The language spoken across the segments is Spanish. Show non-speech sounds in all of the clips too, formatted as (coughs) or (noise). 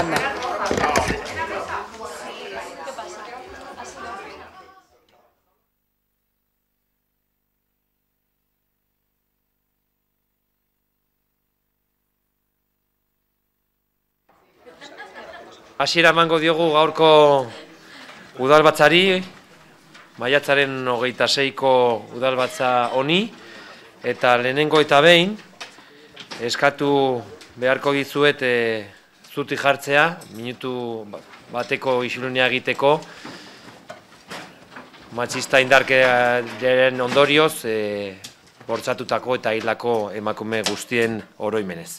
bufanda. Hasiera emango diogu gaurko udalbatzari, maiatzaren hogeita seiko udalbatza honi, eta lehenengo eta behin, eskatu beharko dizuet e, zuti jartzea, minutu bateko isilunia egiteko, matxista indarkearen ondorioz, e, bortzatutako eta hilako emakume guztien oroimenez.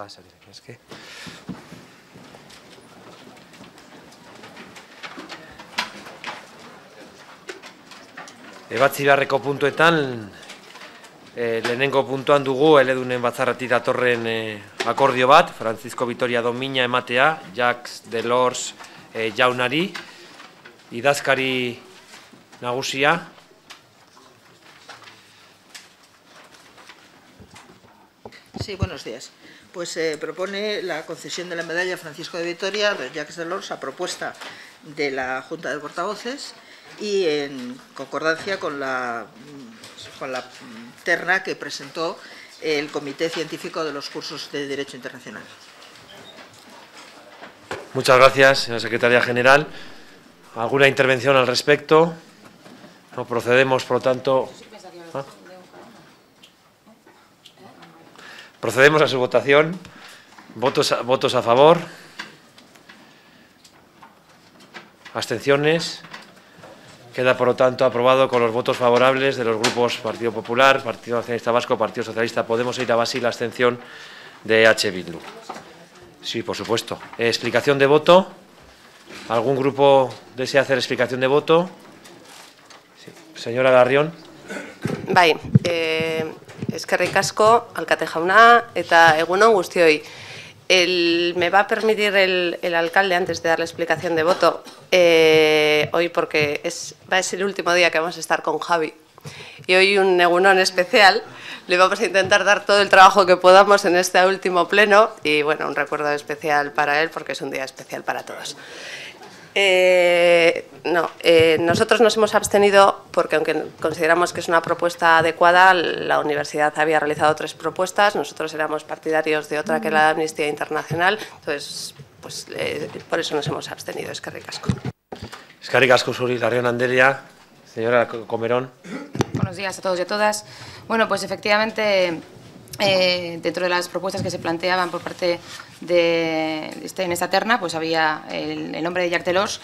Da, sari, eske. Ebatzi beharreko puntuetan, e, lehenengo puntuan dugu, eledunen batzarrati datorren e, akordio bat, Francisco Vitoria Domina ematea, Jacques Delors e, jaunari, idazkari nagusia, Sí, buenos días. Pues se propone la concesión de la medalla Francisco de Vitoria de Jacques Delors a propuesta de la Junta de Portavoces y en concordancia con la, con la terna que presentó el Comité Científico de los Cursos de Derecho Internacional. Muchas gracias, señora Secretaria General. ¿Alguna intervención al respecto? No procedemos, por lo tanto... Procedemos a su votación. Votos a, votos a favor. Abstenciones. Queda, por lo tanto, aprobado con los votos favorables de los grupos Partido Popular, Partido Nacionalista Vasco, Partido Socialista, Podemos ir a base y la abstención de H. Bildu. Sí, por supuesto. Eh, explicación de voto. ¿Algún grupo desea hacer explicación de voto? Sí. Señora Garrión. Bai, eh, eskerrik asko, alkate jauna, eta egunon guztioi. El, me va a permitir el, el, alcalde, antes de dar la explicación de voto, eh, hoy porque es, va a ser el último día que vamos a estar con Javi, y hoy un egunón especial, le vamos a intentar dar todo el trabajo que podamos en este último pleno, y bueno, un recuerdo especial para él, porque es un día especial para todos. Eh, no, eh, nosotros nos hemos abstenido porque aunque consideramos que es una propuesta adecuada, la universidad había realizado tres propuestas, nosotros éramos partidarios de otra que la Amnistía Internacional, entonces pues eh, por eso nos hemos abstenido. Es que ricasco. Es que ricasco, Suri, Larrión Anderia, señora Comerón. Buenos días a todos y a todas. Bueno, pues efectivamente eh, dentro de las propuestas que se planteaban por parte de, este, en esta terna, pues había el, el nombre de Jacques Delors.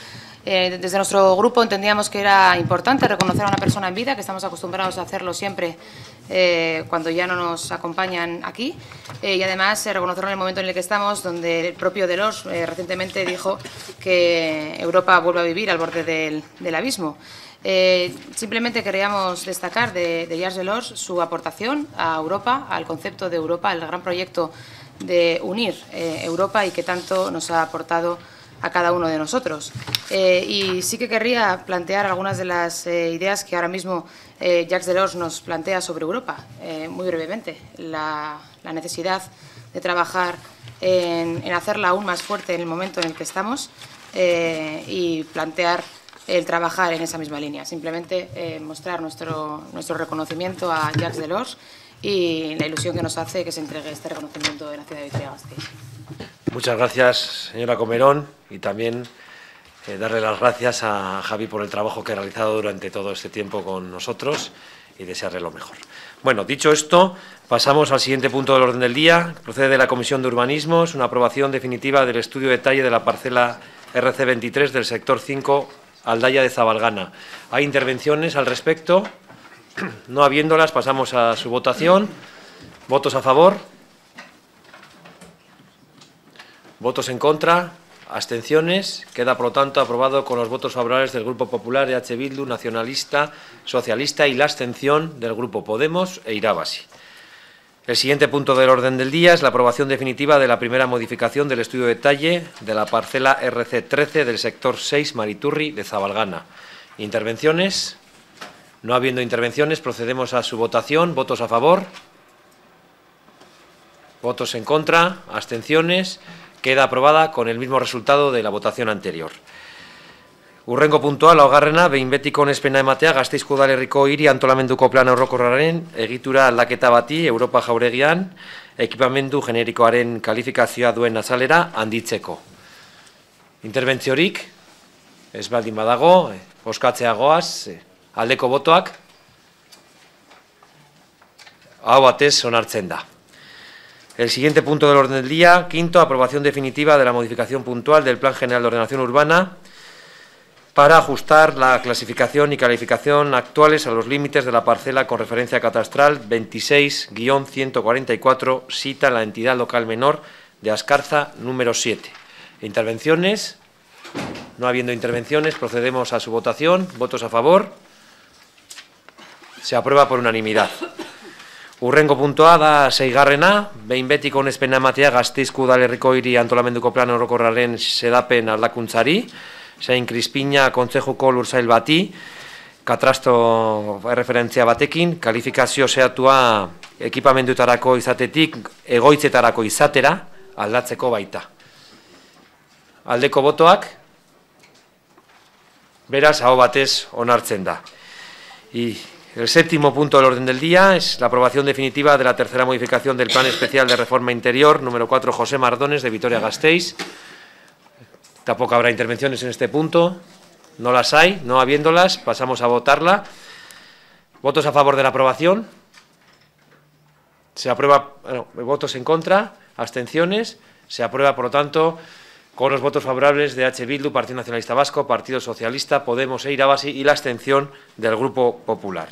Eh, desde nuestro grupo entendíamos que era importante reconocer a una persona en vida, que estamos acostumbrados a hacerlo siempre eh, cuando ya no nos acompañan aquí, eh, y además reconocerlo en el momento en el que estamos, donde el propio Delors eh, recientemente dijo que Europa vuelve a vivir al borde del, del abismo. Eh, simplemente queríamos destacar de, de Jacques Delors su aportación a Europa, al concepto de Europa, al gran proyecto de unir eh, Europa y que tanto nos ha aportado a cada uno de nosotros. Eh, y sí que querría plantear algunas de las ideas que ahora mismo eh, Jacques Delors nos plantea sobre Europa, muy brevemente. La, necesidad de trabajar en, en, hacerla aún más fuerte en el momento en el que estamos y plantear el trabajar en esa misma línea. Simplemente eh, mostrar nuestro, nuestro reconocimiento a Jacques Delors y la ilusión que nos hace que se entregue este reconocimiento de la ciudad de Vitoria-Gasteiz. Muchas gracias, señora Comerón, y también eh, darle las gracias a Javi por el trabajo que ha realizado durante todo este tiempo con nosotros y desearle lo mejor. Bueno, dicho esto, pasamos al siguiente punto del orden del día. Procede de la Comisión de Urbanismo, es una aprobación definitiva del estudio de detalle de la parcela RC23 del sector 5 Aldaya de Zabalgana. ¿Hay intervenciones al respecto? No habiéndolas, pasamos a su votación. ¿Votos a favor? ¿Votos en contra? Abstenciones. Queda, por lo tanto, aprobado con los votos favorables del Grupo Popular, EH Bildu, Nacionalista, Socialista y la abstención del Grupo Podemos e Irabasi. El siguiente punto del orden del día es la aprobación definitiva de la primera modificación del estudio de detalle de la parcela RC13 del sector 6 Mariturri de Zabalgana. Intervenciones. No habiendo intervenciones, procedemos a su votación. ¿Votos a favor? ¿Votos en contra? ¿Abstenciones? Queda aprobada con el mismo resultado de la votación anterior. Urrengo puntual, laugarrena, behin betiko onespena ematea Gasteizko udalerriko hiri antolamenduko plana orokorraren egitura aldaketa bati Europa jauregian ekipamendu generikoaren kalifikazioa duen azalera handitzeko. Interbentziorik, ez baldin badago, eh, oskatzea goaz, eh, aldeko botoak, hau batez onartzen da. El siguiente punto del orden del día, quinto, aprobación definitiva de la modificación puntual del Plan General de Ordenación Urbana para ajustar la clasificación y calificación actuales a los límites de la parcela con referencia catastral 26-144, cita la entidad local menor de Ascarza número 7. Intervenciones. No habiendo intervenciones, procedemos a su votación. Votos a favor. Se aprueba por unanimidad. Urrengo puntoa da seigarrena, behin betiko onespena ematea gazteizku udalerriko hiri antolamenduko plan orokorraren sedapen aldakuntzari, zein Krispina kontzejuko lurzail bati, katrasto referentzia batekin, kalifikazio zehatua ekipamendutarako izatetik egoitzetarako izatera aldatzeko baita. Aldeko botoak, beraz, hau batez onartzen da. I, el séptimo punto del orden del día es la aprobación definitiva de la tercera modificación del Plan Especial de Reforma Interior número 4 José Mardones de Vitoria-Gasteiz, Tampoco habrá intervenciones en este punto. No las hay. No habiéndolas, pasamos a votarla. ¿Votos a favor de la aprobación? Se aprueba. Votos en contra. Abstenciones. Se aprueba, por lo tanto, con los votos favorables de H. Bildu, Partido Nacionalista Vasco, Partido Socialista, Podemos e Irabasi y la abstención del Grupo Popular.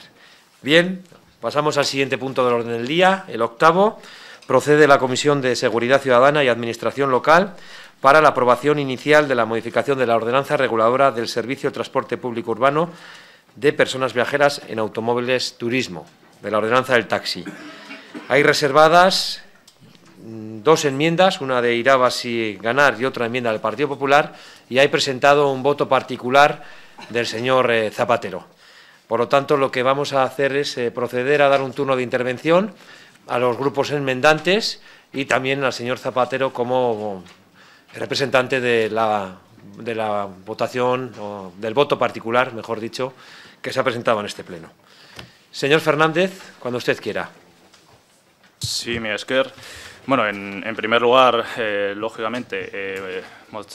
Bien, pasamos al siguiente punto del orden del día, el octavo. Procede la Comisión de Seguridad Ciudadana y Administración Local para la aprobación inicial de la modificación de la ordenanza reguladora del servicio de transporte público urbano de personas viajeras en automóviles turismo, de la ordenanza del taxi. Hay reservadas mm, dos enmiendas, una de Irabas y Ganar y otra enmienda del Partido Popular, y hay presentado un voto particular del señor eh, Zapatero. Por lo tanto, lo que vamos a hacer es eh, proceder a dar un turno de intervención a los grupos enmendantes y también al señor Zapatero como representante de la, de la votación, o del voto particular, mejor dicho, que se ha presentado en este pleno. Señor Fernández, cuando usted quiera. Sí, mi Esker. Bueno, en, primer lugar, eh, lógicamente, eh,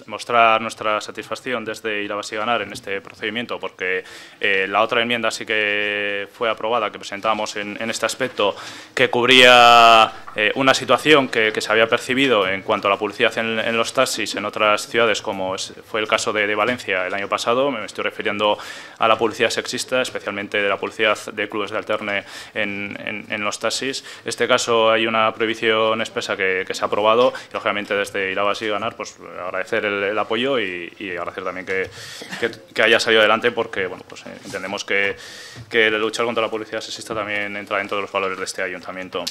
mostrar nuestra satisfacción desde ir a base ganar en este procedimiento, porque eh, la otra enmienda sí que fue aprobada, que presentamos en, este aspecto, que cubría eh, una situación que, se había percibido en cuanto a la publicidad en, los taxis en otras ciudades, como fue el caso de, Valencia el año pasado. Me estoy refiriendo a la publicidad sexista, especialmente de la publicidad de clubes de alterne en, los taxis. En este caso hay una prohibición expresa que, se ha aprobado y, lógicamente, desde ir a base ganar, pues agradecer el, apoyo y, agradecer también que, que, haya salido adelante porque bueno, pues, eh, entendemos que, que luchar contra la publicidad sexista también entra dentro de los valores de este ayuntamiento.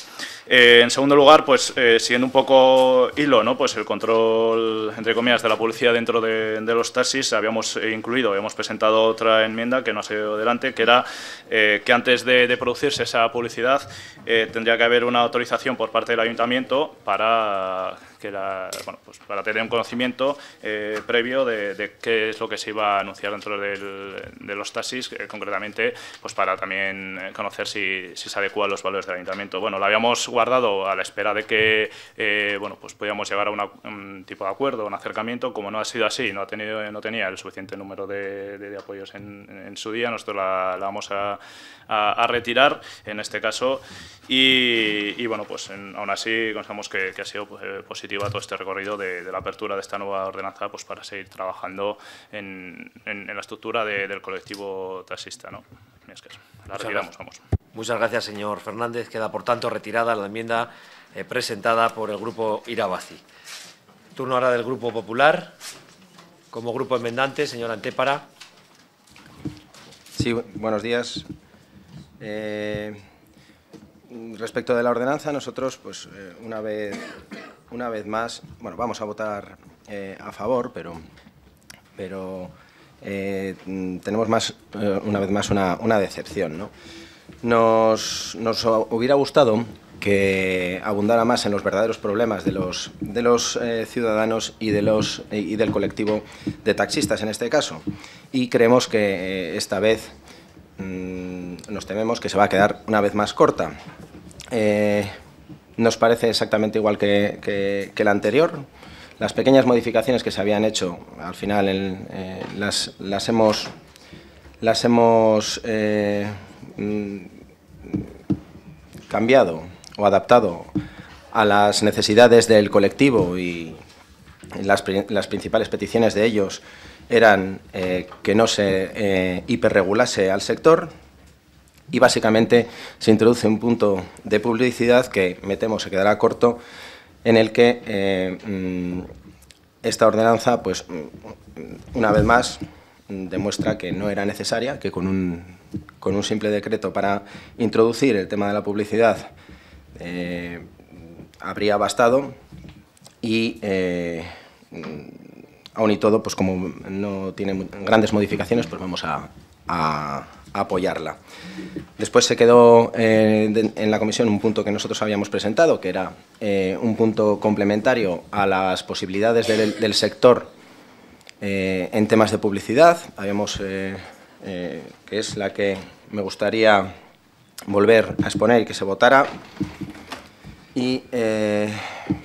Eh, en segundo lugar, pues eh, siguiendo un poco hilo, ¿no? pues el control, entre comillas, de la publicidad dentro de, los taxis, habíamos incluido, habíamos presentado otra enmienda que no ha salido adelante, que era que antes de, de, producirse esa publicidad tendría que haber una autorización por parte del ayuntamiento para que la, bueno, pues para tener un conocimiento eh, previo de, qué es lo que se iba a anunciar dentro de los taxis, eh, concretamente pues para también conocer si, se adecuan los valores del ayuntamiento. Bueno, lo habíamos guardado a la espera de que bueno, pues podíamos llegar a un tipo de acuerdo, un acercamiento, como no ha sido así, no, ha tenido, no tenía el suficiente número de, apoyos en, su día, nosotros la, vamos a, retirar en este caso y, bueno, pues aún así consideramos que, ha sido pues, eh, positiva todo este recorrido de, la apertura de esta nueva ordenanza pues para seguir trabajando en, la estructura del colectivo taxista. ¿no? Es que la retiramos, vamos. Muchas gracias, señor Fernández. Queda, por tanto, retirada la enmienda eh, presentada por el Grupo Irabazi. Turno ahora del Grupo Popular. Como grupo enmendante, señor Antépara. Sí, buenos días. Eh, respecto de la ordenanza, nosotros, pues, eh, una, vez, una vez más, bueno, vamos a votar eh, a favor, pero, pero tenemos más, una vez más una, una decepción. ¿no? Nos, nos hubiera gustado que abundara más en los verdaderos problemas de los, de los eh, ciudadanos y, de los, y del colectivo de taxistas en este caso. Y creemos que eh, esta vez mm, nos tememos que se va a quedar una vez más corta. Eh, nos parece exactamente igual que, que, la anterior. Las pequeñas modificaciones que se habían hecho, al final las, las, hemos, las hemos mm, cambiado o adaptado a las necesidades del colectivo y las, principales peticiones de ellos eran eh, que no se eh, hiperregulase al sector y básicamente se introduce un punto de publicidad que, me temo, se quedará corto, en el que eh, mm, esta ordenanza, pues, mm, una vez más, demuestra que no era necesaria, que con un, con un simple decreto para introducir el tema de la publicidad eh, habría bastado y eh, aún y todo, pues como no tiene grandes modificaciones, pues vamos a, apoyarla. Después se quedó eh, en la comisión un punto que nosotros habíamos presentado, que era un punto complementario a las posibilidades del, sector en temas de publicidad. Habíamos, que es la que me gustaría volver a exponer y que se votara, y eh,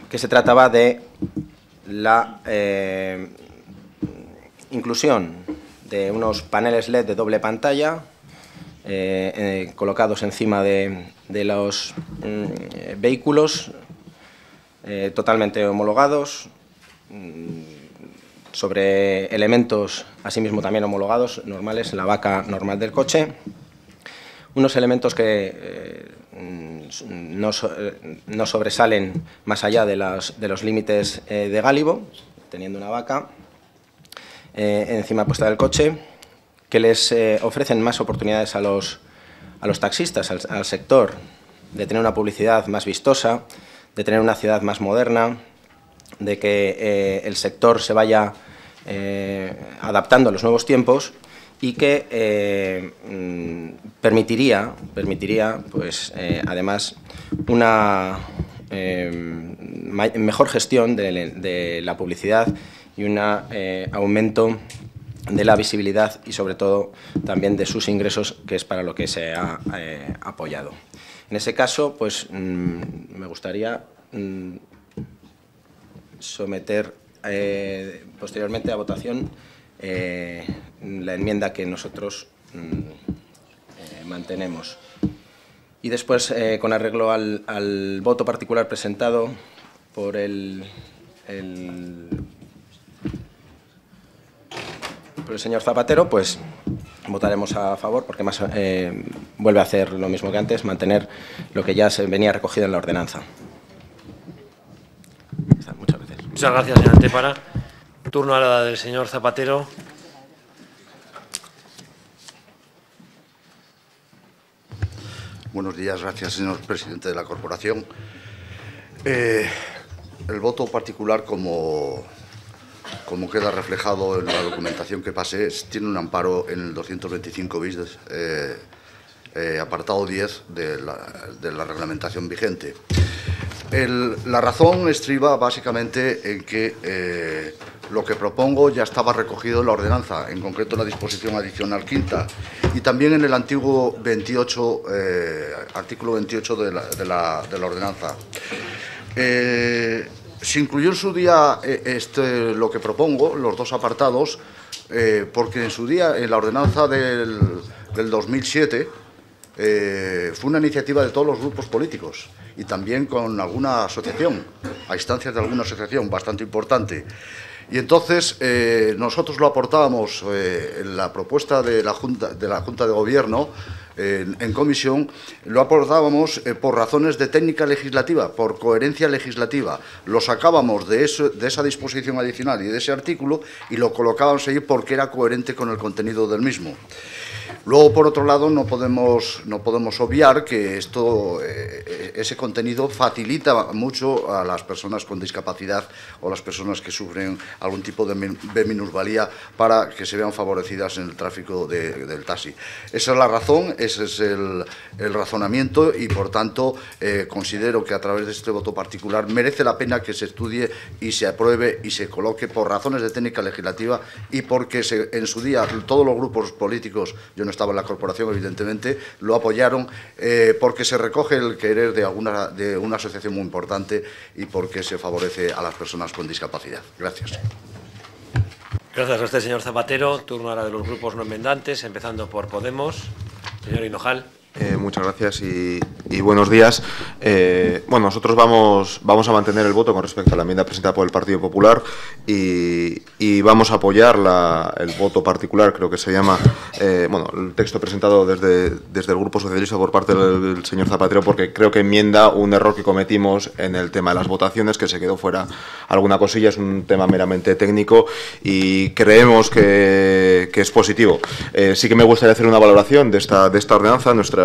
que se trataba de la eh, inclusión de unos paneles LED de doble pantalla eh, colocados encima de, los mm, vehículos totalmente homologados mm, sobre elementos asimismo también homologados normales la vaca normal del coche. Unos elementos que eh, no, no, sobresalen más allá de, de los límites eh, de gálibo, teniendo una vaca eh, encima puesta del coche, que les ofrecen más oportunidades a los, a los taxistas, al, sector, de tener una publicidad más vistosa, de tener una ciudad más moderna, de que el sector se vaya adaptando a los nuevos tiempos y que eh, mm, permitiría, permitiría pues, eh, además una eh, mejor gestión de, la publicidad y un aumento de la visibilidad y sobre todo también de sus ingresos, que es para lo que se ha apoyado. En ese caso, pues mm, me gustaría mm, someter posteriormente a votación eh, la enmienda que nosotros mm, eh, mantenemos. Y después, eh, con arreglo al, voto particular presentado por el, por el señor Zapatero, pues votaremos a favor porque más vuelve a hacer lo mismo que antes, mantener lo que ya se venía recogido en la ordenanza. Muchas gracias. Muchas gracias, señor Antepara. Turno ahora del señor Zapatero. Buenos días, gracias, señor presidente de la corporación. Eh, el voto particular, como, como queda reflejado en la documentación que pasé, tiene un amparo en el 225 bis, eh, eh, apartado 10 de la, reglamentación vigente. la razón estriba básicamente en que eh, lo que propongo ya estaba recogido en la ordenanza, en concreto en la disposición adicional quinta, y también en el antiguo 28, eh, artículo 28 de la, ordenanza. Eh, se incluyó en su día este, lo que propongo, los dos apartados, porque en su día, en la ordenanza del, del 2007, fue una iniciativa de todos los grupos políticos y también con alguna asociación, a instancias de alguna asociación bastante importante. Y entonces eh, nosotros lo aportábamos eh, en la propuesta de, la junta de Gobierno en comisión, lo aportábamos eh, por razones de técnica legislativa, por coherencia legislativa. Lo sacábamos de, eso, de esa disposición adicional y de ese artículo y lo colocábamos ahí porque era coherente con el contenido del mismo. Luego, por otro lado, no podemos, no podemos obviar que esto, eh, ese contenido facilita mucho a las personas con discapacidad o las personas que sufren algún tipo de, minusvalía para que se vean favorecidas en el tráfico del taxi. Esa es la razón, ese es el, razonamiento y, por tanto, eh, considero que a través de este voto particular merece la pena que se estudie y se apruebe y se coloque por razones de técnica legislativa y porque en su día todos los grupos políticos, yo no estaba en la corporación, evidentemente, lo apoyaron eh, porque se recoge el querer de, alguna, de una asociación muy importante y porque se favorece a las personas con discapacidad. Gracias. Gracias a usted, señor Zapatero. Turno ahora de los grupos no enmendantes, empezando por Podemos. Señor Hinojal. Eh, muchas gracias y, buenos días. Eh, bueno, nosotros vamos, vamos a mantener el voto con respecto a la enmienda presentada por el Partido Popular y, vamos a apoyar el voto particular, creo que se llama, eh, bueno, el texto presentado desde, desde el Grupo Socialista por parte del, señor Zapatero, porque creo que enmienda un error que cometimos en el tema de las votaciones, que se quedó fuera alguna cosilla, es un tema meramente técnico y creemos que, que es positivo. sí que me gustaría hacer una valoración de esta, de esta ordenanza, nuestra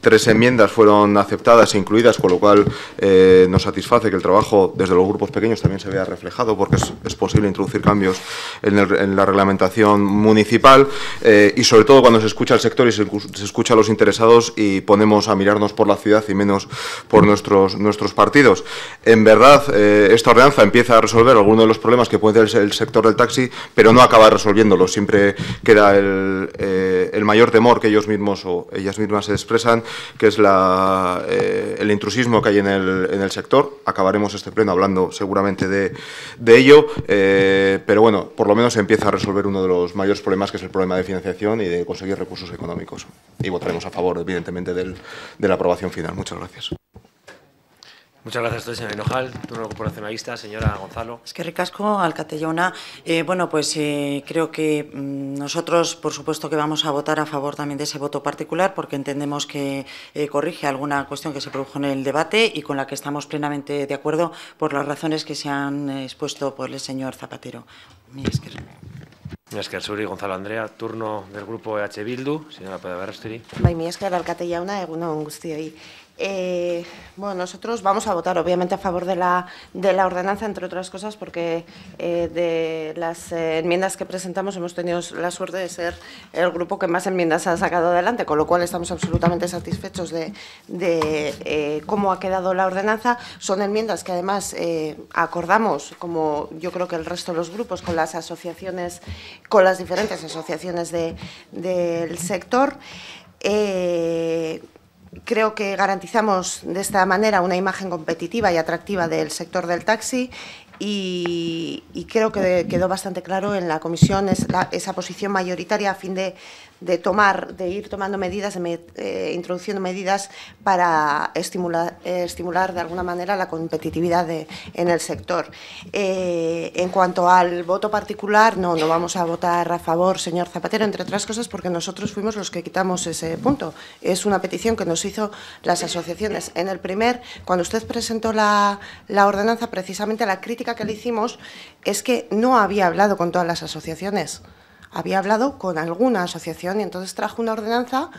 tres enmiendas fueron aceptadas e incluidas, con lo cual eh, nos satisface que el trabajo desde los grupos pequeños también se vea reflejado, porque es, posible introducir cambios en, la reglamentación municipal eh, y sobre todo cuando se escucha al sector y se, escucha a los interesados y ponemos a mirarnos por la ciudad y menos por nuestros, nuestros partidos. En verdad, eh, esta ordenanza empieza a resolver algunos de los problemas que puede tener el sector del taxi, pero no acaba resolviéndolo. Siempre queda el, el mayor temor que ellos mismos o ellas mismas expresan, que es eh, el intrusismo que hay en el, en el, sector. Acabaremos este pleno hablando seguramente de, de ello, eh, pero bueno, por lo menos se empieza a resolver uno de los mayores problemas, que es el problema de financiación y de conseguir recursos económicos. Y votaremos a favor, evidentemente, del, de la aprobación final. Muchas gracias. Muchas gracias a usted, señor Hinojal. Turno grupo nacionalista, señora Gonzalo. Es que ricasco, Alcatellona. Eh, bueno, pues eh, creo que mm, nosotros, por supuesto, que vamos a votar a favor también de ese voto particular porque entendemos que eh, corrige alguna cuestión que se produjo en el debate y con la que estamos plenamente de acuerdo por las razones que se han expuesto por el señor Zapatero. Mi esker zuri, Gonzalo Andrea, turno del grupo EH Bildu, señora Pedaberresteri. Bai, mi esker alkatellauna, egunon guztioi. Eh, bueno, nosotros vamos a votar obviamente a favor de la, de la ordenanza, entre otras cosas, porque eh, de las eh, enmiendas que presentamos hemos tenido la suerte de ser el grupo que más enmiendas ha sacado adelante, con lo cual estamos absolutamente satisfechos de, cómo ha quedado la ordenanza. Son enmiendas que además acordamos, como yo creo que el resto de los grupos, con las asociaciones, con las diferentes asociaciones de, del sector creo que garantizamos de esta manera una imagen competitiva y atractiva del sector del taxi y, creo que quedó bastante claro en la comisión esa posición mayoritaria a fin de de tomar, de ir tomando medidas, eh, introduciendo medidas para estimular, eh, estimular de alguna manera la competitividad en el sector. Eh, en cuanto al voto particular, no, no vamos a votar a favor, señor Zapatero, entre otras cosas porque nosotros fuimos los que quitamos ese punto. Es una petición que nos hizo las asociaciones. En el primer, cuando usted presentó la, la ordenanza, precisamente la crítica que le hicimos es que no había hablado con todas las asociaciones había hablado con alguna asociación y entonces trajo una ordenanza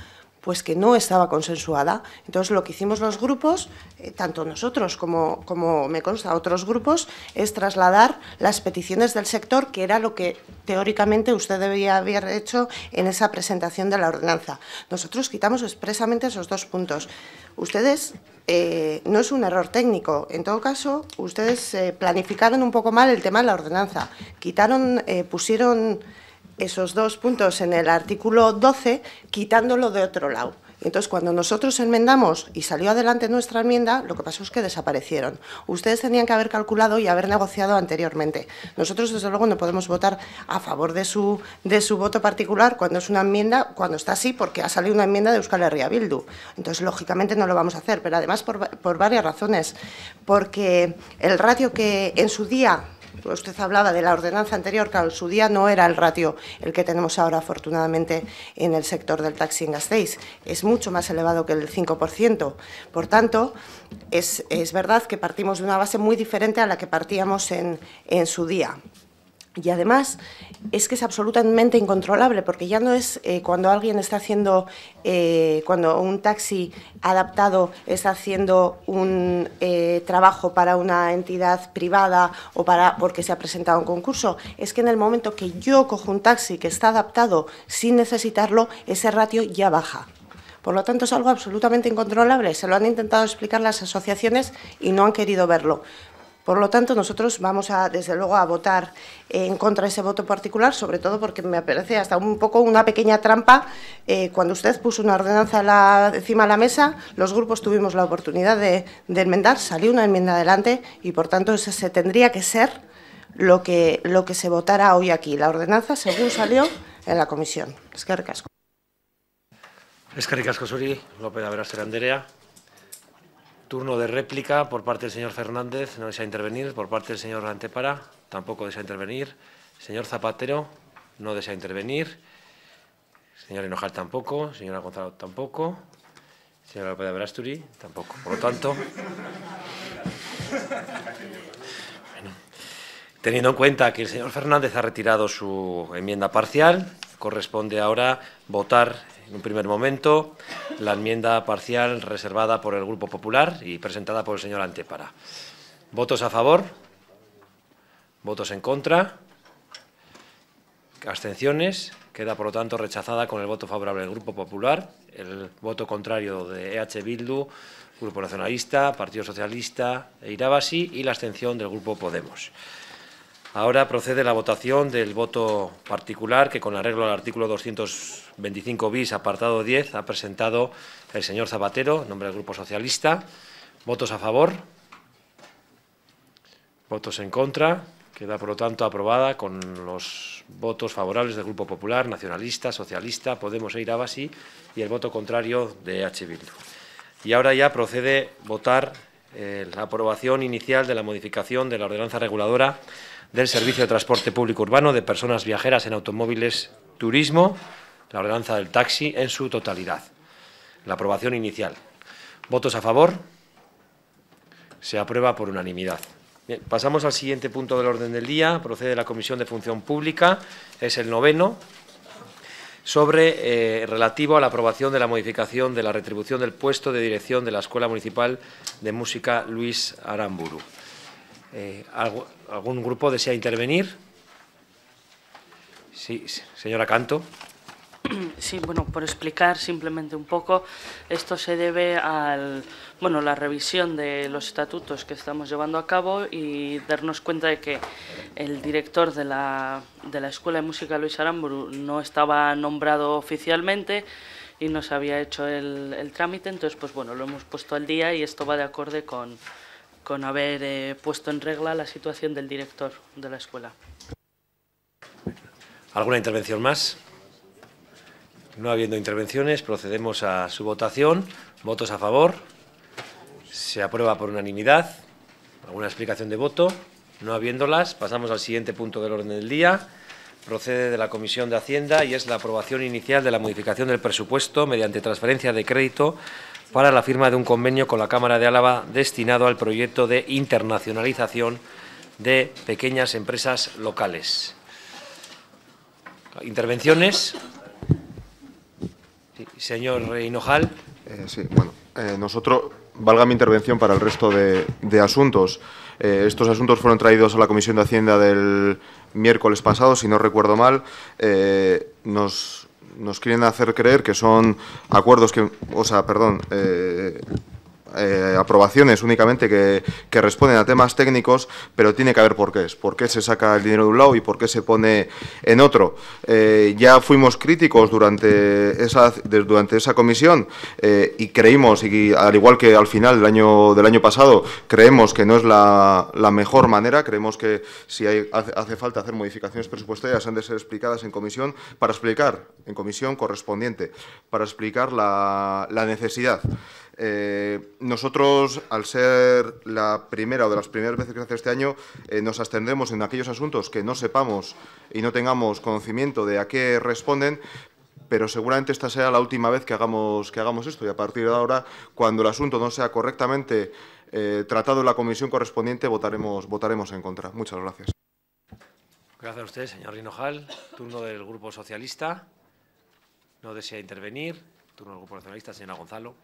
pues que no estaba consensuada. Entonces, lo que hicimos los grupos, eh, tanto nosotros como, como me consta otros grupos, es trasladar las peticiones del sector, que era lo que teóricamente usted debía haber hecho en esa presentación de la ordenanza. Nosotros quitamos expresamente esos dos puntos. Ustedes, eh, no es un error técnico, en todo caso, ustedes eh, planificaron un poco mal el tema de la ordenanza. Quitaron, pusieron esos dos puntos en el artículo 12, quitándolo de otro lado. Entonces, cuando nosotros enmendamos y salió adelante nuestra enmienda, lo que pasó es que desaparecieron. Ustedes tenían que haber calculado y haber negociado anteriormente. Nosotros, desde luego, no podemos votar a favor de su, de su voto particular cuando es una enmienda, cuando está así, porque ha salido una enmienda de Euskal Herria Bildu. Entonces, lógicamente, no lo vamos a hacer, pero además por, por varias razones. Porque el ratio que en su día usted hablaba de la ordenanza anterior, que en su día no era el ratio el que tenemos ahora, afortunadamente, en el sector del taxi en Gasteiz. Es mucho más elevado que el 5%. Por tanto, es, verdad que partimos de una base muy diferente a la que partíamos en su día. Y además es que es absolutamente incontrolable, porque ya no es eh, cuando alguien está haciendo, eh, cuando un taxi adaptado está haciendo un eh, trabajo para una entidad privada o para porque se ha presentado un concurso, es que en el momento que yo cojo un taxi que está adaptado sin necesitarlo, ese ratio ya baja. Por lo tanto, es algo absolutamente incontrolable. Se lo han intentado explicar las asociaciones y no han querido verlo. Por lo tanto, nosotros vamos a, desde luego, a votar en contra de ese voto particular, sobre todo porque me parece hasta un poco una pequeña trampa. Eh, cuando usted puso una ordenanza encima de la mesa, los grupos tuvimos la oportunidad de, enmendar, salió una enmienda adelante y, por tanto, ese tendría que ser lo que, lo que se votara hoy aquí, la ordenanza según salió en la comisión. Es que ricasco. Es que. López Averaster Anderea. Turno de réplica por parte del señor Fernández, no desea intervenir. Por parte del señor Antepara, tampoco desea intervenir. Señor Zapatero, no desea intervenir. Señor Enojal tampoco. Señora Gonzalo tampoco. Señora López de Verasturi tampoco. Por lo tanto, teniendo en cuenta que el señor Fernández ha retirado su enmienda parcial, corresponde ahora votar en un primer momento la enmienda parcial reservada por el Grupo Popular y presentada por el señor Antepara. ¿Votos a favor? ¿Votos en contra? ¿Abstenciones? Queda, por lo tanto, rechazada con el voto favorable del Grupo Popular, el voto contrario de EH Bildu, Grupo Nacionalista, Partido Socialista e Irabasi y la abstención del Grupo Podemos. Ahora procede la votación del voto particular que, con arreglo al artículo 225 bis, apartado 10, ha presentado el señor Zapatero, en nombre del Grupo Socialista. ¿Votos a favor? ¿Votos en contra? Queda, por lo tanto, aprobada con los votos favorables del Grupo Popular, Nacionalista, Socialista, Podemos e Irabasi y el voto contrario de H. Bildu. Y ahora ya procede votar eh, la aprobación inicial de la modificación de la ordenanza reguladora del Servicio de Transporte Público Urbano de Personas Viajeras en Automóviles Turismo, la ordenanza del taxi en su totalidad. La aprobación inicial. ¿Votos a favor? Se aprueba por unanimidad. pasamos al siguiente punto del orden del día. Procede la Comisión de Función Pública. Es el noveno sobre eh, relativo a la aprobación de la modificación de la retribución del puesto de dirección de la Escuela Municipal de Música Luis Aramburu. Eh, ¿Algún grupo desea intervenir? Sí, señora Canto. Sí, bueno, por explicar simplemente un poco, esto se debe a bueno, la revisión de los estatutos que estamos llevando a cabo y darnos cuenta de que el director de la, de la Escuela de Música Luis Aramburu no estaba nombrado oficialmente y no se había hecho el, el trámite, entonces pues bueno, lo hemos puesto al día y esto va de acorde con, con haber eh, puesto en regla la situación del director de la escuela. ¿Alguna intervención más? No habiendo intervenciones, procedemos a su votación. ¿Votos a favor? Se aprueba por unanimidad. ¿Alguna explicación de voto? No habiéndolas, pasamos al siguiente punto del orden del día. Procede de la Comisión de Hacienda y es la aprobación inicial de la modificación del presupuesto mediante transferencia de crédito para la firma de un convenio con la Cámara de Álava destinado al proyecto de internacionalización de pequeñas empresas locales. Intervenciones. señor Hinojal. Eh, sí, bueno, eh, nosotros, valga mi intervención para el resto de, asuntos. Eh, estos asuntos fueron traídos a la Comisión de Hacienda del miércoles pasado, si no recuerdo mal. nos, nos quieren hacer creer que son acuerdos que, o sea, perdón, eh, aprobaciones únicamente que, responden a temas técnicos, pero tiene que haber por qué es. ¿Por qué se saca el dinero de un lado y por qué se pone en otro? Eh, ya fuimos críticos durante esa, durante esa comisión eh, y creímos, y al igual que al final del año, del año pasado, creemos que no es la, mejor manera, creemos que si hay, hace, falta hacer modificaciones presupuestarias han de ser explicadas en comisión para explicar, en comisión correspondiente, para explicar la, la necesidad. Eh, nosotros, al ser la primera o de las primeras veces que se hace este año, eh, nos abstendremos en aquellos asuntos que no sepamos y no tengamos conocimiento de a qué responden, pero seguramente esta será la última vez que hagamos, que hagamos esto y a partir de ahora, cuando el asunto no sea correctamente eh, tratado en la comisión correspondiente, votaremos, votaremos en contra. Muchas gracias. Gracias a usted, señor Rinojal. Turno del Grupo Socialista. No desea intervenir. Turno del Grupo Nacionalista, señora Gonzalo.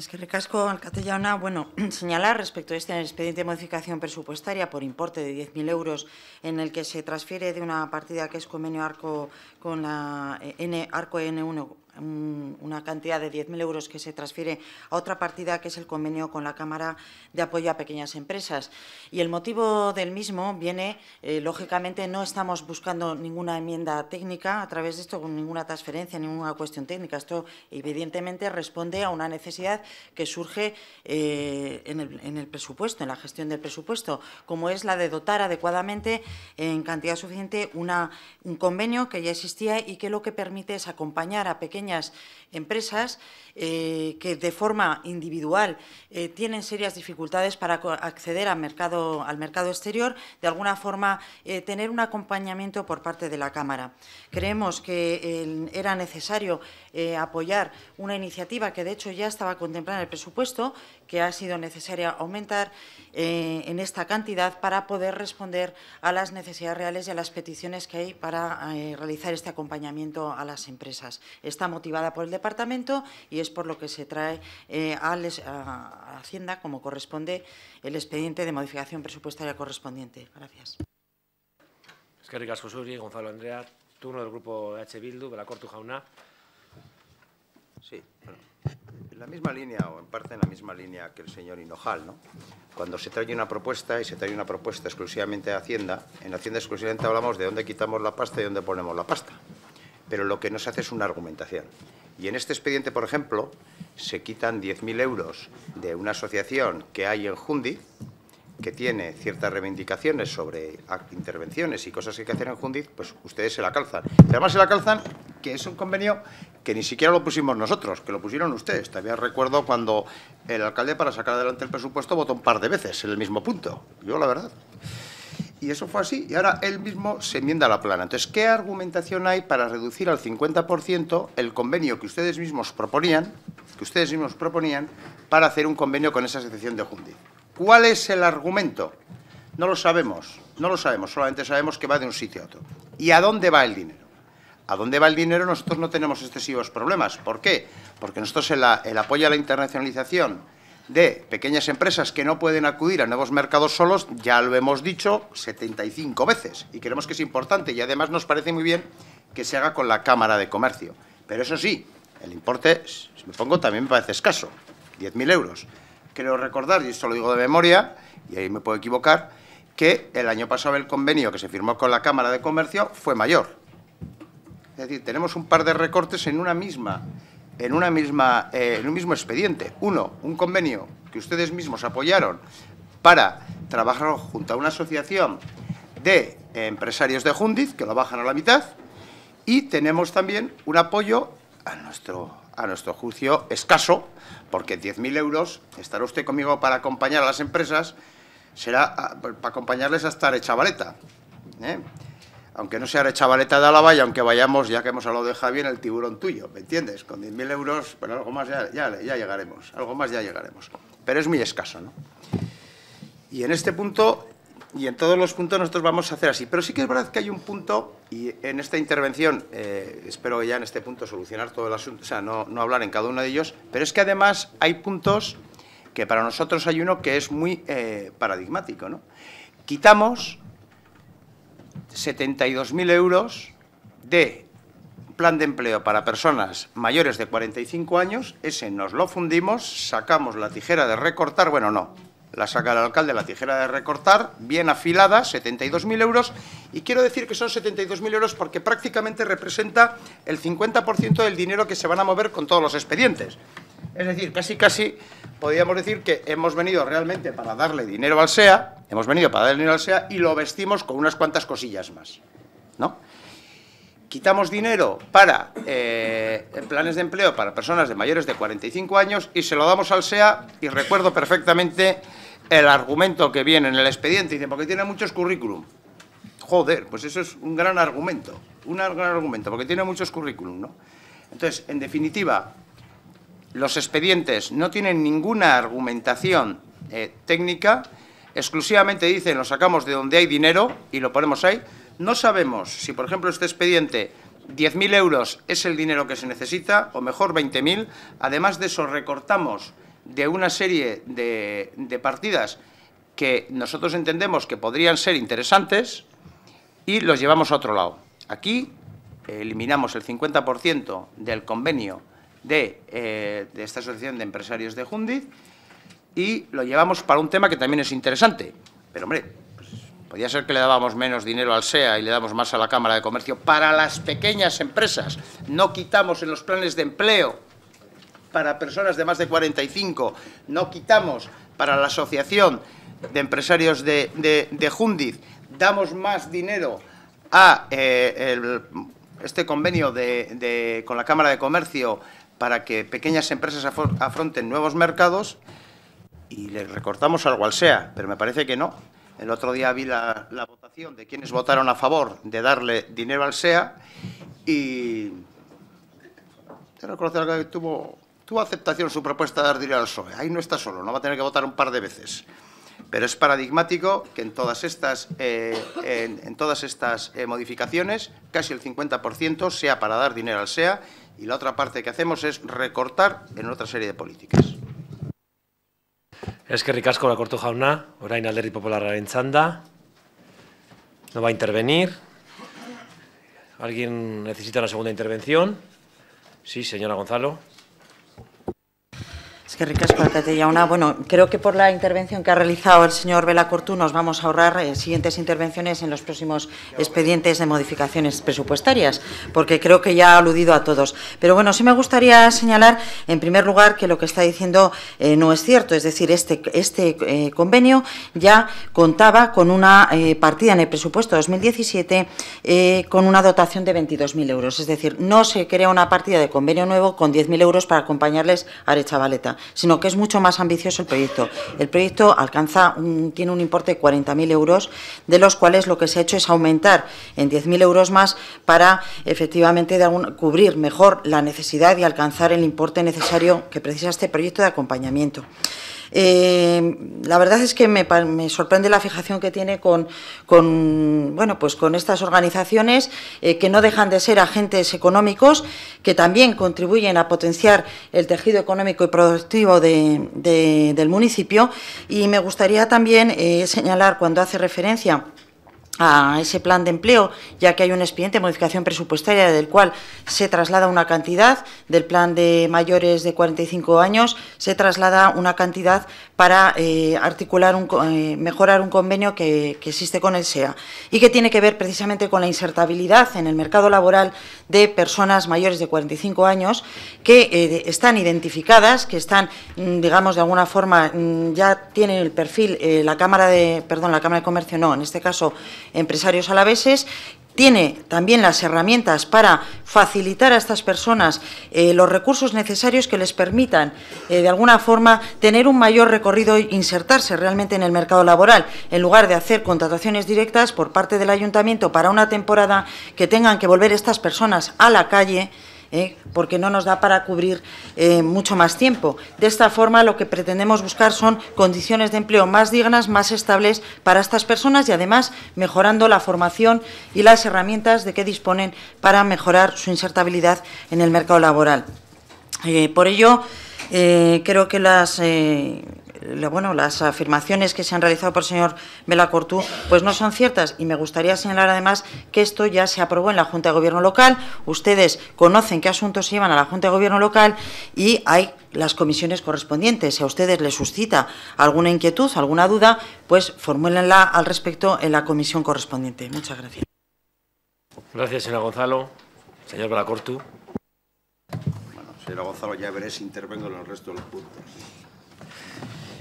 Es que recasco al Catellana, bueno, (clears throat) señalar respecto a este expediente de modificación presupuestaria por importe de 10.000 euros en el que se transfiere de una partida que es convenio ARCO con la N, ARCO N1 una cantidad de 10.000 euros que se transfiere a otra partida que es el convenio con la Cámara de Apoyo a Pequeñas Empresas. Y el motivo del mismo viene, eh, lógicamente, no estamos buscando ninguna enmienda técnica a través de esto, ninguna transferencia, ninguna cuestión técnica. Esto, evidentemente, responde a una necesidad que surge eh, en, el, presupuesto, en la gestión del presupuesto, como es la de dotar adecuadamente en cantidad suficiente una, un convenio que ya existía y que lo que permite es acompañar a pequeñas empresas eh, que de forma individual eh, tienen serias dificultades para acceder al mercado, al mercado exterior, de alguna forma eh, tener un acompañamiento por parte de la Cámara. Creemos que era necesario apoyar una iniciativa que de hecho ya estaba contemplada en el presupuesto, que ha sido necesaria aumentar en esta cantidad para poder responder a las necesidades reales y a las peticiones que hay para realizar este acompañamiento a las empresas. Está motivada por el Departamento y es por lo que se trae eh, a, Hacienda, como corresponde, el expediente de modificación presupuestaria correspondiente. Gracias. Es que ricasco Gonzalo Andrea, turno del grupo H. Bildu, de la Cortu Jauna. Sí, en la misma línea o en parte en la misma línea que el señor Hinojal, ¿no? Cuando se trae una propuesta y se trae una propuesta exclusivamente de Hacienda, en Hacienda exclusivamente hablamos de dónde quitamos la pasta y dónde ponemos la pasta. Pero lo que no se hace es una argumentación. Y en este expediente, por ejemplo, se quitan 10.000 euros de una asociación que hay en Jundi, que tiene ciertas reivindicaciones sobre intervenciones y cosas que hay que hacer en Jundiz, pues ustedes se la calzan. además se la calzan que es un convenio que ni siquiera lo pusimos nosotros, que lo pusieron ustedes. Todavía recuerdo cuando el alcalde, para sacar adelante el presupuesto, votó un par de veces en el mismo punto. Yo, la verdad. Y eso fue así. Y ahora él mismo se enmienda la plana. Entonces, ¿qué argumentación hay para reducir al 50% el convenio que ustedes mismos proponían, que ustedes mismos proponían, para hacer un convenio con esa asociación de Jundi? ¿Cuál es el argumento? No lo sabemos, no lo sabemos, solamente sabemos que va de un sitio a otro. ¿Y a dónde va el dinero? ¿A dónde va el dinero? Nosotros no tenemos excesivos problemas. ¿Por qué? Porque nosotros el, el apoyo a la internacionalización de pequeñas empresas que no pueden acudir a nuevos mercados solos, ya lo hemos dicho 75 veces y creemos que es importante y además nos parece muy bien que se haga con la Cámara de Comercio. Pero eso sí, el importe, si me pongo, también me parece escaso, 10.000 euros. Creo recordar, y esto lo digo de memoria, y ahí me puedo equivocar, que el año pasado el convenio que se firmó con la Cámara de Comercio fue mayor. Es decir, tenemos un par de recortes en una misma en, una misma, eh, en un mismo expediente. Uno, un convenio que ustedes mismos apoyaron para trabajar junto a una asociación de empresarios de Jundiz, que lo bajan a la mitad, y tenemos también un apoyo a nuestro, a nuestro juicio escaso, porque 10.000 euros, estará usted conmigo para acompañar a las empresas, será ah, para acompañarles hasta Arechavaleta. ¿eh? Aunque no sea chavaleta de Álava y aunque vayamos, ya que hemos hablado de Javi, en el tiburón tuyo, ¿me entiendes? Con 10.000 euros, pero algo más ya, ya, llegaremos, algo más ya llegaremos. Pero es muy escaso, ¿no? Y en este punto y en todos los puntos nosotros vamos a hacer así. Pero sí que es verdad que hay un punto, y en esta intervención eh, espero ya en este punto solucionar todo el asunto, o sea, no, no, hablar en cada uno de ellos, pero es que además hay puntos que para nosotros hay uno que es muy eh, paradigmático. ¿no? Quitamos 72.000 euros de plan de empleo para personas mayores de 45 años, ese nos lo fundimos, sacamos la tijera de recortar, bueno, no, la saca el alcalde la tijera de recortar, bien afilada, 72.000 euros, y quiero decir que son 72.000 euros porque prácticamente representa el 50% del dinero que se van a mover con todos los expedientes. Es decir, casi casi podríamos decir que hemos venido realmente para darle dinero al SEA, hemos venido para darle dinero al SEA y lo vestimos con unas cuantas cosillas más, ¿no? Quitamos dinero para eh, planes de empleo para personas de mayores de 45 años y se lo damos al SEA y recuerdo perfectamente el argumento que viene en el expediente, dice, porque tiene muchos currículum. Joder, pues eso es un gran argumento, un gran argumento, porque tiene muchos currículum, ¿no? Entonces, en definitiva, los expedientes no tienen ninguna argumentación eh, técnica, exclusivamente dicen, lo sacamos de donde hay dinero y lo ponemos ahí. No sabemos si, por ejemplo, este expediente 10.000 euros es el dinero que se necesita, o mejor 20.000. Además de eso, recortamos de una serie de, partidas que nosotros entendemos que podrían ser interesantes y los llevamos a otro lado. Aquí eliminamos el 50% del convenio eh, de, esta asociación de empresarios de Jundiz y lo llevamos para un tema que también es interesante. Pero, hombre, pues, podría ser que le dábamos menos dinero al SEA y le damos más a la Cámara de Comercio para las pequeñas empresas. No quitamos en los planes de empleo para personas de más de 45, no quitamos para la Asociación de Empresarios de, de, Jundiz, damos más dinero a eh, este convenio de, con la Cámara de Comercio para que pequeñas empresas afronten nuevos mercados y le recortamos algo al SEA, pero me parece que no. El otro día vi la, votación de quienes votaron a favor de darle dinero al SEA y... Reconocer que tuvo tuvo aceptación su propuesta de dar dinero al PSOE. Ahí no está solo, no va a tener que votar un par de veces. Pero es paradigmático que en todas estas, eh, en, todas estas eh, modificaciones casi el 50% sea para dar dinero al SEA y la otra parte que hacemos es recortar en otra serie de políticas. Es que ricasco la corto jauna, orain alderdi popularraren txanda. No va a intervenir. ¿Alguien necesita una segunda intervención? Sí, señora Gonzalo. Es que ricasco, una. Bueno, creo que por la intervención que ha realizado el señor Cortú nos vamos a ahorrar eh, siguientes intervenciones en los próximos expedientes de modificaciones presupuestarias, porque creo que ya ha aludido a todos. Pero bueno, sí me gustaría señalar, en primer lugar, que lo que está diciendo eh, no es cierto. Es decir, este, este eh, convenio ya contaba con una partida en el presupuesto 2017 con una dotación de 22.000 euros. Es decir, no se crea una partida de convenio nuevo con 10.000 euros para acompañarles a Arechavaleta sino que es mucho más ambicioso el proyecto. El proyecto alcanza tiene un importe de 40.000 euros, de los cuales lo que se ha hecho es aumentar en 10.000 euros más para efectivamente cubrir mejor la necesidad y alcanzar el importe necesario que precisa este proyecto de acompañamiento. Eh, la verdad es que me, sorprende la fijación que tiene con, bueno, pues con estas organizaciones eh, que no dejan de ser agentes económicos, que también contribuyen a potenciar el tejido económico y productivo del municipio. Y me gustaría también eh, señalar, cuando hace referencia a ese plan de empleo, ya que hay un expediente de modificación presupuestaria del cual se traslada una cantidad, del plan de mayores de 45 años, se traslada una cantidad para eh, articular, un, eh, mejorar un convenio que, existe con el SEA y que tiene que ver precisamente con la insertabilidad en el mercado laboral de personas mayores de 45 años que eh, están identificadas, que están, mm, digamos, de alguna forma, mm, ya tienen el perfil, la Cámara de, perdón, la Cámara de Comercio no, en este caso empresarios alaveses tiene también las herramientas para facilitar a estas personas eh, los recursos necesarios que les permitan, eh, de alguna forma, tener un mayor recorrido e insertarse realmente en el mercado laboral, en lugar de hacer contrataciones directas por parte del ayuntamiento para una temporada que tengan que volver estas personas a la calle ¿eh? porque no nos da para cubrir eh, mucho más tiempo. De esta forma, lo que pretendemos buscar son condiciones de empleo más dignas, más estables para estas personas y, además, mejorando la formación y las herramientas de que disponen para mejorar su insertabilidad en el mercado laboral. Eh, por ello, creo que las bueno, las afirmaciones que se han realizado por el señor Belacortú pues no son ciertas y me gustaría señalar además que esto ya se aprobó en la Junta de Gobierno local. Ustedes conocen qué asuntos se llevan a la Junta de Gobierno local y hay las comisiones correspondientes. Si a ustedes les suscita alguna inquietud, alguna duda, pues formúlenla al respecto en la comisión correspondiente. Muchas gracias. Gracias, señora Gonzalo. Señor Belacortú. Bueno, señora Gonzalo, ya veré si intervengo en el resto de los puntos.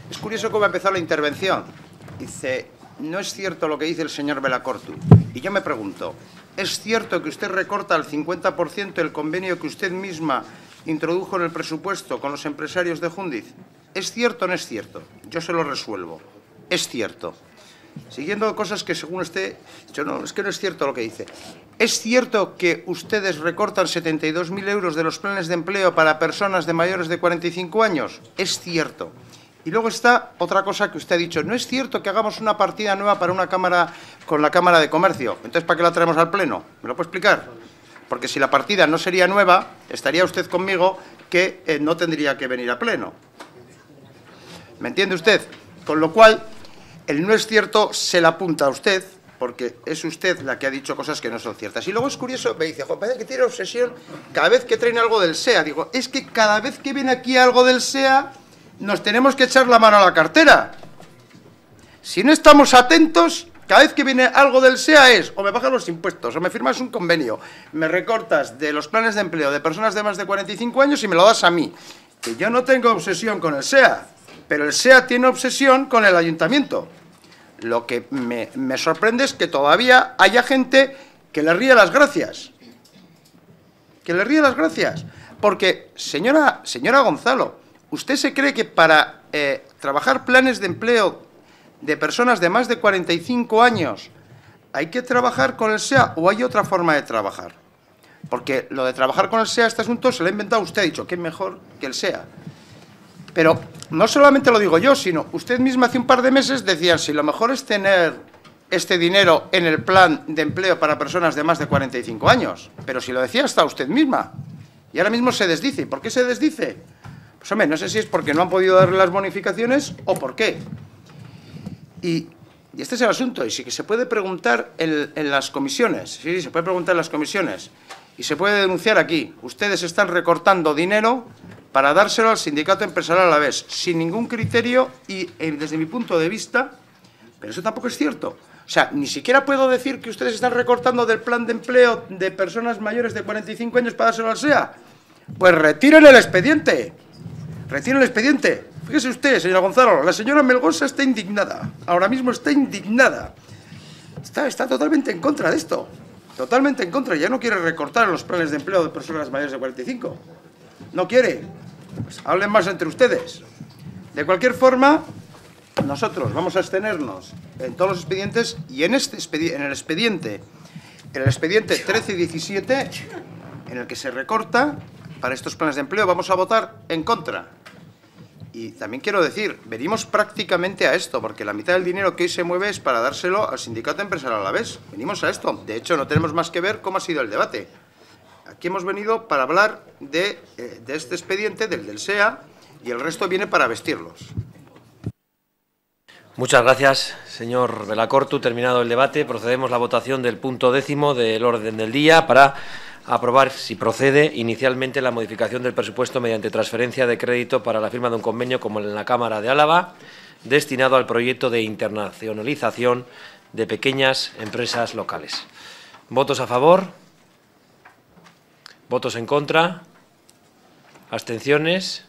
Es curioso cómo ha empezado la intervención. Dice, no es cierto lo que dice el señor Belacortu. Y yo me pregunto, ¿es cierto que usted recorta al 50% el convenio que usted misma introdujo en el presupuesto con los empresarios de Jundiz? ¿Es cierto o no es cierto? Yo se lo resuelvo. Es cierto. Siguiendo cosas que según usted... Yo no, es que no es cierto lo que dice. ¿Es cierto que ustedes recortan 72.000 euros de los planes de empleo para personas de mayores de 45 años? Es cierto. Y luego está otra cosa que usted ha dicho. No es cierto que hagamos una partida nueva para una Cámara con la Cámara de Comercio. Entonces, ¿para qué la traemos al Pleno? ¿Me lo puede explicar? Porque si la partida no sería nueva, estaría usted conmigo que eh, no tendría que venir a Pleno. ¿Me entiende usted? Con lo cual, el no es cierto se la apunta a usted, porque es usted la que ha dicho cosas que no son ciertas. Y luego es curioso, me dice, parece que tiene obsesión cada vez que traen algo del SEA. Digo, es que cada vez que viene aquí algo del SEA nos tenemos que echar la mano a la cartera. Si no estamos atentos, cada vez que viene algo del SEA es o me bajas los impuestos o me firmas un convenio, me recortas de los planes de empleo de personas de más de 45 años y me lo das a mí. Que yo no tengo obsesión con el SEA, pero el SEA tiene obsesión con el ayuntamiento. Lo que me, me sorprende es que todavía haya gente que le ríe las gracias. Que le ríe las gracias. Porque, señora, señora Gonzalo, ¿Usted se cree que para eh, trabajar planes de empleo de personas de más de 45 años hay que trabajar con el SEA o hay otra forma de trabajar? Porque lo de trabajar con el SEA, este asunto se lo ha inventado usted, ha dicho que es mejor que el SEA. Pero no solamente lo digo yo, sino usted misma hace un par de meses decía, si lo mejor es tener este dinero en el plan de empleo para personas de más de 45 años. Pero si lo decía hasta usted misma. Y ahora mismo se desdice. ¿Por qué se desdice? Pues hombre, no sé si es porque no han podido darle las bonificaciones o por qué. Y, este es el asunto, y sí que se puede preguntar en, las comisiones, sí, se puede preguntar en las comisiones, y se puede denunciar aquí. Ustedes están recortando dinero para dárselo al sindicato empresarial a la vez, sin ningún criterio y eh, desde mi punto de vista, pero eso tampoco es cierto. O sea, ni siquiera puedo decir que ustedes están recortando del plan de empleo de personas mayores de 45 años para dárselo al SEA. Pues retiren el expediente. Recién el expediente. Fíjese usted, señora Gonzalo, la señora Melgosa está indignada. Ahora mismo está indignada. Está, está totalmente en contra de esto. Totalmente en contra. Ya no quiere recortar los planes de empleo de personas mayores de 45. No quiere. Pues hablen más entre ustedes. De cualquier forma, nosotros vamos a abstenernos en todos los expedientes y en, este en el expediente, en el expediente 13 y 17, en el que se recorta para estos planes de empleo, vamos a votar en contra. Y también quiero decir, venimos prácticamente a esto, porque la mitad del dinero que hoy se mueve es para dárselo al sindicato empresarial a la vez. Venimos a esto. De hecho, no tenemos más que ver cómo ha sido el debate. Aquí hemos venido para hablar de, eh, este expediente, del del SEA, y el resto viene para vestirlos. Muchas gracias, señor Belacortu. Terminado el debate, procedemos a la votación del punto décimo del orden del día para aprobar, si procede, inicialmente la modificación del presupuesto mediante transferencia de crédito para la firma de un convenio como en la Cámara de Álava, destinado al proyecto de internacionalización de pequeñas empresas locales. ¿Votos a favor? ¿Votos en contra? ¿Abstenciones?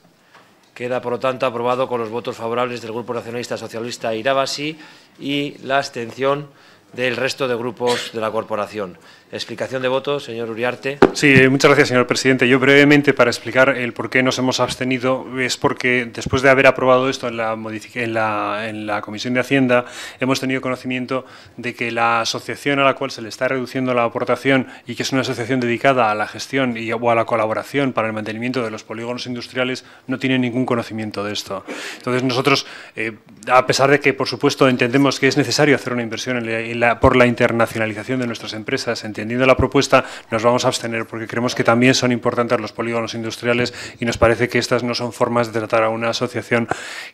Queda, por lo tanto, aprobado con los votos favorables del Grupo Nacionalista Socialista Irabasi y la abstención del resto de grupos de la corporación. Explicación de voto, señor Uriarte. Sí, eh, muchas gracias, señor presidente. Yo brevemente, para explicar el por qué nos hemos abstenido, es porque después de haber aprobado esto en la, en en la Comisión de Hacienda, hemos tenido conocimiento de que la asociación a la cual se le está reduciendo la aportación y que es una asociación dedicada a la gestión y, o a la colaboración para el mantenimiento de los polígonos industriales no tiene ningún conocimiento de esto. Entonces, nosotros, eh, a pesar de que, por supuesto, entendemos que es necesario hacer una inversión en por la internacionalización de nuestras empresas, entendiendo la propuesta, nos vamos a abstener porque creemos que también son importantes los polígonos industriales y nos parece que estas no son formas de tratar a una asociación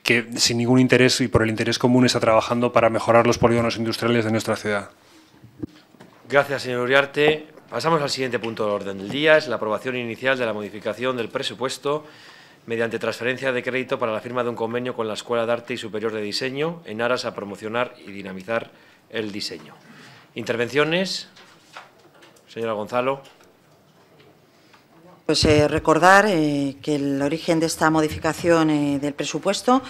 que sin ningún interés y por el interés común está trabajando para mejorar los polígonos industriales de nuestra ciudad. Gracias, señor Uriarte. Pasamos al siguiente punto del orden del día, es la aprobación inicial de la modificación del presupuesto mediante transferencia de crédito para la firma de un convenio con la Escuela de Arte y Superior de Diseño en aras a promocionar y dinamizar el diseño. Intervenciones. Señora Gonzalo. Pues eh, recordar eh, que el origen de esta modificación eh, del presupuesto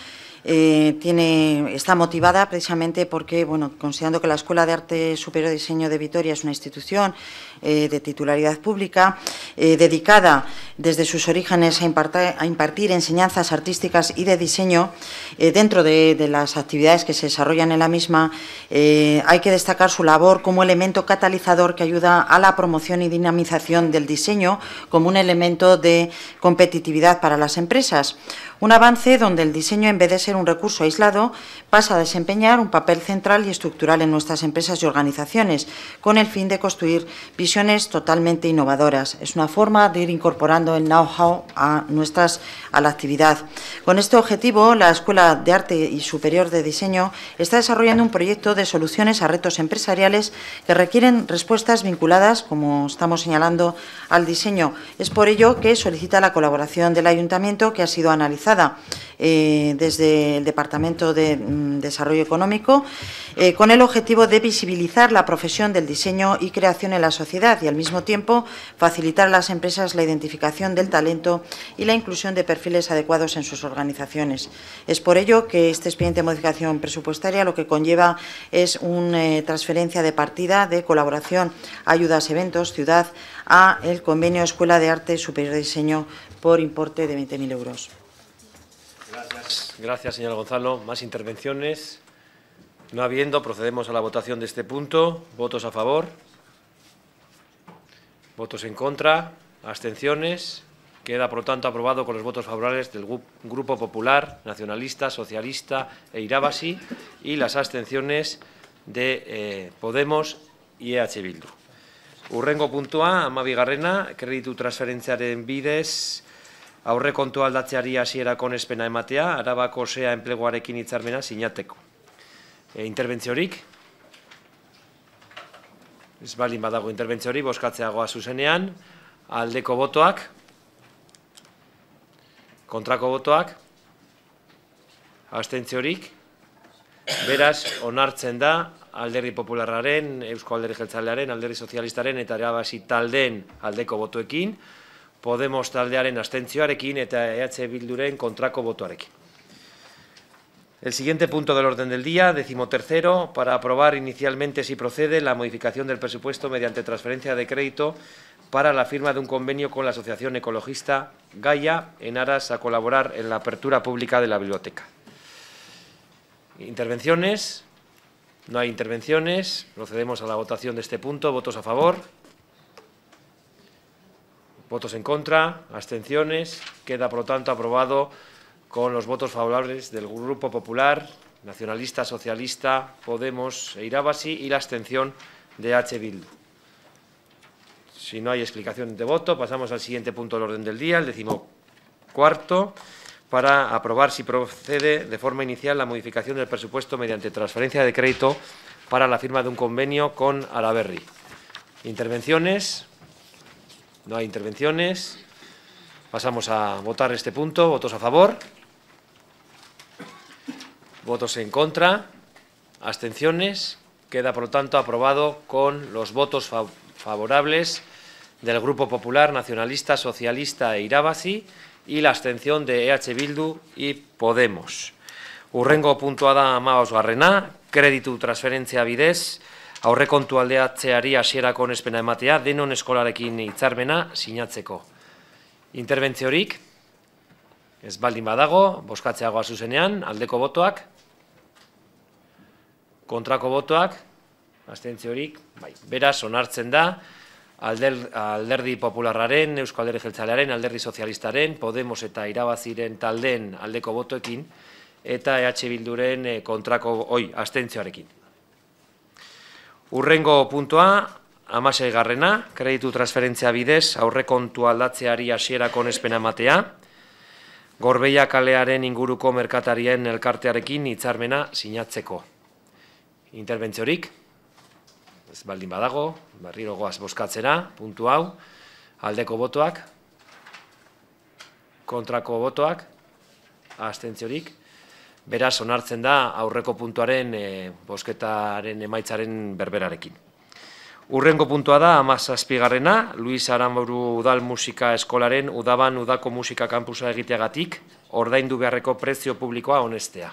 eh, está motivada precisamente porque, bueno, considerando que la Escuela de Arte Superior de Diseño de Vitoria es una institución eh, de titularidad pública, eh, dedicada desde sus orígenes a impartir, enseñanzas artísticas y de diseño, dentro de, las actividades que se desarrollan en la misma, hay que destacar su labor como elemento catalizador que ayuda a la promoción y dinamización del diseño como un elemento de competitividad para las empresas. Un avance donde el diseño, en vez de ser un recurso aislado, pasa a desempeñar un papel central y estructural en nuestras empresas y organizaciones, con el fin de construir visiones totalmente innovadoras. Es una forma de ir incorporando el know-how a, nuestras, a la actividad. Con este objetivo, la Escuela de Arte y Superior de Diseño está desarrollando un proyecto de soluciones a retos empresariales que requieren respuestas vinculadas, como estamos señalando, al diseño. Es por ello que solicita la colaboración del Ayuntamiento, que ha sido analizada eh, desde el Departamento de mm, Desarrollo Económico, eh, con el objetivo de visibilizar la profesión del diseño y creación en la sociedad y, al mismo tiempo, facilitar a las empresas la identificación del talento y la inclusión de perfiles adecuados en sus organizaciones. Es por ello que este expediente de modificación presupuestaria lo que conlleva es una eh, transferencia de partida de colaboración, ayudas, eventos, ciudad, a el convenio Escuela de Arte Superior de Diseño por importe de 20.000 euros. Gracias. señor Gonzalo. ¿Más intervenciones? No habiendo, procedemos a la votación de este punto. ¿Votos a favor? ¿Votos en contra? ¿Abstenciones? Queda, por lo tanto, aprobado con los votos favorables del Grupo Popular, Nacionalista, Socialista e Irabasi y las abstenciones de eh, Podemos y EH Bildu. Urrengo puntua, amabigarrena, kreditu transferentziaren bidez, aurrekontu aldatzeari hasierako espena ematea, arabako sea enpleguarekin hitzarmena sinateko. E, interbentziorik? Ez balin badago interbentziorik, boskatzeagoa zuzenean, aldeko botoak, kontrako botoak, astentziorik, beraz, onartzen da, alderri popularraren, eusko alderri jeltzalearen, alderri sozialistaren eta erabasi taldeen aldeko botoekin, Podemos taldearen abstentzioarekin eta EH Bilduren kontrako botoarekin. El siguiente punto del orden del día, decimotercero, para aprobar inicialmente, si procede, la modificación del presupuesto mediante transferencia de crédito para la firma de un convenio con la Asociación Ecologista Gaia en aras a colaborar en la apertura pública de la biblioteca. Intervenciones. No hay intervenciones. Procedemos a la votación de este punto. ¿Votos a favor? Votos en contra, abstenciones. Queda, por lo tanto, aprobado con los votos favorables del Grupo Popular, Nacionalista, Socialista, Podemos e Irabasi y la abstención de H. Bildu. Si no hay explicación de voto, pasamos al siguiente punto del orden del día, el decimocuarto, para aprobar si procede de forma inicial la modificación del presupuesto mediante transferencia de crédito para la firma de un convenio con Araberri. Intervenciones. No hay intervenciones. Pasamos a votar este punto. ¿Votos a favor? ¿Votos en contra? ¿Abstenciones? Queda, por lo tanto, aprobado con los votos favorables del Grupo Popular, Nacionalista, Socialista e Irabasi y la abstención de EH Bildu y Podemos. Urrengo puntua da amaos garrena, kreditu transferentzia bidez, aurrekontu aldeatzeari hasierako onespena ematea, denon eskolarekin hitzarmena sinatzeko. Interbentziorik, ez baldin badago, boskatzeagoa zuzenean, aldeko botoak, kontrako botoak, astentziorik, bai, beraz, onartzen da, alder, alderdi popularraren, Eusko Alderdi Jeltzalearen, alderdi sozialistaren, Podemos eta irabaziren taldeen aldeko botoekin, eta EH Bilduren kontrako, oi, astentzioarekin. Urrengo puntua, amasei garrena, kreditu transferentzia bidez, aurrekontu aldatzeari hasierako onespena matea, Gorbeia kalearen inguruko merkatarien elkartearekin hitzarmena sinatzeko. Interbentziorik, ez baldin badago, barriro goaz boskatzera, puntu hau, aldeko botoak, kontrako botoak, astentziorik, beraz onartzen da aurreko puntuaren e, bosketaren emaitzaren berberarekin. Urrengo puntua da, amazazpigarrena, Luis Aramburu Udal Musika Eskolaren Udaban Udako Musika Kampusa egiteagatik, ordaindu beharreko prezio publikoa honestea.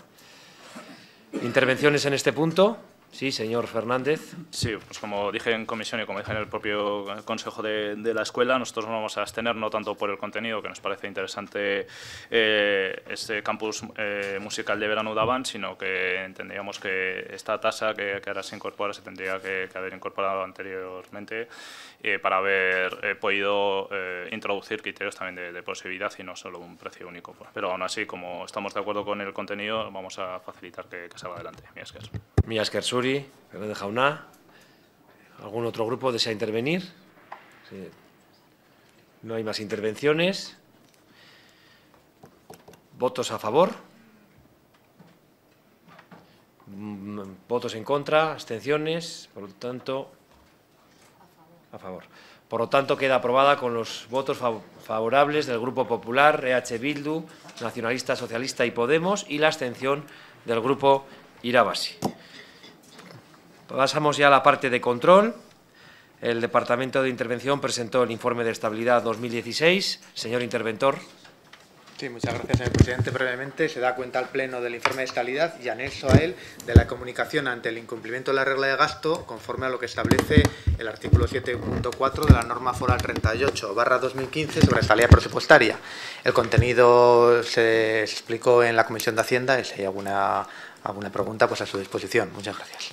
Intervenciones en este punto? Sí, señor Fernández. Sí, pues como dije en comisión y como dije en el propio consejo de, la escuela, nosotros nos vamos a abstener no tanto por el contenido, que nos parece interesante eh, este campus eh, musical de verano Daban, sino que entendíamos que esta tasa que, ahora se incorpora se tendría que, haber incorporado anteriormente eh, para haber podido introducir criterios también de, posibilidad y no solo un precio único. Pero aún así, como estamos de acuerdo con el contenido, vamos a facilitar que, que salga adelante. Miasker Zuri, de Jauna. ¿Algún otro grupo desea intervenir? No hay más intervenciones. ¿Votos a favor? Mm, ¿Votos en contra? ¿Abstenciones? Por lo tanto, a favor. Por lo tanto, queda aprobada con los votos favorables del Grupo Popular, EH Bildu, Nacionalista, Socialista y Podemos y la abstención del Grupo Irabasi. Pasamos ya a la parte de control. El Departamento de Intervención presentó el informe de estabilidad 2016. Señor interventor. Sí, muchas gracias, señor presidente. Brevemente, se da cuenta al Pleno del informe de estabilidad y anexo a él de la comunicación ante el incumplimiento de la regla de gasto conforme a lo que establece el artículo 7.4 de la norma foral 38 barra 2015 sobre estabilidad presupuestaria. El contenido se explicó en la Comisión de Hacienda y si hay alguna, alguna pregunta, pues a su disposición. Muchas gracias.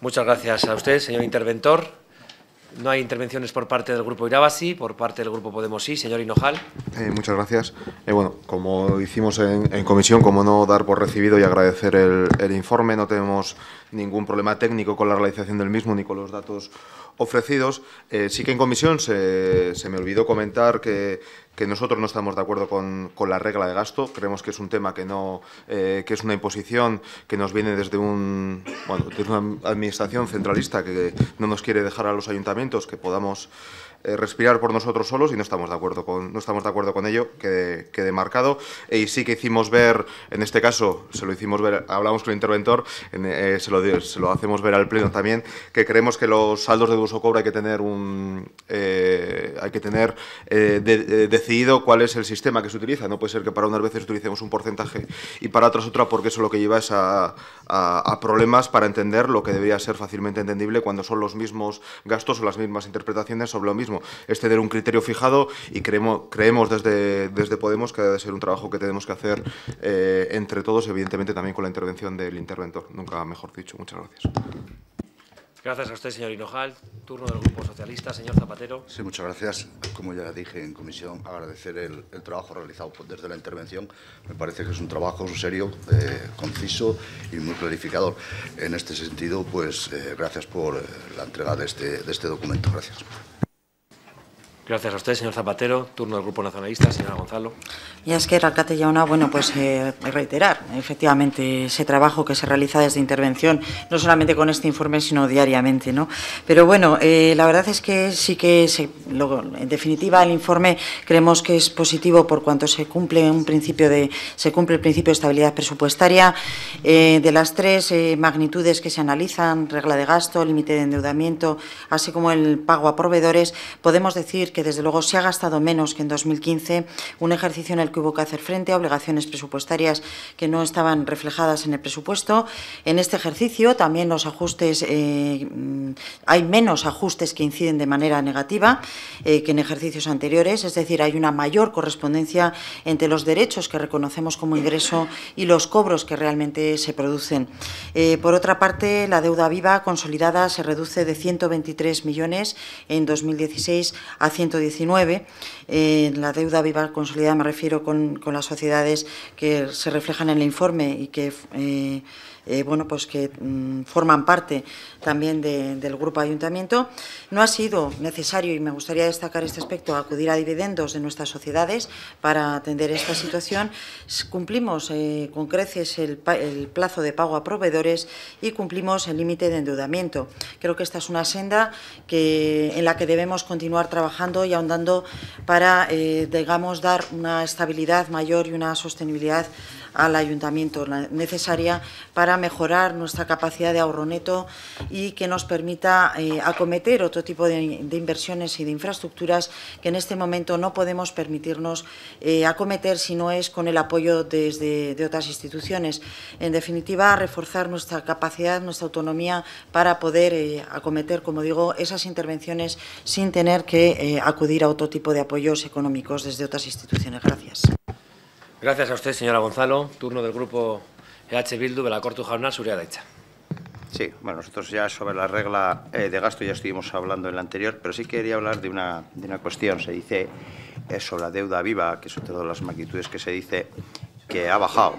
Muchas gracias a usted, señor interventor. No hay intervenciones por parte del Grupo Irabasi, por parte del Grupo Podemos sí. Señor Hinojal. Eh, muchas gracias. Eh, bueno, como hicimos en, comisión, como no dar por recibido y agradecer el, informe, no tenemos ningún problema técnico con la realización del mismo ni con los datos ofrecidos. Eh, sí que en comisión se, se me olvidó comentar que que nosotros no estamos de acuerdo con, con, la regla de gasto. Creemos que es un tema que no eh, que es una imposición que nos viene desde un bueno, desde una administración centralista que no nos quiere dejar a los ayuntamientos que podamos eh, respirar por nosotros solos y no estamos de acuerdo con, no estamos de acuerdo con ello, quede, quede marcado. Y sí que hicimos ver, en este caso, se lo hicimos ver, hablamos con el interventor, eh, se, lo, se lo hacemos ver al Pleno también, que creemos que los saldos de uso cobra hay que tener un eh, hay que tener decidido cuál es el sistema que se utiliza. No puede ser que para unas veces utilicemos un porcentaje y para otras otra, porque eso lo que lleva es a, a problemas para entender lo que debería ser fácilmente entendible cuando son los mismos gastos o las mismas interpretaciones sobre lo mismo es tener un criterio fijado y creemos, creemos desde, desde Podemos que debe ser un trabajo que tenemos que hacer eh, entre todos, evidentemente también con la intervención del interventor. Nunca mejor dicho. Muchas gracias. Gracias a usted, señor Hinojal. Turno del Grupo Socialista, señor Zapatero. Sí, muchas gracias. Como ya dije en comisión, agradecer el, trabajo realizado desde la intervención. Me parece que es un trabajo serio, eh, conciso y muy clarificador. En este sentido, pues eh, gracias por la entrega de este, de este documento. Gracias. Gracias a usted, señor Zapatero. Turno del Grupo Nacionalista, señora Gonzalo. Y es que, Alcate Yauna, bueno, pues eh, reiterar efectivamente ese trabajo que se realiza desde intervención, no solamente con este informe, sino diariamente, ¿no? Pero bueno, eh, la verdad es que sí que, se, en definitiva, el informe creemos que es positivo por cuanto se cumple un principio de, se cumple el principio de estabilidad presupuestaria. Eh, de las tres magnitudes que se analizan, regla de gasto, límite de endeudamiento, así como el pago a proveedores, podemos decir que desde luego se ha gastado menos que en 2015, un ejercicio en el que hubo que hacer frente a obligaciones presupuestarias que no estaban reflejadas en el presupuesto. En este ejercicio también los ajustes, eh, hay menos ajustes que inciden de manera negativa eh, que en ejercicios anteriores, es decir, hay una mayor correspondencia entre los derechos que reconocemos como ingreso y los cobros que realmente se producen. Eh, por otra parte, la deuda viva consolidada se reduce de 123 millones en 2016 a 119. Eh, la deuda viva consolidada me refiero con, con, las sociedades que se reflejan en el informe y que eh, eh, bueno, pues que mm, forman parte también de, del Grupo Ayuntamiento. No ha sido necesario, y me gustaría destacar este aspecto, acudir a dividendos de nuestras sociedades para atender esta situación. Cumplimos eh, con creces el, el, plazo de pago a proveedores y cumplimos el límite de endeudamiento. Creo que esta es una senda que, en la que debemos continuar trabajando y ahondando para, eh, digamos, dar una estabilidad mayor y una sostenibilidad al ayuntamiento necesaria para mejorar nuestra capacidad de ahorro neto y que nos permita eh, acometer otro tipo de, de, inversiones y de infraestructuras que en este momento no podemos permitirnos eh, acometer si no es con el apoyo desde, de otras instituciones. En definitiva, reforzar nuestra capacidad, nuestra autonomía para poder eh, acometer, como digo, esas intervenciones sin tener que acudir a otro tipo de apoyos económicos desde otras instituciones. Gracias. Gracias a usted, señora Gonzalo. Turno del grupo EH Bildu de la Corte Jauna, Suria Derecha. Sí, bueno, nosotros ya sobre la regla eh, de gasto ya estuvimos hablando en la anterior, pero sí quería hablar de una, de una cuestión. Se dice eso, la deuda viva, que son todas las magnitudes que se dice que ha bajado.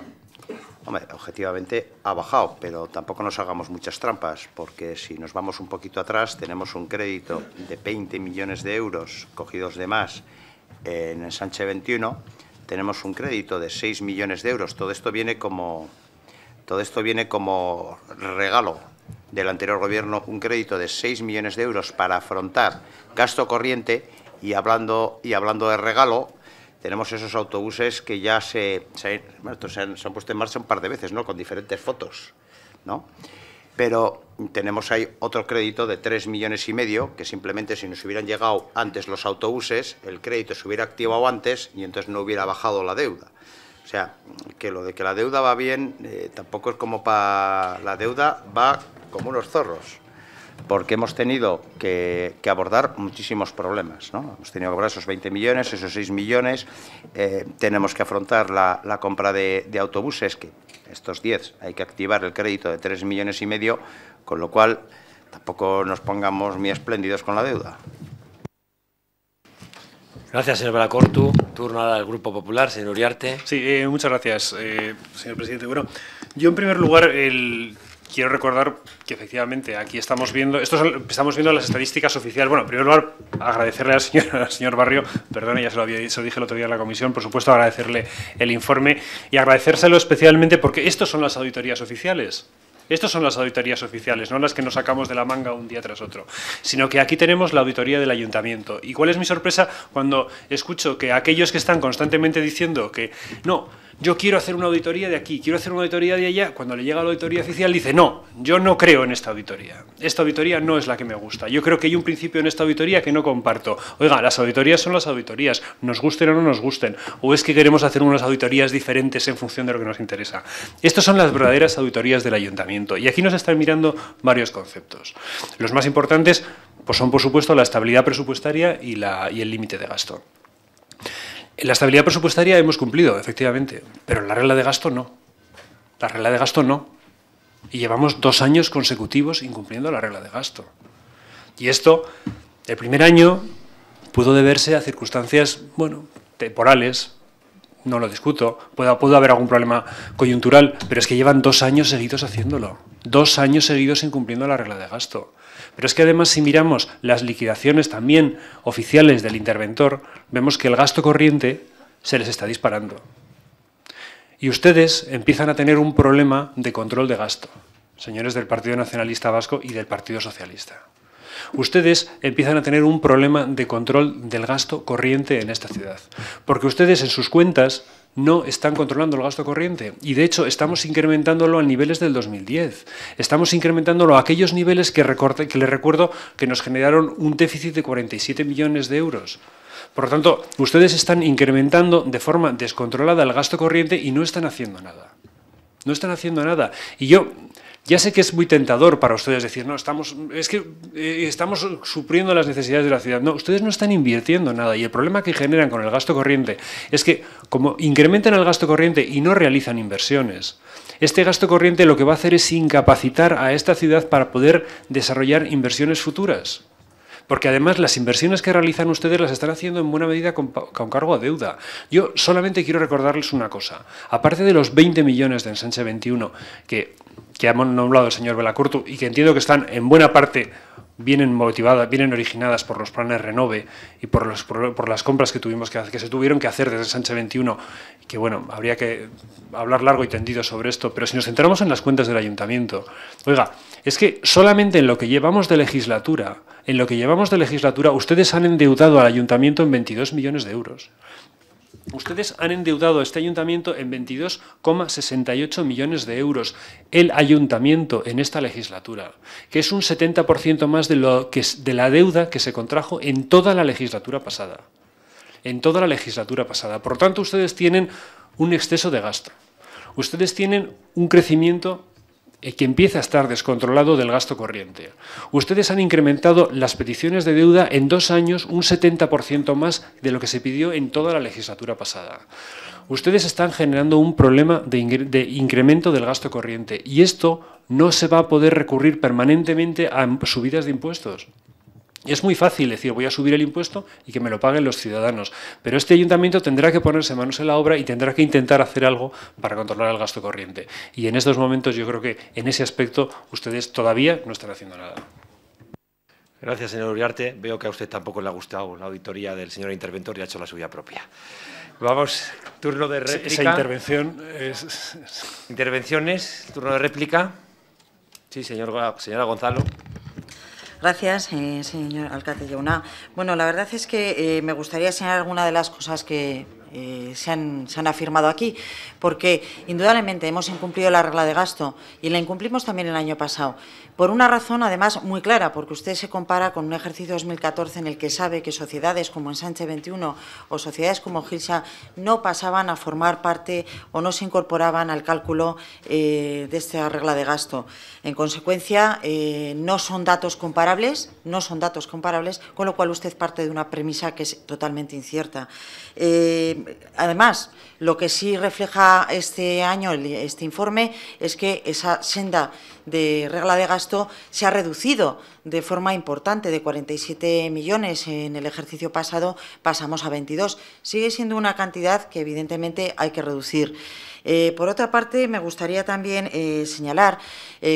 Hombre, objetivamente ha bajado, pero tampoco nos hagamos muchas trampas, porque si nos vamos un poquito atrás, tenemos un crédito de 20 millones de euros cogidos de más en el Sánchez 21 tenemos un crédito de 6 millones de euros. Todo esto viene como, todo esto viene como regalo del anterior gobierno, un crédito de 6 millones de euros para afrontar gasto corriente y hablando, y hablando de regalo, tenemos esos autobuses que ya se, se, se, han, se han puesto en marcha un par de veces, ¿no? con diferentes fotos. ¿no? Pero tenemos ahí otro crédito de 3 millones y medio, que simplemente si nos hubieran llegado antes los autobuses, el crédito se hubiera activado antes y entonces no hubiera bajado la deuda. O sea, que lo de que la deuda va bien, eh, tampoco es como para... La deuda va como unos zorros, porque hemos tenido que, abordar muchísimos problemas. Hemos tenido que abordar esos 20 millones, esos 6 millones, eh, tenemos que afrontar la, compra de autobuses, que estos 10 hay que activar el crédito de 3 millones y medio, con lo cual tampoco nos pongamos muy espléndidos con la deuda. Gracias, señor Balacortu. Turno al Grupo Popular, señor Uriarte. Sí, eh, muchas gracias, eh, señor presidente. Bueno, yo en primer lugar el, quiero recordar que efectivamente aquí estamos viendo, esto estamos viendo las estadísticas oficiales. Bueno, en primer lugar, agradecerle al señor, (laughs) al señor Barrio, perdone, ya se lo, había, se dije el otro día en la comisión, por supuesto agradecerle el informe y agradecérselo especialmente porque estos son las auditorías oficiales. Estas son las auditorías oficiales, no las que nos sacamos de la manga un día tras otro, sino que aquí tenemos la auditoría del ayuntamiento. ¿Y cuál es mi sorpresa cuando escucho que aquellos que están constantemente diciendo que no, yo quiero hacer una auditoría de aquí, quiero hacer una auditoría de allá, cuando le llega la auditoría oficial dice, no, yo no creo en esta auditoría, esta auditoría no es la que me gusta, yo creo que hay un principio en esta auditoría que no comparto. Oiga, las auditorías son las auditorías, nos gusten o no nos gusten, o es que queremos hacer unas auditorías diferentes en función de lo que nos interesa. Estas son las verdaderas auditorías del ayuntamiento, y aquí nos están mirando varios conceptos. Los más importantes pues son, por supuesto, la estabilidad presupuestaria y, el límite de gasto. En la estabilidad presupuestaria hemos cumplido, efectivamente, pero en la regla de gasto no. La regla de gasto no. Y llevamos dos años consecutivos incumpliendo la regla de gasto. Y esto, el primer año, pudo deberse a circunstancias, bueno, temporales, no lo discuto, puede, puede haber algún problema coyuntural, pero es que llevan dos años seguidos haciéndolo. Dos años seguidos incumpliendo la regla de gasto. Pero es que además si miramos las liquidaciones también oficiales del interventor, vemos que el gasto corriente se les está disparando. Y ustedes empiezan a tener un problema de control de gasto, señores del Partido Nacionalista Vasco y del Partido Socialista. Ustedes empiezan a tener un problema de control del gasto corriente en esta ciudad. Porque ustedes en sus cuentas no están controlando el gasto corriente y de hecho estamos incrementándolo a niveles del 2010. Estamos incrementándolo a aquellos niveles que, que les recuerdo que nos generaron un déficit de 47 millones de euros. Por lo tanto, ustedes están incrementando de forma descontrolada el gasto corriente y no están haciendo nada. No están haciendo nada. Y yo ya sé que es muy tentador para ustedes decir, no, estamos, es que eh, estamos supliendo las necesidades de la ciudad. No, ustedes no están invirtiendo nada y el problema que generan con el gasto corriente es que como incrementan el gasto corriente y no realizan inversiones, este gasto corriente lo que va a hacer es incapacitar a esta ciudad para poder desarrollar inversiones futuras. Porque además las inversiones que realizan ustedes las están haciendo en buena medida con, con, cargo a deuda. Yo solamente quiero recordarles una cosa. Aparte de los 20 millones de ensanche 21 que que ha nombrado el señor Belacurtu y que entiendo que están en buena parte vienen motivadas, vienen originadas por los planes Renove y por, los, por, las compras que tuvimos que, que se tuvieron que hacer desde Sánchez 21, que bueno, habría que hablar largo y tendido sobre esto, pero si nos centramos en las cuentas del ayuntamiento, oiga, es que solamente en lo que llevamos de legislatura, en lo que llevamos de legislatura, ustedes han endeudado al ayuntamiento en 22 millones de euros. Ustedes han endeudado a este ayuntamiento en 22,68 millones de euros. El ayuntamiento en esta legislatura, que es un 70% más de, lo que, de la deuda que se contrajo en toda la legislatura pasada. En toda la legislatura pasada. Por tanto, ustedes tienen un exceso de gasto. Ustedes tienen un crecimiento que empieza a estar descontrolado del gasto corriente. Ustedes han incrementado las peticiones de deuda en dos años un 70% más de lo que se pidió en toda la legislatura pasada. Ustedes están generando un problema de incremento del gasto corriente y esto no se va a poder recurrir permanentemente a subidas de impuestos. Es muy fácil decir, voy a subir el impuesto y que me lo paguen los ciudadanos, pero este ayuntamiento tendrá que ponerse manos en la obra y tendrá que intentar hacer algo para controlar el gasto corriente. Y en estos momentos yo creo que en ese aspecto ustedes todavía no están haciendo nada. Gracias, señor Uriarte. Veo que a usted tampoco le ha gustado la auditoría del señor interventor y ha hecho la suya propia. Vamos, turno de réplica. Esa intervención es... Intervenciones, turno de réplica. Sí, señor, señora Gonzalo. Gracias, eh, señor alcalde Yauna. Bueno, la verdad es que eh, me gustaría señalar alguna de las cosas que eh, se, han, se, han, afirmado aquí, porque indudablemente hemos incumplido la regla de gasto y la incumplimos también el año pasado, por una razón además muy clara, porque usted se compara con un ejercicio 2014 en el que sabe que sociedades como Ensanche 21 o sociedades como Gilsa no pasaban a formar parte o no se incorporaban al cálculo eh, de esta regla de gasto. En consecuencia, eh, no son datos comparables, no son datos comparables, con lo cual usted parte de una premisa que es totalmente incierta. Eh, además, lo que sí refleja este año, este informe, es que esa senda de regla de gasto se ha reducido de forma importante, de 47 millones en el ejercicio pasado pasamos a 22. Sigue siendo una cantidad que evidentemente hay que reducir. Eh, por otra parte, me gustaría también eh, señalar,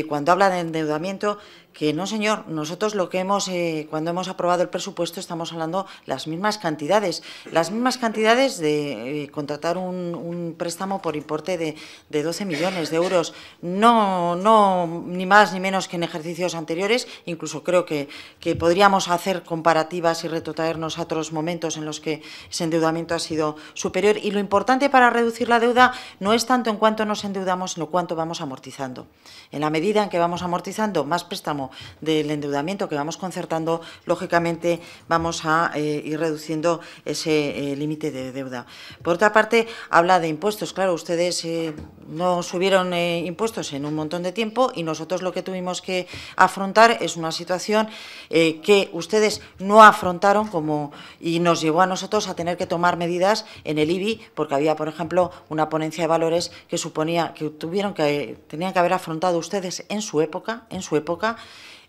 cuando habla de endeudamiento, que no, señor, nosotros lo que hemos, eh, cuando hemos aprobado el presupuesto, estamos hablando las mismas cantidades, las mismas cantidades de eh, contratar un, préstamo por importe de, de, 12 millones de euros, no, no ni más ni menos que en ejercicios anteriores, incluso creo que, que podríamos hacer comparativas y retrotraernos a otros momentos en los que ese endeudamiento ha sido superior. Y lo importante para reducir la deuda no es tanto en cuánto nos endeudamos, sino cuánto vamos amortizando. En la medida en que vamos amortizando más préstamo del endeudamiento que vamos concertando, lógicamente vamos a eh, ir reduciendo ese eh, límite de deuda. Por otra parte, habla de impuestos. Claro, ustedes eh, no subieron impuestos en un montón de tiempo y nosotros lo que tuvimos que afrontar es una situación que ustedes no afrontaron como y nos llevó a nosotros a tener que tomar medidas en el IBI porque había, por ejemplo, una ponencia de valores que suponía que tuvieron que tenían que haber afrontado ustedes en su época, en su época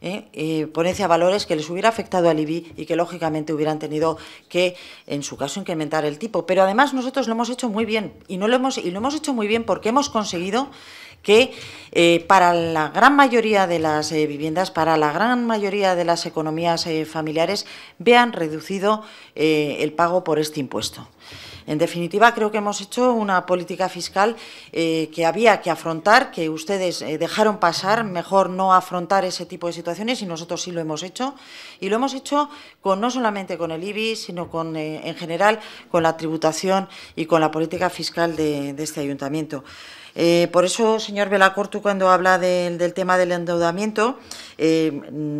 ¿eh? Eh, ponencia de valores que les hubiera afectado al IBI y que lógicamente hubieran tenido que, en su caso, incrementar el tipo. Pero además nosotros lo hemos hecho muy bien y, no lo, hemos, y lo hemos hecho muy bien porque hemos conseguido que eh, para la gran mayoría de las viviendas, para la gran mayoría de las economías familiares, vean reducido el pago por este impuesto. En definitiva, creo que hemos hecho una política fiscal eh, que había que afrontar, que ustedes eh, dejaron pasar, mejor no afrontar ese tipo de situaciones y nosotros sí lo hemos hecho. Y lo hemos hecho no solamente con el IBI, sino con, eh, en general con la tributación y con la política fiscal de, este ayuntamiento. Por eso, señor Belacortu, cuando habla del, tema del endeudamiento, eh,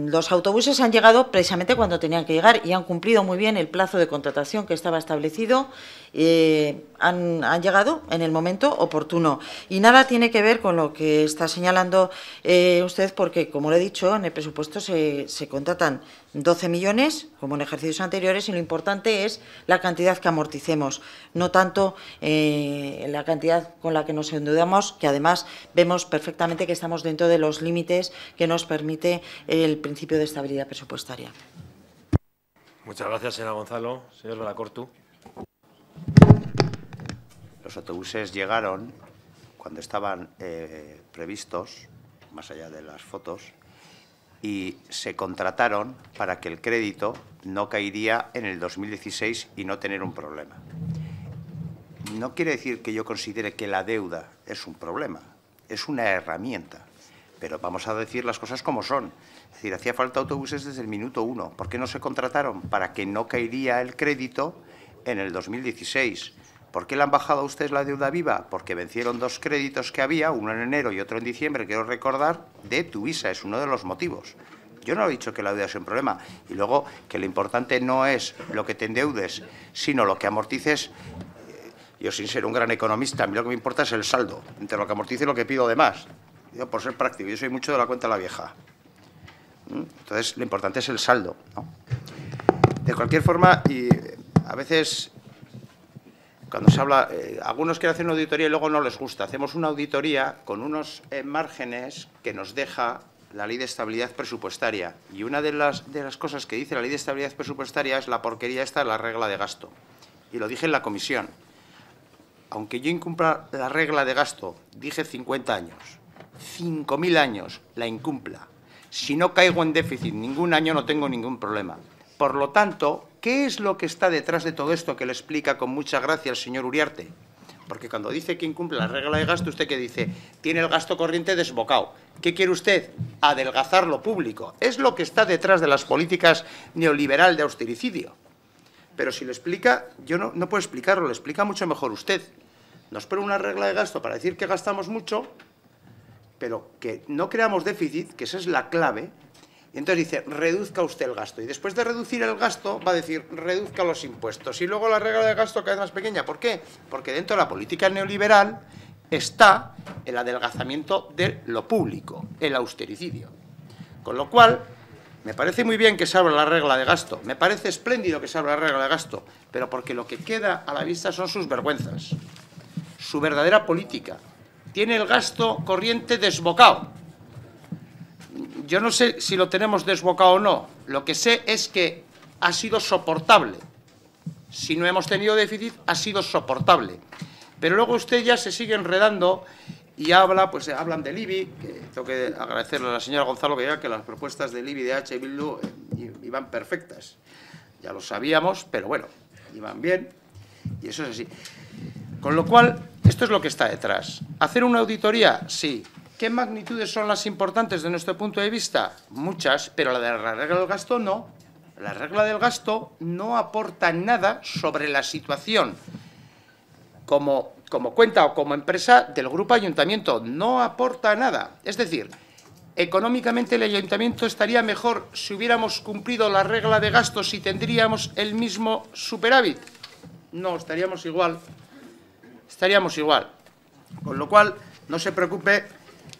los autobuses han llegado precisamente cuando tenían que llegar y han cumplido muy bien el plazo de contratación que estaba establecido eh, han, llegado en el momento oportuno. Y nada tiene que ver con lo que está señalando eh, usted, porque, como le he dicho, en el presupuesto se, contratan 12 millones, como en ejercicios anteriores, y lo importante es la cantidad que amorticemos, no tanto eh, la cantidad con la que nos endeudamos, que además vemos perfectamente que estamos dentro de los límites que nos permite el principio de estabilidad presupuestaria. Muchas gracias, señora Gonzalo. Señor Belacortu. Los autobuses llegaron cuando estaban eh, previstos, más allá de las fotos, y se contrataron para que el crédito no caería en el 2016 y no tener un problema. No quiere decir que yo considere que la deuda es un problema, es una herramienta, pero vamos a decir las cosas como son. Es decir, hacía falta autobuses desde el minuto uno. ¿Por qué no se contrataron? Para que no caería el crédito en el 2016. ¿Por qué le han bajado a ustedes la deuda viva? Porque vencieron dos créditos que había, uno en enero y otro en diciembre, quiero recordar, de Tuvisa, es uno de los motivos. Yo no he dicho que la deuda sea un problema. Y luego que lo importante no es lo que te endeudes, sino lo que amortices. Yo, sin ser un gran economista, a mí lo que me importa es el saldo, entre lo que amortice y lo que pido de más. Yo, por ser práctico, yo soy mucho de la cuenta la vieja. ¿Mm? Entonces, lo importante es el saldo. De cualquier forma, y a veces cuando se habla, eh, algunos quieren hacer una auditoría y luego no les gusta. Hacemos una auditoría con unos eh, márgenes que nos deja la ley de estabilidad presupuestaria. Y una de las, de las cosas que dice la ley de estabilidad presupuestaria es la porquería esta, la regla de gasto. Y lo dije en la comisión. Aunque yo incumpla la regla de gasto, dije 50 años, 5.000 años la incumpla. Si no caigo en déficit ningún año no tengo ningún problema. Por lo tanto, ¿qué es lo que está detrás de todo esto que le explica con mucha gracia el señor Uriarte? Porque cuando dice que incumple la regla de gasto, usted que dice, tiene el gasto corriente desbocado. ¿Qué quiere usted? Adelgazar lo público. Es lo que está detrás de las políticas neoliberal de austericidio. Pero si lo explica, yo no, no puedo explicarlo, lo explica mucho mejor usted. Nos pone una regla de gasto para decir que gastamos mucho, pero que no creamos déficit, que esa es la clave, y entonces dice, reduzca usted el gasto. Y después de reducir el gasto, va a decir, reduzca los impuestos. Y luego la regla de gasto cada vez más pequeña. ¿Por qué? Porque dentro de la política neoliberal está el adelgazamiento de lo público, el austericidio. Con lo cual, me parece muy bien que se abra la regla de gasto, me parece espléndido que se abra la regla de gasto, pero porque lo que queda a la vista son sus vergüenzas, su verdadera política. Tiene el gasto corriente desbocado yo no sé si lo tenemos desbocado o no. Lo que sé es que ha sido soportable. Si no hemos tenido déficit, ha sido soportable. Pero luego usted ya se sigue enredando y habla, pues hablan del IBI, que tengo que agradecerle a la señora Gonzalo que diga que las propuestas del IBI de H. Bildu eh, iban perfectas. Ya lo sabíamos, pero bueno, iban bien y eso es así. Con lo cual, esto es lo que está detrás. ¿Hacer una auditoría? Sí. ¿Qué magnitudes son las importantes de nuestro punto de vista? Muchas, pero la de la regla del gasto no. La regla del gasto no aporta nada sobre la situación como, como cuenta o como empresa del grupo ayuntamiento. No aporta nada. Es decir, económicamente el ayuntamiento estaría mejor si hubiéramos cumplido la regla de gasto si tendríamos el mismo superávit. No, estaríamos igual. Estaríamos igual. Con lo cual, no se preocupe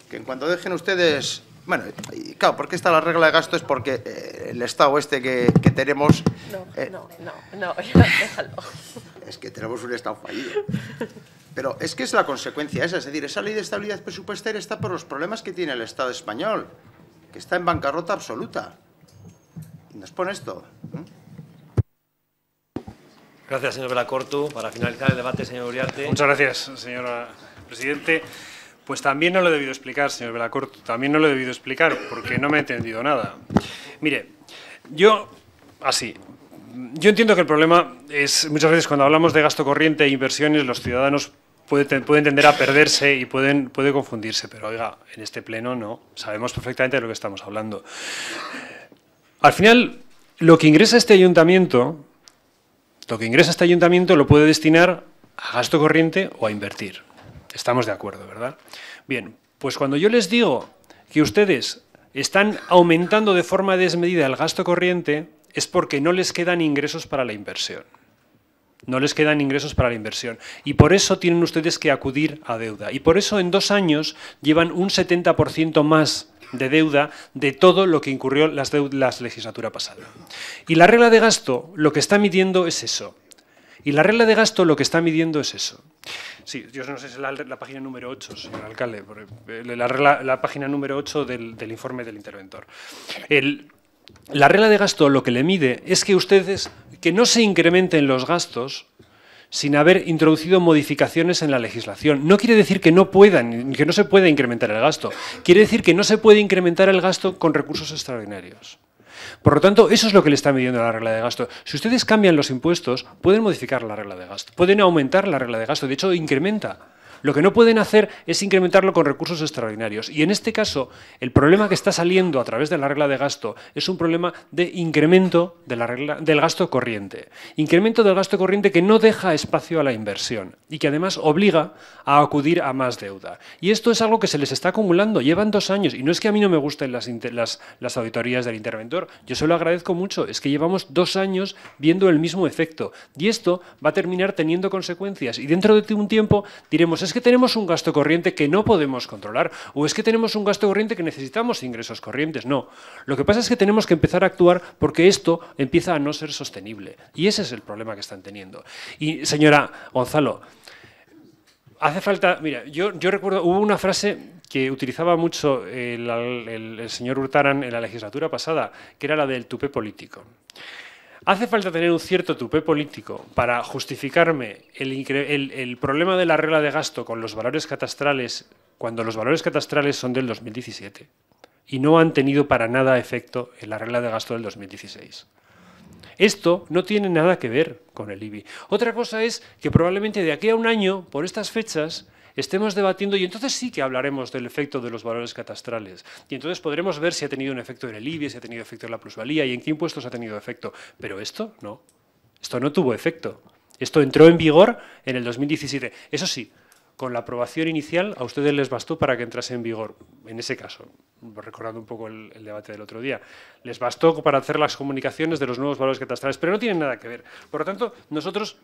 que en cuanto dejen ustedes... Bueno, y claro, ¿por qué está la regla de gasto? Es porque eh, el estado este que, que tenemos... No, eh, no, no, no, (laughs) déjalo. Es que tenemos un estado fallido. Pero es que es la consecuencia esa, es decir, esa ley de estabilidad presupuestaria está por los problemas que tiene el Estado español, que está en bancarrota absoluta. Y nos pone esto. ¿eh? Gracias, señor Belacortu. Para finalizar el debate, señor Uriarte. Muchas gracias, señor presidente. Pues también no lo he debido explicar, señor Belacorto, también no lo he debido explicar porque no me he entendido nada. Mire, yo, así, yo entiendo que el problema es, muchas veces cuando hablamos de gasto corriente e inversiones, los ciudadanos pueden, pueden tender a perderse y pueden, puede confundirse, pero oiga, en este pleno no, sabemos perfectamente de lo que estamos hablando. Al final, lo que ingresa este ayuntamiento, lo que ingresa este ayuntamiento lo puede destinar a gasto corriente o a invertir. Estamos de acuerdo, ¿verdad? Bien, pues cuando yo les digo que ustedes están aumentando de forma desmedida el gasto corriente, es porque no les quedan ingresos para la inversión. No les quedan ingresos para la inversión. Y por eso tienen ustedes que acudir a deuda. Y por eso en dos años llevan un 70% más de deuda de todo lo que incurrió la legislatura pasada. Y la regla de gasto lo que está midiendo es eso. Y la regla de gasto lo que está midiendo es eso. Sí, yo no sé si es la, página número 8, señor alcalde, eh, la, página número 8 del, del informe del interventor. La regla de gasto lo que le mide es que ustedes, que no se incrementen los gastos sin haber introducido modificaciones en la legislación. No quiere decir que no puedan, que no se pueda incrementar el gasto. Quiere decir que no se puede incrementar el gasto con recursos extraordinarios. Por lo tanto, eso es lo que le está midiendo la regla de gasto. Si ustedes cambian los impuestos, pueden modificar la regla de gasto, pueden aumentar la regla de gasto, de hecho incrementa. Lo que no pueden hacer es incrementarlo con recursos extraordinarios. Y en este caso, el problema que está saliendo a través de la regla de gasto es un problema de incremento del gasto corriente. Incremento del gasto corriente que no deja espacio a la inversión y que además obliga a acudir a más deuda. Y esto es algo que se les está acumulando. Llevan dos años. Y no es que a mí no me gusten las, las auditorías del interventor. Yo se lo agradezco mucho. Es que llevamos dos años viendo el mismo efecto. Y esto va a terminar teniendo consecuencias. Y dentro de un tiempo diremos, es que tenemos un gasto corriente que no podemos controlar o es que tenemos un gasto corriente que necesitamos ingresos corrientes. No. Lo que pasa es que tenemos que empezar a actuar porque esto empieza a no ser sostenible. Y ese es el problema que están teniendo. Y señora Gonzalo, hace falta, mira, yo, recuerdo, hubo una frase que utilizaba mucho el, el señor Hurtaran en la legislatura pasada, que era la del tupé político. Hace falta tener un cierto tupé político para justificarme el, problema de la regla de gasto con los valores catastrales cuando los valores catastrales son del 2017 y no han tenido para nada efecto en la regla de gasto del 2016. Esto no tiene nada que ver con el IBI. Otra cosa es que probablemente de aquí a un año, por estas fechas, estemos debatiendo y entonces sí que hablaremos del efecto de los valores catastrales. Y entonces podremos ver si ha tenido un efecto en el IBI, si ha tenido efecto en la plusvalía y en qué impuestos ha tenido efecto. Pero esto no. Esto no tuvo efecto. Esto entró en vigor en el 2017. Eso sí, con la aprobación inicial a ustedes les bastó para que entrase en vigor, en ese caso, recordando un poco el, el, debate del otro día, les bastó para hacer las comunicaciones de los nuevos valores catastrales, pero no tienen nada que ver. Por lo tanto, nosotros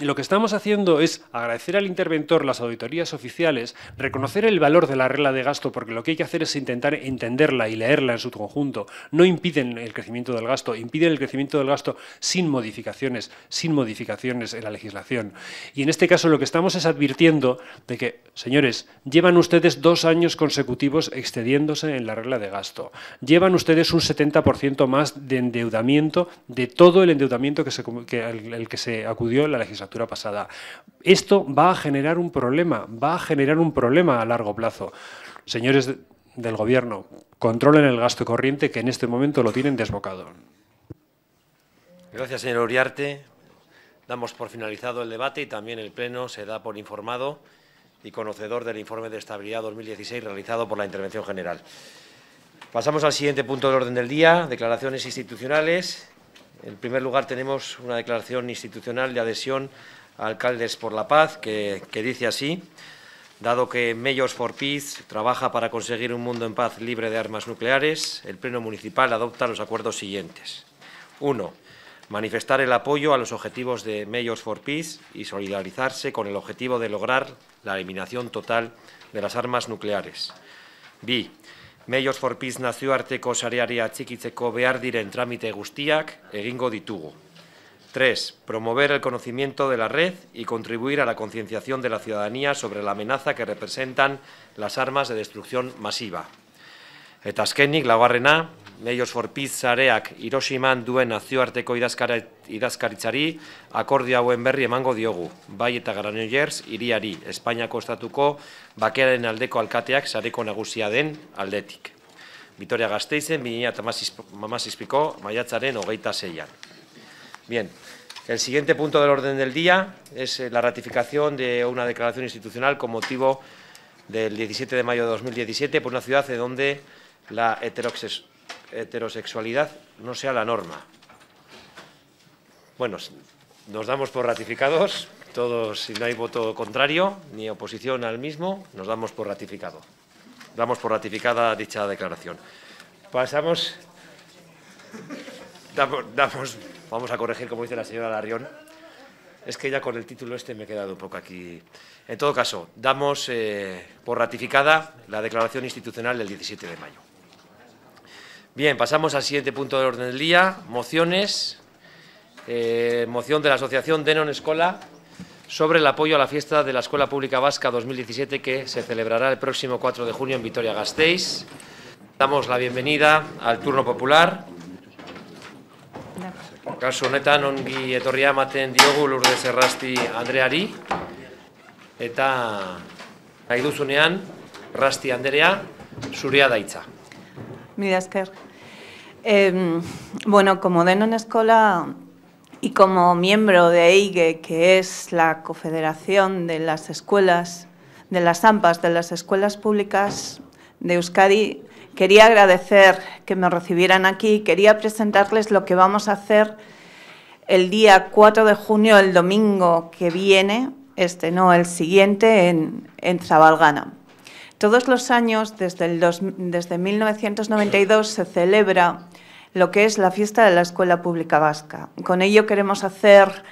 lo que estamos haciendo es agradecer al interventor las auditorías oficiales, reconocer el valor de la regla de gasto, porque lo que hay que hacer es intentar entenderla y leerla en su conjunto. No impiden el crecimiento del gasto, impiden el crecimiento del gasto sin modificaciones, sin modificaciones en la legislación. Y en este caso lo que estamos es advirtiendo de que, señores, llevan ustedes dos años consecutivos excediéndose en la regla de gasto. Llevan ustedes un 70% más de endeudamiento de todo el endeudamiento que se, que que se acudió en la legislación pasada. Esto va a generar un problema, va a generar un problema a largo plazo. Señores del Gobierno, controlen el gasto corriente que en este momento lo tienen desbocado. Gracias, señor Uriarte. Damos por finalizado el debate y también el Pleno se da por informado y conocedor del informe de estabilidad 2016 realizado por la Intervención General. Pasamos al siguiente punto del orden del día, declaraciones institucionales. En primer lugar, tenemos una declaración institucional de adhesión a Alcaldes por la Paz que, dice así. Dado que Mayors for Peace trabaja para conseguir un mundo en paz libre de armas nucleares, el Pleno Municipal adopta los acuerdos siguientes. Uno, manifestar el apoyo a los objetivos de Mayors for Peace y solidarizarse con el objetivo de lograr la eliminación total de las armas nucleares. B. Medios for Peace nazioarteko sareari atxikitzeko behar diren tramite guztiak egingo ditugu. 3. Promover el conocimiento de la red y contribuir a la concienciación de la ciudadanía sobre la amenaza que representan las armas de destrucción masiva. Eta azkenik, laugarrena, Medios for Peace zareak Hiroshiman duen nazioarteko idazkaritzari akordio hauen berri emango diogu, bai eta Granollers iriari, Espainiako estatuko bakearen aldeko alkateak sareko nagusia den aldetik. Vitoria Gasteizen, 2008ko maiatzaren hogeita zeian. Bien, el siguiente punto del orden del día es eh, la ratificación de una declaración institucional con motivo del 17 de mayo de 2017 por una ciudad en donde la heterosexualidad no sea la norma. Bueno, nos damos por ratificados, todos, si no hay voto contrario ni oposición al mismo, nos damos por ratificado. Damos por ratificada dicha declaración. Pasamos, vamos a corregir, como dice la señora Larrión, es que ya con el título este me he quedado un poco aquí. En todo caso, damos eh, por ratificada la declaración institucional del 17 de mayo. Bien, pasamos al siguiente punto del orden del día, mociones. Eh, moción de la Asociación Denon Escola sobre el apoyo a la fiesta de la Escuela Pública Vasca 2017 que se celebrará el próximo 4 de junio en Vitoria-Gasteiz. Damos la bienvenida al turno popular. Kasu honetan ongi etorria diogu Lourdes Errasti eta nahi Rasti Andrea zuria daitza. Mila bueno, como Denon Escola y como miembro de EIGE, que es la Confederación de las Escuelas, de las AMPAs, de las Escuelas Públicas de Euskadi, quería agradecer que me recibieran aquí, quería presentarles lo que vamos a hacer el día 4 de junio, el domingo que viene, este no, el siguiente, en, en Zabalgana. Todos los años, desde, desde 1992, se celebra lo que es la fiesta de la Escuela Pública Vasca. Con ello queremos hacer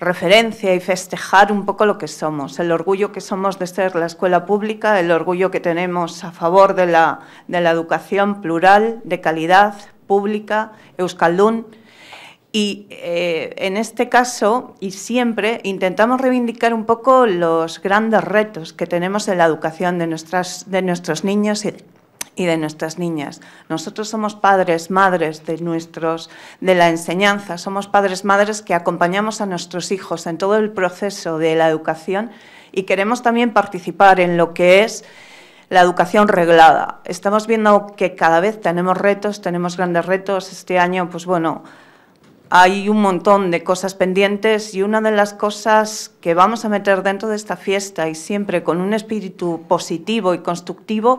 referencia y festejar un poco lo que somos, el orgullo que somos de ser la escuela pública, el orgullo que tenemos a favor de la, de la educación plural, de calidad, pública, euskaldún, y eh, en este caso, y siempre, intentamos reivindicar un poco los grandes retos que tenemos en la educación de, nuestras, de nuestros niños y, de nuestras niñas. Nosotros somos padres, madres de, nuestros, de la enseñanza, somos padres, madres que acompañamos a nuestros hijos en todo el proceso de la educación y queremos también participar en lo que es la educación reglada. Estamos viendo que cada vez tenemos retos, tenemos grandes retos. Este año, pues bueno, hay un montón de cosas pendientes y una de las cosas que vamos a meter dentro de esta fiesta y siempre con un espíritu positivo y constructivo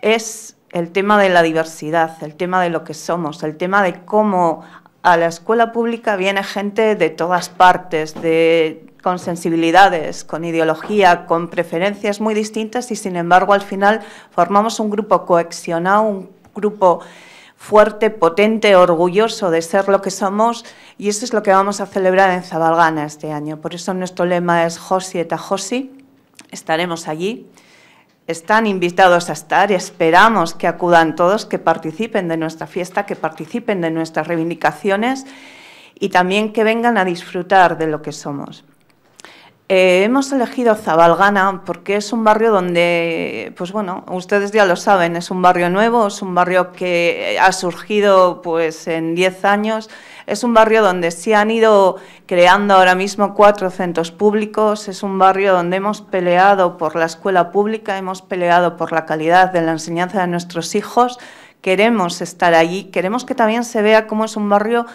es el tema de la diversidad, el tema de lo que somos, el tema de cómo a la escuela pública viene gente de todas partes, de, con sensibilidades, con ideología, con preferencias muy distintas y sin embargo al final formamos un grupo coexionado, un grupo fuerte, potente, orgulloso de ser lo que somos y eso es lo que vamos a celebrar en Zabalgana este año. Por eso nuestro lema es Josi eta Josi. Estaremos allí. Están invitados a estar y esperamos que acudan todos, que participen de nuestra fiesta, que participen de nuestras reivindicaciones y también que vengan a disfrutar de lo que somos. Eh, hemos elegido Zabalgana porque es un barrio donde, pues bueno, ustedes ya lo saben, es un barrio nuevo, es un barrio que ha surgido pues en 10 años, es un barrio donde se han ido creando ahora mismo cuatro centros públicos, es un barrio donde hemos peleado por la escuela pública, hemos peleado por la calidad de la enseñanza de nuestros hijos, queremos estar allí, queremos que también se vea cómo es un barrio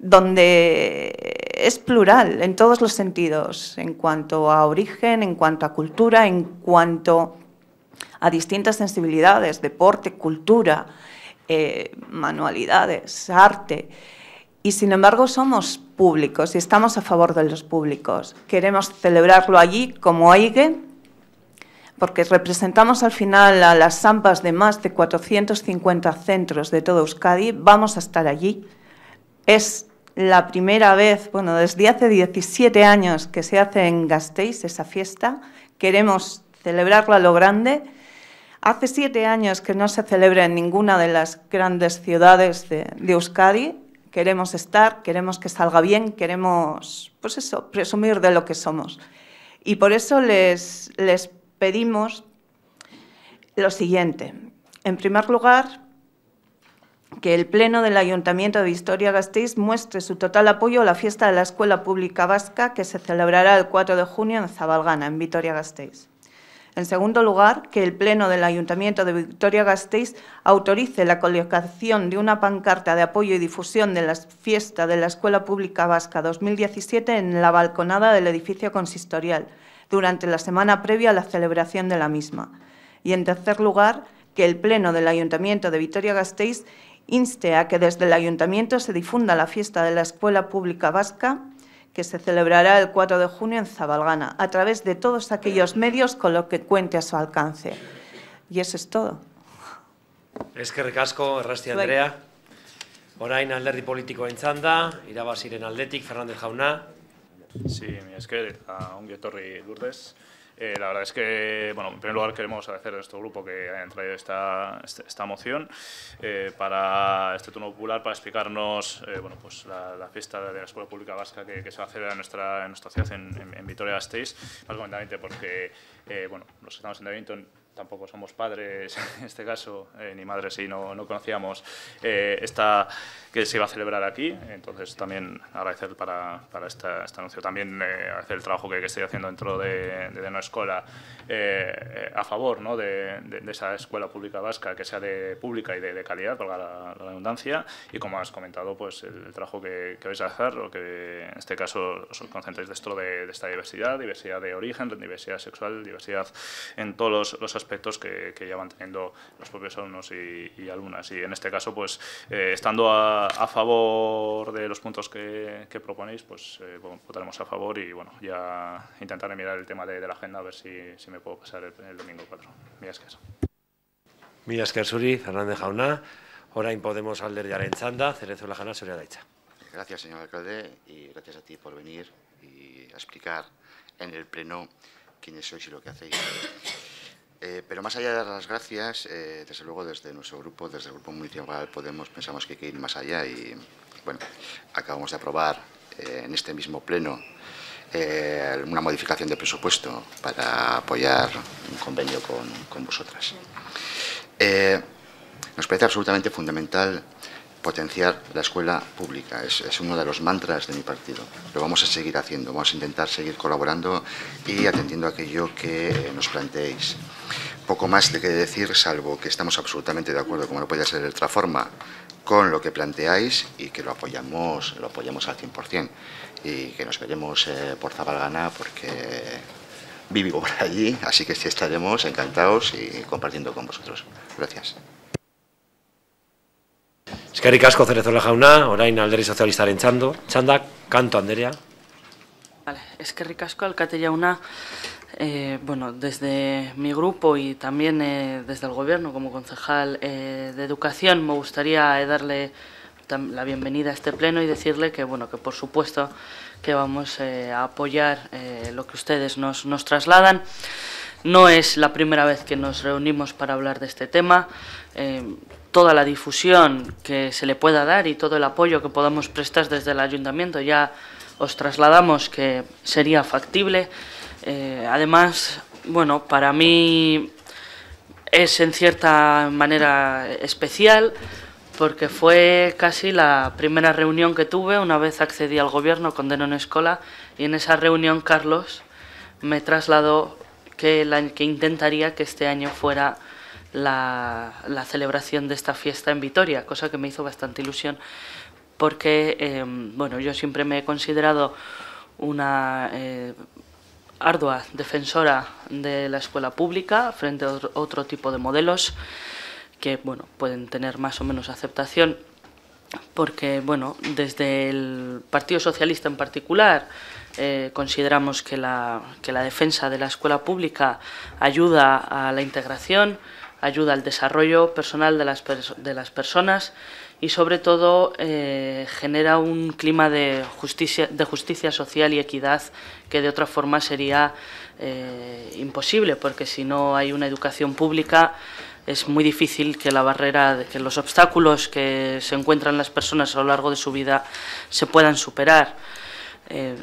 donde es plural en todos los sentidos, en cuanto a origen, en cuanto a cultura, en cuanto a distintas sensibilidades, deporte, cultura, eh, manualidades, arte. Y sin embargo somos públicos y estamos a favor de los públicos. Queremos celebrarlo allí como AIGE, porque representamos al final a las zampas de más de 450 centros de todo Euskadi. Vamos a estar allí. Es la primera vez, bueno, desde hace 17 años que se hace en Gasteiz esa fiesta. Queremos celebrarla a lo grande. Hace siete años que no se celebra en ninguna de las grandes ciudades de, Euskadi. Queremos estar, queremos que salga bien, queremos, pues eso, presumir de lo que somos. Y por eso les, les pedimos lo siguiente. En primer lugar, que el Pleno del Ayuntamiento de Vitoria-Gasteiz muestre su total apoyo a la fiesta de la Escuela Pública Vasca que se celebrará el 4 de junio en Zabalgana, en Vitoria-Gasteiz. En segundo lugar, que el Pleno del Ayuntamiento de Vitoria-Gasteiz autorice la colocación de una pancarta de apoyo y difusión de la fiesta de la Escuela Pública Vasca 2017 en la balconada del edificio consistorial durante la semana previa a la celebración de la misma. Y, en tercer lugar, que el Pleno del Ayuntamiento de Vitoria-Gasteiz inste a que desde el Ayuntamiento se difunda la fiesta de la Escuela Pública Vasca que se celebrará el 4 de junio en Zabalgana, a través de todos aquellos medios con lo que cuente a su alcance. Y eso es todo. Es que recasco, Errasti Andrea. Orain alderdi politikoa entzanda, irabaziren aldetik, Fernández Jauna. Sí, mi esker, a un Torri Lourdes. Eh, la verdad es que, bueno, en primer lugar queremos agradecer a nuestro grupo que hayan traído esta, este, esta moción eh, para este turno popular, para explicarnos eh, bueno, pues la, fiesta de la Escuela Pública Vasca que, se va a hacer en nuestra, en nuestra ciudad, en, Vitoria-Gasteiz, básicamente porque, bueno, los que estamos en Edmonton tampoco somos padres (laughs) en este caso, ni madres y no, no conocíamos esta que se iba a celebrar aquí. Entonces, también agradecer para, para esta, este anuncio, también eh, agradecer el trabajo que, estoy haciendo dentro de, de, una escuela eh, a favor ¿no? de, de, esa escuela pública vasca, que sea de pública y de, calidad, por la, redundancia. Y como has comentado, pues el, trabajo que, que, vais a hacer, o que en este caso os concentréis dentro de, esta diversidad, diversidad de origen, diversidad sexual, diversidad en todos los, aspectos que, que, ya van teniendo los propios alumnos y, y alumnas. Y en este caso, pues eh, estando a a, favor de los puntos que, que proponéis, pues eh, votaremos a favor y bueno, ya intentaré mirar el tema de, de la agenda a ver si, si me puedo pasar el, el domingo 4. Mila esker. Mila esker zuri, Fernández Jauna. Orain Podemos alderdiaren txanda, Cerezuela Jana, zurea daitza. Gracias, señor alcalde, y gracias a ti por venir y a explicar en el pleno quiénes sois y lo que hacéis. Eh, pero más allá de dar las gracias, eh, desde luego desde nuestro grupo, desde el Grupo Municipal Podemos, pensamos que hay que ir más allá y, bueno, acabamos de aprobar eh, en este mismo pleno una modificación de presupuesto para apoyar un convenio con, con vosotras. Nos parece absolutamente fundamental potenciar la escuela pública. Es, es, uno de los mantras de mi partido. Lo vamos a seguir haciendo, vamos a intentar seguir colaborando y atendiendo a aquello que nos planteéis. Poco más de que decir, salvo que estamos absolutamente de acuerdo, como no puede ser de otra forma, con lo que planteáis y que lo apoyamos, lo apoyamos al 100% y que nos veremos eh, por Zabalgana porque vivo por allí, así que sí estaremos encantados y compartiendo con vosotros. Gracias. Eskerrik asko Cerezola jauna, orain alderdi sozialistaren txando, txandak, kanto Anderea. Vale, eskerrik asko alkate jauna, eh, bueno, desde mi grupo y también eh, desde el gobierno como concejal eh, de educación me gustaría darle la bienvenida a este pleno y decirle que, bueno, que por supuesto que vamos eh, a apoyar eh, lo que ustedes nos, nos trasladan. No es la primera vez que nos reunimos para hablar de este tema. Eh, toda la difusión que se le pueda dar y todo el apoyo que podamos prestar desde el ayuntamiento ya os trasladamos que sería factible. Eh, además, bueno, para mí es en cierta manera especial porque fue casi la primera reunión que tuve. Una vez accedí al gobierno con Denon Escola y en esa reunión Carlos me trasladó que, intentaría que este año fuera la, la, celebración de esta fiesta en Vitoria, cosa que me hizo bastante ilusión porque eh, bueno, yo siempre me he considerado una eh, ardua defensora de la escuela pública frente a otro tipo de modelos que bueno, pueden tener más o menos aceptación porque bueno, desde el Partido Socialista en particular eh, consideramos que la, que la defensa de la escuela pública ayuda a la integración, ayuda al desarrollo personal de las, de las personas y sobre todo eh, genera un clima de justicia, de justicia social y equidad que de otra forma sería eh, imposible, porque si no hay una educación pública es muy difícil que la barrera, que los obstáculos que se encuentran las personas a lo largo de su vida se puedan superar. Eh,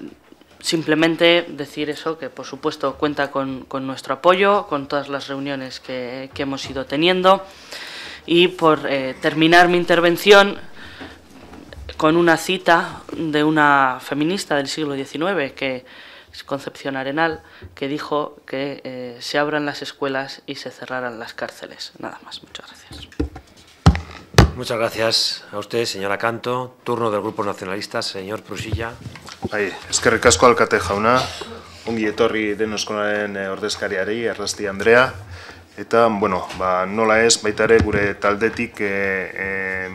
simplemente decir eso, que por supuesto cuenta con, con nuestro apoyo, con todas las reuniones que, que hemos ido teniendo. Y por eh, terminar mi intervención con una cita de una feminista del siglo XIX que Concepción Arenal, que dijo que eh, se abran las escuelas y se cerraran las cárceles. Nada más. Muchas gracias. Muchas gracias a usted, señora Canto. Turno del Grupo Nacionalista, señor Prusilla. Bai, eskerrik asko alkate jauna, ongi etorri denoskonaren eh, ordezkariari, Errasti Andrea, eta, bueno, ba, nola ez, baita ere gure taldetik e, e,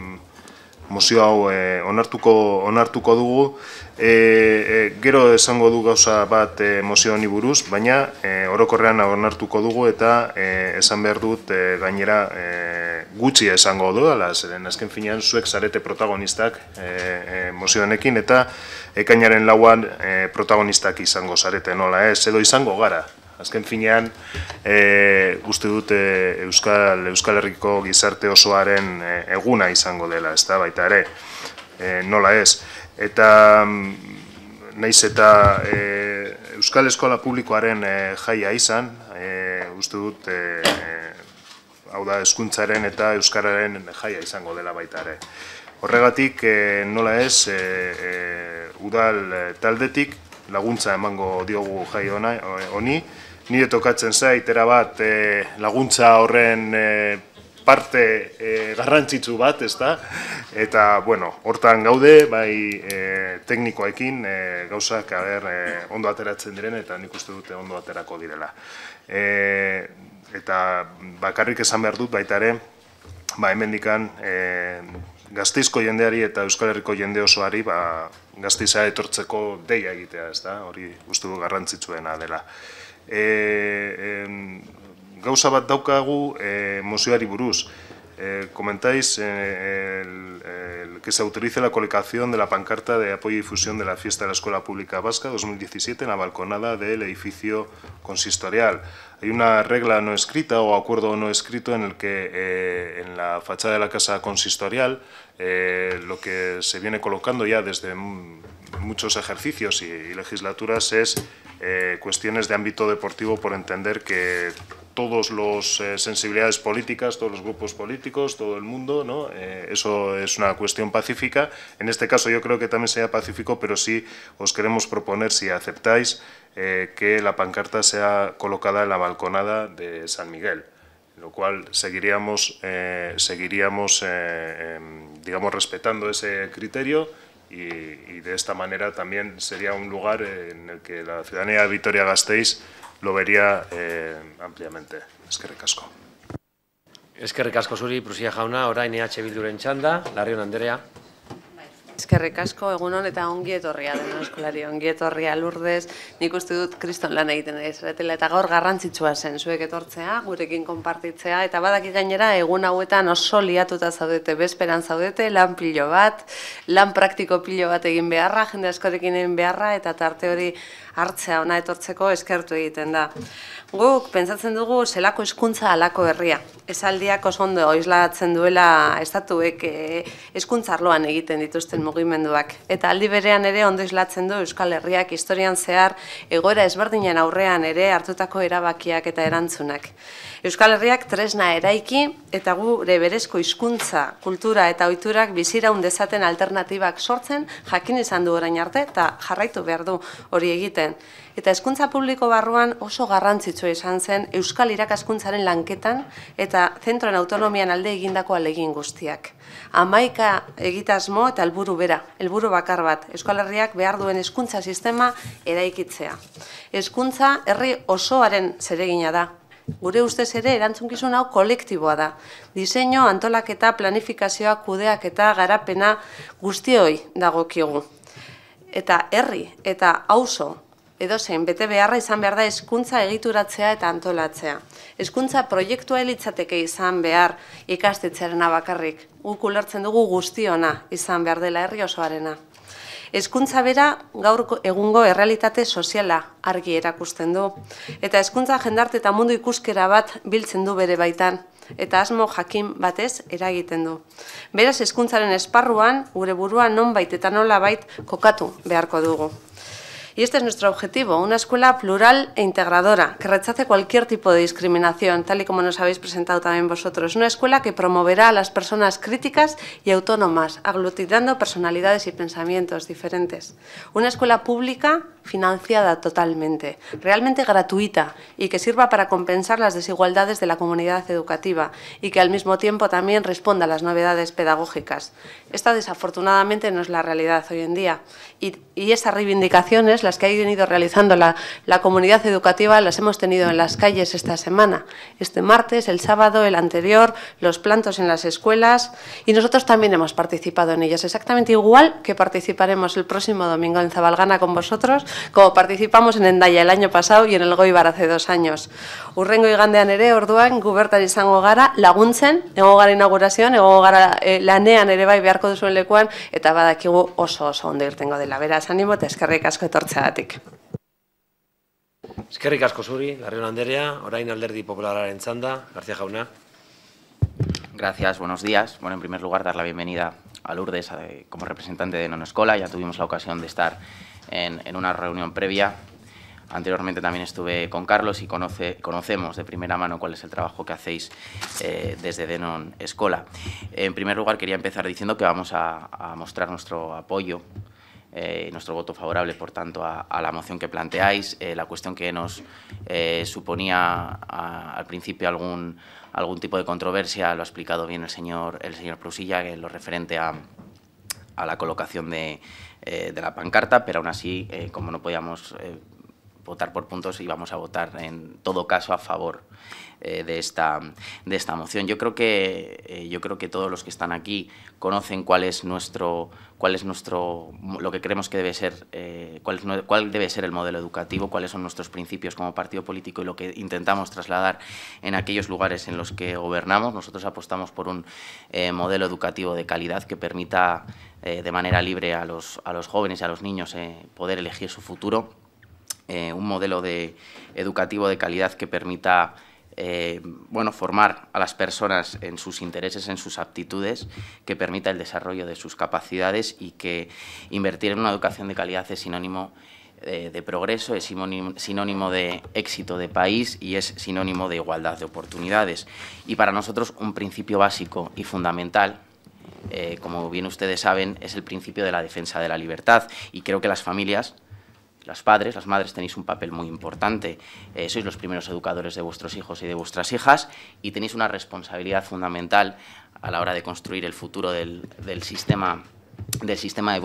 mozio hau e, onartuko, onartuko dugu, e, e, gero esango du gauza bat e, mozio honi buruz, baina e, orokorrean onartuko dugu eta e, esan behar dut e, gainera e, gutxi esango du, ala, zeren azken finean zuek zarete protagonistak e, e, mozio honekin, eta ekainaren lauan e, protagonistak izango zarete nola ez, edo izango gara. Azken finean, e, uste dut e, Euskal, Euskal Herriko gizarte osoaren e, eguna izango dela, ez da, baita ere, e, nola ez. Eta mm, naiz eta e, Euskal Eskola Publikoaren e, jaia izan, e, uste dut, e, hau da, eskuntzaren eta Euskararen jaia izango dela baita ere. Horregatik, e, nola ez, e, udal taldetik laguntza emango diogu jai honi, nire tokatzen zait, bat e, laguntza horren e, parte e, garrantzitsu bat, ez da? Eta, bueno, hortan gaude, bai e, teknikoekin e, gauzak aber, e, ondo ateratzen diren eta nik uste dute ondo aterako direla. E, eta bakarrik esan behar dut baita ere, ba, hemendikan e, gazteizko jendeari eta Euskal Herriko jende osoari ba, gazteiza etortzeko deia egitea, ez da? Hori uste du garrantzitsuena dela gauza bat daukagu e, mozioari buruz. Eh, comentáis eh, el, el, que se autorice la colocación de la pancarta de apoyo y difusión de la fiesta de la Escuela Pública Vasca 2017 en la balconada del edificio consistorial. Hay una regla no escrita o acuerdo no escrito en el que eh, en la fachada de la casa consistorial eh, lo que se viene colocando ya desde muchos ejercicios y, legislaturas es eh, cuestiones de ámbito deportivo por entender que todos los eh, sensibilidades políticas, todos los grupos políticos, todo el mundo, ¿no? Eso es una cuestión pacífica. En este caso yo creo que también sea pacífico, pero sí os queremos proponer, si aceptáis, que la pancarta sea colocada en la balconada de San Miguel lo cual seguiríamos, eh, seguiríamos eh, em, digamos, respetando ese criterio y, y, de esta manera también sería un lugar en el que la ciudadanía de Vitoria-Gasteiz lo vería eh, ampliamente. Es que recasco. Es que recasco zuri, Prusia jauna, orain EH Bilduren txanda, Larrion Andrea. Eskerrik asko egunon eta ongi etorria den eskolari, ongi etorria lurdez, nik uste dut kriston lan egiten ez, eta gaur garrantzitsua zen, zuek etortzea, gurekin konpartitzea, eta badaki gainera egun hauetan oso liatuta zaudete, bezperan zaudete, lan pilo bat, lan praktiko pilo bat egin beharra, jende askorekin egin beharra, eta tarte hori hartzea ona etortzeko eskertu egiten da. Guk pentsatzen dugu zelako hezkuntza alako herria. Esaldiak oso ondo oislatzen duela estatuek eh, hezkuntza arloan egiten dituzten mugimenduak. Eta aldi berean ere ondo islatzen du Euskal Herriak historian zehar egoera ezberdinen aurrean ere hartutako erabakiak eta erantzunak. Euskal Herriak tresna eraiki eta gure berezko hizkuntza, kultura eta ohiturak biziraun dezaten alternatibak sortzen jakin izan du orain arte eta jarraitu behar du hori egiten. Eta hezkuntza publiko barruan oso garrantzitsua izan zen Euskal irakaskuntzaren lanketan eta zentroen autonomian alde egindako alegin guztiak. Amaika egitasmo eta helburu bera, helburu bakar bat, Euskal Herriak behar duen hezkuntza sistema eraikitzea. Hezkuntza herri osoaren zeregina da, Gure ustez ere erantzunkizun hau kolektiboa da. Diseinu, antolaketa, planifikazioa, kudeak eta garapena guztioi dagokigu. Eta herri eta auzo edo zein bete beharra izan behar da hezkuntza egituratzea eta antolatzea. Hezkuntza proiektua elitzateke izan behar ikastetzearen bakarrik. Guk ulertzen dugu guztiona izan behar dela herri osoarena. Hezkuntza bera gaur egungo errealitate soziala argi erakusten du. Eta hezkuntza jendarte eta mundu ikuskera bat biltzen du bere baitan eta asmo jakin batez eragiten du. Beraz hezkuntzaren esparruan gure burua nonbait eta nola bait kokatu beharko dugu. Y este es nuestro objetivo, una escuela plural e integradora, que rechace cualquier tipo de discriminación, tal y como nos habéis presentado también vosotros. Una escuela que promoverá a las personas críticas y autónomas, aglutinando personalidades y pensamientos diferentes. Una escuela pública financiada totalmente, realmente gratuita y que sirva para compensar las desigualdades de la comunidad educativa y que al mismo tiempo también responda a las novedades pedagógicas. Esta desafortunadamente no es la realidad hoy en día y, y esas reivindicaciones, las que ha venido realizando la, la comunidad educativa, las hemos tenido en las calles esta semana, este martes, el sábado, el anterior, los plantos en las escuelas y nosotros también hemos participado en ellas, exactamente igual que participaremos el próximo domingo en Zabalgana con vosotros como participamos en Endaya el año pasado y en el Goibar hace dos años. Urrengo igandean ere, orduan, gubertan izango gara, laguntzen, egongo gara inaugurazioan, egongo gara eh, lanean ere bai beharko duzuen lekuan, eta badakigu oso oso ondo irtengo dela. Beraz, animo eta eskerrik asko etortzeagatik. Eskerrik asko zuri, Larrion Anderea, orain alderdi populararen txanda, García Jauna. Gracias, buenos días. Bueno, en primer lugar, dar la bienvenida a Lourdes eh, como representante de Nonescola. Ya tuvimos la ocasión de estar en, en una reunión previa. Anteriormente también estuve con Carlos y conoce, conocemos de primera mano cuál es el trabajo que hacéis eh, desde Denon Escola. En primer lugar, quería empezar diciendo que vamos a, a mostrar nuestro apoyo eh, nuestro voto favorable, por tanto, a, a la moción que planteáis. Eh, la cuestión que nos eh, suponía a, al principio algún, algún tipo de controversia lo ha explicado bien el señor, el señor Prusilla, que lo referente a, a la colocación de, eh, de la pancarta, pero aún así, eh, como no podíamos eh, votar por puntos, íbamos a votar en todo caso a favor de, esta, de esta moción. Yo creo, que, yo creo que todos los que están aquí conocen cuál es nuestro, cuál es nuestro, lo que creemos que debe ser, cuál, cuál debe ser el modelo educativo, cuáles son nuestros principios como partido político y lo que intentamos trasladar en aquellos lugares en los que gobernamos. Nosotros apostamos por un modelo educativo de calidad que permita eh, de manera libre a los, a los jóvenes y a los niños eh, poder elegir su futuro eh, un modelo de, educativo de calidad que permita bueno, formar a las personas en sus intereses, en sus aptitudes, que permita el desarrollo de sus capacidades y que invertir en una educación de calidad es sinónimo de progreso, es sinónimo de éxito de país y es sinónimo de igualdad de oportunidades. Y para nosotros un principio básico y fundamental eh, como bien ustedes saben, es el principio de la defensa de la libertad. Y creo que las familias, los padres, las madres tenéis un papel muy importante. Eh, sois los primeros educadores de vuestros hijos y de vuestras hijas y tenéis una responsabilidad fundamental a la hora de construir el futuro del, sistema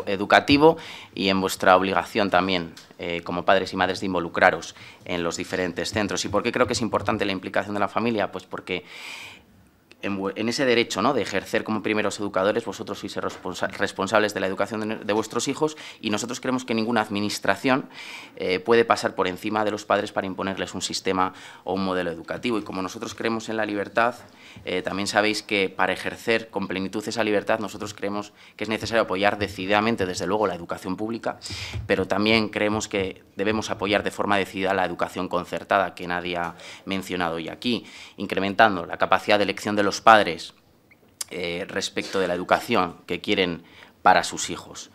educativo y en vuestra obligación también eh, como padres y madres de involucraros en los diferentes centros. ¿Y por qué creo que es importante la implicación de la familia? Pues porque en, ese derecho ¿no? de ejercer como primeros educadores, vosotros sois responsa- responsables de la educación de, de vuestros hijos y nosotros creemos que ninguna administración eh, puede pasar por encima de los padres para imponerles un sistema o un modelo educativo. Y como nosotros creemos en la libertad, eh, también sabéis que para ejercer con plenitud esa libertad nosotros creemos que es necesario apoyar decididamente, desde luego, la educación pública, pero también creemos que debemos apoyar de forma decidida la educación concertada, que nadie ha mencionado hoy aquí, incrementando la capacidad de elección de los padres eh, respecto de la educación que quieren para sus hijos.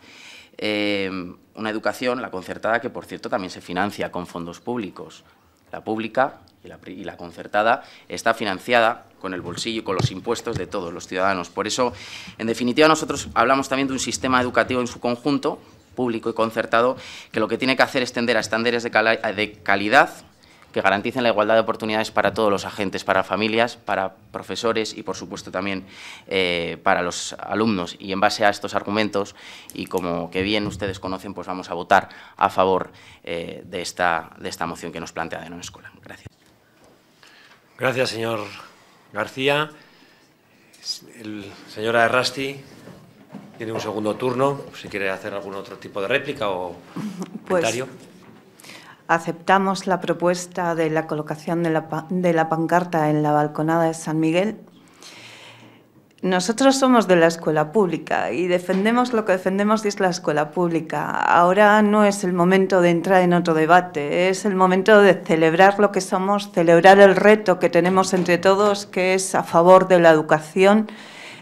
Eh, una educación, la concertada, que por cierto también se financia con fondos públicos. La pública y la, concertada está financiada con el bolsillo y con los impuestos de todos los ciudadanos. Por eso, en definitiva, nosotros hablamos también de un sistema educativo en su conjunto, público y concertado, que lo que tiene que hacer es tender a estándares de calidad que garanticen la igualdad de oportunidades para todos los agentes, para familias, para profesores y, por supuesto, también eh, para los alumnos. Y en base a estos argumentos, y como que bien ustedes conocen, pues vamos a votar a favor eh, de, esta, de esta moción que nos plantea de nueva escuela. Gracias. Gracias, señor García. El señora Errasti tiene un segundo turno, si quiere hacer algún otro tipo de réplica o Pues, comentario. Aceptamos la propuesta de la colocación de la, de la pancarta en la balconada de San Miguel. Nosotros somos de la escuela pública y defendemos lo que defendemos y es la escuela pública. Ahora no es el momento de entrar en otro debate, es el momento de celebrar lo que somos, celebrar el reto que tenemos entre todos, que es a favor de la educación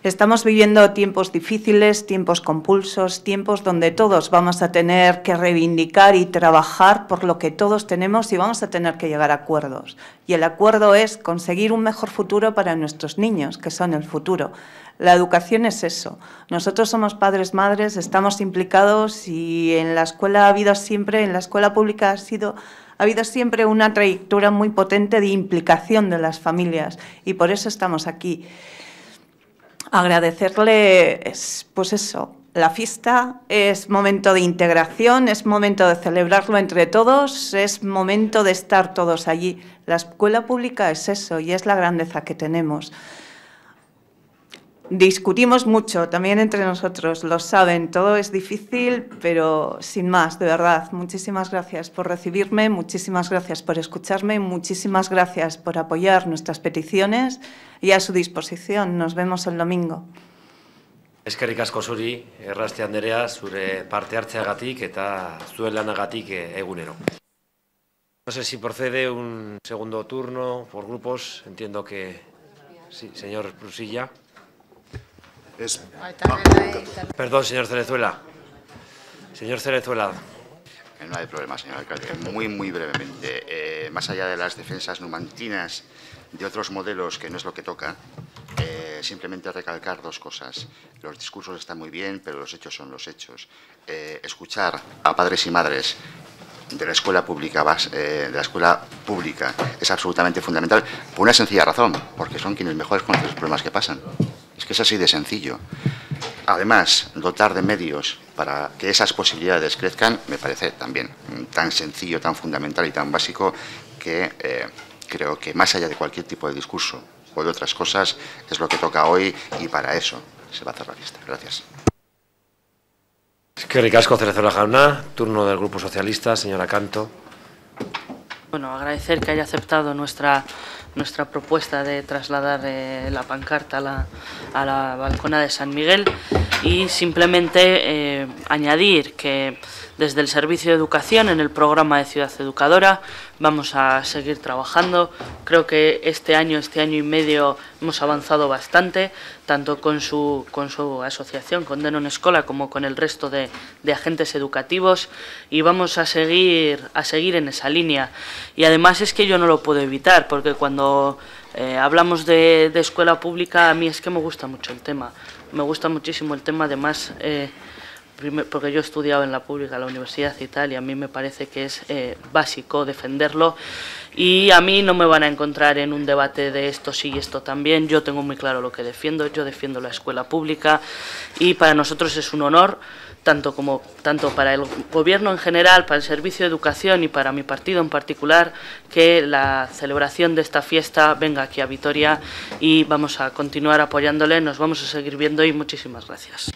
Estamos viviendo tiempos difíciles, tiempos compulsos, tiempos donde todos vamos a tener que reivindicar y trabajar por lo que todos tenemos y vamos a tener que llegar a acuerdos. Y el acuerdo es conseguir un mejor futuro para nuestros niños, que son el futuro. La educación es eso. Nosotros somos padres, madres, estamos implicados y en la escuela ha habido siempre, en la escuela pública ha sido ha habido siempre una trayectoria muy potente de implicación de las familias y por eso estamos aquí agradecerle, pues eso, la fiesta es momento de integración, es momento de celebrarlo entre todos, es momento de estar todos allí. La escuela pública es eso y es la grandeza que tenemos. Discutimos mucho también entre nosotros, lo saben, todo es difícil, pero sin más, de verdad, muchísimas gracias por recibirme, muchísimas gracias por escucharme, muchísimas gracias por apoyar nuestras peticiones y a su disposición. Nos vemos el domingo. Eskerrik asko zuri, erraste Anderea, zure parte hartzeagatik eta zuen lanagatik egunero. No sé si procede un segundo turno por grupos, entiendo que sí, señor Brusilla. Es... Perdón, señor Cerezuela. Señor Cerezuela. Eh, no hay problema, señor alcalde. Muy, muy brevemente. Eh, más allá de las defensas numantinas de otros modelos, que no es lo que toca, eh, simplemente recalcar dos cosas. Los discursos están muy bien, pero los hechos son los hechos. escuchar a padres y madres de la escuela pública de la escuela pública es absolutamente fundamental por una sencilla razón, porque son quienes mejores conocen los problemas que pasan. Es que es así de sencillo. Además, dotar de medios para que esas posibilidades crezcan me parece también tan sencillo, tan fundamental y tan básico que eh, creo que más allá de cualquier tipo de discurso o de otras cosas, es lo que toca hoy y para eso se va a hacer la fiesta. Gracias. Que ricasco Cerezola Jauna, turno del Grupo Socialista, señora Canto. Bueno, agradecer que haya aceptado nuestra nuestra propuesta de trasladar eh, la pancarta a la, a la, balcona de San Miguel. Y simplemente eh, añadir que desde el Servicio de Educación, en el programa de Ciudad Educadora, vamos a seguir trabajando. Creo que este año, este año y medio, hemos avanzado bastante, tanto con su, con su asociación, con Denon Escola, como con el resto de, agentes educativos, y vamos a seguir, a seguir en esa línea. Y además es que yo no lo puedo evitar, porque cuando eh, hablamos de, escuela pública, a mí es que me gusta mucho el tema. Me gusta muchísimo el tema, además... Eh, porque yo he estudiado en la pública, en la universidad y tal, y a mí me parece que es eh, básico defenderlo. Y a mí no me van a encontrar en un debate de esto sí y esto también. Yo tengo muy claro lo que defiendo. Yo defiendo la escuela pública y para nosotros es un honor, tanto, como, tanto para el Gobierno en general, para el Servicio de Educación y para mi partido en particular, que la celebración de esta fiesta venga aquí a Vitoria y vamos a continuar apoyándole. Nos vamos a seguir viendo y muchísimas gracias.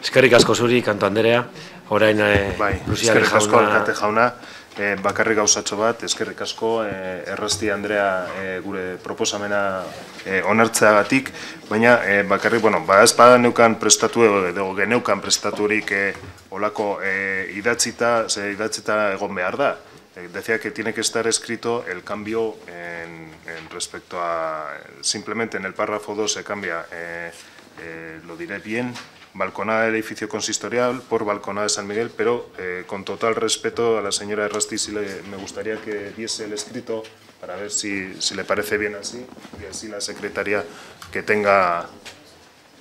Eskerrik asko zuri, kanto Anderea. Orain, eh, bai, eskerrik asko alkate jauna. Eh, bakarrik gauzatxo bat, eskerrik asko eh, Errasti Andrea eh, gure proposamena eh, onartzeagatik, baina eh, bakarrik, bueno, ba ez bada neukan prestatu edo geneukan prestaturik eh, olako eh, idatzita, ze idatzita egon behar da. Eh, decía que tiene que estar escrito el cambio en, en respecto a, simplemente en el párrafo 2 se cambia, eh, eh, lo diré bien, balconada del edificio consistorial por balconada de San Miguel, pero eh, con total respeto a la señora Errasti, si le, me gustaría que diese el escrito para ver si, si le parece bien así y así la secretaria que tenga...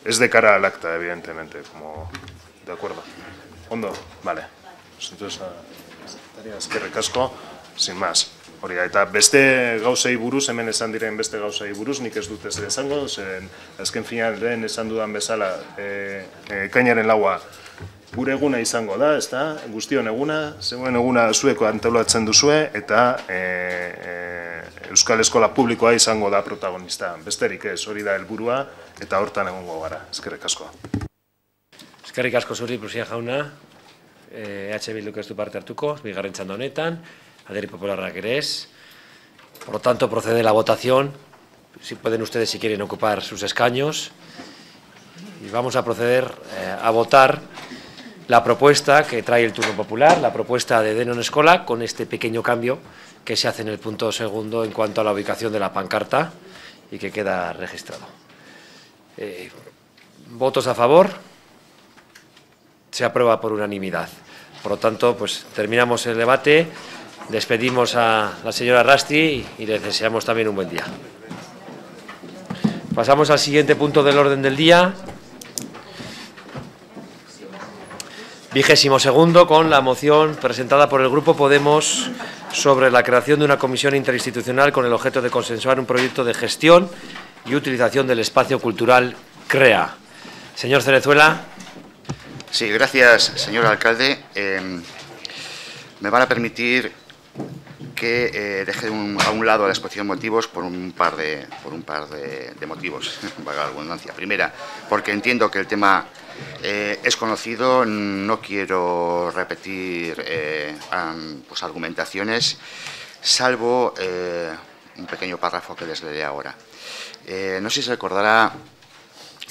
Es de cara al acta, evidentemente, como... ¿De acuerdo? ¿Hondo? Vale. Pues entonces, secretaria, es que recasco, sin más. Hori eta beste gauzei buruz, hemen esan diren beste gauzei buruz, nik ez dut ez esango, zen azken finan lehen esan dudan bezala e, e, kainaren laua gure eguna izango da, ez da, guztion eguna, zegoen eguna zueko antolatzen duzue, eta e, e, Euskal Eskola Publikoa izango da protagonista. Besterik ez, hori da helburua eta hortan egongo gara. Eskerrik asko. Eskerrik asko zuri, Prusia jauna. Eh, EH Bilduk ez du parte hartuko, bigarren txanda honetan. Aderi Popular Raquerés. Por lo tanto, procede la votación. Si pueden ustedes, si quieren, ocupar sus escaños. Y vamos a proceder eh, a votar la propuesta que trae el turno popular, la propuesta de Denon Escola, con este pequeño cambio que se hace en el punto segundo en cuanto a la ubicación de la pancarta y que queda registrado. Eh, ¿Votos a favor? Se aprueba por unanimidad. Por lo tanto, pues terminamos el debate, despedimos a la señora Rasti y le deseamos también un buen día. Pasamos al siguiente punto del orden del día. Vigésimo segundo con la moción presentada por el Grupo Podemos sobre la creación de una comisión interinstitucional con el objeto de consensuar un proyecto de gestión y utilización del espacio cultural CREA. Señor Cerezuela. Sí, gracias, señor alcalde. Eh, me van a permitir que eh, un, a un lado la exposición de motivos por un par de, por un par de, de motivos, (laughs) valga la abundancia. Primera, porque entiendo que el tema eh, es conocido, no quiero repetir eh, pues, argumentaciones, salvo eh, un pequeño párrafo que les leeré ahora. Eh, no sé si se recordará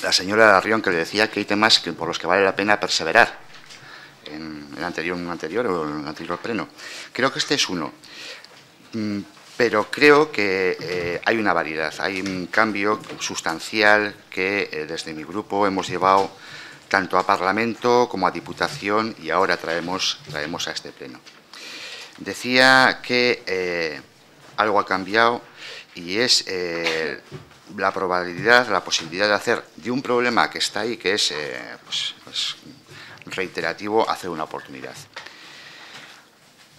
la señora Arrión que le decía que hay temas que, por los que vale la pena perseverar en el anterior, anterior o anterior pleno. Creo que este es uno. Mm, pero creo que eh, hay una variedad, hay un cambio sustancial que eh, desde mi grupo hemos llevado tanto a Parlamento como a Diputación y ahora traemos, traemos a este Pleno. Decía que eh, algo ha cambiado y es la probabilidad, la posibilidad de hacer de un problema que está ahí, que es pues, pues, reiterativo, hacer una oportunidad.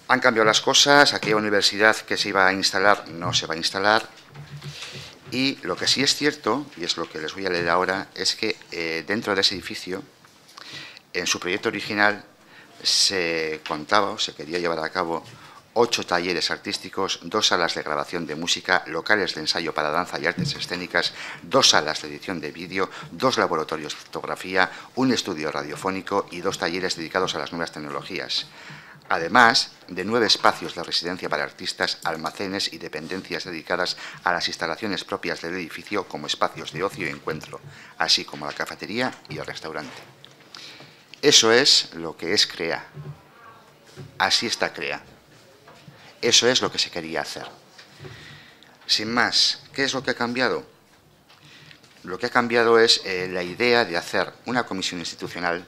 Han cambiado las cosas, aquella universidad que se iba a instalar no se va a instalar, y lo que sí es cierto, y es lo que les voy a leer ahora, es que eh, dentro de ese edificio, en su proyecto original, se contaba o se quería llevar a cabo ocho talleres artísticos, dos salas de grabación de música, locales de ensayo para danza y artes escénicas, dos salas de edición de vídeo, dos laboratorios de fotografía, un estudio radiofónico y dos talleres dedicados a las nuevas tecnologías además de nueve espacios de residencia para artistas, almacenes y dependencias dedicadas a las instalaciones propias del edificio como espacios de ocio y encuentro, así como la cafetería y el restaurante. Eso es lo que es CREA. Así está CREA. Eso es lo que se quería hacer. Sin más, ¿qué es lo que ha cambiado? Lo que ha cambiado es eh, la idea de hacer una comisión institucional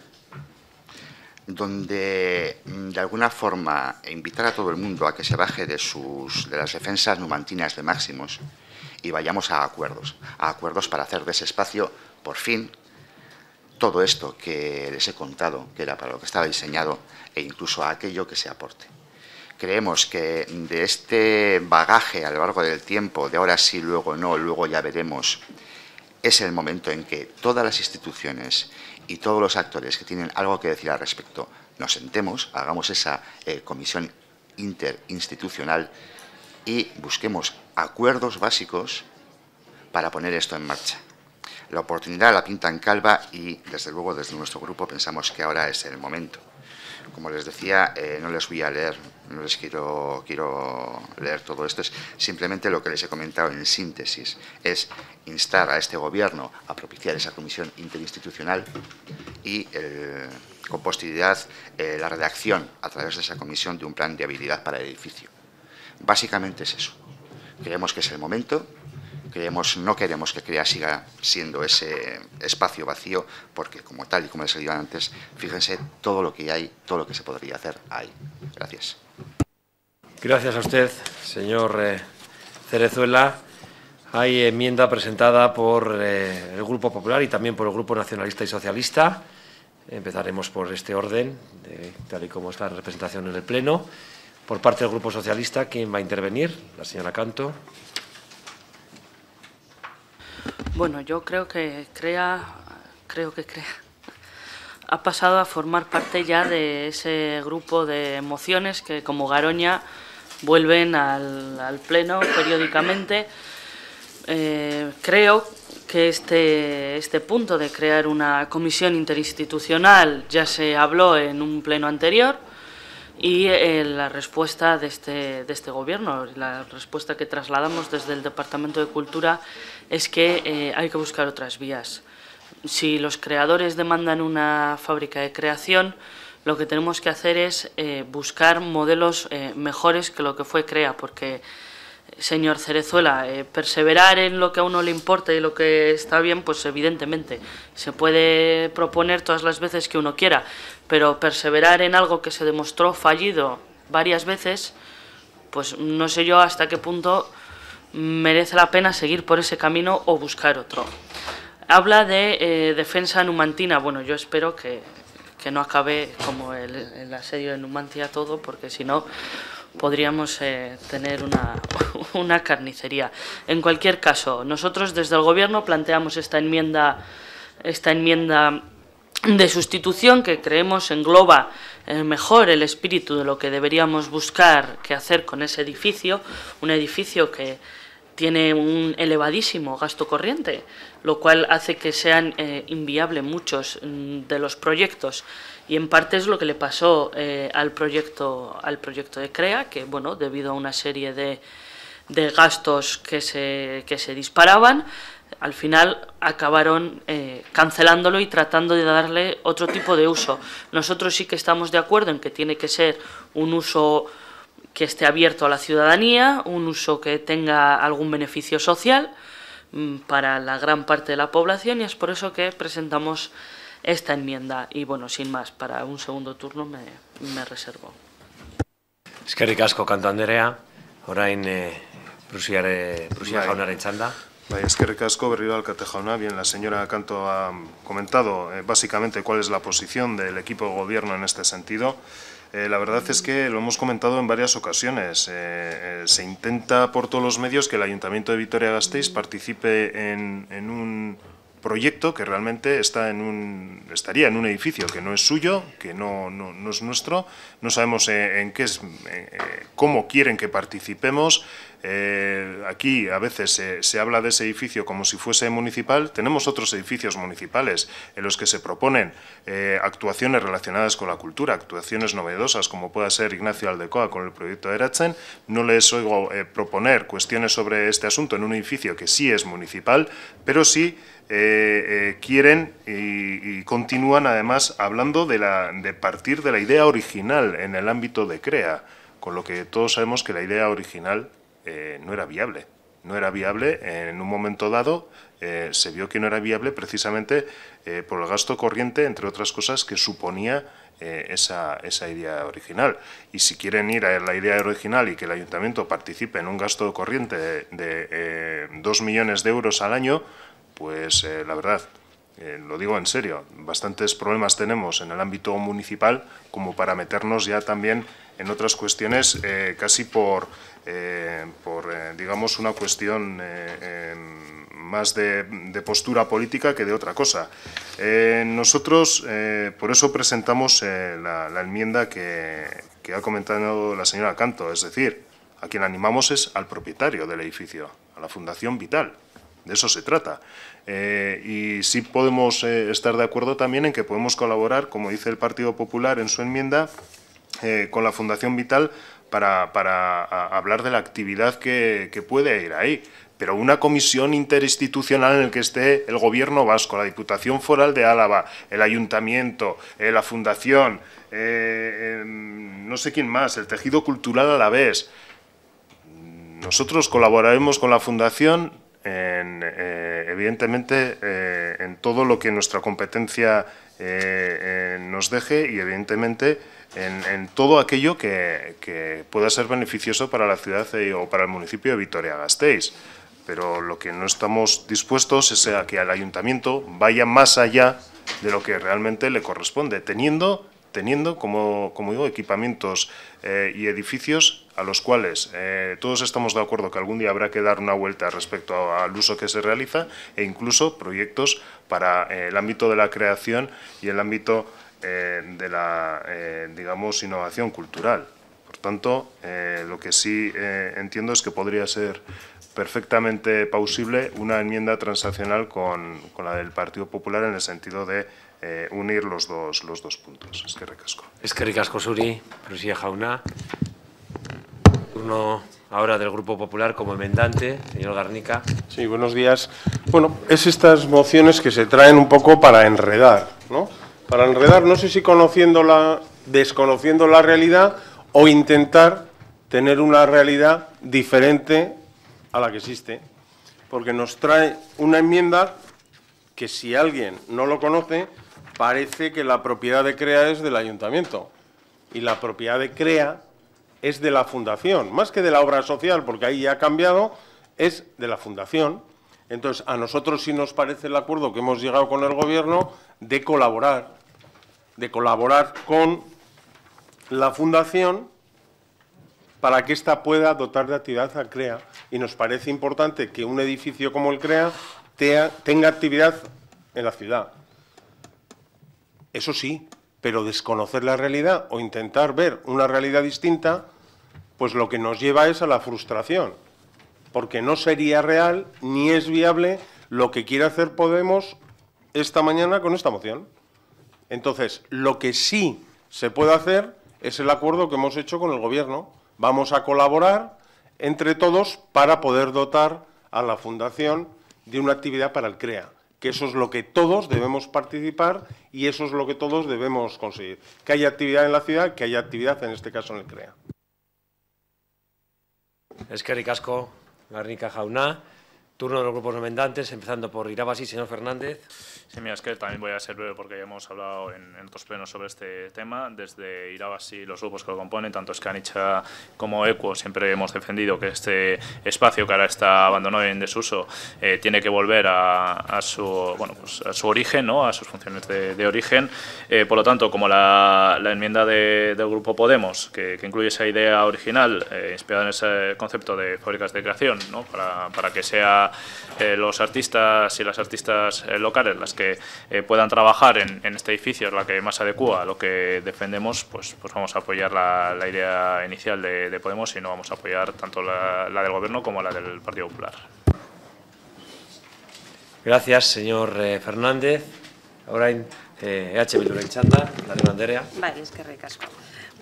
donde mm, de alguna forma invitar a todo el mundo a que se baje de, sus, de las defensas numantinas de máximos y vayamos a acuerdos, a acuerdos para hacer de ese espacio, por fin, todo esto que les he contado, que era para lo que estaba diseñado, e incluso a aquello que se aporte. Creemos que de este bagaje a lo largo del tiempo, de ahora sí, luego no, luego ya veremos, es el momento en que todas las instituciones y todos los actores que tienen algo que decir al respecto nos sentemos, hagamos esa eh, comisión interinstitucional y busquemos acuerdos básicos para poner esto en marcha. La oportunidad la pinta en calva y, desde luego, desde nuestro grupo pensamos que ahora es el momento. Como les decía, eh, no les voy a leer, no les quiero, quiero leer todo esto, es simplemente lo que les he comentado en síntesis, es instar a este Gobierno a propiciar esa comisión interinstitucional y, con posterioridad, eh, la redacción a través de esa comisión de un plan de habilidad para el edificio. Básicamente es eso. Creemos que es el momento, creemos, no queremos que CREA siga siendo ese espacio vacío, porque como tal y como les he dicho antes, fíjense todo lo que hay, todo lo que se podría hacer ahí. Gracias. Gracias a usted, señor eh, Cerezuela. Hay enmienda presentada por eh, el Grupo Popular y también por el Grupo Nacionalista y Socialista. Empezaremos por este orden, de, tal y como está la representación en el Pleno. Por parte del Grupo Socialista, ¿quién va a intervenir? La señora Canto. Bueno, yo creo que crea, creo que crea, ha pasado a formar parte ya de ese grupo de emociones que como Garoña vuelven al, pleno periódicamente. Eh, creo que este, este punto de crear una comisión interinstitucional ya se habló en un pleno anterior y eh, la respuesta de este, de este gobierno, la respuesta que trasladamos desde el Departamento de Cultura es que eh, hay que buscar otras vías. Si los creadores demandan una fábrica de creación, lo que tenemos que hacer es eh, buscar modelos eh, mejores que lo que fue CREA, porque señor Cerezuela, eh, perseverar en lo que a uno le importa y lo que está bien, pues evidentemente se puede proponer todas las veces que uno quiera, pero perseverar en algo que se demostró fallido varias veces, pues no sé yo hasta qué punto merece la pena seguir por ese camino o buscar otro. Habla de eh, defensa numantina. Bueno, yo espero que, que no acabe como el, asedio de Numancia todo, porque si no podríamos eh, tener una, (laughs) una carnicería. En cualquier caso, nosotros desde el Gobierno planteamos esta enmienda, esta enmienda de sustitución que creemos engloba eh, mejor el espíritu de lo que deberíamos buscar que hacer con ese edificio, un edificio que tiene un elevadísimo gasto corriente, lo cual hace que sean eh, inviables muchos mm, de los proyectos y en parte es lo que le pasó eh, al proyecto al proyecto de CREA, que bueno, debido a una serie de, de gastos que se, que se disparaban, al final acabaron eh, cancelándolo y tratando de darle otro tipo de uso. Nosotros sí que estamos de acuerdo en que tiene que ser un uso que esté abierto a la ciudadanía, un uso que tenga algún beneficio social para la gran parte de la población y es por eso que presentamos esta enmienda y bueno, sin más, para un segundo turno me, me reservo. Eskerrik asko kanto Andrea, orain Prusiare, Prusia jaunaren txanda. Bai, eskerrik asko, berriro alkate jauna. Bien, la señora Canto ha comentado eh, básicamente cuál es la posición del equipo de gobierno en este sentido. Eh, la verdad es que lo hemos comentado en varias ocasiones. Eh, eh, se intenta por todos los medios que el Ayuntamiento de Vitoria-Gasteiz participe en, en un proyecto que realmente está en un, estaría en un edificio que no es suyo, que no, no, no es nuestro. No sabemos eh, en qué es, cómo quieren que participemos. Eh, aquí a veces se- habla de ese edificio como si fuese municipal. Tenemos otros edificios municipales en los que se proponen eh, actuaciones relacionadas con la cultura, actuaciones novedosas, como pueda ser Ignacio Aldecoa con el proyecto Eratzen. No les oigo eh, proponer cuestiones sobre este asunto en un edificio que sí es municipal, pero sí quieren y, continúan además hablando de, de partir de la idea original en el ámbito de CREA, con lo que todos sabemos que la idea original eh, no era viable. No era viable en un momento dado, eh, se vio que no era viable precisamente eh, por el gasto corriente, entre otras cosas, que suponía esa, esa idea original. Y si quieren ir a la idea original y que el ayuntamiento participe en un gasto corriente de, dos millones de euros al año, pues la verdad, lo digo en serio, bastantes problemas tenemos en el ámbito municipal como para meternos ya también en otras cuestiones casi por, eh, por eh, digamos, una cuestión eh, em, más de, de postura política que de otra cosa. Eh, nosotros, eh, por eso presentamos eh, la, la enmienda que, que ha comentado la señora Canto, es decir, a quien animamos es al propietario del edificio, a la Fundación Vital. De eso se trata. Eh, y sí podemos eh, estar de acuerdo también en que podemos colaborar, como dice el Partido Popular en su enmienda, eh, con la Fundación Vital para, hablar de la actividad que, puede ir ahí. Pero una comisión interinstitucional en la que esté el Gobierno vasco, la Diputación Foral de Álava, el Ayuntamiento, eh, la Fundación, eh, em, no sé quién más, el tejido cultural a la vez. Nosotros colaboraremos con la Fundación en, eh, evidentemente en todo lo que nuestra competencia nos deje y evidentemente en, todo aquello que, pueda ser beneficioso para la ciudad eh, o para el municipio de Vitoria-Gasteiz. Pero lo que no estamos dispuestos es a que al ayuntamiento vaya más allá de lo que realmente le corresponde, teniendo, teniendo como, como digo, equipamientos eh, y edificios a los cuales eh, todos estamos de acuerdo que algún día habrá que dar una vuelta respecto al uso que se realiza e incluso proyectos para el ámbito de la creación y el ámbito eh, de la, eh, digamos, innovación cultural. Por tanto, eh, lo que sí eh, entiendo es que podría ser perfectamente plausible una enmienda transaccional con, con la del Partido Popular en el sentido de eh, unir los dos, los dos puntos. Es que recasco. Eskerrik asko zuri, Prusia jauna. Turno ahora del Grupo Popular como enmendante, señor Garnica. Sí, buenos días. Bueno, es estas mociones que se traen un poco para enredar, ¿no? Para enredar, no sé si conociendo la, desconociendo la realidad o intentar tener una realidad diferente a la que existe, porque nos trae una enmienda que si alguien no lo conoce, parece que la propiedad de CREA es del ayuntamiento y la propiedad de CREA es de la fundación, más que de la obra social, porque ahí ya ha cambiado, es de la fundación. Entonces, a nosotros sí nos parece el acuerdo que hemos llegado con el Gobierno de colaborar, de colaborar con la fundación para que ésta pueda dotar de actividad a CREA. Y nos parece importante que un edificio como el CREA tenga actividad en la ciudad. Eso sí, pero desconocer la realidad o intentar ver una realidad distinta, pues lo que nos lleva es a la frustración, porque no sería real ni es viable lo que quiere hacer Podemos esta mañana con esta moción. Entonces, lo que sí se puede hacer es el acuerdo que hemos hecho con el Gobierno. Vamos a colaborar entre todos para poder dotar a la Fundación de una actividad para el CREA que eso es lo que todos debemos participar y eso es lo que todos debemos conseguir. Que haya actividad en la ciudad, que haya actividad, en este caso, en el CREA. Es que ricasco, Garnica Jauna. Turno de los grupos nomendantes, empezando por Irabasi, señor Fernández. Sí, mira, es que también voy a ser breve porque ya hemos hablado en, otros plenos sobre este tema. Desde Irabasi, los grupos que lo componen, tanto Scanicha como ECUO, siempre hemos defendido que este espacio que ahora está abandonado en desuso eh, tiene que volver a, su, bueno, pues a su origen, ¿no? a sus funciones de, origen. Eh, por lo tanto, como la, enmienda del Grupo Podemos, que, incluye esa idea original, eh, inspirada en ese concepto de fábricas de creación, ¿no? para, para que sea los artistas y las artistas locales las que eh, puedan trabajar en, este edificio es la que más adecua a lo que defendemos, pues, pues vamos a apoyar la, idea inicial de, Podemos y no vamos a apoyar tanto la, del Gobierno como la del Partido Popular. Gracias, señor Fernández. Ahora en EH Bildu Chanda, la Anderea. Vale, es que recasco.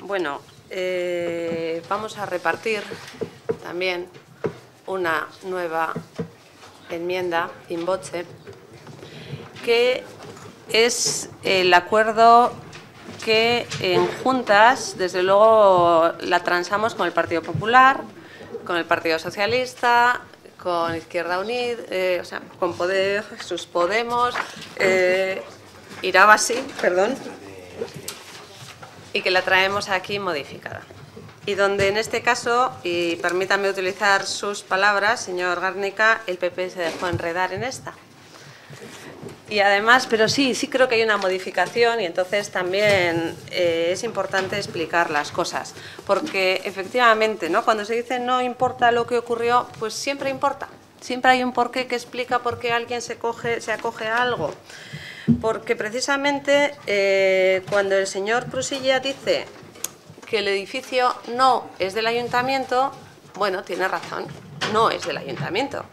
Bueno, vamos a repartir también una nueva enmienda in voce, que es el acuerdo que en juntas, desde luego, la transamos con el Partido Popular, con el Partido Socialista, con Izquierda Unida, eh, o sea, con Poder, sus Podemos, eh, Irabasi, perdón, y que la traemos aquí modificada y donde en este caso, y permítame utilizar sus palabras, señor Garnica, el PP se dejó enredar en esta. Y además, pero sí, sí creo que hay una modificación y entonces también eh, es importante explicar las cosas. Porque efectivamente, ¿no? cuando se dice no importa lo que ocurrió, pues siempre importa. Siempre hay un porqué que explica por qué alguien se, coge, se acoge a algo. Porque precisamente eh, cuando el señor Prusilla dice que el edificio no es del ayuntamiento, bueno, tiene razón, no es del ayuntamiento.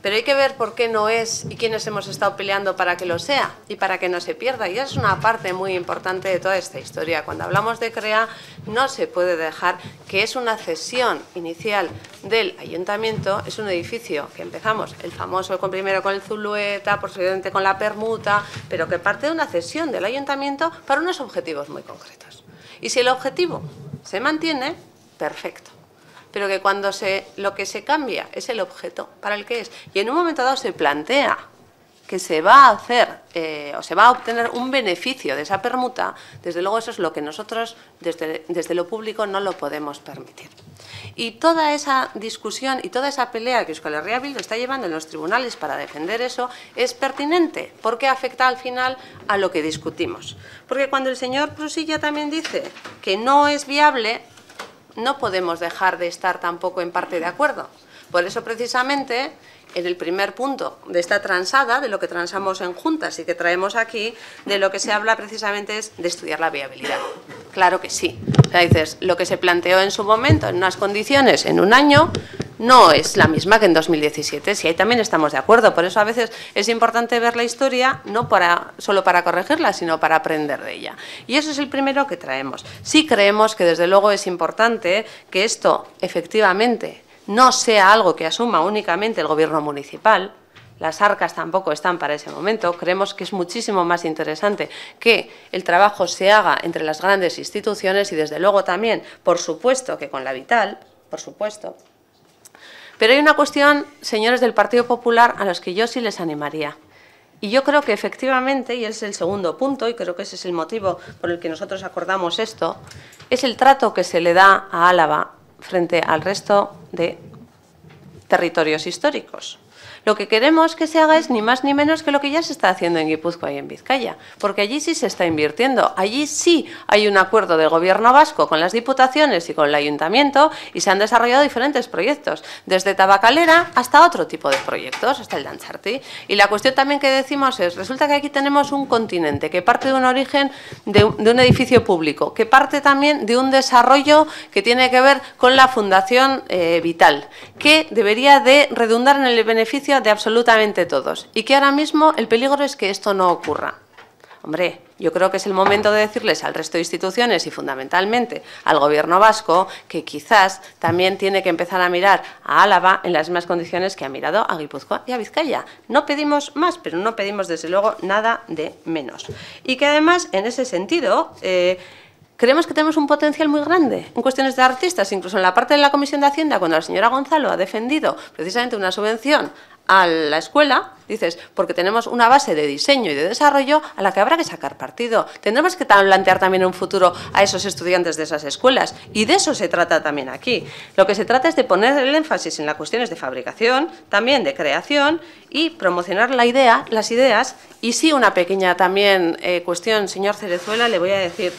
Pero hay que ver por qué no es y quiénes hemos estado peleando para que lo sea y para que no se pierda. Y es una parte muy importante de toda esta historia. Cuando hablamos de CREA, no se puede dejar que es una cesión inicial del ayuntamiento. Es un edificio que empezamos, el famoso primero con el Zulueta, posteriormente con la permuta, pero que parte de una cesión del ayuntamiento para unos objetivos muy concretos. Y si el objetivo se mantiene, perfecto. Pero que cuando se, lo que se cambia es el objeto para el que es, y en un momento dado se plantea que se va a hacer eh, o se va a obtener un beneficio de esa permuta, desde luego eso es lo que nosotros desde, desde lo público no lo podemos permitir. Y toda esa discusión y toda esa pelea que Euskal Herria Bildu está llevando en los tribunales para defender eso es pertinente, porque afecta al final a lo que discutimos. Porque cuando el señor Prusilla también dice que no es viable, no podemos dejar de estar tampoco en parte de acuerdo. Por eso, precisamente, en el primer punto de esta transada, de lo que transamos en juntas y que traemos aquí, de lo que se habla precisamente es de estudiar la viabilidad. Claro que sí. Dices, lo que se planteó en su momento, en unas condiciones, en un año, no es la misma que en 2017. Si ahí también estamos de acuerdo. Por eso a veces es importante ver la historia, no solo para corregirla, sino para aprender de ella. Y eso es el primero que traemos. Sí creemos que desde luego es importante que esto efectivamente no sea algo que asuma únicamente el gobierno municipal, las arcas tampoco están para ese momento. Creemos que es muchísimo más interesante que el trabajo se haga entre las grandes instituciones y, desde luego, también, por supuesto, que con la Vital, por supuesto. Pero hay una cuestión, señores del Partido Popular, a los que yo sí les animaría. Y yo creo que efectivamente, y es el segundo punto, y creo que ese es el motivo por el que nosotros acordamos esto, es el trato que se le da a Álava frente al resto de territorios históricos. Lo que queremos que se haga es ni más ni menos que lo que ya se está haciendo en Guipúzcoa y en Vizcaya, porque allí sí se está invirtiendo, allí sí hay un acuerdo del gobierno vasco con las diputaciones y con el ayuntamiento y se han desarrollado diferentes proyectos, desde tabacalera hasta otro tipo de proyectos, hasta el Dancharti. Y la cuestión también que decimos es, resulta que aquí tenemos un continente que parte de un origen de, un edificio público, que parte también de un desarrollo que tiene que ver con la Fundación eh, Vital, que debería de redundar en el beneficio de absolutamente todos y que ahora mismo el peligro es que esto no ocurra. Hombre, yo creo que es el momento de decirles al resto de instituciones y fundamentalmente al Gobierno vasco que quizás también tiene que empezar a mirar a Álava en las mismas condiciones que ha mirado a Guipúzcoa y a Vizcaya. No pedimos más, pero no pedimos desde luego nada de menos. Y que además, en ese sentido, eh, creemos que tenemos un potencial muy grande en cuestiones de artistas, incluso en la parte de la Comisión de Hacienda, cuando la señora Gonzalo ha defendido precisamente una subvención a la escuela, dices, porque tenemos una base de diseño y de desarrollo a la que habrá que sacar partido. Tendremos que plantear también un futuro a esos estudiantes de esas escuelas y de eso se trata también aquí. Lo que se trata es de poner el énfasis en las cuestiones de fabricación, también de creación y promocionar la idea, las ideas y sí una pequeña también eh, cuestión, señor Cerezuela, le voy a decir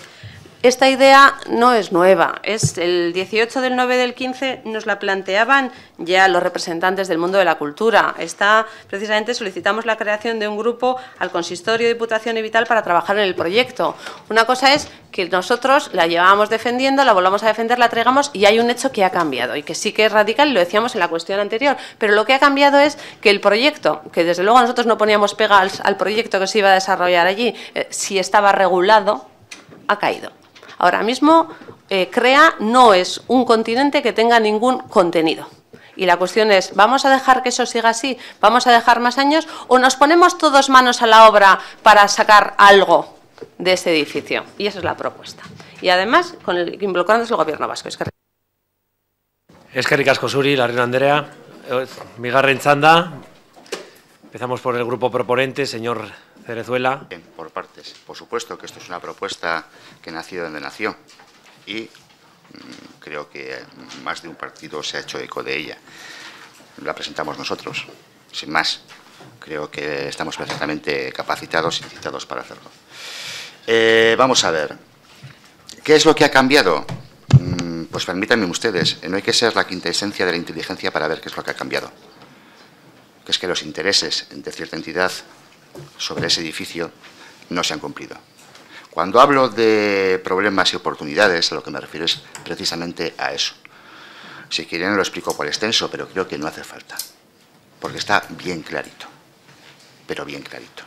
esta idea no es nueva, es el 18 del 9 del 15 nos la planteaban ya los representantes del mundo de la cultura. Está, precisamente solicitamos la creación de un grupo al Consistorio, Diputación y Vital para trabajar en el proyecto. Una cosa es que nosotros la llevábamos defendiendo, la volvamos a defender, la traigamos y hay un hecho que ha cambiado y que sí que es radical, lo decíamos en la cuestión anterior, pero lo que ha cambiado es que el proyecto, que desde luego nosotros no poníamos pega al, proyecto que se iba a desarrollar allí, eh, si estaba regulado, ha caído ahora mismo eh, CREA no es un continente que tenga ningún contenido. Y la cuestión es, ¿vamos a dejar que eso siga así? ¿Vamos a dejar más años? ¿O nos ponemos todos manos a la obra para sacar algo de ese edificio? Y esa es la propuesta. Y además, con el, el Gobierno vasco. Es que... Es que ricasco Suri, la reina Andrea, Zanda. Empezamos por el grupo proponente, señor Cerezuela. Por partes. Por supuesto que esto es una propuesta que nació donde nació y mm, creo que más de un partido se ha hecho eco de ella. La presentamos nosotros, sin más. Creo que estamos perfectamente capacitados y citados para hacerlo. Eh, vamos a ver. ¿Qué es lo que ha cambiado? Mm, pues permítanme ustedes, no hay que ser la quinta esencia de la inteligencia para ver qué es lo que ha cambiado. Que es que los intereses de cierta entidad sobre ese edificio no se han cumplido. Cuando hablo de problemas y oportunidades, a lo que me refiero es precisamente a eso. Si quieren lo explico por extenso, pero creo que no hace falta, porque está bien clarito, pero bien clarito.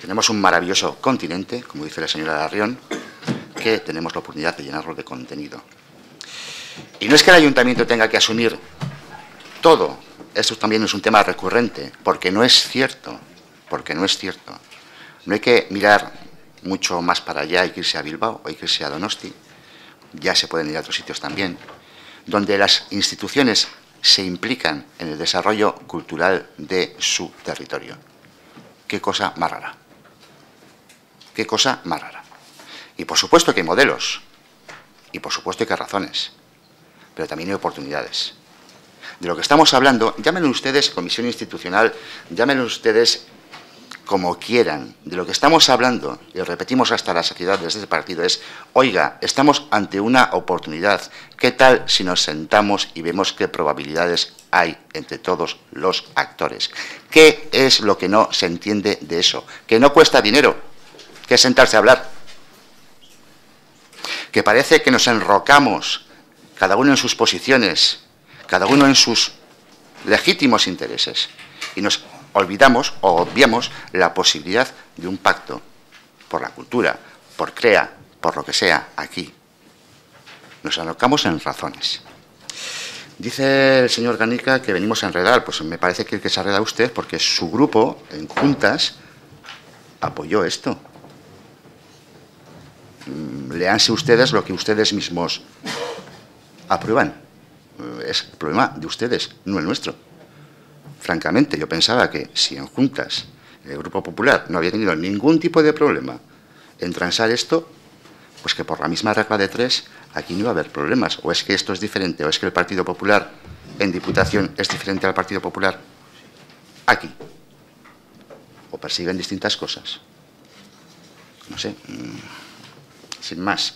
Tenemos un maravilloso continente, como dice la señora Larrión, que tenemos la oportunidad de llenarlo de contenido. Y no es que el ayuntamiento tenga que asumir todo, esto también es un tema recurrente, porque no es cierto porque no es cierto. No hay que mirar mucho más para allá, hay que irse a Bilbao, hay que irse a Donosti, ya se pueden ir a otros sitios también, donde las instituciones se implican en el desarrollo cultural de su territorio. Qué cosa más rara. Qué cosa más rara. Y por supuesto que hay modelos, y por supuesto que hay razones, pero también hay oportunidades. De lo que estamos hablando, llámenlo ustedes comisión institucional, llámenlo ustedes como quieran. De lo que estamos hablando, y repetimos hasta la saciedad desde este partido, es, oiga, estamos ante una oportunidad. ¿Qué tal si nos sentamos y vemos qué probabilidades hay entre todos los actores? ¿Qué es lo que no se entiende de eso? Que no cuesta dinero, que sentarse a hablar. Que parece que nos enrocamos, cada uno en sus posiciones, cada uno en sus legítimos intereses, y nos olvidamos o obviamos la posibilidad de un pacto por la cultura, por CREA, por lo que sea, aquí. Nos alocamos en razones. Dice el señor Ganica que venimos a enredar. Pues me parece que el que se enreda usted, porque su grupo, en juntas, apoyó esto. Mm, Leanse ustedes lo que ustedes mismos aprueban. es problema de ustedes, no el nuestro. Francamente, yo pensaba que si en juntas el Grupo Popular no había tenido ningún tipo de problema en transar esto, pues que por la misma regla de tres aquí no iba a haber problemas. O es que esto es diferente, o es que el Partido Popular en Diputación es diferente al Partido Popular aquí. O persiguen distintas cosas. No sé, mm, sin más.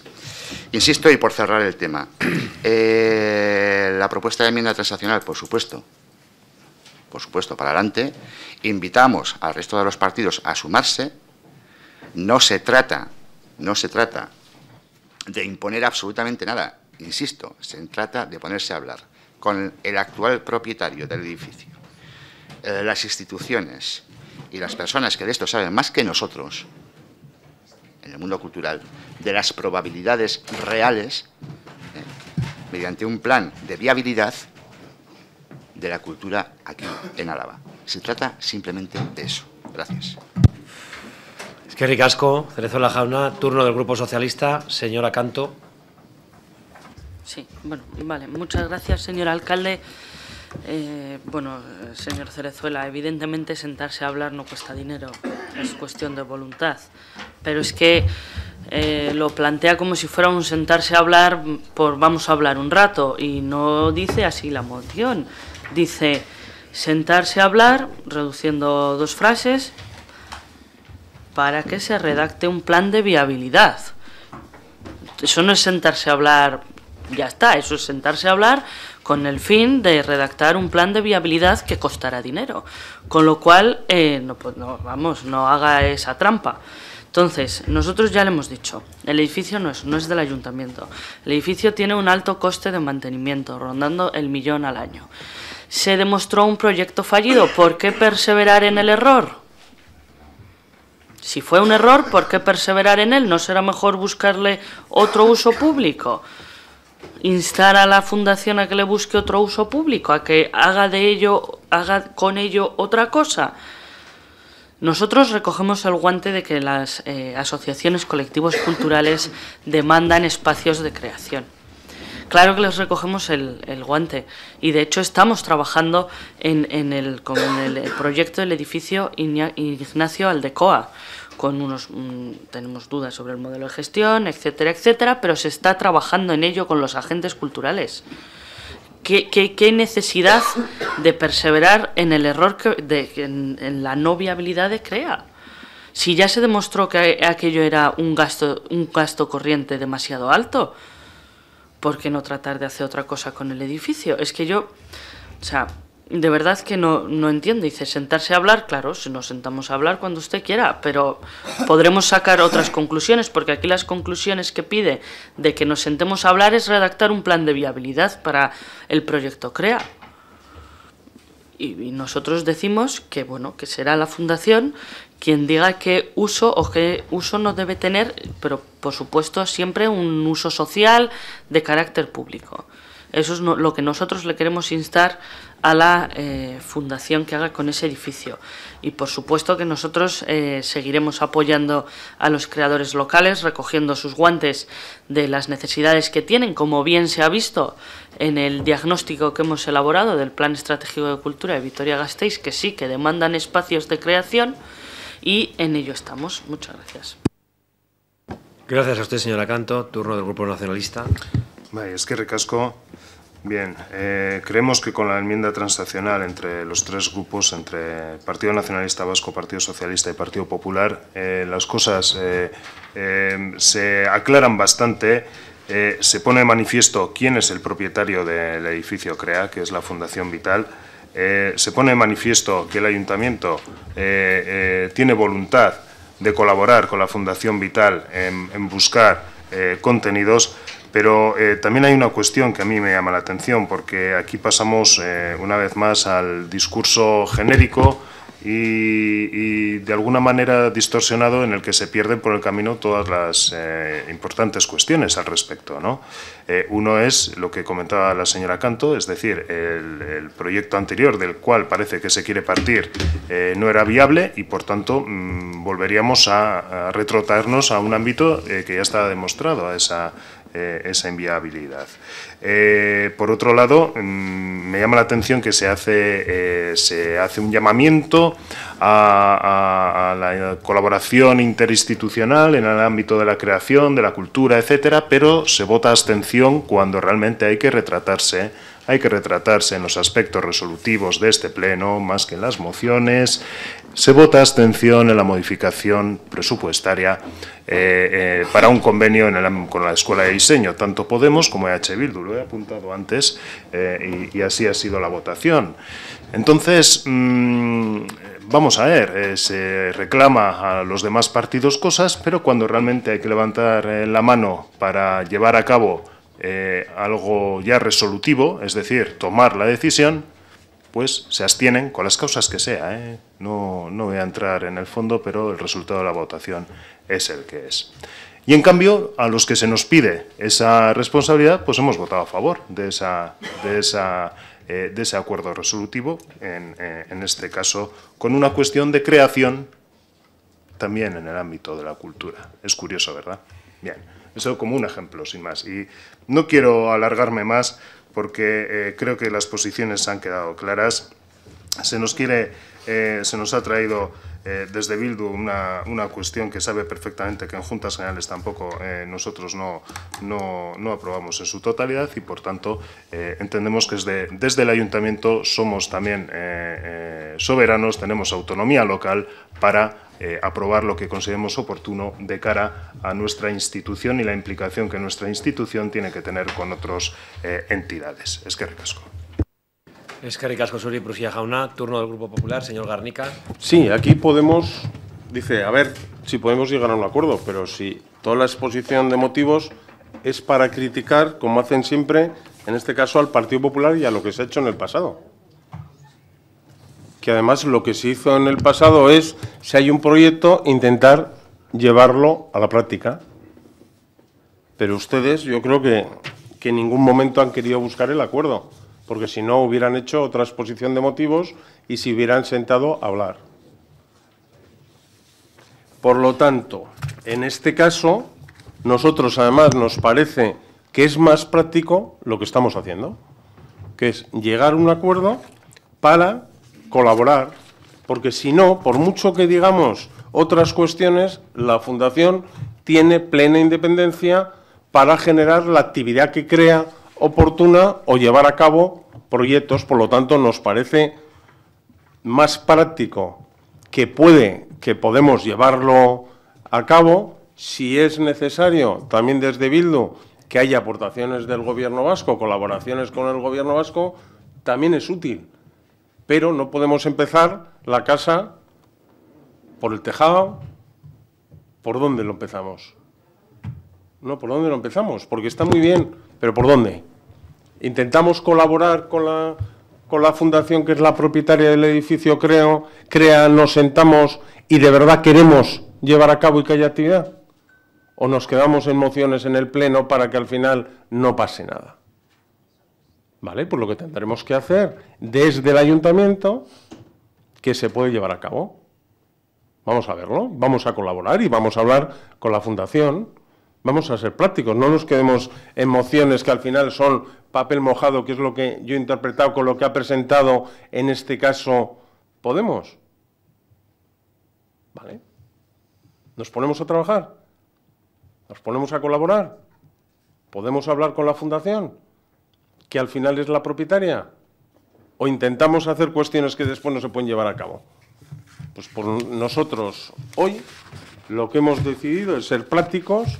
Insisto, y por cerrar el tema, (clears throat) eh, la propuesta de enmienda transaccional, por supuesto, por supuesto, para adelante. Invitamos al resto de los partidos a sumarse. No se trata, no se trata de imponer absolutamente nada. Insisto, se trata de ponerse a hablar con el actual propietario del edificio, eh, las instituciones y las personas que de esto saben más que nosotros, en el mundo cultural, de las probabilidades reales, eh, mediante un plan de viabilidad de la cultura aquí en Álava. Se trata simplemente de eso. Gracias. Es que ricasco, Cerezuela Jauna, turno del Grupo Socialista, señora Canto. Sí, bueno, vale. Muchas gracias, señor alcalde. Eh, bueno, señor Cerezuela, evidentemente sentarse a hablar no cuesta dinero, es cuestión de voluntad. Pero es que eh, lo plantea como si fuera un sentarse a hablar por vamos a hablar un rato y no dice así la moción. Dice sentarse a hablar, reduciendo dos frases, para que se redacte un plan de viabilidad. Eso no es sentarse a hablar, ya está, eso es sentarse a hablar con el fin de redactar un plan de viabilidad que costará dinero. Con lo cual, eh, no, pues no, vamos, no haga esa trampa. Entonces, nosotros ya le hemos dicho, el edificio no es, no es del ayuntamiento. El edificio tiene un alto coste de mantenimiento, rondando el millón al año se demostró un proyecto fallido. ¿Por qué perseverar en el error? Si fue un error, ¿por qué perseverar en él? ¿No será mejor buscarle otro uso público? Instar a la fundación a que le busque otro uso público, a que haga de ello, haga con ello otra cosa. Nosotros recogemos el guante de que las eh, asociaciones colectivos culturales demandan espacios de creación Claro que les recogemos el, guante y de hecho estamos trabajando en, el, con el proyecto del edificio Ignacio Aldecoa. Con unos, mm, tenemos dudas sobre el modelo de gestión, etcétera, etcétera, pero se está trabajando en ello con los agentes culturales. ¿Qué, necesidad de perseverar en el error, que, de, en, en la no viabilidad de CREA? Si ya se demostró que aquello era un gasto, un gasto corriente demasiado alto, ¿por qué no tratar de hacer otra cosa con el edificio? Es que yo, o sea, de verdad que no, no entiendo. Dice, sentarse a hablar, claro, si nos sentamos a hablar cuando usted quiera, pero podremos sacar otras conclusiones, porque aquí las conclusiones que pide de que nos sentemos a hablar es redactar un plan de viabilidad para el proyecto CREA. Y, nosotros decimos que, bueno, que será la fundación quien diga qué uso o qué uso no debe tener, pero por supuesto siempre un uso social de carácter público. Eso es lo que nosotros le queremos instar a la eh, fundación que haga con ese edificio. Y por supuesto que nosotros eh, seguiremos apoyando a los creadores locales, recogiendo sus guantes de las necesidades que tienen, como bien se ha visto en el diagnóstico que hemos elaborado del Plan Estratégico de Cultura de Vitoria-Gasteiz, que sí, que demandan espacios de creación y en ello estamos. Muchas gracias. Gracias a usted, señora Canto. Turno del Grupo Nacionalista. es que recasco. Bien, eh, creemos que con la enmienda transaccional entre los tres grupos, entre Partido Nacionalista Vasco, Partido Socialista y Partido Popular, eh, las cosas eh, se aclaran bastante. se pone de manifiesto quién es el propietario del edificio CREA, que es la Fundación Vital. Eh, se pone de manifiesto que el Ayuntamiento eh, eh, tiene voluntad de colaborar con la Fundación Vital en, buscar contenidos, pero también hay una cuestión que a mí me llama la atención, porque aquí pasamos una vez más al discurso genérico y, de alguna manera distorsionado en el que se pierden por el camino todas las eh, importantes cuestiones al respecto. ¿no? Eh, uno es lo que comentaba la señora Canto, es decir, el, proyecto anterior del cual parece que se quiere partir eh, no era viable y por tanto mm, volveríamos a, a, retrotraernos a un ámbito que ya está demostrado, a esa eh, esa inviabilidad. Eh, por otro lado, mm, me llama la atención que se hace, se hace un llamamiento a, a, la colaboración interinstitucional en el ámbito de la creación, de la cultura, etcétera, pero se vota abstención cuando realmente hay que retratarse hay que retratarse en los aspectos resolutivos de este Pleno más que en las mociones. Se vota abstención en la modificación presupuestaria eh, eh, para un convenio con la Escuela de Diseño, tanto Podemos como EH Bildu, lo he apuntado antes eh, y, así ha sido la votación. Entonces, mm, vamos a ver, se reclama a los demás partidos cosas, pero cuando realmente hay que levantar la mano para llevar a cabo eh, algo ya resolutivo, es decir, tomar la decisión, pues se abstienen con las causas que sea. ¿eh? No, no voy a entrar en el fondo, pero el resultado de la votación es el que es. Y en cambio, a los que se nos pide esa responsabilidad, pues hemos votado a favor de, esa, de, eh, ese acuerdo resolutivo, en, en este caso, con una cuestión de creación también en el ámbito de la cultura. Es curioso, ¿verdad? Bien. Eso como un ejemplo, sin más. Y no quiero alargarme más porque eh, creo que las posiciones han quedado claras. Se nos quiere, eh, se nos ha traído eh, desde Bildu una, una, cuestión que sabe perfectamente que en Juntas Generales tampoco nosotros no, no, no, aprobamos en su totalidad y por tanto entendemos que desde, desde el Ayuntamiento somos también soberanos, tenemos autonomía local para eh, aprobar lo que consideremos oportuno de cara a nuestra institución y la implicación que nuestra institución tiene que tener con otras eh, entidades. Es que ricasco. Es que ricasco, Suri Prusia Jauna. Turno del Grupo Popular, señor Garnica. Sí, aquí podemos, dice, a ver si podemos llegar a un acuerdo, pero si toda la exposición de motivos es para criticar, como hacen siempre, en este caso al Partido Popular y a lo que se ha hecho en el pasado que además lo que se hizo en el pasado es, si hay un proyecto, intentar llevarlo a la práctica. Pero ustedes, yo creo que, que en ningún momento han querido buscar el acuerdo, porque si no hubieran hecho otra exposición de motivos y se hubieran sentado a hablar. Por lo tanto, en este caso, nosotros además nos parece que es más práctico lo que estamos haciendo, que es llegar a un acuerdo para colaborar, porque si no, por mucho que digamos otras cuestiones, la Fundación tiene plena independencia para generar la actividad que crea oportuna o llevar a cabo proyectos. Por lo tanto, nos parece más práctico que puede, que podemos llevarlo a cabo, si es necesario, también desde Bildu, que haya aportaciones del Gobierno vasco, colaboraciones con el Gobierno vasco, también es útil pero no podemos empezar la casa por el tejado. ¿Por dónde lo empezamos? No, ¿por dónde lo empezamos? Porque está muy bien, pero ¿por dónde? Intentamos colaborar con la, con la fundación que es la propietaria del edificio Creo, Crea, nos sentamos y de verdad queremos llevar a cabo y que haya actividad. ¿O nos quedamos en mociones en el Pleno para que al final no pase nada? ¿Vale? Pues lo que tendremos que hacer desde el ayuntamiento que se puede llevar a cabo. Vamos a verlo, vamos a colaborar y vamos a hablar con la fundación. Vamos a ser prácticos, no nos quedemos en mociones que al final son papel mojado, que es lo que yo he interpretado con lo que ha presentado en este caso Podemos. ¿Vale? ¿Nos ponemos a trabajar? ¿Nos ponemos a colaborar? ¿Podemos hablar con la fundación? Que al final es la propietaria? ¿O intentamos hacer cuestiones que después no se pueden llevar a cabo? Pues por nosotros hoy lo que hemos decidido es ser prácticos,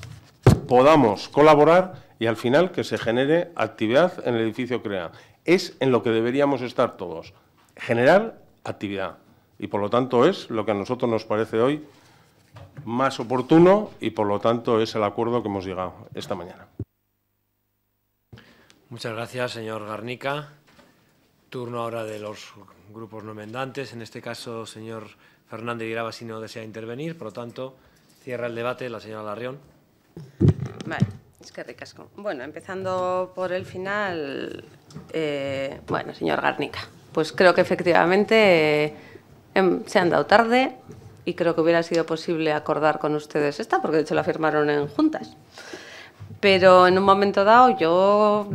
podamos colaborar y al final que se genere actividad en el edificio CREA. Es en lo que deberíamos estar todos, generar actividad. Y por lo tanto es lo que a nosotros nos parece hoy más oportuno y por lo tanto es el acuerdo que hemos llegado esta mañana. Muchas gracias, señor Garnica. Turno ahora de los grupos no enmendantes. En este caso, señor Fernández Graba, si no desea intervenir. Por lo tanto, cierra el debate la señora Larrión. Vale, es que ricasco. Bueno, empezando por el final, eh, bueno, señor Garnica, pues creo que efectivamente em, se han dado tarde y creo que hubiera sido posible acordar con ustedes esta, porque de hecho la firmaron en juntas. Pero en un momento dado yo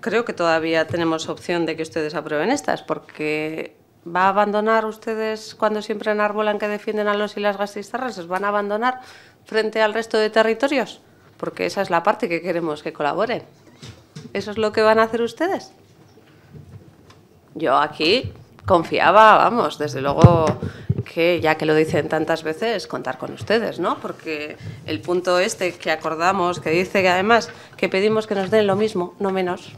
creo que todavía tenemos opción de que ustedes aprueben estas, porque ¿va a abandonar ustedes cuando siempre enarbolan que defienden a los y las gastistarras? ¿Les van a abandonar frente al resto de territorios? Porque esa es la parte que queremos que colaboren. ¿Eso es lo que van a hacer ustedes? Yo aquí confiaba, vamos, desde luego que, ya que lo dicen tantas veces, contar con ustedes, ¿no? Porque el punto este que acordamos, que dice que además que pedimos que nos den lo mismo, no menos,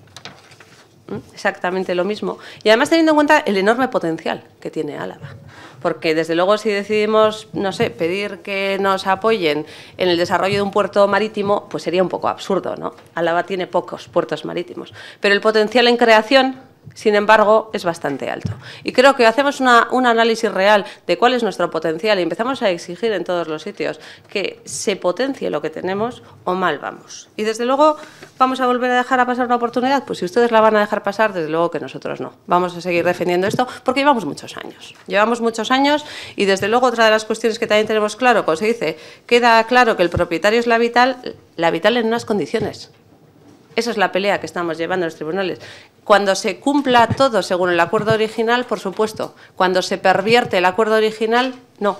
exactamente lo mismo. Y además teniendo en cuenta el enorme potencial que tiene Álava. Porque desde luego si decidimos, no sé, pedir que nos apoyen en el desarrollo de un puerto marítimo, pues sería un poco absurdo, ¿no? Álava tiene pocos puertos marítimos. Pero el potencial en creación sin embargo, es bastante alto. Y creo que hacemos un análisis real de cuál es nuestro potencial y empezamos a exigir en todos los sitios que se potencie lo que tenemos o mal vamos. Y desde luego, ¿vamos a volver a dejar pasar una oportunidad? Pues si ustedes la van a dejar pasar, desde luego que nosotros no. Vamos a seguir defendiendo esto porque llevamos muchos años. Llevamos muchos años y desde luego otra de las cuestiones que también tenemos claro, como se dice, queda claro que el propietario es la vital, la vital en unas condiciones. Esa es la pelea que estamos llevando a los tribunales. Cuando se cumpla todo según el acuerdo original, por supuesto. Cuando se pervierte el acuerdo original, no.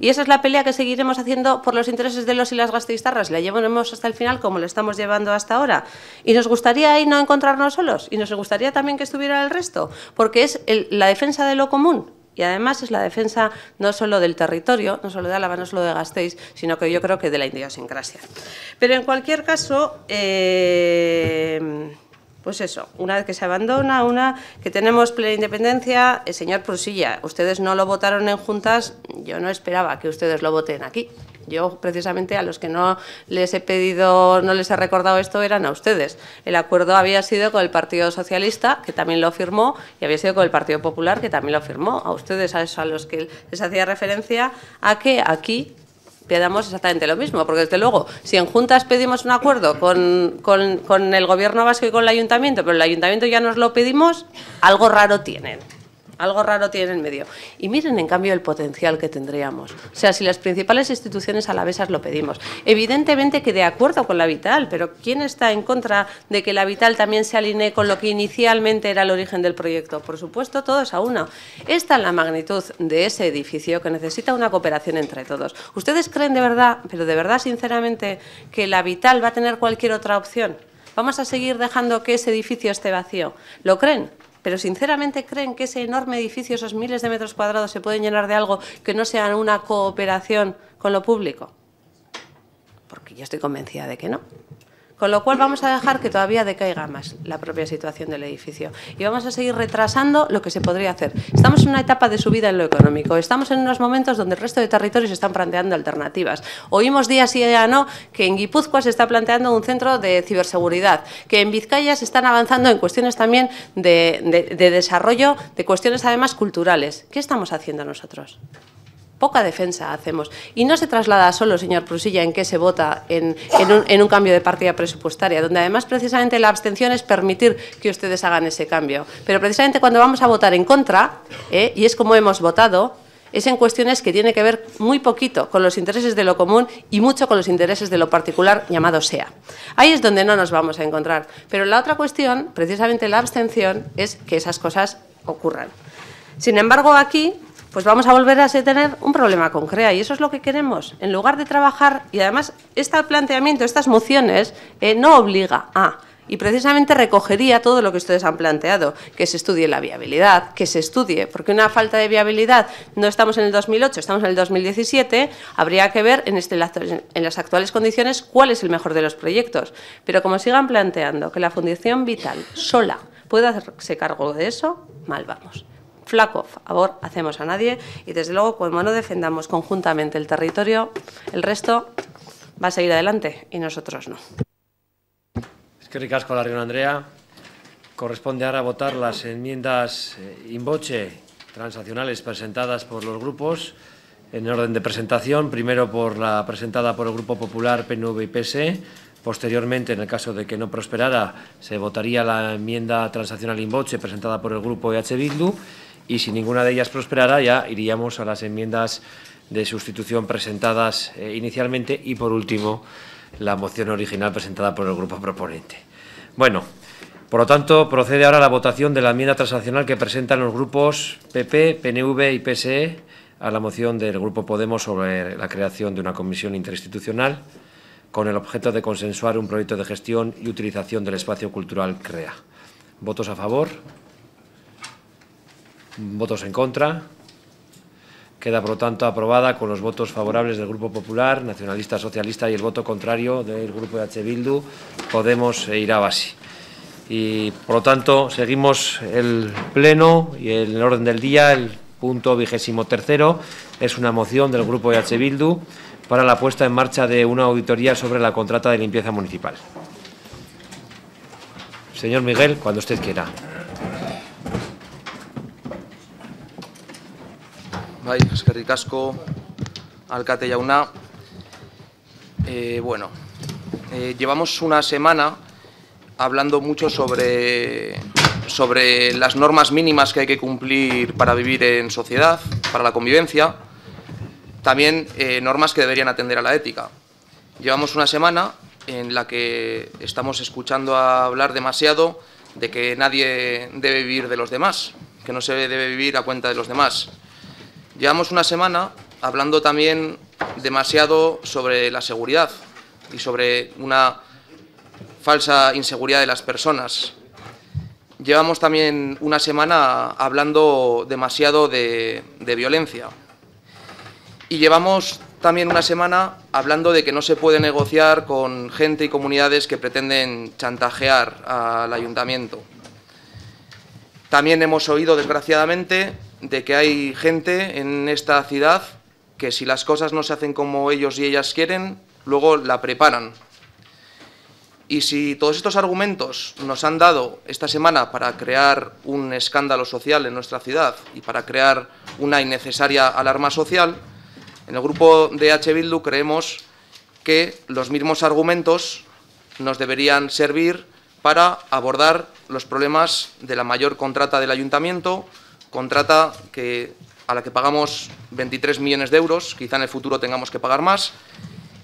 Y esa es la pelea que seguiremos haciendo por los intereses de los y las gastistarras. La llevaremos hasta el final como lo estamos llevando hasta ahora. Y nos gustaría ahí no encontrarnos solos. Y nos gustaría también que estuviera el resto. Porque es la defensa de lo común. Y además es la defensa no solo del territorio, no solo de Álava, no solo de Gasteiz, sino que yo creo que de la idiosincrasia. Pero en cualquier caso, eh, pues eso, una vez que se abandona, una que tenemos plena independencia, el señor Prusilla, ustedes no lo votaron en juntas, yo no esperaba que ustedes lo voten aquí. Yo, precisamente, a los que no les he pedido, no les he recordado esto, eran a ustedes. El acuerdo había sido con el Partido Socialista, que también lo firmó, y había sido con el Partido Popular, que también lo firmó. A ustedes, a, eso, a los que les hacía referencia, a que aquí pedamos exactamente lo mismo, porque desde luego, si en juntas pedimos un acuerdo con, con, con el Gobierno vasco y con el Ayuntamiento, pero el Ayuntamiento ya nos lo pedimos, algo raro tienen. Algo raro tiene en medio. Y miren, en cambio, el potencial que tendríamos. O sea, si las principales instituciones alavesas lo pedimos. Evidentemente que de acuerdo con la Vital, pero ¿quién está en contra de que la Vital también se alinee con lo que inicialmente era el origen del proyecto? Por supuesto, todos a una. Esta es la magnitud de ese edificio que necesita una cooperación entre todos. ¿Ustedes creen de verdad, pero de verdad, sinceramente, que la Vital va a tener cualquier otra opción? ¿Vamos a seguir dejando que ese edificio esté vacío? ¿Lo creen? Pero sinceramente creen que ese enorme edificio, esos miles de metros cuadrados, se pueden llenar de algo que no sea una cooperación con lo público? Porque yo estoy convencida de que no. Con lo cual vamos a dejar que todavía decaiga más la propia situación del edificio y vamos a seguir retrasando lo que se podría hacer. Estamos en una etapa de subida en lo económico, estamos en unos momentos donde el resto de territorios están planteando alternativas. Oímos día sí y día no que en Guipúzcoa se está planteando un centro de ciberseguridad, que en Vizcaya se están avanzando en cuestiones también de, de desarrollo, de cuestiones además culturales. ¿Qué estamos haciendo nosotros? Poca defensa hacemos. Y no se traslada solo, señor Prusilla, en qué se vota en, un, cambio de partida presupuestaria, donde además precisamente la abstención es permitir que ustedes hagan ese cambio. Pero precisamente cuando vamos a votar en contra, ¿eh? y es como hemos votado, es en cuestiones que tiene que ver muy poquito con los intereses de lo común y mucho con los intereses de lo particular llamado sea. Ahí es donde no nos vamos a encontrar. Pero la otra cuestión, precisamente la abstención, es que esas cosas ocurran. Sin embargo, aquí pues vamos a volver a tener un problema con CREA y eso es lo que queremos. En lugar de trabajar, y además este planteamiento, estas mociones, eh, no obliga a, y precisamente recogería todo lo que ustedes han planteado, que se estudie la viabilidad, que se estudie, porque una falta de viabilidad, no estamos en el 2008, estamos en el 2017, habría que ver en, este, en las actuales condiciones cuál es el mejor de los proyectos. Pero como sigan planteando que la Fundación Vital sola puede hacerse cargo de eso, mal vamos flaco favor hacemos a nadie y desde luego como no defendamos conjuntamente el territorio, el resto va a seguir adelante y nosotros no. Es que ricasco la reunión Andrea. Corresponde ahora votar las enmiendas eh, in voce transaccionales presentadas por los grupos en orden de presentación. Primero por la presentada por el Grupo Popular, PNV y PSE. Posteriormente, en el caso de que no prosperara, se votaría la enmienda transaccional in voce presentada por el Grupo EH Bildu y si ninguna de ellas prosperara ya iríamos a las enmiendas de sustitución presentadas eh, inicialmente y por último la moción original presentada por el grupo proponente. Bueno, por lo tanto, procede ahora la votación de la enmienda transaccional que presentan los grupos PP, PNV y PSE a la moción del Grupo Podemos sobre la creación de una comisión interinstitucional con el objeto de consensuar un proyecto de gestión y utilización del espacio cultural CREA. ¿Votos a favor? ¿Votos en contra? Queda, por lo tanto, aprobada con los votos favorables del Grupo Popular, Nacionalista Socialista y el voto contrario del Grupo de H. Bildu, Podemos e Irabasi. Y, por lo tanto, seguimos el pleno y el orden del día, el punto vigésimo tercero, es una moción del Grupo de H. Bildu para la puesta en marcha de una auditoría sobre la contrata de limpieza municipal. Señor Miguel, cuando usted quiera. Bai, eskerrik. Eh, bueno, eh, llevamos una semana hablando mucho sobre, sobre las normas mínimas que hay que cumplir para vivir en sociedad, para la convivencia, también eh, normas que deberían atender a la ética. Llevamos una semana en la que estamos escuchando hablar demasiado de que nadie debe vivir de los demás, que no se debe vivir a cuenta de los demás. Llevamos una semana hablando también demasiado sobre la seguridad y sobre una falsa inseguridad de las personas. Llevamos también una semana hablando demasiado de, violencia. Y llevamos también una semana hablando de que no se puede negociar con gente y comunidades que pretenden chantajear al ayuntamiento. También hemos oído, desgraciadamente, de que hay gente en esta ciudad que si las cosas no se hacen como ellos y ellas quieren, luego la preparan. Y si todos estos argumentos nos han dado esta semana para crear un escándalo social en nuestra ciudad y para crear una innecesaria alarma social, en el grupo de H. Bildu creemos que los mismos argumentos nos deberían servir para abordar los problemas de la mayor contrata del ayuntamiento, contrata que, a la que pagamos 23 millones de euros, quizá en el futuro tengamos que pagar más,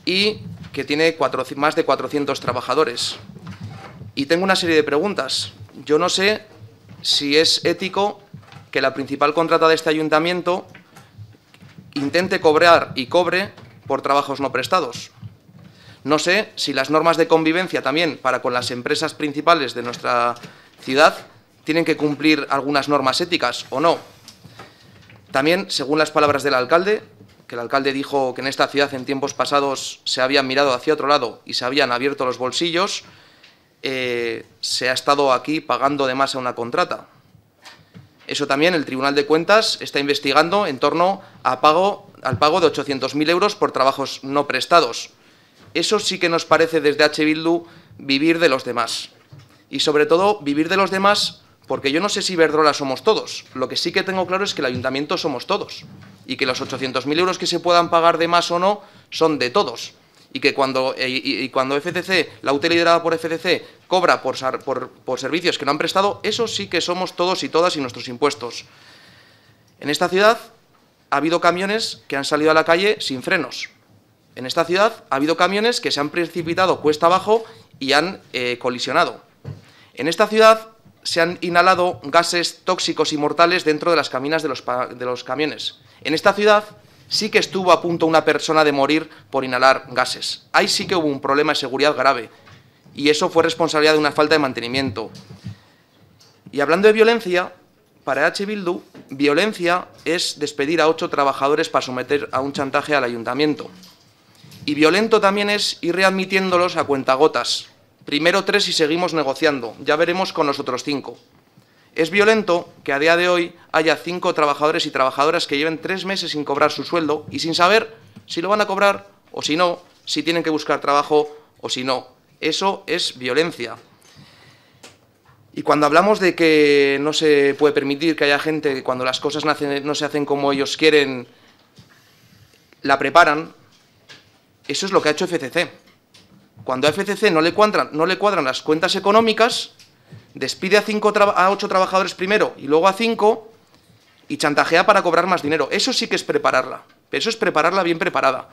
y que tiene más de 400 trabajadores. Y tengo una serie de preguntas. Yo no sé si es ético que la principal contrata de este ayuntamiento intente cobrar y cobre por trabajos no prestados. No sé si las normas de convivencia también para con las empresas principales de nuestra ciudad tienen que cumplir algunas normas éticas o no. También, según las palabras del alcalde, que el alcalde dijo que en esta ciudad en tiempos pasados se habían mirado hacia otro lado y se habían abierto los bolsillos, eh, se ha estado aquí pagando de más a una contrata. Eso también el Tribunal de Cuentas está investigando en torno pago, al pago de 800.000 euros por trabajos no prestados. Eso sí que nos parece desde H. Bildu vivir de los demás. Y sobre todo vivir de los demás porque yo no sé si Verdrola somos todos. Lo que sí que tengo claro es que el ayuntamiento somos todos. Y que los 800.000 euros que se puedan pagar de más o no son de todos y que cuando, eh, y, cuando FCC, la UTE liderada por FCC, cobra por, por, por servicios que no han prestado, eso sí que somos todos y todas y nuestros impuestos. En esta ciudad ha habido camiones que han salido a la calle sin frenos. En esta ciudad ha habido camiones que se han precipitado cuesta abajo y han eh, colisionado. En esta ciudad se han inhalado gases tóxicos y mortales dentro de las caminas de los, de los camiones. En esta ciudad sí que estuvo a punto una persona de morir por inhalar gases. Ahí sí que hubo un problema de seguridad grave y eso fue responsabilidad de una falta de mantenimiento. Y hablando de violencia, para H. Bildu, violencia es despedir a ocho trabajadores para someter a un chantaje al ayuntamiento. Y violento también es ir readmitiéndolos a cuentagotas. Primero tres y seguimos negociando. Ya veremos con los otros cinco. Es violento que a día de hoy haya cinco trabajadores y trabajadoras que lleven tres meses sin cobrar su sueldo y sin saber si lo van a cobrar o si no, si tienen que buscar trabajo o si no. Eso es violencia. Y cuando hablamos de que no se puede permitir que haya gente que cuando las cosas no se hacen como ellos quieren, la preparan, eso es lo que ha hecho FCC. Cuando a FCC no le cuadran, no le cuadran las cuentas económicas, despide a, cinco a ocho trabajadores primero y luego a cinco y chantajea para cobrar más dinero. Eso sí que es prepararla. Eso es prepararla bien preparada.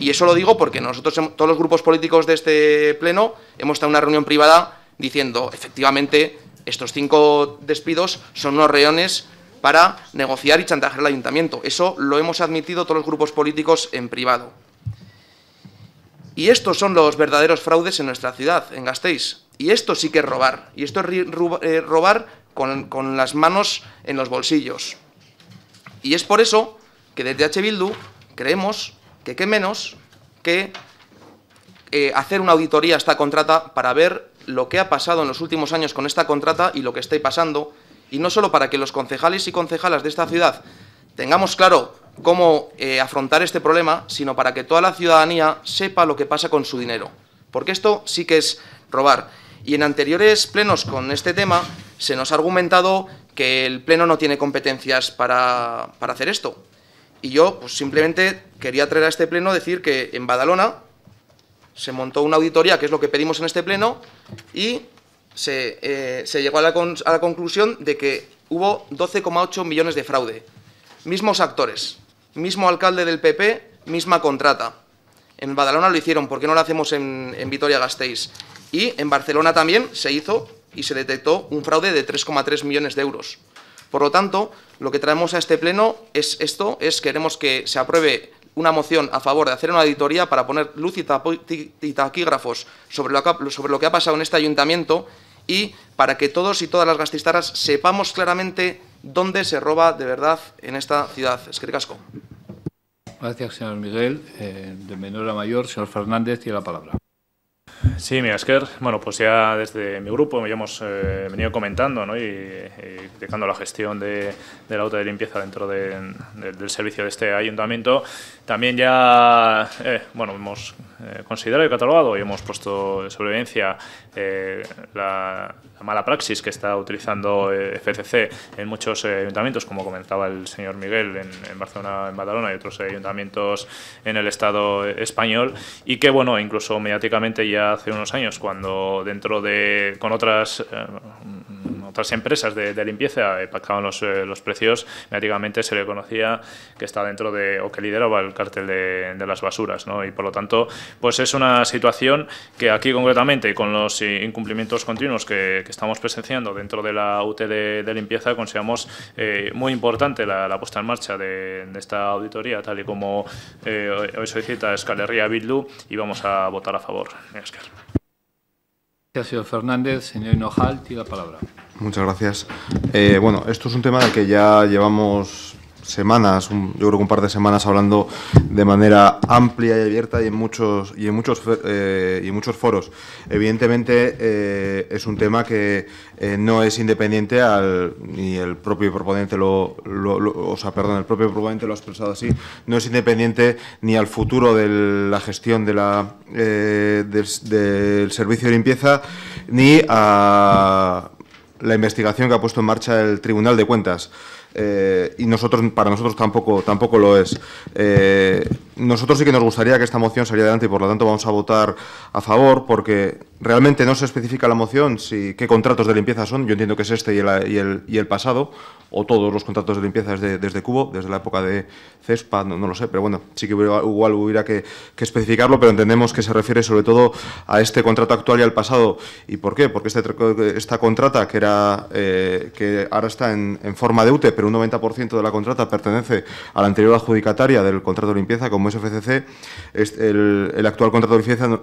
Y eso lo digo porque nosotros, todos los grupos políticos de este pleno, hemos estado en una reunión privada diciendo, efectivamente, estos cinco despidos son unos reones para negociar y chantajear al ayuntamiento. Eso lo hemos admitido todos los grupos políticos en privado. Y estos son los verdaderos fraudes en nuestra ciudad, en Gasteiz. Y esto sí que es robar. Y esto es eh, robar con, las manos en los bolsillos. Y es por eso que desde H. Bildu creemos que qué menos que eh, hacer una auditoría a esta contrata para ver lo que ha pasado en los últimos años con esta contrata y lo que está pasando, y no solo para que los concejales y concejalas de esta ciudad tengamos claro cómo eh, afrontar este problema, sino para que toda la ciudadanía sepa lo que pasa con su dinero. Porque esto sí que es robar. Y en anteriores plenos con este tema se nos ha argumentado que el Pleno no tiene competencias para, para hacer esto. Y yo pues, simplemente quería traer a este Pleno decir que en Badalona se montó una auditoría, que es lo que pedimos en este Pleno, y se, eh, se llegó a la, a la conclusión de que hubo 12,8 millones de fraude. Mismos actores, mismo alcalde del PP, misma contrata. En Badalona lo hicieron, ¿por qué no lo hacemos en, en Vitoria-Gasteiz? Y en Barcelona también se hizo y se detectó un fraude de 3,3 millones de euros. Por lo tanto, lo que traemos a este pleno es esto, es queremos que se apruebe una moción a favor de hacer una auditoría para poner luz y taquígrafos sobre lo, que, sobre lo que ha pasado en este ayuntamiento y para que todos y todas las gastistaras sepamos claramente dónde se roba de verdad en esta ciudad. Es. Gracias, señor Miguel. Eh, de menor a mayor, señor Fernández, tiene la palabra. Sí, mi Esker, bueno, pues ya desde mi grupo hemos eh, venido comentando ¿no? y, y la gestión de, la auto de limpieza dentro del servicio de este ayuntamiento. También ya, eh, bueno, hemos eh, considerado y catalogado y hemos puesto sobre evidencia la, mala praxis que está utilizando FCC en muchos ayuntamientos, como comentaba el señor Miguel en, en, Barcelona, en Badalona y otros ayuntamientos en el Estado español y que, bueno, incluso mediáticamente ya hace unos años, cuando dentro de, con otras, eh, otras empresas de, limpieza eh, pactaban los, eh, los, precios, mediáticamente se le conocía que estaba dentro de, o que lideraba el cártel de, de, las basuras, ¿no? Y por lo tanto, pues es una situación que aquí concretamente, con los incumplimientos continuos que, que estamos presenciando dentro de la UT de, limpieza, consideramos muy importante la, la, puesta en marcha de, esta auditoría, tal y como hoy solicita Escalería Bildu, y vamos a votar a favor. Gracias, señor Fernández. Señor Hinojal, tiene la palabra. Muchas gracias. Eh, bueno, esto es un tema del que ya llevamos semanas, yo creo que un par de semanas hablando de manera amplia y abierta y en muchos y en muchos eh, y muchos foros. Evidentemente eh, es un tema que eh, no es independiente al ni el propio proponente lo, o sea, perdón, el propio proponente lo ha expresado así, no es independiente ni al futuro de la gestión de la del servicio de limpieza ni a la investigación que ha puesto en marcha el Tribunal de Cuentas. Eh, y nosotros para nosotros tampoco tampoco lo es. Eh, nosotros sí que nos gustaría que esta moción saliera adelante y por lo tanto vamos a votar a favor porque realmente no se especifica la moción si qué contratos de limpieza son. Yo entiendo que es este y el, y el, pasado o todos los contratos de limpieza desde, desde Cubo, desde la época de CESPA, no, lo sé, pero bueno, sí que igual hubiera que, especificarlo, pero entendemos que se refiere sobre todo a este contrato actual y al pasado. ¿Y por qué? Porque este, esta contrata que era eh, que ahora está en, en forma de UTE, pero un 90% de la contrata pertenece a la anterior adjudicataria del contrato de limpieza, como es FCC. El, el, actual contrato de limpieza,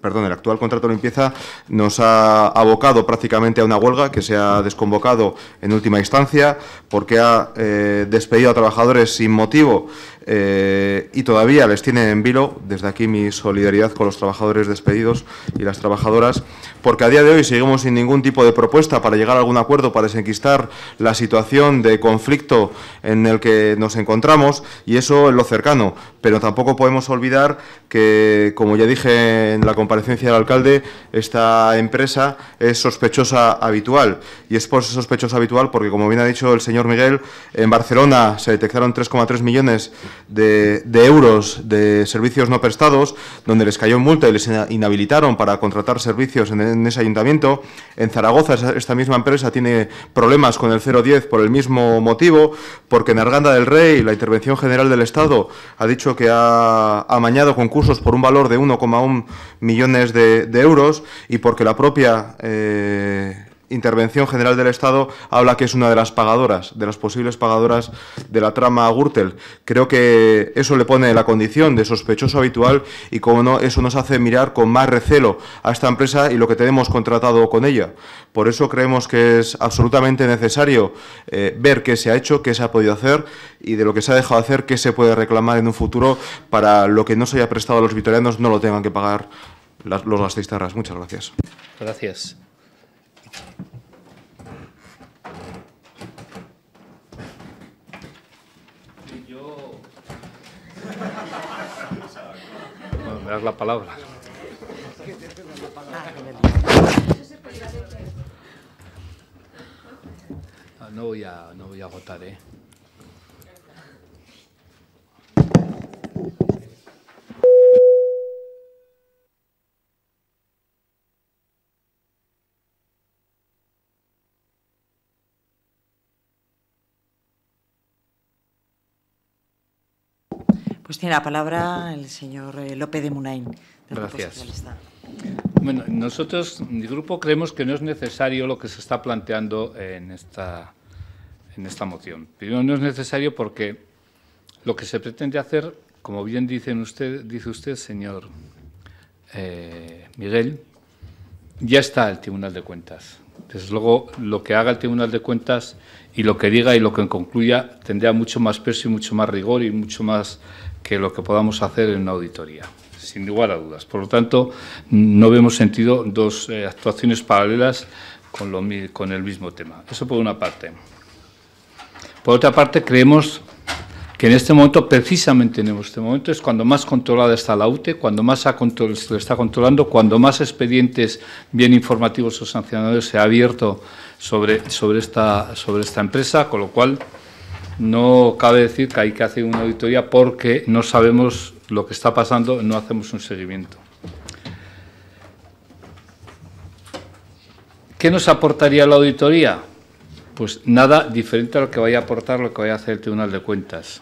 perdón, el actual contrato de limpieza nos ha abocado prácticamente a una huelga que se ha desconvocado en última instancia porque ha eh, despedido a trabajadores sin motivo eh, y todavía les tiene en vilo, desde aquí mi solidaridad con los trabajadores despedidos y las trabajadoras, porque a día de hoy seguimos sin ningún tipo de propuesta para llegar a algún acuerdo para desenquistar la situación de conflicto en el que nos encontramos y eso en lo cercano, pero tampoco podemos olvidar que, como ya dije en la comparecencia del alcalde, esta empresa es sospechosa habitual y es por sospechosa habitual porque, como bien ha dicho el señor Miguel, en Barcelona se detectaron 3,3 millones de, euros de servicios no prestados, donde les cayó multa y les inhabilitaron para contratar servicios en, ese ayuntamiento. En Zaragoza esta misma empresa tiene problemas con el 010 por el mismo motivo, porque en Arganda del Rey la Intervención General del Estado ha dicho que ha amañado concursos por un valor de 1,1 millones de, de, euros y porque la propia eh, Intervención General del Estado habla que es una de las pagadoras, de las posibles pagadoras de la trama Gürtel. Creo que eso le pone la condición de sospechoso habitual y, como no, eso nos hace mirar con más recelo a esta empresa y lo que tenemos contratado con ella. Por eso creemos que es absolutamente necesario eh, ver qué se ha hecho, qué se ha podido hacer y de lo que se ha dejado de hacer, qué se puede reclamar en un futuro para lo que no se haya prestado a los vitorianos no lo tengan que pagar las, los gasteiztarras. Muchas gracias. Gracias. Bueno, me das la palabra. No voy a, no voy a votar, ¿eh? Pues tiene la palabra el señor eh, López de Munain. Del Grupo Gracias. Socialista. Bueno, nosotros, mi grupo, creemos que no es necesario lo que se está planteando en esta, en esta moción. Primero, no es necesario porque lo que se pretende hacer, como bien dicen usted, dice usted, señor eh, Miguel, ya está el Tribunal de Cuentas. Desde luego, lo que haga el Tribunal de Cuentas y lo que diga y lo que concluya tendrá mucho más peso y mucho más rigor y mucho más que lo que podamos hacer en una auditoría, sin lugar a dudas. Por lo tanto, no vemos sentido dos eh, actuaciones paralelas con, lo con el mismo tema. Eso por una parte. Por otra parte, creemos que en este momento, precisamente en este momento, es cuando más controlada está la UTE, cuando más ha control- se lo está controlando, cuando más expedientes bien informativos o sancionadores se ha abierto sobre, sobre, esta, sobre esta empresa, con lo cual no cabe decir que hay que hacer una auditoría porque no sabemos lo que está pasando, no hacemos un seguimiento. ¿Qué nos aportaría la auditoría? Pues nada diferente a lo que vaya a aportar lo que vaya a hacer el Tribunal de Cuentas.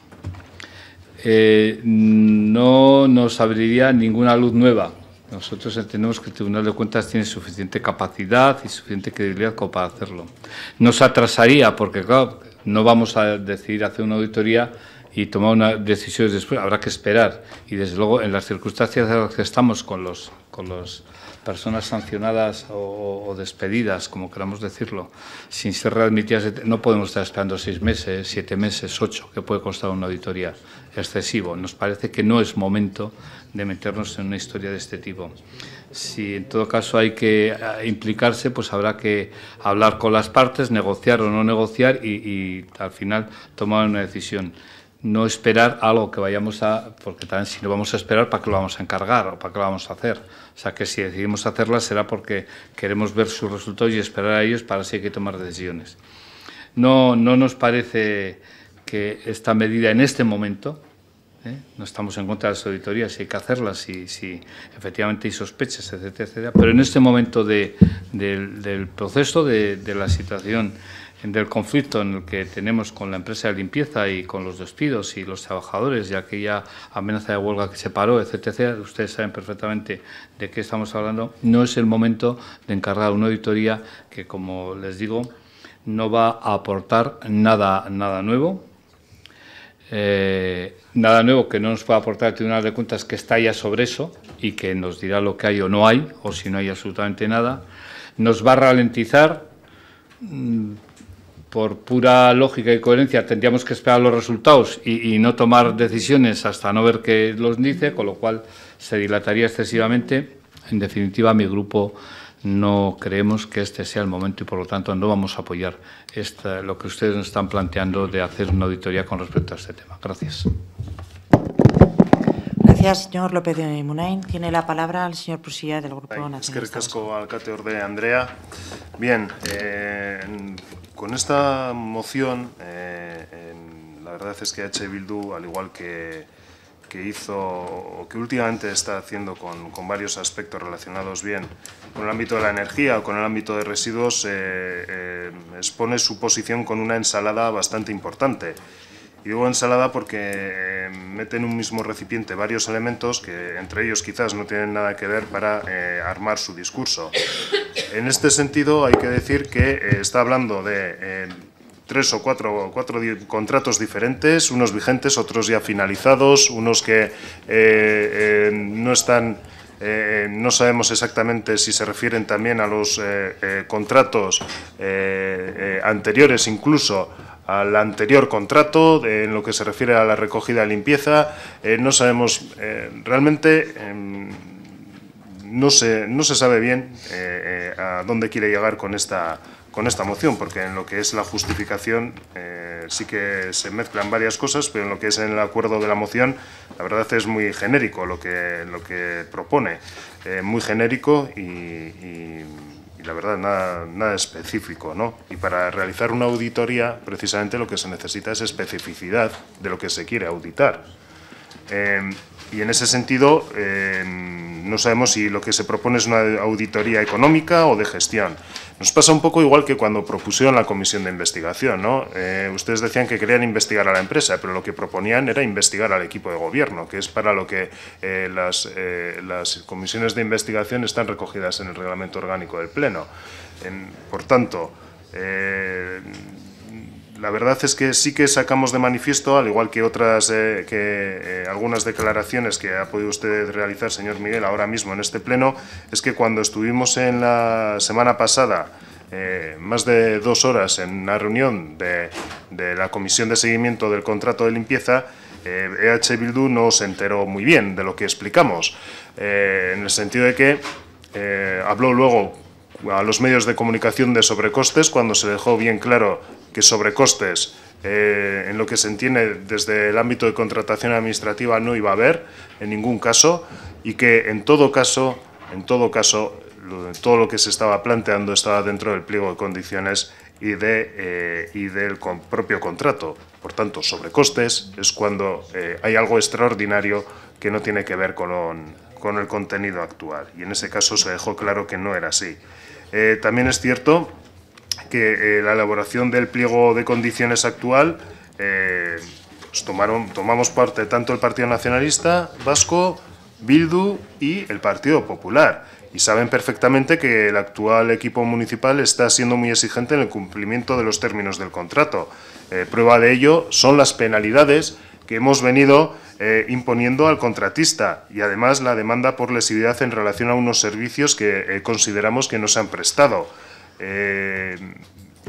Eh, no nos abriría ninguna luz nueva. Nosotros entendemos que el Tribunal de Cuentas tiene suficiente capacidad y suficiente credibilidad como para hacerlo. Nos atrasaría porque, claro, no vamos a decidir hacer una auditoría y tomar unas decisiones después. Habrá que esperar. Y, desde luego, en las circunstancias en las que estamos con los con las personas sancionadas o, o despedidas, como queramos decirlo, sin ser readmitidas, no podemos estar esperando seis meses, siete meses, ocho, que puede costar una auditoría excesivo. Nos parece que no es momento de meternos en una historia de este tipo. Si en todo caso hay que eh, implicarse, pues habrá que hablar con las partes, negociar o no negociar y, al final tomar una decisión. No esperar algo que vayamos a, porque también si no vamos a esperar, ¿para qué lo vamos a encargar o para qué lo vamos a hacer? O sea que si decidimos hacerla será porque queremos ver sus resultados y esperar a ellos para así hay que tomar decisiones. No, no nos parece que esta medida en este momento, ¿eh? no estamos en contra de las auditorías, si hay que hacerlas, si, efectivamente hay sospechas, etcétera, etcétera, pero en este momento de- del, del proceso, de, la situación, del conflicto en el que tenemos con la empresa de limpieza y con los despidos y los trabajadores y aquella amenaza de huelga que se paró, etcétera, ustedes saben perfectamente de qué estamos hablando, no es el momento de encargar una auditoría que, como les digo, no va a aportar nada, nada nuevo, eh, nada nuevo que no nos pueda aportar el Tribunal de Cuentas que está ya sobre eso y que nos dirá lo que hay o no hay, o si no hay absolutamente nada. Nos va a ralentizar. mm, Por pura lógica y coherencia tendríamos que esperar los resultados y, y no tomar decisiones hasta no ver qué los dice, con lo cual se dilataría excesivamente. En definitiva, mi grupo no creemos que este sea el momento y por lo tanto no vamos a apoyar esta- lo que ustedes nos están planteando de hacer una auditoría con respecto a este tema. Gracias. Gracias, señor López de Munain. Tiene la palabra el señor Prusilla del Grupo Eskerrik Nacionalista. asko alkate orde Andrea. Bien, eh, con esta moción, eh, en- la verdad es que H. Bildu, al igual que, que hizo o que últimamente está haciendo con, con varios aspectos relacionados bien con el ámbito de la energía o con el ámbito de residuos, eh, eh, expone su posición con una ensalada bastante importante. Y digo ensalada porque eh, mete en un mismo recipiente varios elementos que entre ellos quizás no tienen nada que ver para eh, armar su discurso. En este sentido hay que decir que eh, está hablando de eh, tres o cuatro, cuatro contratos diferentes, unos vigentes, otros ya finalizados, unos que eh, eh, no están... eh, no sabemos exactamente si se refieren también a los contratos anteriores incluso al anterior contrato, de- en lo que se refiere a la recogida y limpieza. No sabemos realmente, em, no, se, no se sabe bien a dónde quiere llegar con esta, con esta moción, porque en lo que es la justificación eh, sí que se mezclan varias cosas, pero en lo que es en el acuerdo de la moción, la verdad es muy genérico lo que, lo que propone, eh, muy genérico y, y- y la verdad nada, nada específico. ¿no? Y para realizar una auditoría, precisamente lo que se necesita es especificidad de lo que se quiere auditar. Eh, y en ese sentido, eh, no sabemos si lo que se propone es una auditoría económica o de gestión. Nos pasa un poco igual que cuando propusieron la comisión de investigación. ¿no? Eh, ustedes decían que querían investigar a la empresa, pero lo que proponían era investigar al equipo de gobierno, que es para lo que eh, las, eh, las comisiones de investigación están recogidas en el reglamento orgánico del Pleno. En- por tanto, la verdad es que sí que sacamos de manifiesto, al igual que otras, eh, que eh, algunas declaraciones que ha podido usted realizar, señor Miguel, ahora mismo en este pleno, es que cuando estuvimos en la semana pasada eh, más de dos horas en una reunión de, de la Comisión de Seguimiento del Contrato de Limpieza, eh, EH Bildu no se enteró muy bien de lo que explicamos, en el sentido de que habló luego a los medios de comunicación de sobrecostes cuando se dejó bien claro que sobrecostes eh, en lo que se entiende desde el ámbito de contratación administrativa no iba a haber en ningún caso y que en todo caso, en todo caso, lo- todo lo que se estaba planteando estaba dentro del pliego de condiciones y, de, eh, y del con- propio contrato. Por tanto, sobrecostes es cuando eh, hay algo extraordinario que no tiene que ver con, con el contenido actual. Y en ese caso se dejó claro que no era así. Eh, también es cierto que eh, la elaboración del pliego de condiciones actual eh, pues tomaron, tomamos parte tanto el Partido Nacionalista Vasco, Bildu y el Partido Popular. Y saben perfectamente que el actual equipo municipal está siendo muy exigente en el cumplimiento de los términos del contrato. Prueba de ello son las penalidades que hemos venido eh, imponiendo al contratista y además la demanda por lesividad en relación a unos servicios que eh, consideramos que no se han prestado. Eh,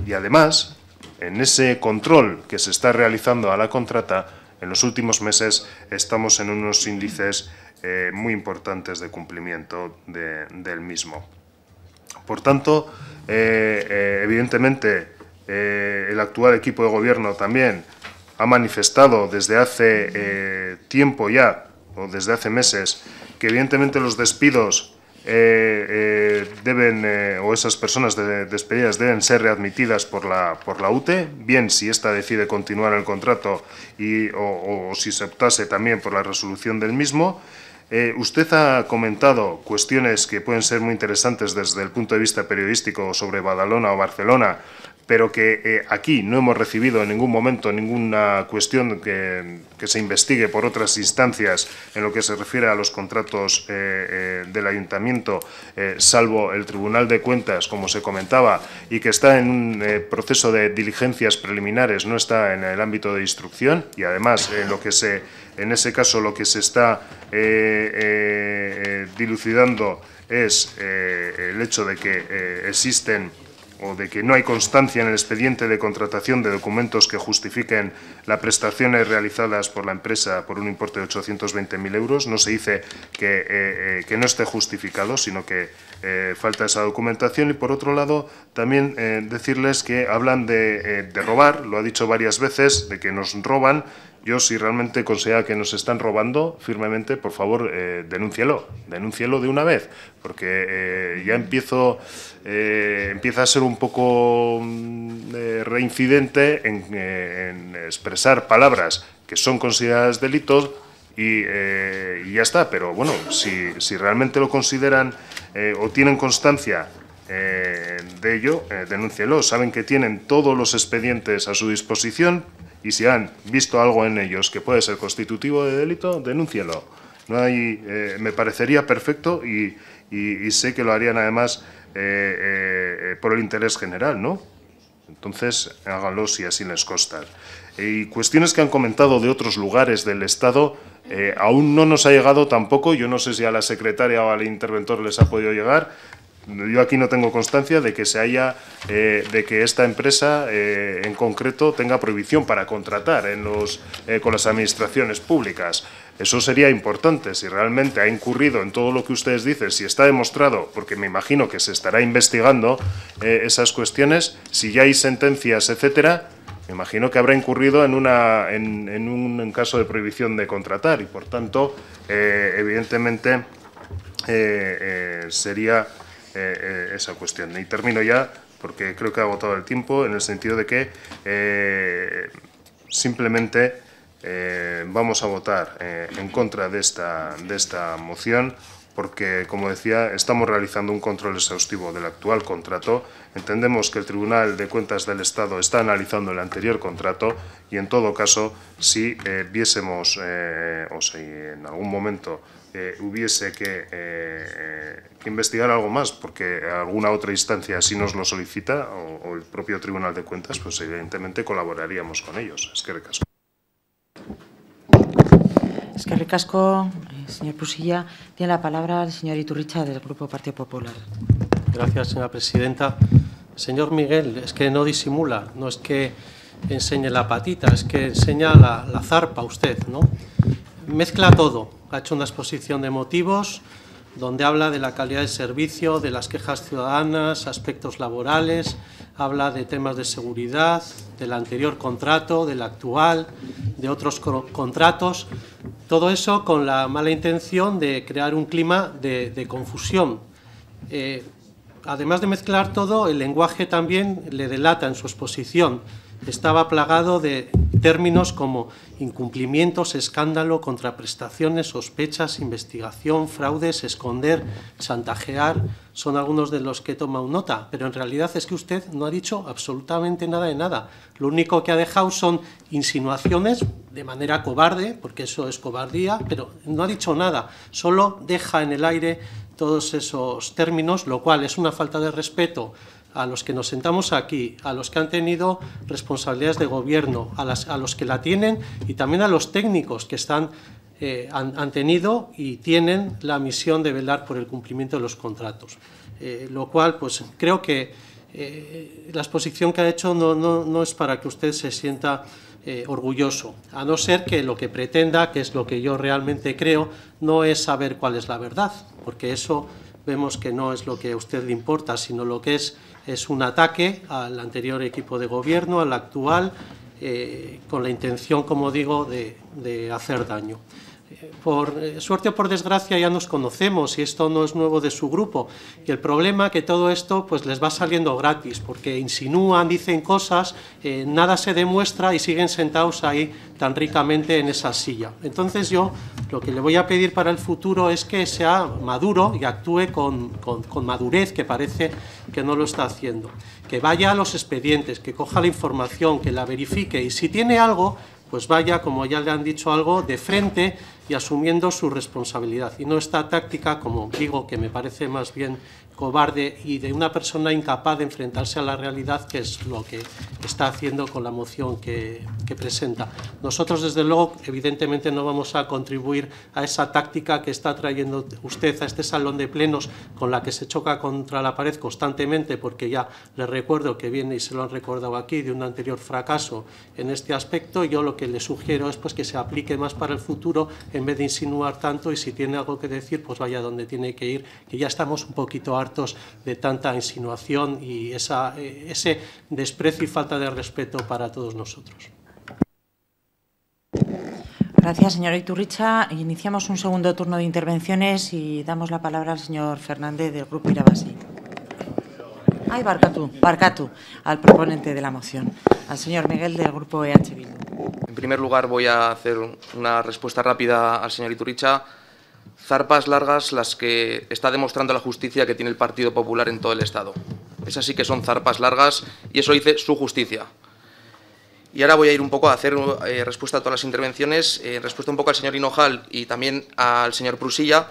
y además, en ese control que se está realizando a la contrata, en los últimos meses estamos en unos índices muy importantes de cumplimiento de- del mismo. Por tanto, evidentemente, el actual equipo de gobierno también ha manifestado desde hace eh, tiempo ya, o desde hace meses, que evidentemente los despidos eh, eh, deben, o esas personas de- despedidas deben ser readmitidas por la, por la UTE, bien si ésta decide continuar el contrato y, o, o si se optase también por la resolución del mismo. Usted ha comentado cuestiones que pueden ser muy interesantes desde el punto de vista periodístico sobre Badalona o Barcelona, pero que eh, aquí no hemos recibido en ningún momento ninguna cuestión que, que se investigue por otras instancias en lo que se refiere a los contratos eh, eh, del ayuntamiento, salvo el Tribunal de Cuentas, como se comentaba, y que está en un proceso de diligencias preliminares, no está en el ámbito de instrucción, y además en lo que se, en ese caso lo que se está dilucidando es el hecho de que existen o de que no hay constancia en el expediente de contratación de documentos que justifiquen las prestaciones realizadas por la empresa por un importe de 820.000 euros. No se dice que, eh, eh, que no esté justificado, sino que eh, falta esa documentación. Y por otro lado, también decirles que hablan de robar, lo ha dicho varias veces, de que nos roban. Yo, si realmente considera que nos están robando firmemente, por favor, eh, denúncielo, denúncielo de una vez, porque eh, ya empiezo, eh, empieza a ser un poco mm, eh, reincidente en, expresar palabras que son consideradas delitos y, y ya está. Pero bueno, si, si realmente lo consideran o tienen constancia de ello, denúncielo. Saben que tienen todos los expedientes a su disposición y si han visto algo en ellos que puede ser constitutivo de delito, denúncielo. No hay, eh, me parecería perfecto y, sé que lo harían además eh, por el interés general, ¿no? Entonces, háganlo si así les consta. Y cuestiones que han comentado de otros lugares del Estado, aún no nos ha llegado tampoco, yo no sé si a la secretaria o al interventor les ha podido llegar, yo aquí no tengo constancia de que se haya, eh, de que esta empresa eh, en concreto tenga prohibición para contratar en los, eh, con las administraciones públicas. Eso sería importante, si realmente ha incurrido en todo lo que ustedes dicen, si está demostrado, porque me imagino que se estará investigando esas cuestiones, si ya hay sentencias, etcétera, me imagino que habrá incurrido en, una, en, un caso de prohibición de contratar y, por tanto, evidentemente, sería eh, esa cuestión. Y termino ya, porque creo que ha agotado el tiempo, en el sentido de que eh, simplemente vamos a votar en contra de esta, de esta moción, porque, como decía, estamos realizando un control exhaustivo del actual contrato. Entendemos que el Tribunal de Cuentas del Estado está analizando el anterior contrato y, en todo caso, si viésemos o si en algún momento hubiese que, eh, que, investigar algo más, porque alguna otra instancia así nos lo solicita, o, el propio Tribunal de Cuentas, pues evidentemente colaboraríamos con ellos. Es que recasco. Es que recasco, eh, señor Pusilla. Tiene la palabra el señor Iturricha del Grupo Partido Popular. Gracias, señora presidenta. Señor Miguel, es que no disimula, no es que enseñe la patita, es que enseña la, la zarpa usted, ¿no? Mezcla todo ha hecho una exposición de motivos donde habla de la calidad del servicio, de las quejas ciudadanas, aspectos laborales, habla de temas de seguridad, del anterior contrato, del actual, de otros contratos, todo eso con la mala intención de crear un clima de, confusión. Eh, además de mezclar todo, el lenguaje también le delata en su exposición. Estaba plagado de términos como incumplimientos, escándalo, contraprestaciones, sospechas, investigación, fraudes, esconder, chantajear, son algunos de los que he nota, pero en realidad es que usted no ha dicho absolutamente nada de nada. Lo único que ha dejado son insinuaciones de manera cobarde, porque eso es cobardía, pero no ha dicho nada, solo deja en el aire todos esos términos, lo cual es una falta de respeto a los que nos sentamos aquí, a los que han tenido responsabilidades de gobierno, a, los que la tienen y también a los técnicos que están, eh, han, tenido y tienen la misión de velar por el cumplimiento de los contratos. Eh, lo cual, pues creo que eh, la exposición que ha hecho no, no, es para que usted se sienta orgulloso, a no ser que lo que pretenda, que es lo que yo realmente creo, no es saber cuál es la verdad, porque eso vemos que no es lo que a usted le importa, sino lo que es es un ataque al anterior equipo de gobierno, al actual, eh, con la intención, como digo, de hacer daño por eh, suerte o por desgracia ya nos conocemos y esto no es nuevo de su grupo. Y el problema es que todo esto pues les va saliendo gratis porque insinúan, dicen cosas, eh, nada se demuestra y siguen sentados ahí tan ricamente en esa silla. Entonces yo lo que le voy a pedir para el futuro es que sea maduro y actúe con, con madurez, que parece que no lo está haciendo. Que vaya a los expedientes, que coja la información, que la verifique y si tiene algo, pues vaya, como ya le han dicho algo, de frente y asumiendo su responsabilidad. Y no esta táctica, como digo, que me parece más bien cobarde y de una persona incapaz de enfrentarse a la realidad, que es lo que está haciendo con la moción que, presenta. Nosotros, desde luego, evidentemente no vamos a contribuir a esa táctica que está trayendo usted a este salón de plenos con la que se choca contra la pared constantemente, porque ya le recuerdo que viene, y se lo han recordado aquí, de un anterior fracaso en este aspecto. Yo lo que le sugiero es pues, que se aplique más para el futuro en vez de insinuar tanto y si tiene algo que decir, pues vaya donde tiene que ir, que ya estamos un poquito hartos de tanta insinuación y esa, eh, ese desprecio y falta de respeto para todos nosotros. Gracias, señora Iturricha. Iniciamos un segundo turno de intervenciones y damos la palabra al señor Fernández del Grupo Irabasi. Ay, Barcatu, Barcatu, al proponente de la moción, al señor Miguel del Grupo EH Bildu. En primer lugar, voy a hacer una respuesta rápida al señor Iturricha zarpas largas las que está demostrando la justicia que tiene el Partido Popular en todo el Estado. Esas sí que son zarpas largas y eso dice su justicia. Y ahora voy a ir un poco a hacer eh, respuesta a todas las intervenciones, eh, respuesta un poco al señor Hinojal y también al señor Prusilla.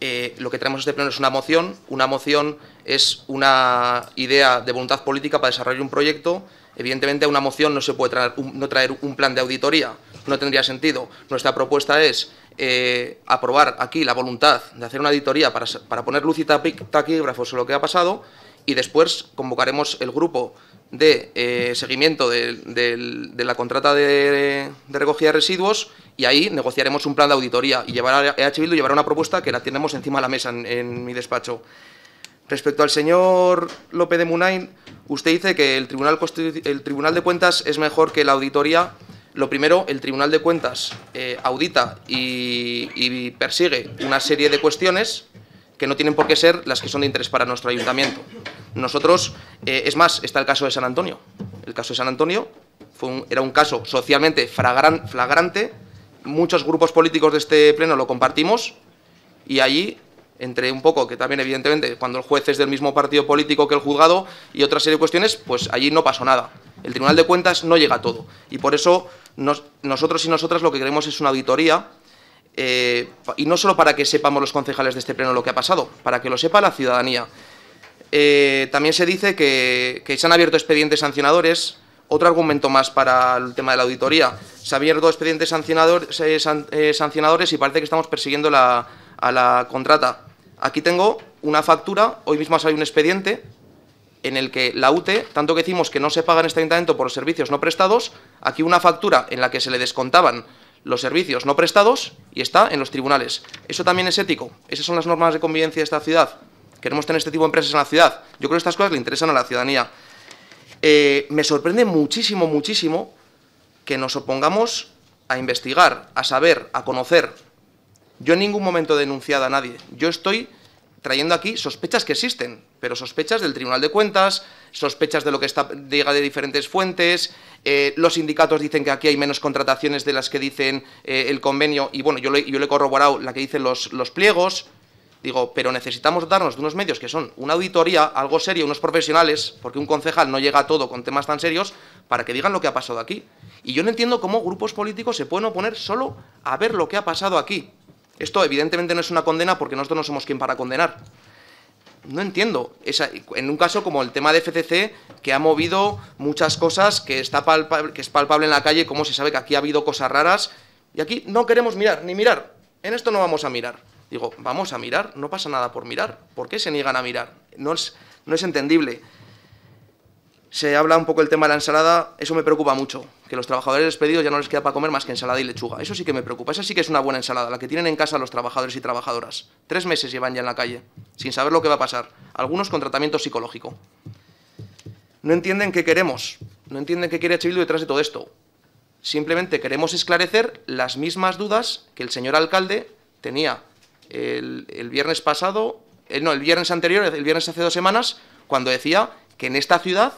Eh, lo que traemos a este pleno es una moción. Una moción es una idea de voluntad política para desarrollar un proyecto. Evidentemente, a una moción no se puede traer no traer un plan de auditoría, no tendría sentido. Nuestra propuesta es eh, aprobar aquí la voluntad de hacer una auditoría para, para poner luz y taquígrafos sobre lo que ha pasado y después convocaremos el grupo de eh, seguimiento de, la contrata de, recogida de residuos y ahí negociaremos un plan de auditoría y llevará EH Bildu llevará una propuesta que la tenemos encima de la mesa en, en mi despacho. Respecto al señor López de Munain, usted dice que el Tribunal, el Tribunal de Cuentas es mejor que la auditoría. Lo primero, el Tribunal de Cuentas eh, audita y, persigue una serie de cuestiones que no tienen por qué ser las que son de interés para nuestro ayuntamiento. Nosotros, eh, es más, está el caso de San Antonio. El caso de San Antonio fue un, era un caso socialmente flagran, flagrante, muchos grupos políticos de este pleno lo compartimos y allí, entre un poco, que también evidentemente cuando el juez es del mismo partido político que el juzgado y otra serie de cuestiones, pues allí no pasó nada. El Tribunal de Cuentas no llega a todo y por eso nos, nosotros y nosotras lo que queremos es una auditoría eh, y no solo para que sepamos los concejales de este pleno lo que ha pasado, para que lo sepa la ciudadanía. Eh, también se dice que, se han abierto expedientes sancionadores. Otro argumento más para el tema de la auditoría. Se han abierto expedientes eh, sancionadores y parece que estamos persiguiendo la, a la contrata. Aquí tengo una factura, hoy mismo ha salido un expediente en el que la UTE, tanto que decimos que no se paga en este ayuntamiento por servicios no prestados, aquí una factura en la que se le descontaban los servicios no prestados y está en los tribunales. ¿Eso también es ético? ¿Esas son las normas de convivencia de esta ciudad? ¿Queremos tener este tipo de empresas en la ciudad? Yo creo que estas cosas le interesan a la ciudadanía. Eh, me sorprende muchísimo, muchísimo que nos opongamos a investigar, a saber, a conocer. Yo en ningún momento he denunciado a nadie. Yo estoy trayendo aquí sospechas que existen, pero sospechas del Tribunal de Cuentas, sospechas de lo que está, llega de diferentes fuentes, eh, los sindicatos dicen que aquí hay menos contrataciones de las que dicen eh, el convenio, y bueno, yo le, yo le he corroborado la que dicen los, los pliegos, digo, pero necesitamos darnos de unos medios que son una auditoría, algo serio, unos profesionales, porque un concejal no llega a todo con temas tan serios, para que digan lo que ha pasado aquí. Y yo no entiendo cómo grupos políticos se pueden oponer solo a ver lo que ha pasado aquí. Esto evidentemente no es una condena porque nosotros no somos quien para condenar. No entiendo. Esa, en un caso como el tema de FCC, que ha movido muchas cosas, que, está palpable, que es palpable en la calle, como se sabe que aquí ha habido cosas raras, y aquí no queremos mirar, ni mirar. En esto no vamos a mirar. Digo, vamos a mirar, no pasa nada por mirar. ¿Por qué se niegan a mirar? No es, no es entendible se habla un poco el tema de la ensalada, eso me preocupa mucho, que los trabajadores despedidos ya no les queda para comer más que ensalada y lechuga. Eso sí que me preocupa, esa sí que es una buena ensalada, la que tienen en casa los trabajadores y trabajadoras. Tres meses llevan ya en la calle, sin saber lo que va a pasar, algunos con tratamiento psicológico. No entienden qué queremos, no entienden qué quiere Echevildo detrás de todo esto. Simplemente queremos esclarecer las mismas dudas que el señor alcalde tenía el, el viernes pasado, el, eh, no, el viernes anterior, el viernes hace dos semanas, cuando decía que en esta ciudad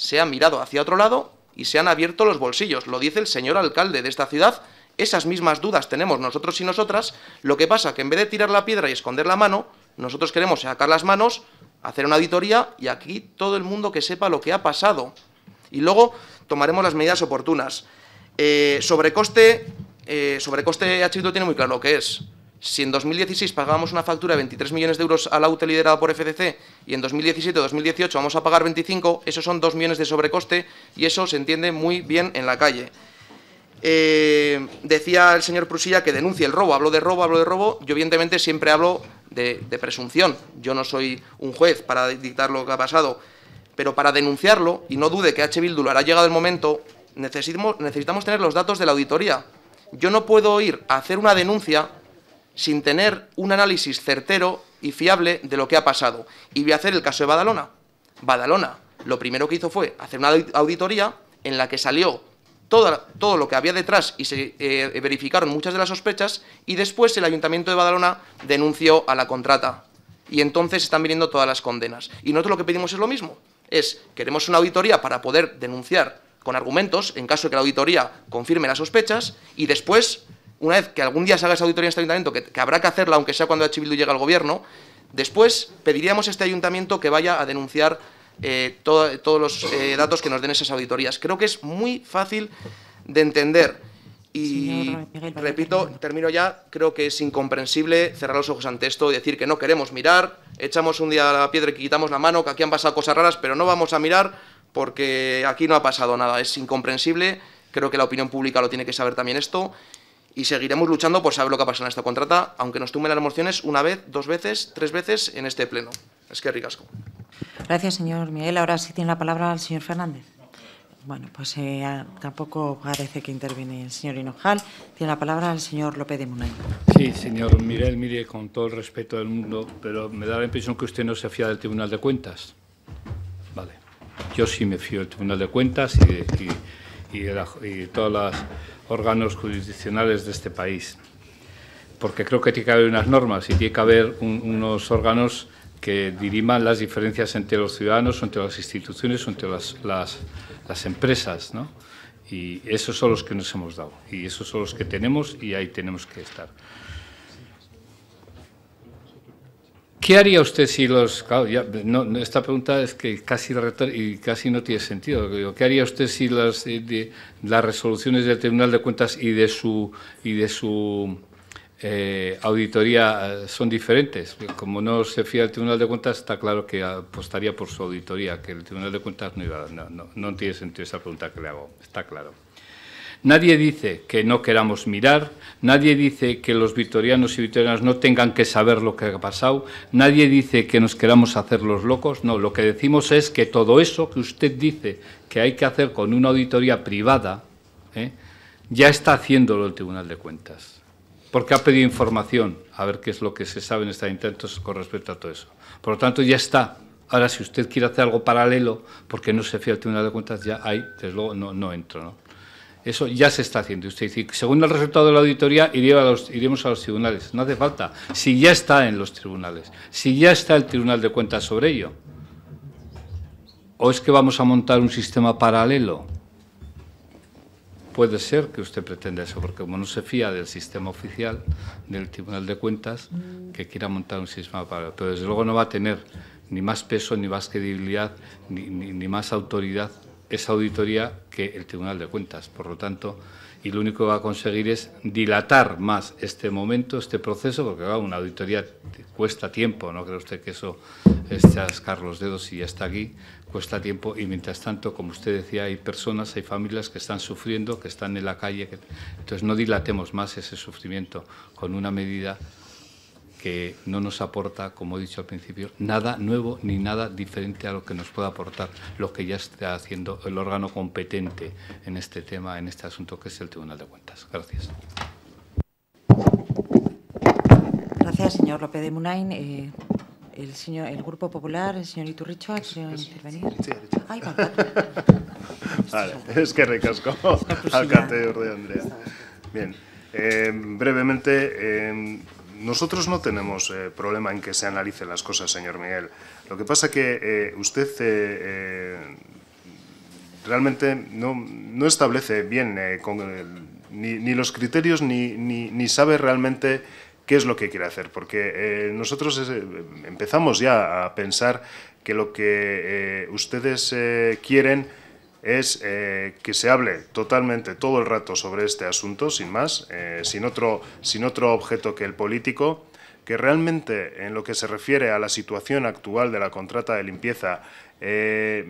se ha mirado hacia otro lado y se han abierto los bolsillos. Lo dice el señor alcalde de esta ciudad. Esas mismas dudas tenemos nosotros y nosotras. Lo que pasa que en vez de tirar la piedra y esconder la mano, nosotros queremos sacar las manos, hacer una auditoría y aquí todo el mundo que sepa lo que ha pasado. Y luego tomaremos las medidas oportunas. Eh, sobrecoste, eh, sobrecoste H. tiene muy claro lo que es. Si en 2016 pagábamos una factura de 23 millones de euros a la UTE liderada por FCC y en 2017 o 2018 vamos a pagar 25, esos son 2 millones de sobrecoste y eso se entiende muy bien en la calle. Eh, decía el señor Prusilla que denuncia el robo. Hablo de robo, hablo de robo. Yo evidentemente siempre hablo de, de presunción. Yo no soy un juez para dictar lo que ha pasado. Pero para denunciarlo, y no dude que H. Bildu lo hará llegado el momento, necesitamos, necesitamos tener los datos de la auditoría. Yo no puedo ir a hacer una denuncia sin tener un análisis certero y fiable de lo que ha pasado. Y voy a hacer el caso de Badalona. Badalona, lo primero que hizo fue hacer una auditoría en la que salió todo, todo lo que había detrás y se eh, verificaron muchas de las sospechas y después el Ayuntamiento de Badalona denunció a la contrata. Y entonces están viniendo todas las condenas. Y nosotros lo que pedimos es lo mismo. Es, queremos una auditoría para poder denunciar con argumentos, en caso de que la auditoría confirme las sospechas, y después una vez que algún día se haga esa auditoría en este ayuntamiento, que, que habrá que hacerla, aunque sea cuando H. Bildu llegue al gobierno, después pediríamos a este ayuntamiento que vaya a denunciar eh, todos los eh, datos que nos den esas auditorías. Creo que es muy fácil de entender. Y repito, termino ya, creo que es incomprensible cerrar los ojos ante esto y decir que no queremos mirar, echamos un día la piedra y quitamos la mano, que aquí han pasado cosas raras, pero no vamos a mirar porque aquí no ha pasado nada. Es incomprensible, creo que la opinión pública lo tiene que saber también esto y seguiremos luchando por saber lo que ha pasado en esta contrata, aunque nos tumben las mociones una vez, dos veces, tres veces en este pleno. Es que ricasco. Gracias, señor Miguel. Ahora sí tiene la palabra el señor Fernández. Bueno, pues eh, tampoco parece que interviene el señor Hinojal. Tiene la palabra el señor López de Munay. Sí, señor Miguel, mire, con todo el respeto del mundo, pero me da la impresión que usted no se fía del Tribunal de Cuentas. Vale. Yo sí me fío del Tribunal de Cuentas y de, y, y de, la, y todos los órganos jurisdiccionales de este país. Porque creo que tiene que haber unas normas y tiene que haber un, unos órganos que diriman las diferencias entre los ciudadanos, entre las instituciones, entre las, las, las empresas, ¿no? Y esos son los que nos hemos dado, y esos son los que tenemos, y ahí tenemos que estar. ¿Qué haría usted si los... Claro, ya, no, esta pregunta es que casi, y casi no tiene sentido. ¿Qué haría usted si las, de, las resoluciones del Tribunal de Cuentas y de su, y de su eh, auditoría son diferentes? Como no se fía del Tribunal de Cuentas, está claro que apostaría por su auditoría, que el Tribunal de Cuentas no iba... No, no, no tiene sentido esa pregunta que le hago, está claro. Nadie dice que no queramos mirar, nadie dice que los vitorianos y vitorianas no tengan que saber lo que ha pasado, nadie dice que nos queramos hacer los locos, no, lo que decimos es que todo eso que usted dice que hay que hacer con una auditoría privada, ¿eh? ya está haciéndolo el Tribunal de Cuentas, porque ha pedido información, a ver qué es lo que se sabe en estos intentos con respecto a todo eso. Por lo tanto, ya está. Ahora, si usted quiere hacer algo paralelo, porque no se fía al Tribunal de Cuentas, ya hay, desde luego, no, no entro, ¿no? Eso ya se está haciendo. Usted dice, según el resultado de la auditoría, iremos a los tribunales. No hace falta. Si ya está en los tribunales, si ya está el Tribunal de Cuentas sobre ello. ¿O es que vamos a montar un sistema paralelo? Puede ser que usted pretenda eso, porque como no se fía del sistema oficial del Tribunal de Cuentas, que quiera montar un sistema paralelo. Pero desde luego no va a tener ni más peso, ni más credibilidad, ni más autoridad esa auditoría que el Tribunal de Cuentas. Por lo tanto, y lo único que va a conseguir es dilatar más este momento, este proceso, porque claro, una auditoría cuesta tiempo, no cree usted que eso es chascar los dedos y ya está aquí, cuesta tiempo y mientras tanto, como usted decía, hay personas, hay familias que están sufriendo, que están en la calle, entonces no dilatemos más ese sufrimiento con una medida que no nos aporta, como he dicho al principio, nada nuevo ni nada diferente a lo que nos pueda aportar lo que ya está haciendo el órgano competente en este tema, en este asunto, que es el Tribunal de Cuentas. Gracias. Gracias, señor López de Munain. Eh, el, señor, el Grupo Popular, el señor Iturricho, ¿ha querido intervenir? Sí, Ay, (laughs) vale. es que recasco alcalde de Andrea. Bien, eh, brevemente, eh, nosotros no tenemos eh, problema en que se analicen las cosas, señor Miguel. Lo que pasa que eh, usted eh, eh, realmente no, establece bien con ni, ni, los criterios ni, ni, ni, sabe realmente qué es lo que quiere hacer, porque nosotros empezamos ya a pensar que lo que ustedes quieren es eh, que se hable totalmente todo el rato sobre este asunto, sin más, eh, sin, otro, sin otro objeto que el político, que realmente en lo que se refiere a la situación actual de la contrata de limpieza eh,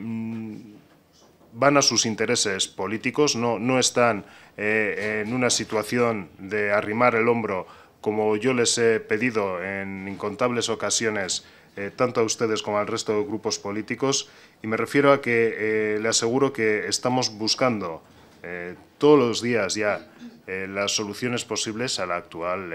van a sus intereses políticos, no, no están en una situación de arrimar el hombro como yo les he pedido en incontables ocasiones eh, tanto a ustedes como al resto de grupos políticos y me refiero a que eh, le aseguro que estamos buscando eh, todos los días ya las soluciones posibles a la actual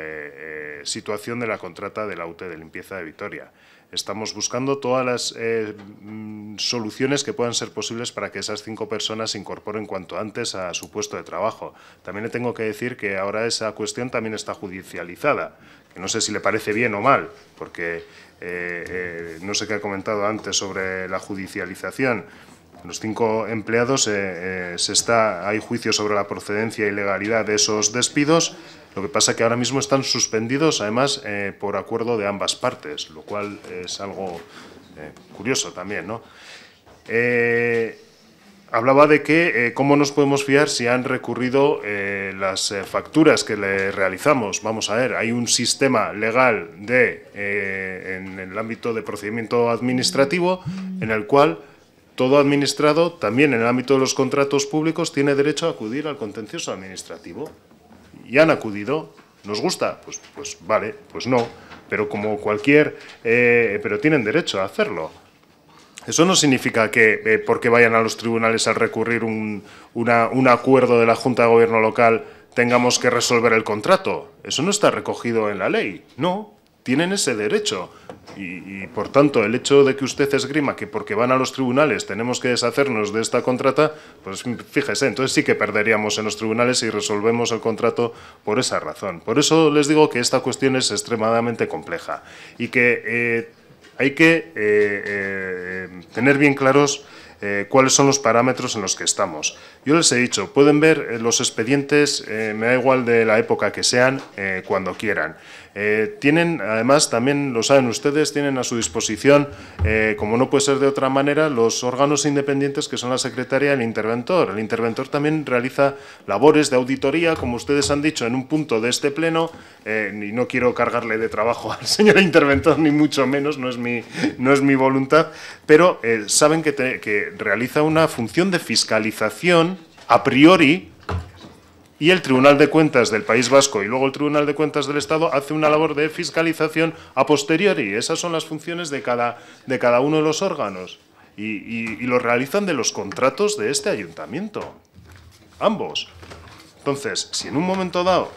situación de la contrata de la de limpieza de Vitoria. Estamos buscando todas las mm, soluciones que puedan ser posibles para que esas cinco personas se incorporen cuanto antes a su puesto de trabajo. También le tengo que decir que ahora esa cuestión también está judicializada, que no sé si le parece bien o mal, porque eh, eh, no sé qué ha comentado antes sobre la judicialización. Los cinco empleados eh, se está, hay juicio sobre la procedencia y legalidad de esos despidos. Lo que pasa es que ahora mismo están suspendidos, además, por acuerdo de ambas partes, lo cual es algo curioso también, ¿no? Hablaba de que eh, cómo nos podemos fiar si han recurrido eh, las eh, facturas que le realizamos. Vamos a ver, hay un sistema legal de, en el ámbito de procedimiento administrativo en el cual todo administrado, también en el ámbito de los contratos públicos, tiene derecho a acudir al contencioso administrativo. Y han acudido. ¿Nos gusta? Pues, pues vale, pues no. Pero como cualquier... pero tienen derecho a hacerlo. Eso no significa que eh, porque vayan a los tribunales al recurrir un, un acuerdo de la Junta de Gobierno local tengamos que resolver el contrato. Eso no está recogido en la ley. No, tienen ese derecho. Y, y, por tanto, el hecho de que usted esgrima que porque van a los tribunales tenemos que deshacernos de esta contrata, pues fíjese, entonces sí que perderíamos en los tribunales si resolvemos el contrato por esa razón. Por eso les digo que esta cuestión es extremadamente compleja y que eh, hay que eh, eh, tener bien claros eh, cuáles son los parámetros en los que estamos. Yo les he dicho, pueden ver los expedientes, me da igual de la época que sean, cuando quieran. Eh, tienen, además, también lo saben ustedes, tienen a su disposición, eh, como no puede ser de otra manera, los órganos independientes que son la secretaria y el interventor. El interventor también realiza labores de auditoría, como ustedes han dicho, en un punto de este pleno, eh, y no quiero cargarle de trabajo (laughs) al señor interventor, ni mucho menos, no es mi, no es mi voluntad, pero saben que realiza una función de fiscalización a priori y el Tribunal de Cuentas del País Vasco y luego el Tribunal de Cuentas del Estado hace una labor de fiscalización a posteriori. Esas son las funciones de cada, de cada uno de los órganos y, y- lo realizan de los contratos de este ayuntamiento. Ambos. Entonces, si en un momento dado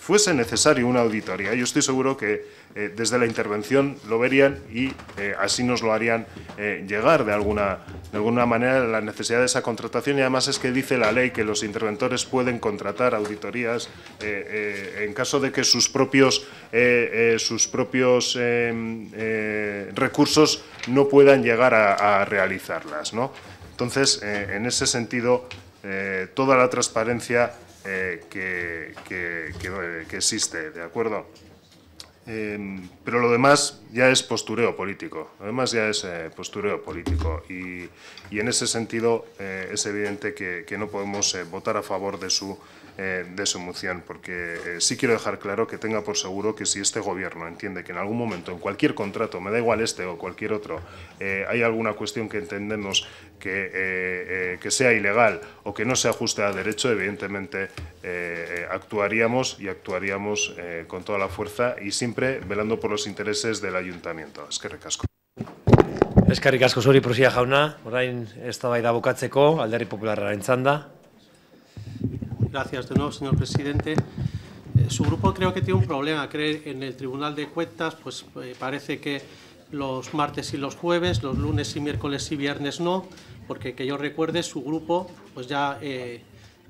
fuese necesario una auditoría, yo estoy seguro que eh, desde la intervención lo verían y eh, así nos lo harían eh, llegar de alguna, de alguna manera la necesidad de esa contratación y además es que dice la ley que los interventores pueden contratar auditorías en caso de que sus propios, sus propios recursos no puedan llegar a, realizarlas. ¿no? Entonces, en ese sentido, toda la transparencia que- que- que existe, ¿de acuerdo? Eh, pero lo demás ya es postureo político, lo demás ya es eh, postureo político. Y, y en ese sentido eh, es evidente que, que no podemos eh, votar a favor de su, eh, de su moción, porque eh, sí quiero dejar claro que tenga por seguro que si este gobierno entiende que en algún momento, en cualquier contrato, me da igual este o cualquier otro, eh, hay alguna cuestión que entendemos que, eh, eh, que sea ilegal o que no se ajuste a derecho, evidentemente eh, actuaríamos y actuaríamos con toda la fuerza y siempre velando por los intereses del ayuntamiento. Es que recasco. Eskerrik asko zuri prosia jauna, orain eztabaida bukatzeko alderri popularraren txanda. Gracias de nuevo, señor presidente. Eh, su grupo creo que tiene un problema. Cree en el Tribunal de Cuentas, pues eh, parece que los martes y los jueves, los lunes y miércoles y viernes no, porque que yo recuerde, su grupo pues ya eh,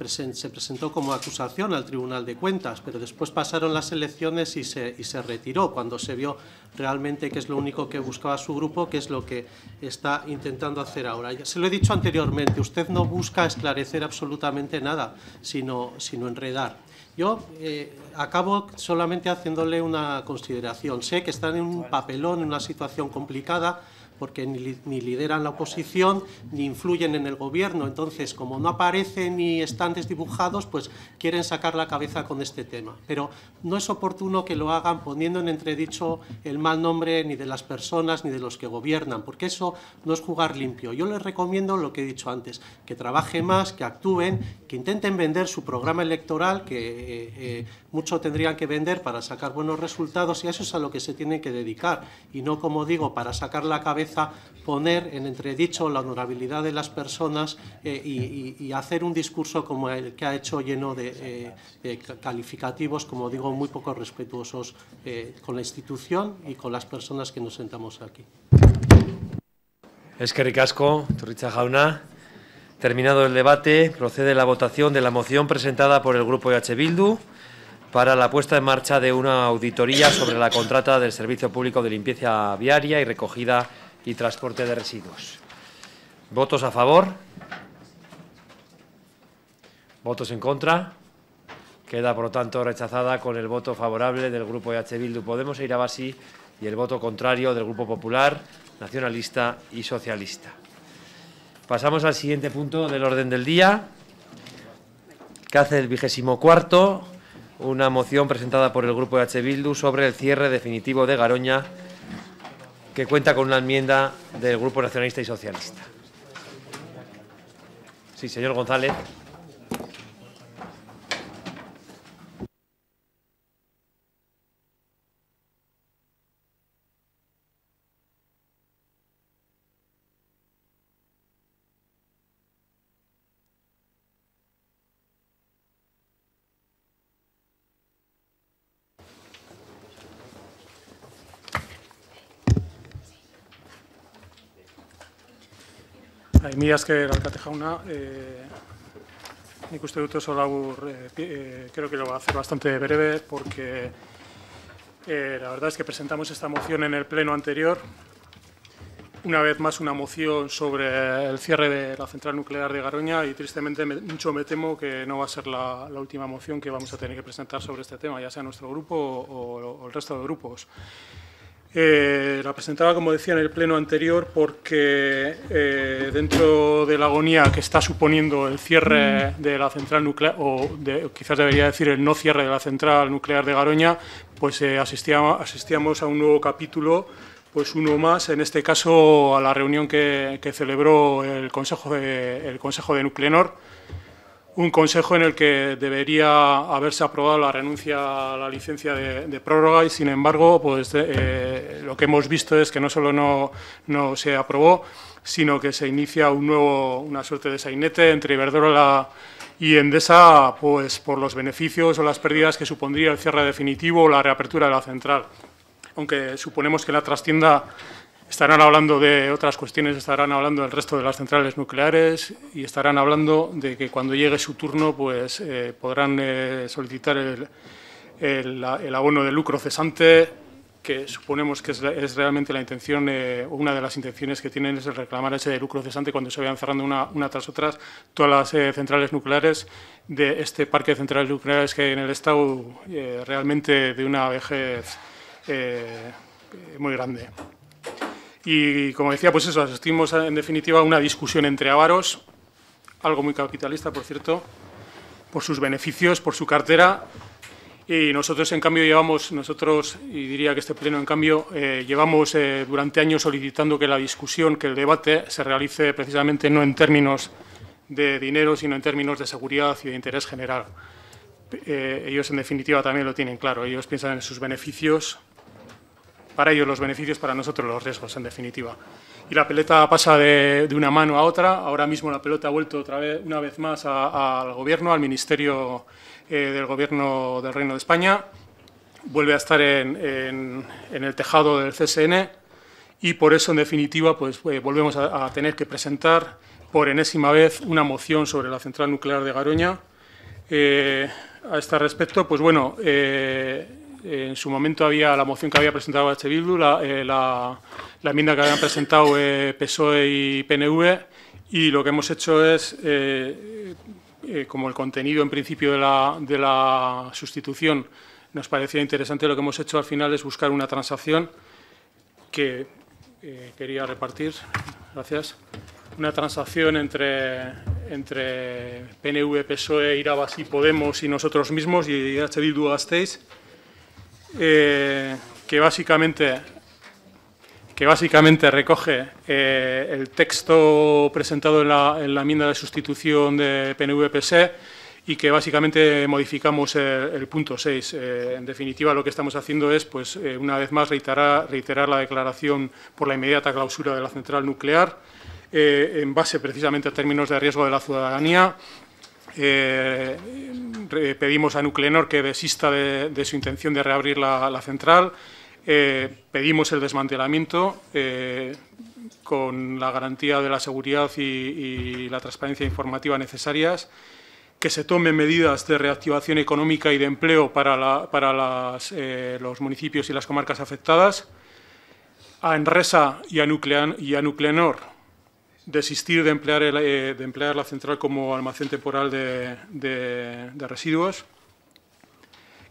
se presentó como acusación al Tribunal de Cuentas, pero después pasaron las elecciones y se, y se retiró cuando se vio realmente que es lo único que buscaba su grupo, que es lo que está intentando hacer ahora. Se lo he dicho anteriormente, usted no busca esclarecer absolutamente nada, sino, sino enredar. Yo eh, acabo solamente haciéndole una consideración. Sé que están en un papelón, en una situación complicada, porque ni, li- ni lideran la oposición ni influyen en el gobierno. Entonces, como no aparecen ni están desdibujados, pues quieren sacar la cabeza con este tema. Pero no es oportuno que lo hagan poniendo en entredicho el mal nombre ni de las personas ni de los que gobiernan, porque eso no es jugar limpio. Yo les recomiendo lo que he dicho antes, que trabajen más, que actúen, que intenten vender su programa electoral, que eh, eh, mucho tendrían que vender para sacar buenos resultados y eso es a lo que se tienen que dedicar y no, como digo, para sacar la cabeza, poner en entredicho la honorabilidad de las personas eh, y, hacer un discurso como el que ha hecho lleno de, eh, calificativos, como digo, muy poco respetuosos eh, con la institución y con las personas que nos sentamos aquí. Asko, Turritza jauna. Terminado el debate, procede la votación de la moción presentada por el Grupo EH Bildu para la puesta en marcha de una auditoría sobre la contrata del Servicio Público de Limpieza Viaria y Recogida y Transporte de Residuos. ¿Votos a favor? ¿Votos en contra? Queda, por lo tanto, rechazada con el voto favorable del Grupo EH Bildu Podemos e Irabasi y el voto contrario del Grupo Popular, Nacionalista y Socialista. Pasamos al siguiente punto del orden del día, que hace el vigésimo cuarto, una moción presentada por el Grupo de H. Bildu sobre el cierre definitivo de Garoña, que cuenta con una enmienda del Grupo Nacionalista y Socialista. Sí, señor González. Bai, mi esker alkate jauna. Eh, nik uste dut oso labur, eh, eh, creo que lo va a hacer bastante breve porque eh, la verdad es que presentamos esta moción en el pleno anterior. Una vez más una moción sobre el cierre de la central nuclear de Garoña y tristemente me, mucho me temo que no va a ser la, la, última moción que vamos a tener que presentar sobre este tema, ya sea nuestro grupo o, o el resto de grupos. Eh, la presentaba, como decía, en el pleno anterior porque eh, dentro de la agonía que está suponiendo el cierre de la central nuclear, o de, quizás debería decir el no cierre de la central nuclear de Garoña, pues eh, asistíamos, asistíamos, a un nuevo capítulo, pues uno más, en este caso a la reunión que, que celebró el Consejo de, el Consejo de Nuclenor, un consejo en el que debería haberse aprobado la renuncia a la licencia de, prórroga y, sin embargo, pues, eh, lo que hemos visto es que no solo no, no, se aprobó, sino que se inicia un nuevo, una suerte de sainete entre Iberdrola y Endesa pues, por los beneficios o las pérdidas que supondría el cierre definitivo o la reapertura de la central. Aunque suponemos que la trastienda Estarán hablando de otras cuestiones, estarán hablando del resto de las centrales nucleares y estarán hablando de que cuando llegue su turno pues, eh, podrán eh, solicitar el, el, abono de lucro cesante, que suponemos que es, es realmente la intención, eh, una de las intenciones que tienen es reclamar ese de lucro cesante cuando se vayan cerrando una, una tras otras todas las eh, centrales nucleares de este parque de centrales nucleares que hay en el Estado realmente de una vejez muy grande. Y como decía, pues eso, asistimos en definitiva a una discusión entre avaros, algo muy capitalista, por cierto, por sus beneficios, por su cartera. Y nosotros, en cambio, llevamos, nosotros, y diría que este pleno, en cambio, eh, llevamos eh, durante años solicitando que la discusión, que el debate se realice precisamente no en términos de dinero, sino en términos de seguridad y de interés general. Eh, ellos, en definitiva, también lo tienen claro. Ellos piensan en sus beneficios para ellos los beneficios, para nosotros los riesgos, en definitiva. Y la pelota pasa de, una mano a otra. Ahora mismo la pelota ha vuelto otra vez, una vez más al Gobierno, al Ministerio eh, del Gobierno del Reino de España. Vuelve a estar en, el tejado del CSN y por eso, en definitiva, pues, eh, volvemos a, tener que presentar por enésima vez una moción sobre la central nuclear de Garoña. Eh, a este respecto, pues bueno, en su momento había la moción que había presentado H. Bildu, la, eh, enmienda que habían presentado eh, PSOE y PNV, y lo que hemos hecho es, eh, eh, como el contenido en principio de la, sustitución nos parecía interesante, lo que hemos hecho al final es buscar una transacción que eh, quería repartir. Gracias. Una transacción entre, entre PNV, PSOE, Irabas y Podemos y nosotros mismos y H. Bildu Gasteiz eh, que básicamente que básicamente recoge eh, el texto presentado en la, en la, enmienda de sustitución de PNV-PSE y que básicamente modificamos el, punto 6. Eh, en definitiva, lo que estamos haciendo es, pues, una vez más, reiterar, reiterar la declaración por la inmediata clausura de la central nuclear, en base precisamente a términos de riesgo de la ciudadanía, eh, pedimos a Nuclenor que desista de, su intención de reabrir la, central. Eh, pedimos el desmantelamiento eh, con la garantía de la seguridad y, la transparencia informativa necesarias, que se tomen medidas de reactivación económica y de empleo para, los municipios y las comarcas afectadas. A Enresa y a, Nuclean, y a Nuclenor desistir de emplear, el, eh, de emplear la central como almacén temporal de, de, de residuos.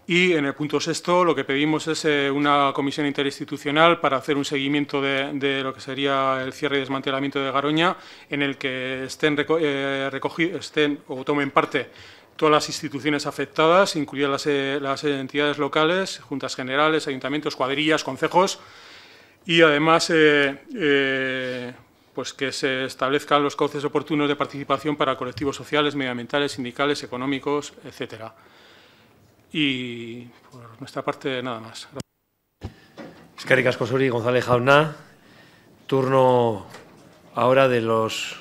Y en el punto sexto lo que pedimos es eh, una comisión interinstitucional para hacer un seguimiento de, lo que sería el cierre y desmantelamiento de Garoña, en el que estén, eh, estén o tomen parte todas las instituciones afectadas, incluidas las, entidades locales, juntas generales, ayuntamientos, cuadrillas, concejos, y además pues que se establezcan los cauces oportunos de participación para colectivos sociales, medioambientales, sindicales, económicos, etcétera. Y por nuestra parte, nada más. Escari Cascosuri, González Jauna. Turno ahora de los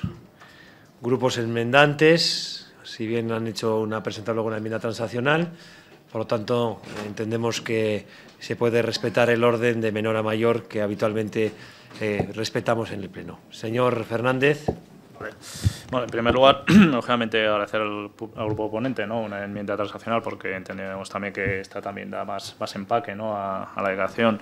grupos enmendantes, si bien han hecho una presentar luego una enmienda transaccional, por lo tanto entendemos que se puede respetar el orden de menor a mayor que habitualmente eh, respetamos en el Pleno. Señor Fernández. Bueno, en primer lugar, (clears throat) lógicamente agradecer al, grupo oponente ¿no? una enmienda transaccional porque entendemos también que esta también da más, más empaque ¿no? a, la declaración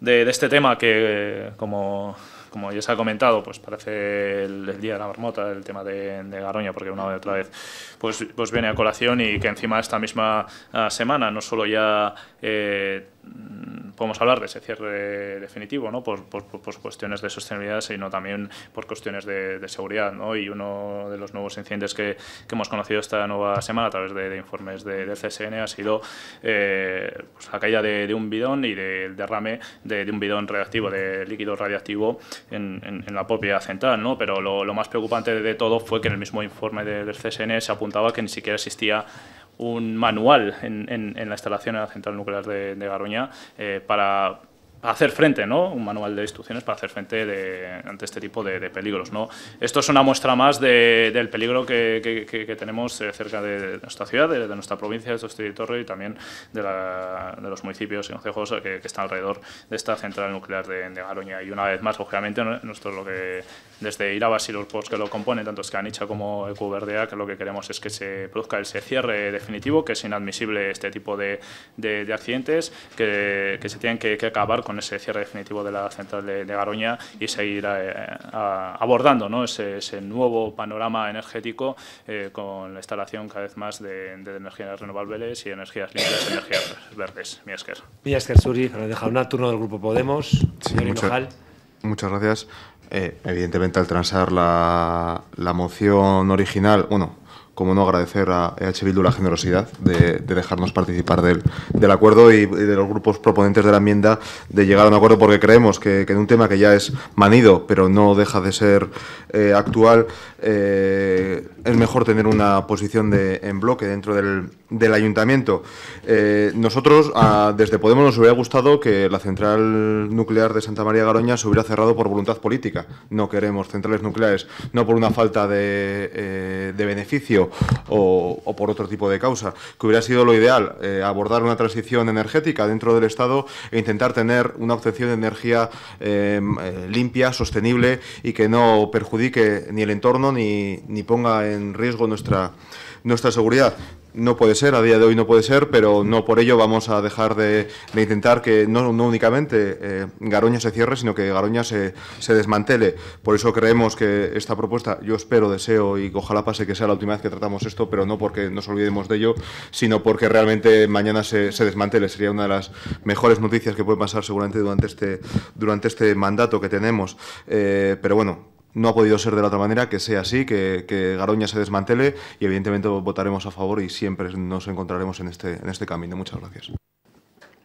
de, de, este tema que, como como ya se ha comentado, pues parece el, día de la marmota, el tema de, Garoña, porque una vez otra vez pues, pues viene a colación y que encima esta misma ah, semana no solo ya eh, podemos hablar de ese cierre definitivo, ¿no? Por, por, cuestiones de sostenibilidad, sino también por cuestiones de, seguridad. ¿no? Y uno de los nuevos incidentes que, hemos conocido esta nueva semana a través de, informes del CSN ha sido eh, pues la caída de, un bidón y del derrame de, un bidón radiactivo, de líquido radiactivo en, en, la propia central. ¿no? Pero lo, más preocupante de todo fue que en el mismo informe del CSN se apuntaba que ni siquiera existía un manual en, en, la instalación de la central nuclear de, de Garoña eh, para hacer frente, ¿no? Un manual de instrucciones para hacer frente de, ante este tipo de, peligros, ¿no? Esto es una muestra más del peligro que, que, tenemos eh, cerca de nuestra ciudad, de, nuestra provincia, de nuestro territorio y también de, la, de los municipios y concejos que, están alrededor de esta central nuclear de, Garoña. Y una vez más, lógicamente, nuestro lo que desde Irabas y los pueblos que lo componen, tanto Scanicha como Ecuverdea, que lo que queremos es que se produzca ese cierre definitivo, que es inadmisible este tipo de, accidentes, que, se tienen que acabar con ese cierre definitivo de la central de, Garoña y seguir eh, abordando ¿no? ese, nuevo panorama energético eh, con la instalación cada vez más de, energías renovables y energías limpias, energías verdes. Miesker. Miesker Suri, dejar un turno del Grupo Podemos. Señor Muchas gracias. Eh, evidentemente, al transar la, la moción original, bueno, como no agradecer a EH Bildu la generosidad de, dejarnos participar del, acuerdo y, de los grupos proponentes de la enmienda de llegar a un acuerdo porque creemos que, en un tema que ya es manido pero no deja de ser eh, actual eh, es mejor tener una posición de, en bloque dentro del, ayuntamiento. Eh, nosotros, desde Podemos, nos hubiera gustado que la central nuclear de Santa María Garoña se hubiera cerrado por voluntad política. No queremos centrales nucleares, no por una falta de beneficio o, por otro tipo de causa, que hubiera sido lo ideal, eh, abordar una transición energética dentro del Estado e intentar tener una obtención de energía limpia, sostenible y que no perjudique ni el entorno ni, ni ponga en riesgo nuestra, nuestra seguridad no puede ser, a día de hoy no puede ser, pero no por ello vamos a dejar de, intentar que no, únicamente eh, Garoña se cierre, sino que Garoña se, desmantele. Por eso creemos que esta propuesta, yo espero, deseo y ojalá pase que sea la última vez que tratamos esto, pero no porque nos olvidemos de ello, sino porque realmente mañana se, se desmantele. Sería una de las mejores noticias que puede pasar seguramente durante este, durante este mandato que tenemos. Eh, pero bueno, no ha podido ser de la otra manera, que sea así, que, Garoña se desmantele y evidentemente votaremos a favor y siempre nos encontraremos en este, en este camino. Muchas gracias.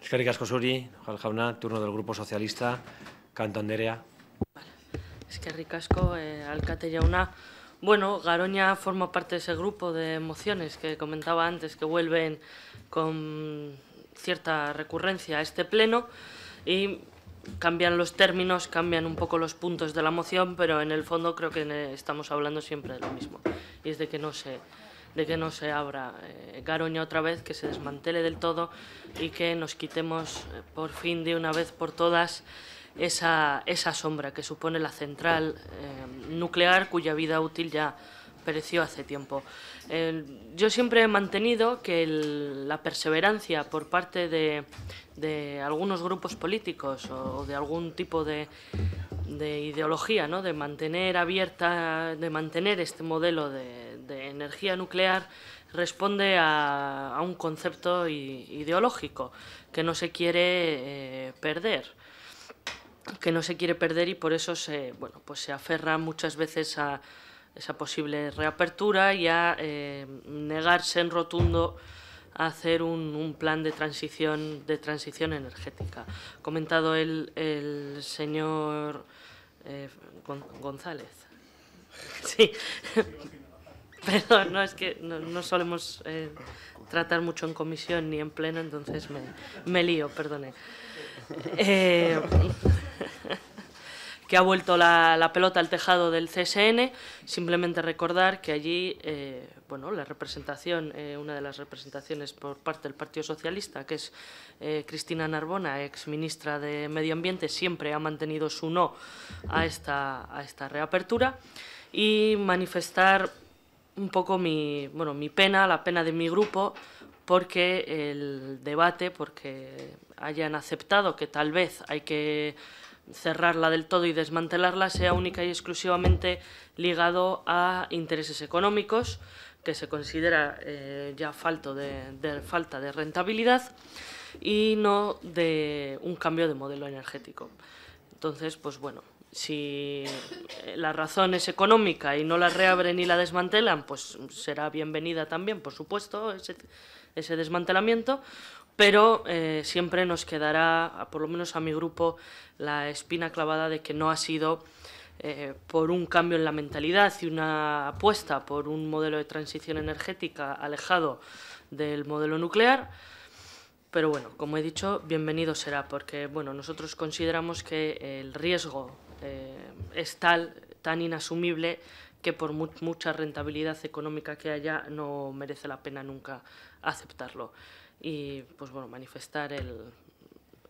Eskerrik asko zuri, Jauna, turno del Grupo Socialista, Canto Anderea. Eskerrik asko, eh, alcate jauna. Bueno, Garoña forma parte de ese grupo de emociones que comentaba antes, que vuelven con cierta recurrencia a este pleno y cambian los términos, cambian un poco los puntos de la moción, pero en el fondo creo que estamos hablando siempre de lo mismo. Y es de que no se, de que no se abra eh, Garoña otra vez, que se desmantele del todo y que nos quitemos eh, por fin de una vez por todas esa, esa sombra que supone la central eh, nuclear cuya vida útil ya pereció hace tiempo. yo siempre he mantenido que la perseverancia por parte de, de, algunos grupos políticos o de algún tipo de, de ideología, ¿no? de mantener abierta, de mantener este modelo de, energía nuclear responde a, un concepto ideológico que no se quiere eh, perder que no se quiere perder y por eso se, bueno, pues se aferra muchas veces a esa posible reapertura y a eh, negarse en rotundo hacer un, plan de transición, de transición energética. Comentado el, el señor eh, González. (laughs) Sí, (laughs) Perdón, no, es que no, solemos eh, tratar mucho en comisión ni en pleno, entonces me, me lío, perdone. Eh, (laughs) que ha vuelto la, pelota al tejado del CSN, simplemente recordar que allí, eh, bueno, la representación, una de las representaciones por parte del Partido Socialista, que es Cristina Narbona, ex ministra de Medio Ambiente, siempre ha mantenido su no a esta, a esta reapertura. Y manifestar un poco mi, bueno, mi pena, la pena de mi grupo, porque el debate, porque hayan aceptado que tal vez hay que cerrarla del todo y desmantelarla, sea única y exclusivamente ligado a intereses económicos, que se considera eh, ya falto de, falta de rentabilidad, y no de un cambio de modelo energético. Entonces, pues bueno, si eh, la razón es económica y no la reabren y la desmantelan, pues será bienvenida también, por supuesto, ese desmantelamiento, pero eh, siempre nos quedará, por lo menos a mi grupo, la espina clavada de que no ha sido eh, por un cambio en la mentalidad y una apuesta por un modelo de transición energética alejado del modelo nuclear, pero bueno, como he dicho, bienvenido será, porque bueno, nosotros consideramos que el riesgo eh, es tal, tan inasumible que por mucha rentabilidad económica que haya no merece la pena nunca aceptarlo. Y pues bueno, manifestar el,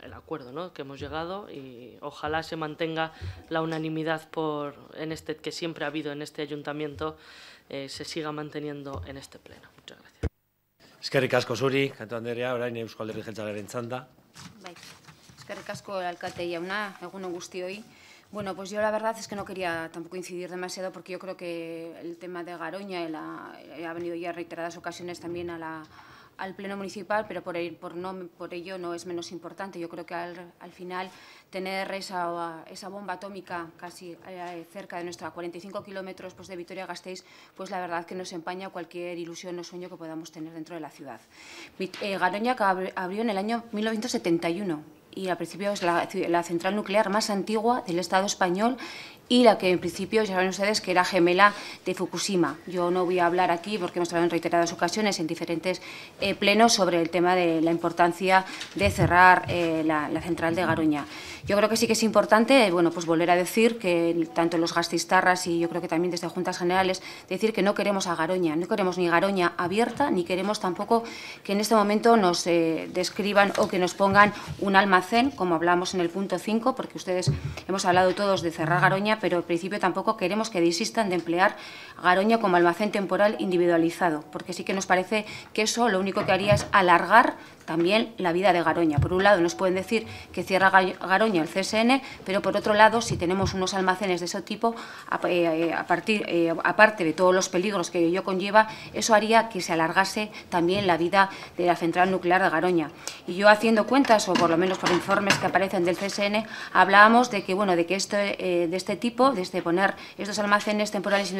el acuerdo ¿no? que hemos llegado y ojalá se mantenga la unanimidad por, en este, que siempre ha habido en este ayuntamiento, eh, se siga manteniendo en este pleno. Muchas gracias. Eskerrik asko zuri, kanto Anderea, orain Euskal Herri Jeltzalearen txanda. Bai. Eskerrik asko alkate jauna, egun guztioi. Bueno, pues yo la verdad es que no quería tampoco incidir demasiado porque yo creo que el tema de Garoña ha venido ya reiteradas ocasiones también al Pleno Municipal, pero por, ello no es menos importante. Yo creo que al, final tener esa, bomba atómica casi eh, cerca de nuestra 45 kilómetros pues, de Vitoria-Gasteiz, pues la verdad que nos empaña cualquier ilusión o sueño que podamos tener dentro de la ciudad. Eh, Garoña abrió en el año 1971 y al principio es la, central nuclear más antigua del Estado español y la que en principio ya saben ustedes que era gemela de Fukushima. Yo no voy a hablar aquí porque hemos hablado en reiteradas ocasiones en diferentes eh, plenos sobre el tema de la importancia de cerrar eh, la, central de Garoña. Yo creo que sí que es importante bueno, pues volver a decir que tanto los gastistarras y yo creo que también desde Juntas Generales, decir que no queremos a Garoña, no queremos ni Garoña abierta, ni queremos tampoco que en este momento nos eh, describan o que nos pongan un almacén, como hablamos en el punto 5, porque ustedes hemos hablado todos de cerrar Garoña, pero al principio tampoco queremos que desistan de emplear Garoña como almacén temporal individualizado, porque sí que nos parece que eso lo único que haría es alargar también la vida de Garoña. Por un lado nos pueden decir que cierra Garoña el CSN, pero por otro lado, si tenemos unos almacenes de ese tipo, eh, a, partir, eh, aparte de todos los peligros que ello conlleva, eso haría que se alargase también la vida de la central nuclear de Garoña. Y yo haciendo cuentas, o por lo menos por informes que aparecen del CSN, hablábamos de que, bueno, de que esto, eh, de este tipo, de este poner estos almacenes temporales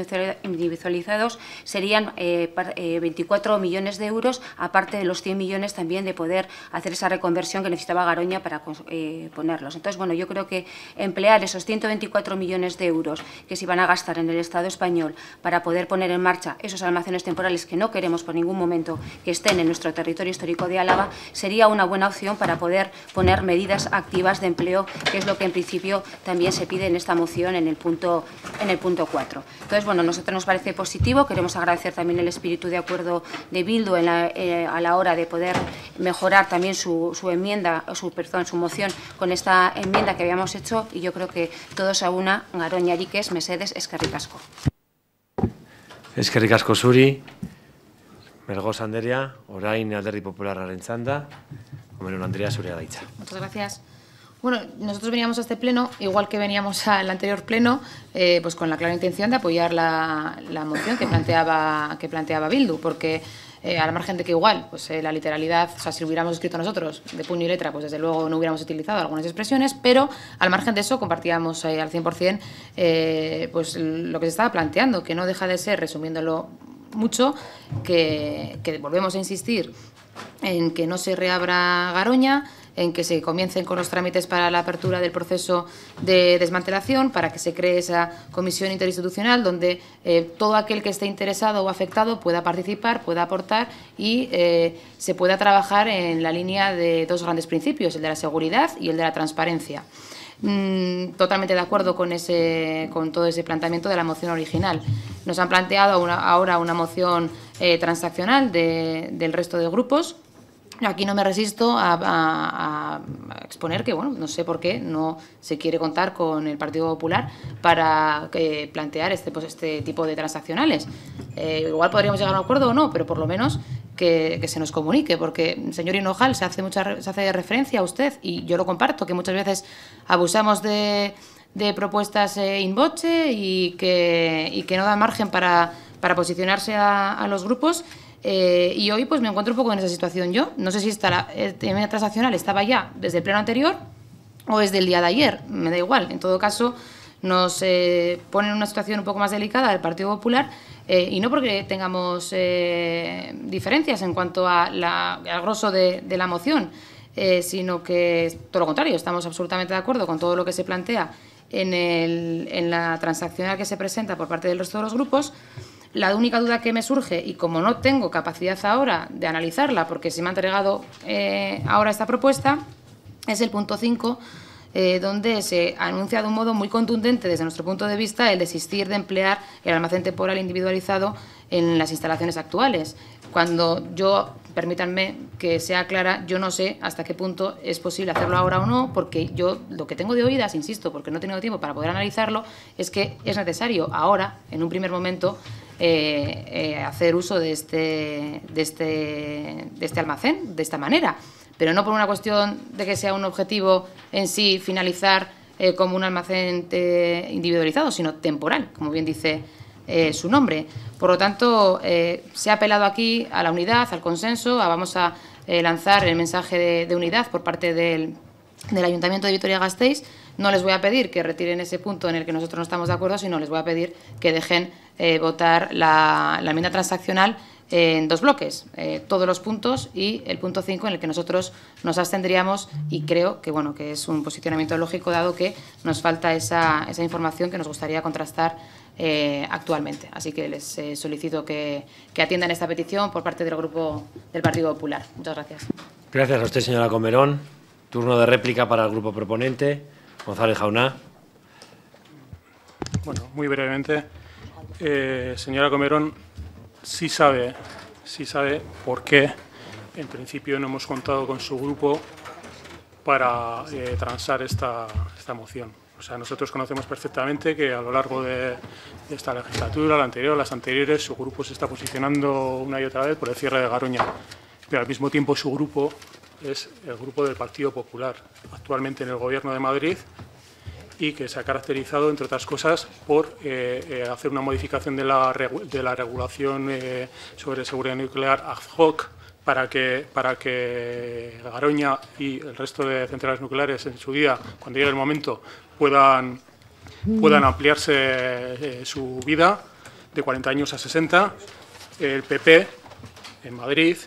individualizados, serían 24 millones de euros, aparte de los 100 millones también de poder hacer esa reconversión que necesitaba Garoña para eh, ponerlos. Entonces, bueno, yo creo que emplear esos 124 millones de euros que se iban a gastar en el Estado español para poder poner en marcha esos almacenes temporales que no queremos por ningún momento que estén en nuestro territorio histórico de Álava, sería una buena opción para poder poner medidas activas de empleo, que es lo que en principio también se pide en esta moción en el punto, en el punto 4. Entonces, bueno, nosotros nos parece positivo, queremos agradecer también el espíritu de acuerdo de Bildu eh, a la hora de poder mejorar también su, su enmienda, su, perdón, su moción con esta enmienda que habíamos hecho y yo creo que todos a una, Garoña, Ariques, Mesedes, Eskerrik asko. Eskerrik asko zuri, Melgoz Anderia, orain alderdi popularraren txanda, Omerun Andrea, zurea daitza. Muchas gracias. Bueno, nosotros veníamos a este pleno, igual que veníamos (laughs) al anterior pleno, eh, pues con la clara intención de apoyar la, la moción que planteaba, que planteaba Bildu, porque eh, al margen de que igual, pues eh, la literalidad, si lo hubiéramos escrito nosotros de puño y letra, pues desde luego no hubiéramos utilizado algunas expresiones, pero al margen de eso compartíamos eh, al 100% eh, pues lo que se estaba planteando, que no deja de ser, resumiéndolo mucho, que, que volvemos a insistir en que no se reabra Garoña, en que se comiencen con los trámites para la apertura del proceso de desmantelación, para que se cree esa comisión interinstitucional donde eh, todo aquel que esté interesado o afectado pueda participar, pueda aportar y eh, se pueda trabajar en la línea de dos grandes principios, el de la seguridad y el de la transparencia. Mm, totalmente de acuerdo con, ese, con todo ese planteamiento de la moción original. Nos han planteado ahora una moción eh, transaccional de- del resto de grupos. Aquí no me resisto a, exponer que, bueno, no sé por qué no se quiere contar con el Partido Popular para eh, plantear este, pues, este tipo de transaccionales. Eh, igual podríamos llegar a un acuerdo o no, pero por lo menos que, se nos comunique, porque, señor Hinojal, se hace, mucha, se hace referencia a usted, y yo lo comparto, que muchas veces abusamos de, propuestas eh, in voce y que, no dan margen para, posicionarse a los grupos. Eh, y hoy pues me encuentro un poco en esa situación yo. No sé si esta la eh, transaccional estaba ya desde el pleno anterior o es del día de ayer, me da igual. En todo caso, nos eh, pone en una situación un poco más delicada el Partido Popular eh, y no porque tengamos diferencias en cuanto a al grosso de, la moción, sino que todo lo contrario, estamos absolutamente de acuerdo con todo lo que se plantea en, el- en la transaccional que se presenta por parte del resto de los grupos. La única duda que me surge, y como no tengo capacidad ahora de analizarla, porque se me ha entregado eh, ahora esta propuesta, es el punto 5, eh, donde se anuncia de un modo muy contundente, desde nuestro punto de vista, el desistir de emplear el almacén temporal individualizado en las instalaciones actuales. Cuando yo, permítanme que sea clara, yo no sé hasta qué punto es posible hacerlo ahora o no, porque yo lo que tengo de oídas, insisto, porque no he tenido tiempo para poder analizarlo, es que es necesario ahora, en un primer momento, eh, eh, hacer uso de este, de, este, de este almacén de esta manera, pero no por una cuestión de que sea un objetivo en sí finalizar eh, como un almacén individualizado, sino temporal, como bien dice su nombre. Por lo tanto, se ha apelado aquí a la unidad, al consenso, vamos a lanzar el mensaje de, de unidad por parte del, del Ayuntamiento de Vitoria-Gasteiz. No les voy a pedir que retiren ese punto en el que nosotros no estamos de acuerdo, sino les voy a pedir que dejen eh, votar la, la enmienda transaccional en dos bloques, eh, todos los puntos y el punto 5 en el que nosotros nos abstendríamos y creo que bueno que es un posicionamiento lógico dado que nos falta esa, esa información que nos gustaría contrastar eh, actualmente. Así que les eh, solicito que, que atiendan esta petición por parte del Grupo del Partido Popular. Muchas gracias. Gracias a usted, señora Comerón. Turno de réplica para el grupo proponente. González Jauná. Bueno, muy brevemente. Eh, señora Comerón, sí sabe, sí sabe por qué en principio no hemos contado con su grupo para eh, transar esta, esta moción. O sea, nosotros conocemos perfectamente que a lo largo de, de esta legislatura, la anterior, las anteriores, su grupo se está posicionando una y otra vez por el cierre de Garoña. Pero al mismo tiempo su grupo es el grupo del Partido Popular, actualmente en el Gobierno de Madrid, y que se ha caracterizado, entre otras cosas, por eh, eh, hacer una modificación de la, de la regulación eh, sobre seguridad nuclear ad hoc para que, para que Garoña y el resto de centrales nucleares en su día, cuando llegue el momento, puedan, puedan ampliarse su vida de 40 años a 60. El PP en Madrid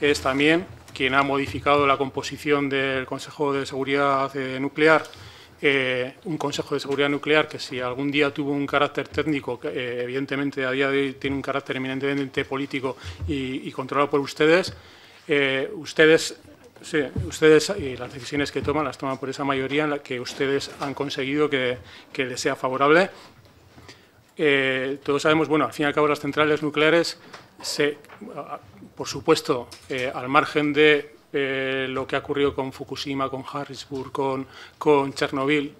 es también quien ha modificado la composición del Consejo de Seguridad Nuclear, eh, un Consejo de Seguridad Nuclear que si algún día tuvo un carácter técnico, que, eh, evidentemente a día de hoy tiene un carácter eminentemente político y, y controlado por ustedes, eh, ustedes, sí, ustedes y las decisiones que toman las toman por esa mayoría en la que ustedes han conseguido que, que les sea favorable. Eh, todos sabemos, bueno, al fin y al cabo las centrales nucleares, se, por supuesto, eh, al margen de eh, lo que ha ocurrido con Fukushima, con Harrisburg, con, con Chernobyl,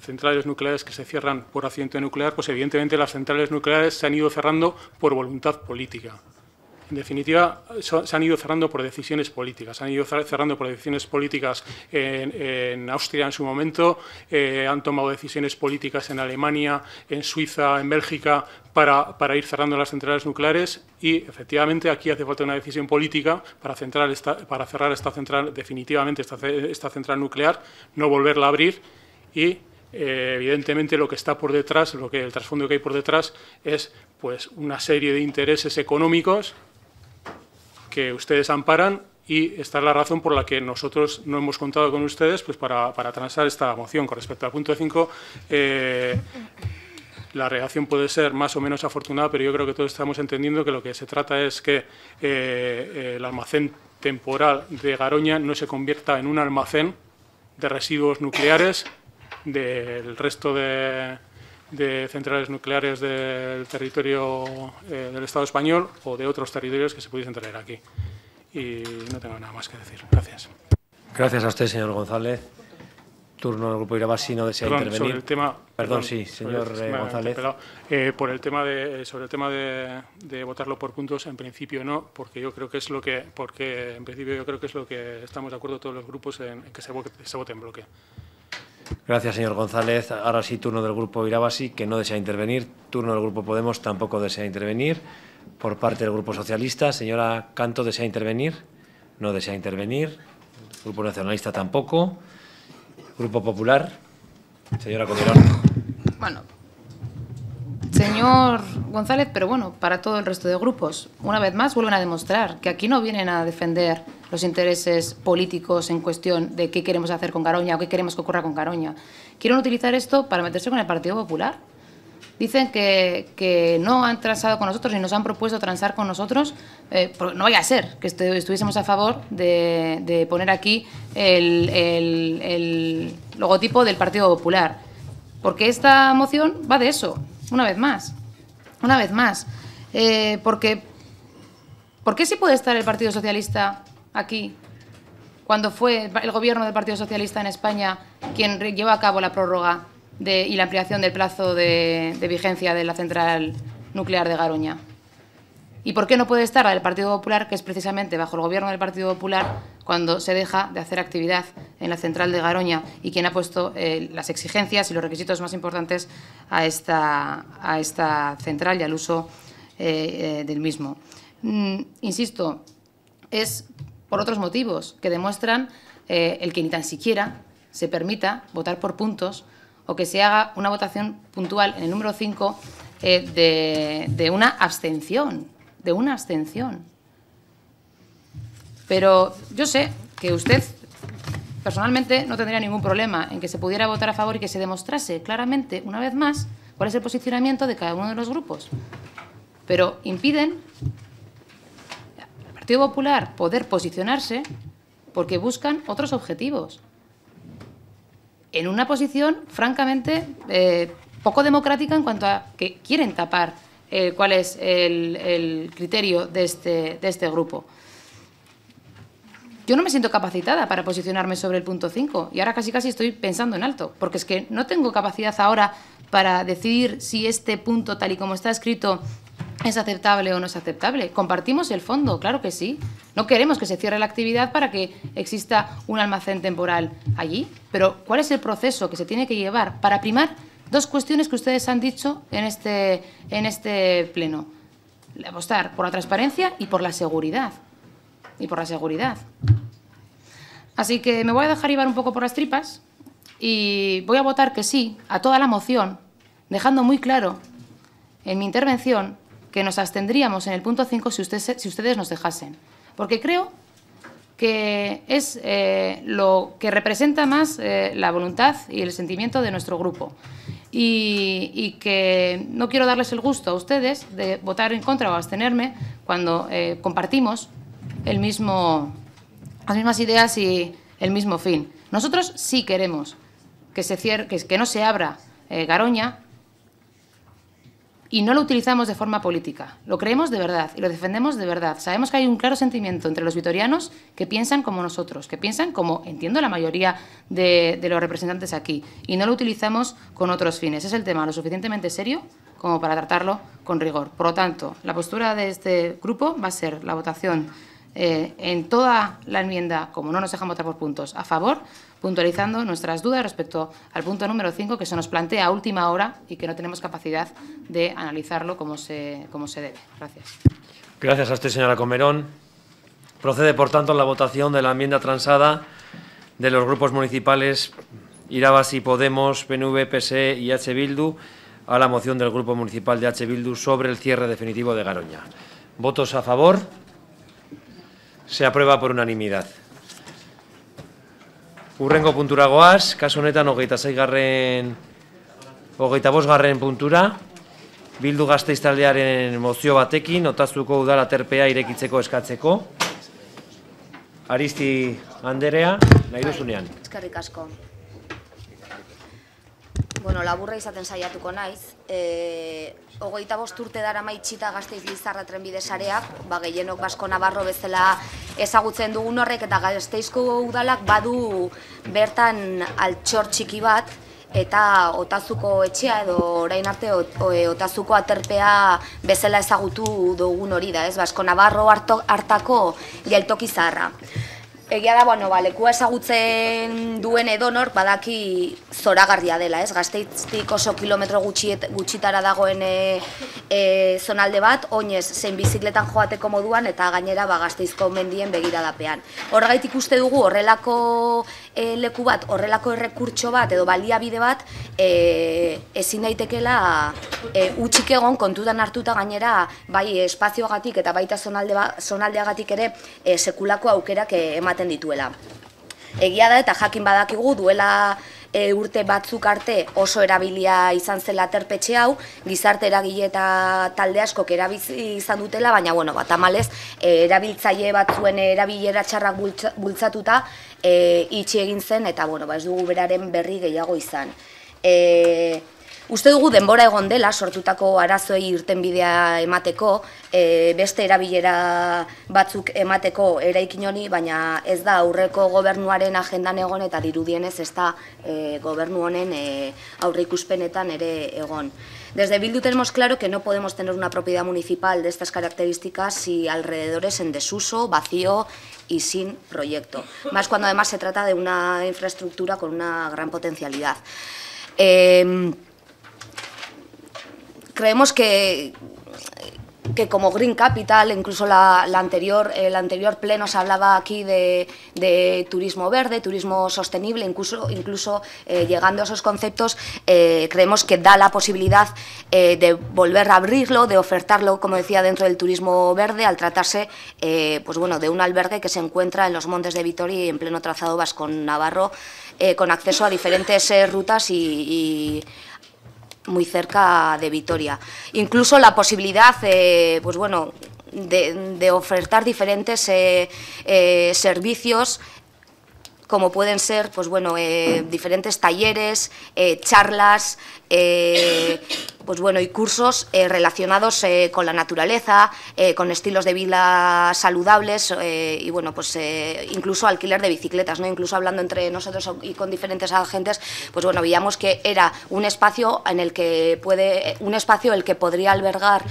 centrales nucleares que se cierran por accidente nuclear, pues evidentemente las centrales nucleares se han ido cerrando por voluntad política. En definitiva, se han ido cerrando por decisiones políticas. Se han ido cerrando por decisiones políticas en, Austria en su momento, eh, han tomado decisiones políticas en Alemania, en Suiza, en Bélgica, para, ir cerrando las centrales nucleares y, efectivamente, aquí hace falta una decisión política para, para cerrar esta central, definitivamente esta, esta central nuclear, no volverla a abrir y eh, evidentemente lo que está por detrás, lo que el trasfondo que hay por detrás es pues una serie de intereses económicos que ustedes amparan y esta es la razón por la que nosotros no hemos contado con ustedes pues para, para transar esta moción. Con respecto al punto 5, eh, la reacción puede ser más o menos afortunada, pero yo creo que todos estamos entendiendo que lo que se trata es que eh, el almacén temporal de Garoña no se convierta en un almacén de residuos nucleares del resto de, centrales nucleares del territorio eh, del Estado español o de otros territorios que se pudiesen traer aquí. Y no tengo nada más que decir. Gracias. Gracias a usted, señor González. Turno del Grupo Irabasi no desea intervenir. Sobre el tema, perdón, sí, señor eh, González. Eh, por el tema de, sobre el tema de, de, votarlo por puntos, en principio no, porque yo creo que es lo que, porque en principio yo creo que es lo que estamos de acuerdo todos los grupos en, que se se vote en bloque. Gracias, señor González. Ahora sí, turno del Grupo Irabasi, que no desea intervenir. Turno del Grupo Podemos, tampoco desea intervenir. Por parte del Grupo Socialista, señora Canto, ¿desea intervenir? No desea intervenir. Grupo Nacionalista tampoco. Grupo Popular, señora Coderón. Bueno, señor González, pero bueno, para todo el resto de grupos, una vez más vuelven a demostrar que aquí no vienen a defender los intereses políticos en cuestión de qué queremos hacer con Garoña o qué queremos que ocurra con Garoña. Quieren utilizar esto para meterse con el Partido Popular. Dicen que, no han transado con nosotros y nos han propuesto transar con nosotros. Eh, no vaya a ser que estuviésemos a favor de, poner aquí el, logotipo del Partido Popular. Porque esta moción va de eso, una vez más. Una vez más. Eh, porque, ¿Por qué sí puede estar el Partido Socialista aquí, cuando fue el gobierno del Partido Socialista en España quien llevó a cabo la prórroga y la ampliación del plazo de, vigencia de la central nuclear de Garoña. ¿Y por qué no puede estar la Partido Popular, que es precisamente bajo el gobierno del Partido Popular cuando se deja de hacer actividad en la central de Garoña y quien ha puesto eh, las exigencias y los requisitos más importantes a esta, a esta central y al uso eh, eh, del mismo? Mm, insisto, es por otros motivos que demuestran el que ni tan siquiera se permita votar por puntos o que se haga una votación puntual en el número 5 eh, de, una abstención, de una abstención. Pero yo sé que usted personalmente no tendría ningún problema en que se pudiera votar a favor y que se demostrase claramente, una vez más, cuál es el posicionamiento de cada uno de los grupos. Pero impiden Popular poder posicionarse porque buscan otros objetivos. En una posición, francamente, eh, poco democrática en cuanto a que quieren tapar eh, cuál es el, criterio de este, de este grupo. Yo no me siento capacitada para posicionarme sobre el punto 5 y ahora casi casi estoy pensando en alto, porque es que no tengo capacidad ahora para decidir si este punto, tal y como está escrito, ¿Es aceptable o no es aceptable? Compartimos el fondo, claro que sí. No queremos que se cierre la actividad para que exista un almacén temporal allí, pero ¿cuál es el proceso que se tiene que llevar para primar dos cuestiones que ustedes han dicho en este, en este pleno? Apostar por la transparencia y por la seguridad. Y por la seguridad. Así que me voy a dejar llevar un poco por las tripas y voy a votar que sí a toda la moción, dejando muy claro en mi intervención que nos abstendríamos en el punto 5 si, si ustedes nos dejasen. Porque creo que es eh, lo que representa más eh, la voluntad y el sentimiento de nuestro grupo. Y, que no quiero darles el gusto a ustedes de votar en contra o abstenerme cuando eh, compartimos el mismo, las mismas ideas y el mismo fin. Nosotros sí queremos que, se que, que no se abra Garoña y no lo utilizamos de forma política. Lo creemos de verdad y lo defendemos de verdad. Sabemos que hay un claro sentimiento entre los vitorianos que piensan como nosotros, que piensan como, entiendo, la mayoría de, los representantes aquí. Y no lo utilizamos con otros fines. Es el tema lo suficientemente serio como para tratarlo con rigor. Por lo tanto, la postura de este grupo va a ser la votación eh, en toda la enmienda, como no nos dejan votar por puntos, a favor, puntualizando nuestras dudas respecto al punto número 5 que se nos plantea a última hora y que no tenemos capacidad de analizarlo como se, como se debe. Gracias. Gracias a usted, señora Comerón. Procede, por tanto, la votación de la enmienda transada de los grupos municipales Irabasi, Podemos, PNV, PSE y H. Bildu a la moción del Grupo Municipal de H. Bildu sobre el cierre definitivo de Garoña. ¿Votos a favor? Se aprueba por unanimidad. Urrengo puntura goaz, kasu honetan hogeita zeigarren, hogeita bosgarren puntura, Bildu Gazteiz taldearen mozio batekin, otazuko udala terpea irekitzeko eskatzeko. Aristi Anderea, nahi duzunean. Eskerrik asko. Bueno, laburra izaten saiatuko naiz. E, hogeita bost urte dara maitxita gazteiz lizarra trenbide sareak, ba, gehienok Basko Navarro bezala ezagutzen dugun horrek, eta gazteizko udalak badu bertan altxor txiki bat, eta otazuko etxea edo orain arte e, otazuko aterpea bezala ezagutu dugun hori da, ez? Basko Navarro hartako geltoki zaharra. Egia da, bueno, ba, lekua ezagutzen duen edonor, badaki zoragarria dela, ez? Gazteiztik oso kilometro gutxiet, gutxitara dagoen e, e, zonalde bat, oinez, zein bizikletan joateko moduan, eta gainera ba, gazteizko mendien begiradapean. Horregaitik uste dugu horrelako e, leku bat, horrelako errekurtso bat, edo baliabide bat, e, ezin daitekela e, utxik egon kontutan hartuta gainera, bai espazioagatik eta baita zonalde ba, zonaldeagatik ere e, sekulako aukerak ematen dituela. Egia da eta jakin badakigu duela e, urte batzuk arte oso erabilia izan zela terpetxe hau, gizarte eragile eta talde askok erabizi izan dutela, baina bueno, bat amalez, e, erabiltzaile batzuen erabilera txarrak bultzatuta e, itxi egin zen eta bueno, ba, ez dugu beraren berri gehiago izan. E, Uste dugu denbora egon dela sortutako arazoei irtenbidea emateko, e, beste erabilera batzuk emateko eraikin honi, baina ez da aurreko gobernuaren agendan egon eta dirudienez ez da e, gobernu honen e, aurre ikuspenetan ere egon. Desde Bildu tenemos claro que no podemos tener una propiedad municipal de estas características si alrededor es en desuso, vacío y sin proyecto. Más cuando además se trata de una infraestructura con una gran potencialidad. Eh, creemos que, que como Green Capital, incluso la, anterior, el anterior pleno se hablaba aquí de, turismo verde, turismo sostenible, incluso, incluso eh, llegando a esos conceptos, eh, creemos que da la posibilidad eh, de volver a abrirlo, de ofertarlo, como decía, dentro del turismo verde, al tratarse pues bueno, de un albergue que se encuentra en los montes de Vitoria y en pleno trazado vasco-navarro, con acceso a diferentes rutas y muy cerca de Vitoria. Incluso la posibilidad, eh, pues bueno, de, ofertar diferentes eh, eh, servicios como pueden ser pues bueno, eh, diferentes talleres, eh, charlas, eh, pues bueno, y cursos relacionados con la naturaleza, con estilos de vida saludables y bueno, pues incluso alquiler de bicicletas, ¿no? incluso hablando entre nosotros y con diferentes agentes, pues bueno, veíamos que era un espacio en el que puede, un espacio el que podría albergar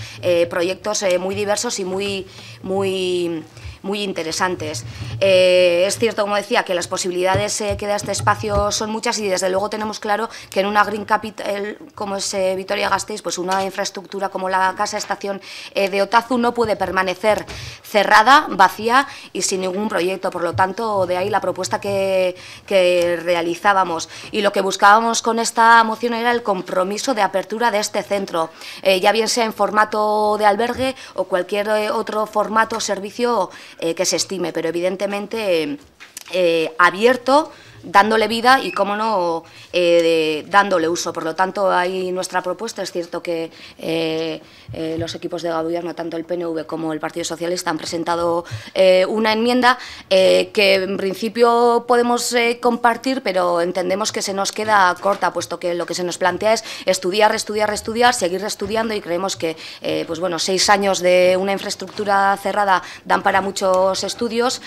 proyectos muy diversos y muy, muy muy interesantes. Eh, es cierto, como decía, que las posibilidades eh, que da este espacio son muchas y desde luego tenemos claro que en una Green Capital como es eh, Vitoria-Gasteiz, pues una infraestructura como la Casa Estación de Otazu no puede permanecer cerrada, vacía y sin ningún proyecto. Por lo tanto, de ahí la propuesta que, que realizábamos. Y lo que buscábamos con esta moción era el compromiso de apertura de este centro, ya bien sea en formato de albergue o cualquier otro formato o servicio eh, que se estime, pero evidentemente eh, abierto dándole vida y, cómo no, eh, dándole uso. Por lo tanto, ahí nuestra propuesta. Es cierto que eh, eh, los equipos de gobierno, tanto el PNV como el Partido Socialista, han presentado una enmienda que en principio podemos compartir, pero entendemos que se nos queda corta, puesto que lo que se nos plantea es estudiar, estudiar, estudiar, seguir estudiando y creemos que pues bueno, seis años de una infraestructura cerrada dan para muchos estudios.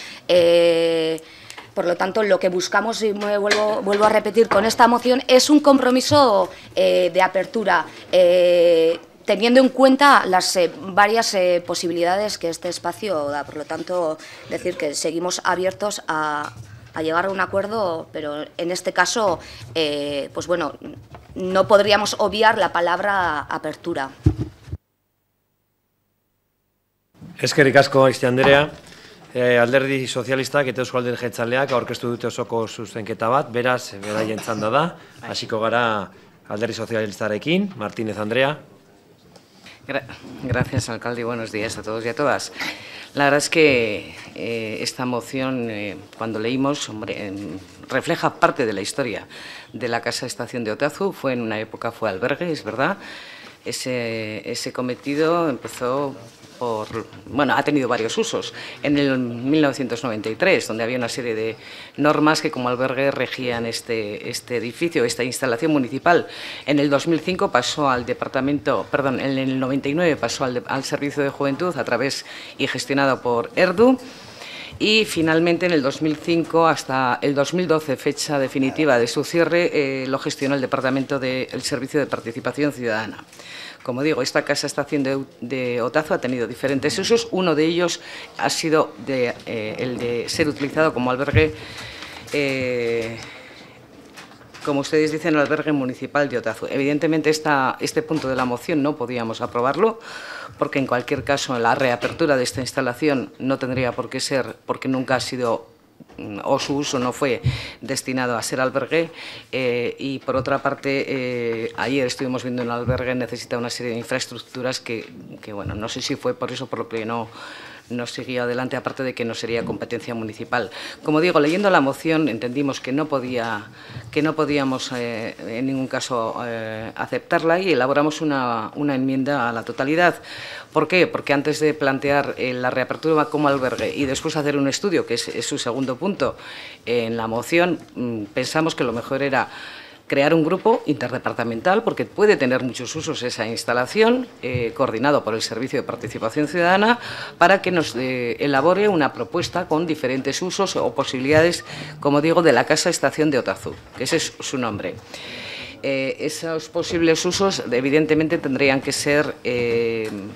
Por lo tanto, lo que buscamos, y me vuelvo, a repetir con esta moción, es un compromiso eh, de apertura. Eh, teniendo en cuenta las eh, varias posibilidades que este espacio da. Por lo tanto, decir que seguimos abiertos a, a llegar a un acuerdo, pero en este caso, pues bueno, no podríamos obviar la palabra apertura. Eskerrik asko, Aizte Andrea. Eh, alderdi sozialistak eta Eusko Alderdi Jeltzaleak aurkeztu dute osoko zuzenketa bat, beraz, beraien txanda da. Hasiko gara alderdi sozialistarekin, Martínez Andrea. Gra gracias, alcalde, y buenos días a todos y a todas. La verdad es que eh, esta moción, eh, cuando leímos, hombre, eh, refleja parte de la historia de la Casa Estación de Otazu. Fue en una época, fue albergue, es verdad. Ese, ese cometido empezó bueno, ha tenido varios usos. En el 1993, donde había una serie de normas que como albergue regían este, este edificio, esta instalación municipal. En el 2005 pasó al departamento, perdón, en el 99 pasó al, al Servicio de Juventud a través y gestionado por ERDU y finalmente en el 2005 hasta el 2012, fecha definitiva de su cierre, eh, lo gestionó el Departamento del Servicio de Participación Ciudadana. Como digo, esta casa estación de, de Otazo ha tenido diferentes usos. Uno de ellos ha sido eh, el de ser utilizado como albergue, eh, como ustedes dicen, el albergue municipal de Otazo. Evidentemente, este punto de la moción no podíamos aprobarlo, porque en cualquier caso la reapertura de esta instalación no tendría por qué ser, porque nunca ha sido o su uso no fue destinado a ser albergue eh, y por otra parte eh, ayer estuvimos viendo un albergue necesita una serie de infraestructuras que, que, bueno no sé si fue por eso por lo que no no siguió adelante, aparte de que no sería competencia municipal. Como digo, leyendo la moción entendimos que no, podía, que no podíamos eh, en ningún caso eh, aceptarla y elaboramos una, enmienda a la totalidad. ¿Por qué? Porque antes de plantear eh, la reapertura como albergue y después hacer un estudio, que es, su segundo punto en la moción, mmm, pensamos que lo mejor era crear un grupo interdepartamental, porque puede tener muchos usos esa instalación, eh, coordinado por el Servicio de Participación Ciudadana, para que nos eh, elabore una propuesta con diferentes usos o posibilidades, como digo, de la Casa Estación de Otazú, que ese es su nombre. Eh, esos posibles usos evidentemente tendrían que ser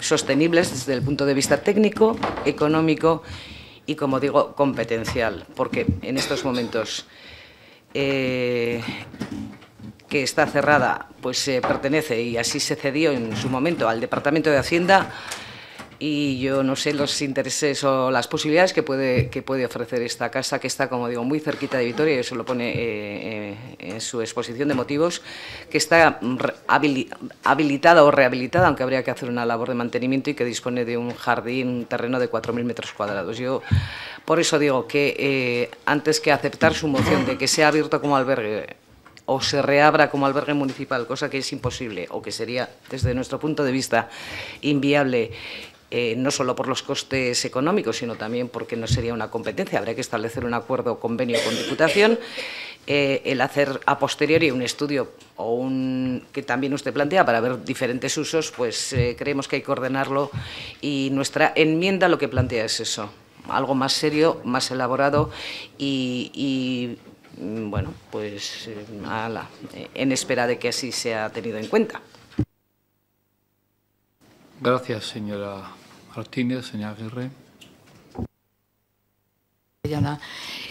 sostenibles desde el punto de vista técnico, económico y, como digo, competencial, porque en estos momentos eh, que está cerrada, pues eh, pertenece y así se cedió en su momento al Departamento de Hacienda y yo no sé los intereses o las posibilidades que puede, que puede ofrecer esta casa, que está, como digo, muy cerquita de Vitoria, y eso lo pone eh, eh en su exposición de motivos, que está habilitada o rehabilitada, aunque habría que hacer una labor de mantenimiento y que dispone de un jardín, un terreno de 4.000 metros cuadrados. Yo por eso digo que eh, antes que aceptar su moción de que sea abierto como albergue o se reabra como albergue municipal, cosa que es imposible o que sería, desde nuestro punto de vista, inviable, eh, no solo por los costes económicos, sino también porque no sería una competencia. Habría que establecer un acuerdo o convenio con Diputación. Eh, el hacer a posteriori un estudio o un que también usted plantea para ver diferentes usos, pues eh, creemos que hay que ordenarlo y nuestra enmienda lo que plantea es eso, algo más serio, más elaborado y, Mm, bueno, pues en espera de que así sea tenido en cuenta. Gracias, señora Martínez. Señora Aguirre.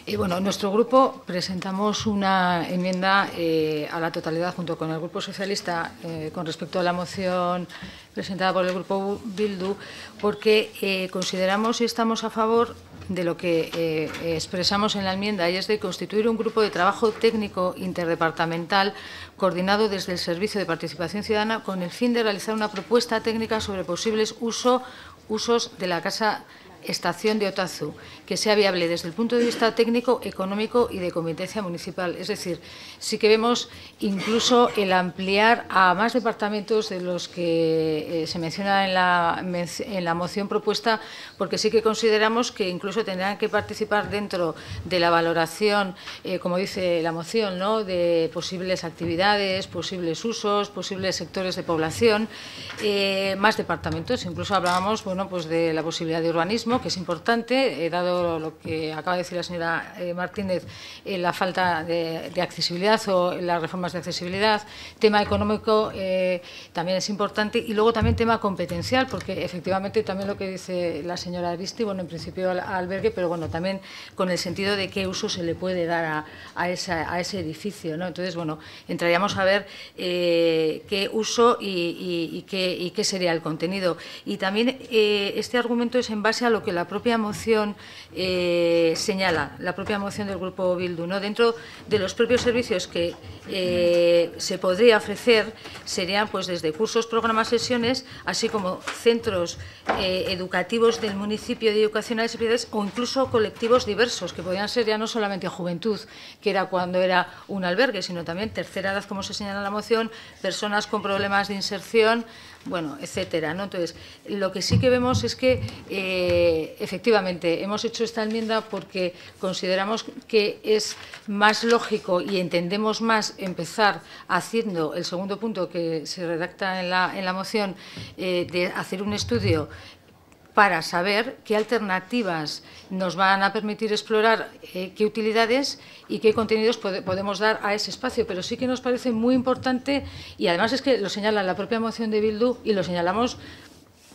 Eh, bueno, nuestro grupo presentamos una enmienda eh, a la totalidad junto con el Grupo Socialista eh, con respecto a la moción presentada por el Grupo Bildu, porque eh, consideramos y estamos a favor de lo que eh, expresamos en la enmienda, y es de constituir un grupo de trabajo técnico interdepartamental coordinado desde el Servicio de Participación Ciudadana con el fin de realizar una propuesta técnica sobre posibles uso, usos de la Casa estación de Otazu, que sea viable desde el punto de vista técnico, económico y de competencia municipal. Es decir, sí que vemos incluso el ampliar a más departamentos de los que eh, se menciona en la, en la moción propuesta, porque sí que consideramos que incluso tendrán que participar dentro de la valoración, eh, como dice la moción, ¿no? de posibles actividades, posibles usos, posibles sectores de población, eh, más departamentos. Incluso hablábamos bueno, pues de la posibilidad de urbanismo, que es importante, dado lo que acaba de decir la señora Martínez, la falta de, accesibilidad o las reformas de accesibilidad. Tema económico también es importante y luego también tema competencial, porque efectivamente también lo que dice la señora Aristi, bueno, en principio al albergue, pero bueno, también con el sentido de qué uso se le puede dar a, ese edificio. ¿no? Entonces, bueno, entraríamos a ver eh, qué uso y, qué, y, qué, sería el contenido. Y también eh, este argumento es en base a lo que la propia moción eh, señala, la propia moción del Grupo Bildu. ¿no? Dentro de los propios servicios que eh, se podría ofrecer serían pues desde cursos, programas, sesiones, así como centros eh, educativos del municipio de educacionales y o incluso colectivos diversos, que podrían ser ya no solamente juventud, que era cuando era un albergue, sino también tercera edad, como se señala en la moción, personas con problemas de inserción, bueno, etcétera. ¿no? Entonces, lo que sí que vemos es que eh, efectivamente hemos hecho esta enmienda porque consideramos que es más lógico y entendemos más empezar haciendo el segundo punto que se redacta en la, en la moción eh, de hacer un estudio para saber qué alternativas nos van a permitir explorar eh, qué utilidades y qué contenidos pode, podemos dar a ese espacio. Pero sí que nos parece muy importante, y además es que lo señala la propia moción de Bildu y lo señalamos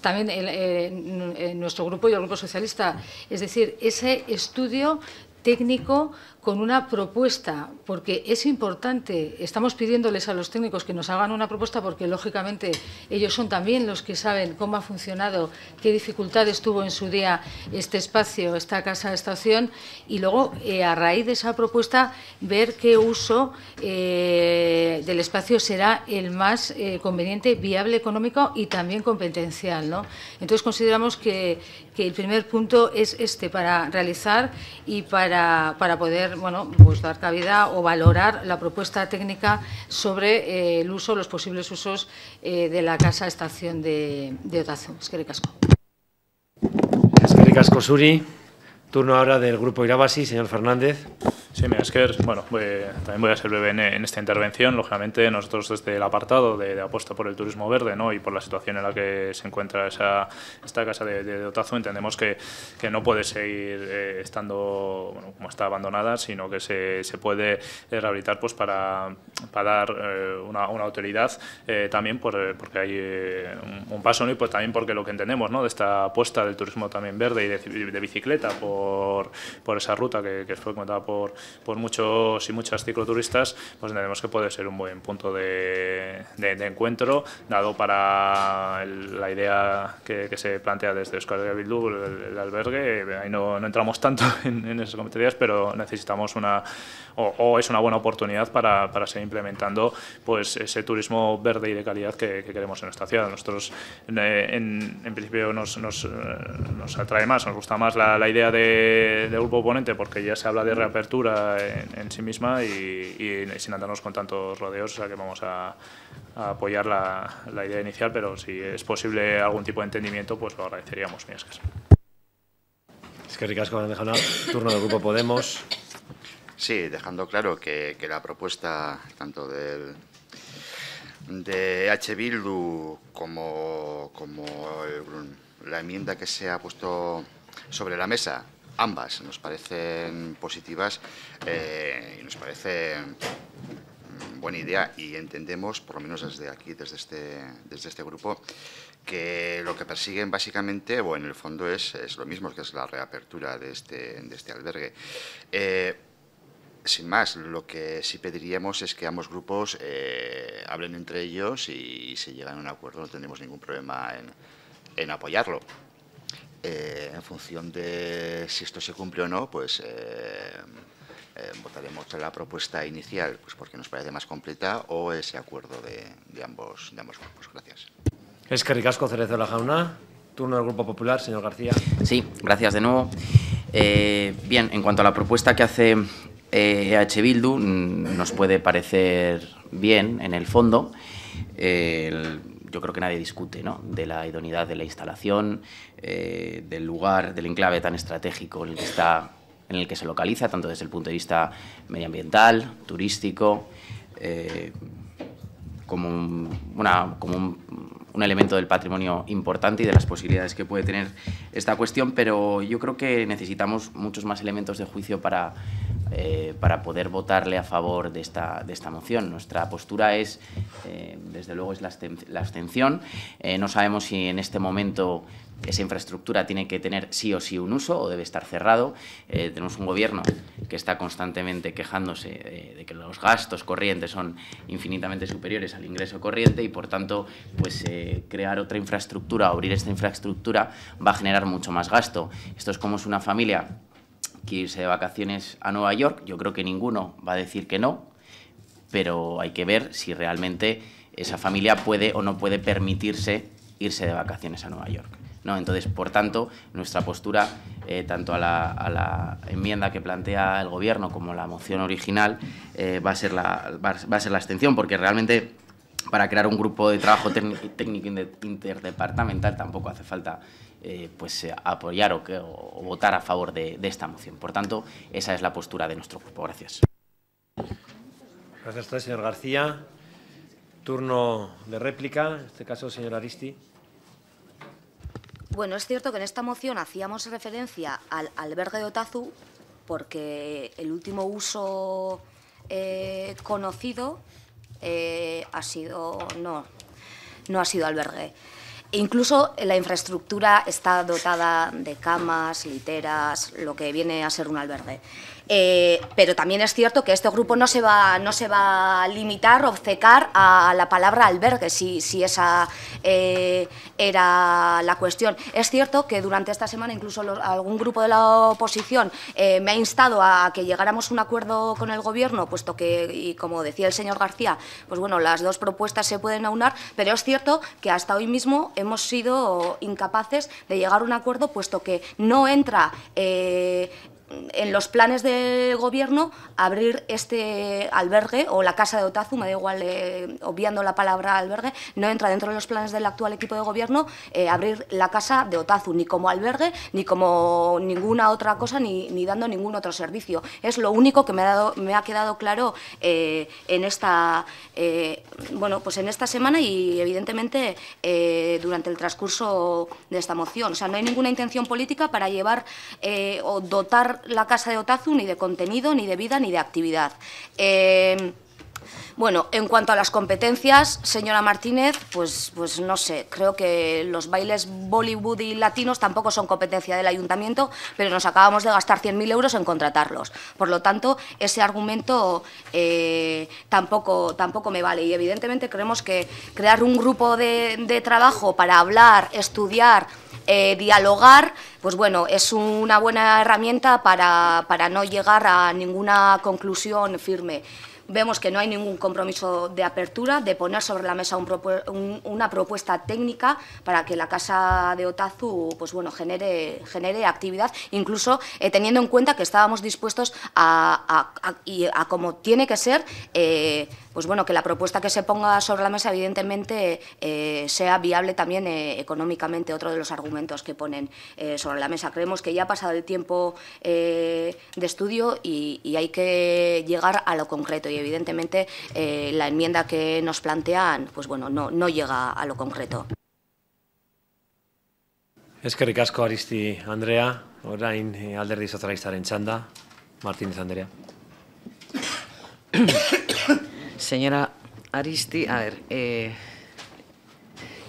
también en, en nuestro grupo y el Grupo Socialista. Es decir, ese estudio técnico con una propuesta, porque es importante, estamos pidiéndoles a los técnicos que nos hagan una propuesta porque lógicamente ellos son también los que saben cómo ha funcionado, qué dificultades tuvo en su día este espacio, esta casa de estación y luego eh, a raíz de esa propuesta ver qué uso eh, del espacio será el más eh, conveniente, viable económico y también competencial. ¿no? Entonces consideramos que, que el primer punto es este para realizar y para, para poder bueno, pues dar cabida o valorar la propuesta técnica sobre eh, el uso, los posibles usos eh, de la casa estación de, de Otazo. Es que ricasco. Es que ricasco, Suri. Turno ahora del Grupo Irabasi, señor Fernández. Sí, Mesker, bueno, voy, también voy a ser breve en, esta intervención. Lógicamente, nosotros desde el apartado de, de, apuesta por el turismo verde ¿no? y por la situación en la que se encuentra esa, esta casa de, de, entendemos que, que, no puede seguir eh, estando bueno, como está abandonada, sino que se, se puede rehabilitar pues, para, para dar eh, una, una, utilidad eh, también por, eh, porque hay eh, un, un, paso ¿no? y pues también porque lo que entendemos ¿no? de esta apuesta del turismo también verde y de, de bicicleta por, por esa ruta que, que fue comentada por por muchos y muchas cicloturistas, pues entendemos que puede ser un buen punto de, de, encuentro, dado para el, la idea que, se plantea desde Euskal Herria el albergue. Ahí no, no, entramos tanto (laughs) en, en esas competencias, pero necesitamos una, o, o, es una buena oportunidad para, para seguir implementando pues, ese turismo verde y de calidad que, que queremos en nuestra ciudad. Nosotros, en, en, en principio, nos, nos, nos, atrae más, nos gusta más la, la idea de, de grupo oponente, porque ya se habla de reapertura en, en sí misma y, y, sin andarnos con tantos rodeos, o sea que vamos a, a apoyar la, la, idea inicial, pero si es posible algún tipo de entendimiento, pues lo agradeceríamos. Es que ricasco, dejado turno del Grupo Podemos. Sí, dejando claro que, que la propuesta tanto del, de H. Bildu como, como la enmienda que se ha puesto sobre la mesa ambas nos parecen positivas eh, y nos parece mm, buena idea y entendemos, por lo menos desde aquí, desde este, desde este grupo, que lo que persiguen básicamente, o en el fondo es, es lo mismo, que es la reapertura de este, de este albergue. Eh, sin más, lo que sí pediríamos es que ambos grupos eh, hablen entre ellos y, si llegan a un acuerdo no tendremos ningún problema en, en apoyarlo eh, en función de si esto se cumple o no, pues eh, eh, votaremos la propuesta inicial, pues porque nos parece más completa, o ese acuerdo de, de ambos, de ambos grupos. Gracias. Es que ricasco Cerezo la Jauna. Turno del Grupo Popular, señor García. Sí, gracias de nuevo. Eh, bien, en cuanto a la propuesta que hace eh, Bildu, mm, nos puede parecer bien en el fondo. Yo creo que nadie discute ¿no? de la idoneidad de la instalación, eh, del lugar, del enclave tan estratégico en el que está en el que se localiza, tanto desde el punto de vista medioambiental, turístico, eh, como, un, una, como un elemento del patrimonio importante y de las posibilidades que puede tener esta cuestión, pero yo creo que necesitamos muchos más elementos de juicio para, eh, para poder votarle a favor de esta, de esta moción. Nuestra postura es, eh, desde luego, es la, abstención. Eh, no sabemos si en este momento esa infraestructura tiene que tener sí o sí un uso o debe estar cerrado. tenemos un gobierno que está constantemente quejándose de que los gastos corrientes son infinitamente superiores al ingreso corriente y, por tanto, pues crear otra infraestructura, abrir esta infraestructura va a generar mucho más gasto. Esto es como es una familia que irse de vacaciones a Nueva York. Yo creo que ninguno va a decir que no, pero hay que ver si realmente esa familia puede o no puede permitirse irse de vacaciones a Nueva York. ¿No? Entonces, por tanto, nuestra postura, eh, tanto a la, enmienda que plantea el Gobierno como la moción original, eh, va, a ser la, va, a ser la abstención, porque realmente para crear un grupo de trabajo técnico interdepartamental tampoco hace falta eh, pues, apoyar o, votar a favor de, esta moción. Por tanto, esa es la postura de nuestro grupo. Gracias. Gracias a usted, señor García. Turno de réplica, en este caso, señor Aristi. Bueno, es cierto que en esta moción hacíamos referencia al albergue de Otazu porque el último uso eh, conocido ha sido no, no ha sido albergue. Incluso la infraestructura está dotada de camas, literas, lo que viene a ser un albergue. Eh, pero también es cierto que este grupo no se va, no se va a limitar o obcecar a la palabra albergue, si, si esa eh, era la cuestión. Es cierto que durante esta semana incluso algún grupo de la oposición eh, me ha instado a que llegáramos a un acuerdo con el Gobierno, puesto que, y como decía el señor García, pues bueno, las dos propuestas se pueden aunar, pero es cierto que hasta hoy mismo hemos sido incapaces de llegar a un acuerdo, puesto que no entra en los planes de gobierno abrir este albergue o la casa de Otazu, me da igual, eh, obviando la palabra albergue, no entra dentro de los planes del actual equipo de gobierno eh, abrir la casa de Otazu, ni como albergue, ni como ninguna otra cosa, ni, ni dando ningún otro servicio. Es lo único que me ha, dado, me ha quedado claro eh, en, esta, bueno, pues en esta semana y evidentemente durante el transcurso de esta moción. O sea, no hay ninguna intención política para llevar o dotar la casa de Otazu ni de contenido, ni de vida, ni de actividad. Eh, bueno, en cuanto a las competencias, señora Martínez, pues, pues no sé, creo que los bailes Bollywood y latinos tampoco son competencia del ayuntamiento, pero nos acabamos de gastar 100.000 euros en contratarlos. Por lo tanto, ese argumento eh, tampoco, tampoco me vale. Y evidentemente creemos que crear un grupo de trabajo para hablar, estudiar, eh, dialogar, pues bueno, es una buena herramienta para, para no llegar a ninguna conclusión firme. Vemos que no hay ningún compromiso de apertura, de poner sobre la mesa una propuesta técnica para que la Casa de Otazu pues bueno, genere, genere actividad, incluso eh, teniendo en cuenta que estábamos dispuestos a, a, como tiene que ser, eh, pues bueno, que la propuesta que se ponga sobre la mesa evidentemente eh, sea viable también económicamente, otro de los argumentos que ponen sobre la mesa. Creemos que ya ha pasado el tiempo de estudio y, y, hay que llegar a lo concreto evidentemente eh, la enmienda que nos plantean pues bueno, no, no llega a lo concreto. Es que ricasco Aristi Andrea, orain eh, alderdi sozialistaren txanda, Martínez Andrea. (coughs) Señora Aristi, a ver, eh,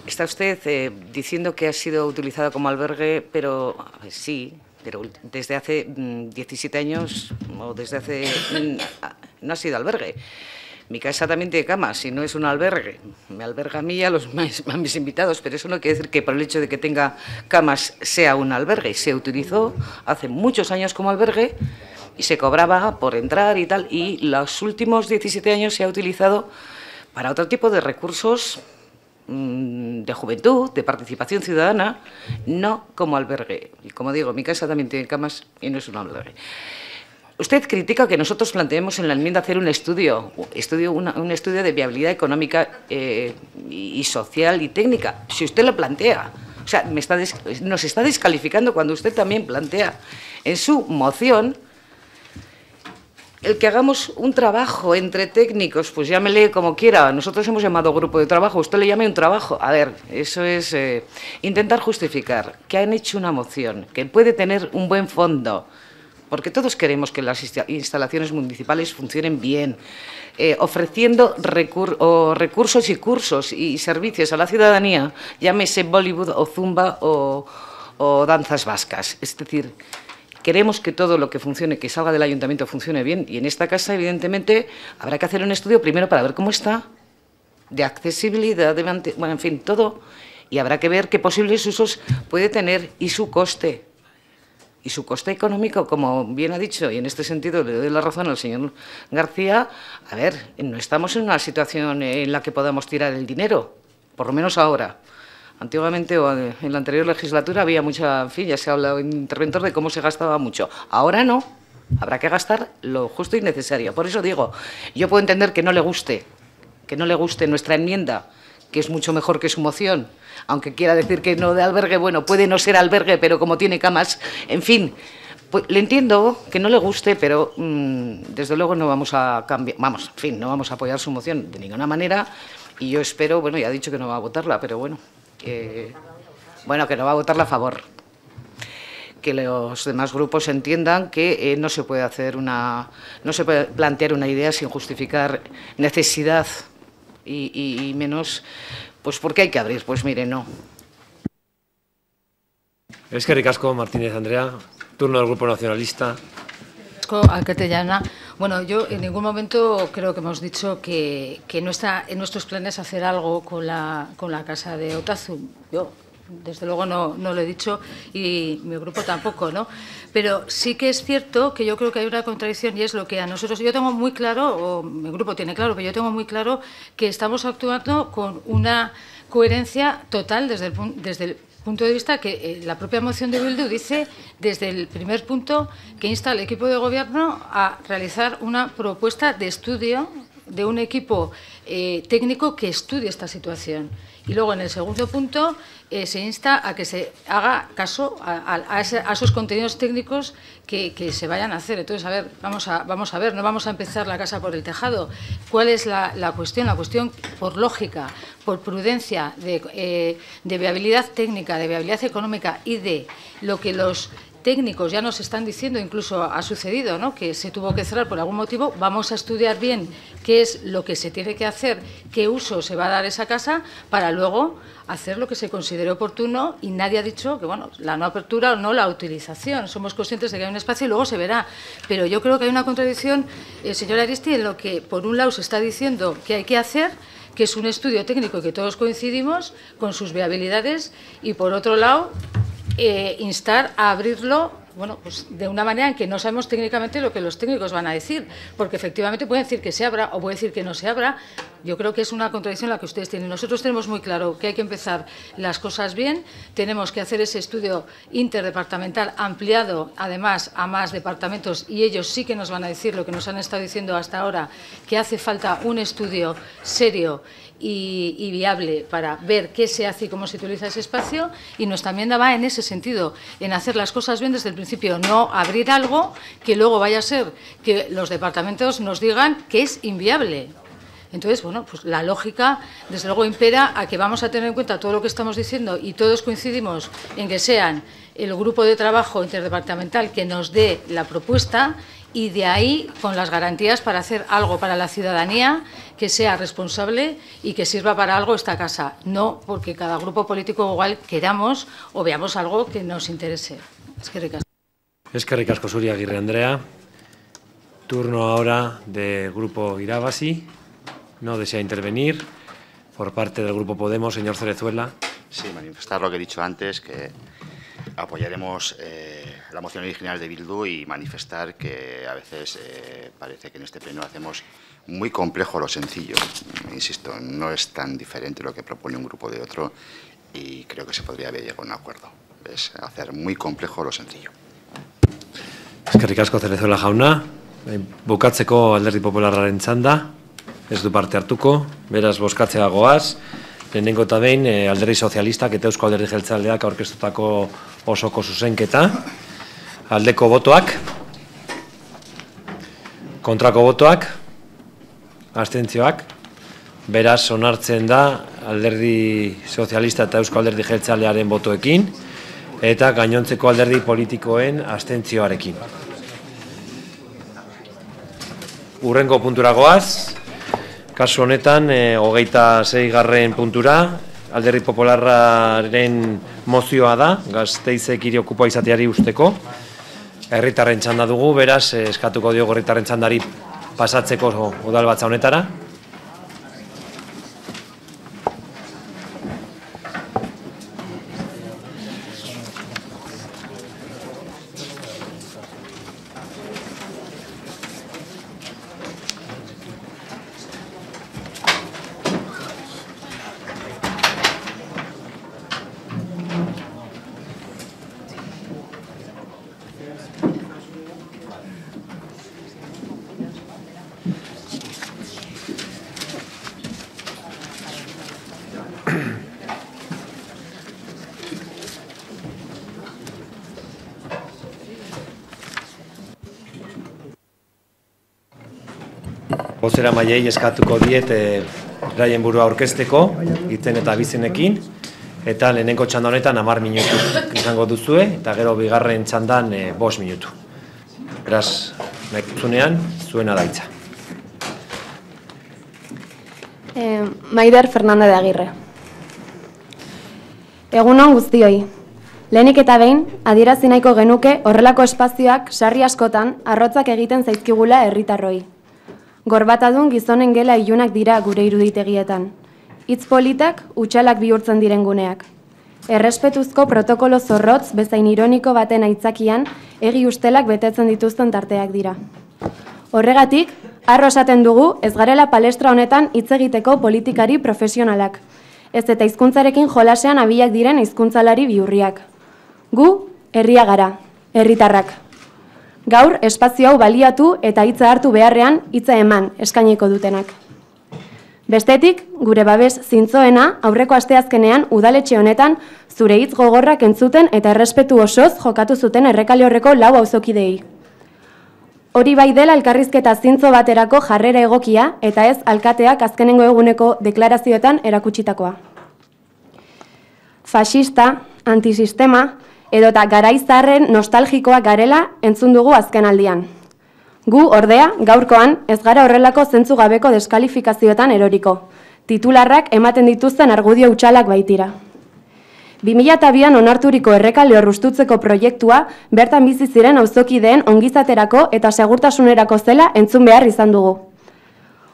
está usted eh, diciendo que ha sido utilizado como albergue, pero sí, pero desde hace 17 mm, años o desde hace... Mm, no ha sido albergue. Mi casa también tiene camas y no es un albergue. Me alberga a mí y a, los, (laughs) a mis invitados, pero eso no quiere decir que por el hecho de que tenga camas sea un albergue. Se utilizó hace muchos años como albergue y se cobraba por entrar y tal. Y los últimos 17 años se ha utilizado para otro tipo de recursos Mm, de juventud, de participación ciudadana, no como albergue. Y como digo, mi casa también tiene camas y no es un albergue. Usted critica que nosotros planteemos en la enmienda hacer un estudio, un estudio de viabilidad económica eh, y, social y técnica. Si usted lo plantea, o sea, nos está descalificando cuando usted también plantea en su moción el que hagamos un trabajo entre técnicos, pues llámele como quiera. Nosotros hemos llamado grupo de trabajo, usted le llame un trabajo. A ver, eso es eh, intentar justificar que han hecho una moción que puede tener un buen fondo, porque todos queremos que las instalaciones municipales funcionen bien, eh, ofreciendo recursos y cursos y servicios a la ciudadanía, llámese Bollywood o Zumba o, o danzas vascas. Es decir, Queremos que todo lo que funcione, que salga del ayuntamiento, funcione bien. Y en esta casa, evidentemente, habrá que hacer un estudio primero para ver cómo está, de accesibilidad, de bueno, en fin, todo. Y habrá que ver qué posibles usos puede tener y su coste. Y su coste económico, como bien ha dicho, y en este sentido le doy la razón al señor García, a ver, no estamos en una situación en la que podamos tirar el dinero, por lo menos ahora. Antiguamente o en la anterior legislatura había mucha, en fin, ya se ha hablado en interventor de cómo se gastaba mucho. Ahora no, habrá que gastar lo justo y necesario. Por eso digo, yo puedo entender que no le guste, que no le guste nuestra enmienda, que es mucho mejor que su moción, aunque quiera decir que no de albergue, bueno, puede no ser albergue, pero como tiene camas, en fin, pues, le entiendo que no le guste, pero mm, desde luego no vamos a cambiar, vamos, en fin, no vamos a apoyar su moción de ninguna manera y yo espero, bueno, ya ha dicho que no va a votarla, pero bueno, bueno, que no va a votarla a favor. Que los demás grupos entiendan que eh, no se puede hacer una, no se puede plantear una idea sin justificar necesidad y, menos, pues porque hay que abrir. Pues mire, no. Es que ricasco, Martínez Andrea, turno del Grupo Nacionalista. Alcatellana. Bueno, yo en ningún momento creo que hemos dicho que, no está en nuestros planes hacer algo con la, con la casa de Otazu. Yo, desde luego, no, no, lo he dicho y mi grupo tampoco, ¿no? Pero sí que es cierto que yo creo que hay una contradicción y es lo que a nosotros, yo tengo muy claro, o mi grupo tiene claro, pero yo tengo muy claro que estamos actuando con una coherencia total desde el, desde el punto de vista que eh, la propia moción de Bildu dice desde el primer punto que insta al equipo de gobierno a realizar una propuesta de estudio de un equipo eh, técnico que estudie esta situación. Y luego, en el segundo punto, eh, se insta a que se haga caso a, esos contenidos técnicos que, se vayan a hacer. Entonces, a ver, vamos a, ver, no vamos a empezar la casa por el tejado. ¿Cuál es la, cuestión? La cuestión, por lógica, por prudencia, de, eh, de viabilidad técnica, de viabilidad económica y de lo que los técnicos ya nos están diciendo, incluso ha sucedido, ¿no? que se tuvo que cerrar por algún motivo, vamos a estudiar bien qué es lo que se tiene que hacer, qué uso se va a dar esa casa, para luego hacer lo que se considere oportuno y nadie ha dicho que bueno, la no apertura o no la utilización. Somos conscientes de que hay un espacio y luego se verá. Pero yo creo que hay una contradicción, eh, señora Aristi, en lo que por un lado se está diciendo que hay que hacer que es un estudio técnico que todos coincidimos con sus viabilidades y por otro lado eh, instar a abrirlo bueno, pues de una manera en que no sabemos técnicamente lo que los técnicos van a decir, porque efectivamente pueden decir que se abra o pueden decir que no se abra. Yo creo que es una contradicción la que ustedes tienen. Nosotros tenemos muy claro que hay que empezar las cosas bien, tenemos que hacer ese estudio interdepartamental ampliado, además, a más departamentos, y ellos sí que nos van a decir lo que nos han estado diciendo hasta ahora, que hace falta un estudio serio y, viable para ver qué se hace y cómo se utiliza ese espacio y nuestra enmienda va en ese sentido, en hacer las cosas bien desde el principio, no abrir algo que luego vaya a ser que los departamentos nos digan que es inviable. Entonces, bueno, pues la lógica, desde luego, impera a que vamos a tener en cuenta todo lo que estamos diciendo y todos coincidimos en que sean el grupo de trabajo interdepartamental que nos dé la propuesta y de ahí con las garantías para hacer algo para la ciudadanía que sea responsable y que sirva para algo esta casa, no porque cada grupo político igual queramos o veamos algo que nos interese. Es que ricasco. Es que ricasco, Suria Aguirre Andrea. Turno ahora del grupo Irabasi. No desea intervenir. Por parte del grupo Podemos, señor Cerezuela. Sí, manifestar lo que he dicho antes, que apoyaremos eh, la moción original de Bildu y manifestar que a veces eh, parece que en este pleno hacemos muy complejo lo sencillo. Insisto, no es tan diferente lo que propone un grupo de otro y creo que se podría haber llegado a un acuerdo. Es hacer muy complejo lo sencillo. Eskerrik asko Cerezuela jauna, bukatzeko alderdi popularraren txanda, ez du parte hartuko, beraz boskatzea goaz, lehenengo eta behin eh, alderdi sozialistak eta eusko alderdi jeltzaldeak aurkeztutako osoko zuzenketa, aldeko botoak, Kontrako botoak, abstentzioak, beraz onartzen da alderdi sozialista eta eusko alderdi jeltzalearen botoekin, eta gainontzeko alderdi politikoen abstentzioarekin. Urrengo punturagoaz, kasu honetan, e, hogeita zei garren puntura, alderdi popularraren mozioa da, gazteizek hiri okupoa izateari usteko, herritarren txanda dugu, beraz, eh, eskatuko dio herritarren txandari pasatzeko udalbatza honetara. Maiei eskatuko diet e, raien burua orkesteko, itzen eta bizenekin, eta lehenenko txanda honetan amar minutu izango duzue, eta gero bigarren txandan e, bos minutu. Beraz, nahi zuena daitza. Eh, Maider Fernanda de Agirre. Egunon guztioi. Lehenik eta behin, adierazi nahiko genuke horrelako espazioak sarri askotan arrotzak egiten zaizkigula herritarroi. Gorbatadun gizonen gela ilunak dira gure iruditegietan. Itz politak utxalak bihurtzen diren guneak. Errespetuzko protokolo zorrotz bezain ironiko baten aitzakian egi ustelak betetzen dituzten tarteak dira. Horregatik, arro esaten dugu ez garela palestra honetan hitz egiteko politikari profesionalak. Ez eta hizkuntzarekin jolasean abiak diren hizkuntzalari bihurriak. Gu, herria gara, herritarrak. Gaur, espazio hau baliatu eta hitza hartu beharrean hitza eman eskaineko dutenak. Bestetik, gure babes zintzoena aurreko asteazkenean udaletxe honetan zure hitz gogorrak entzuten eta errespetu osoz jokatu zuten errekale horreko lau auzokidei. Hori bai dela elkarrizketa zintzo baterako jarrera egokia eta ez alkateak azkenengo eguneko deklarazioetan erakutsitakoa. Fasista, antisistema, edota garaizarren nostalgikoa garela entzun dugu azken aldian. Gu, ordea, gaurkoan, ez gara horrelako zentzu gabeko deskalifikazioetan eroriko. Titularrak ematen dituzten argudio utxalak baitira. 2002an onarturiko errekale horrustutzeko proiektua bertan bizi ziren auzokideen ongizaterako eta segurtasunerako zela entzun behar izan dugu.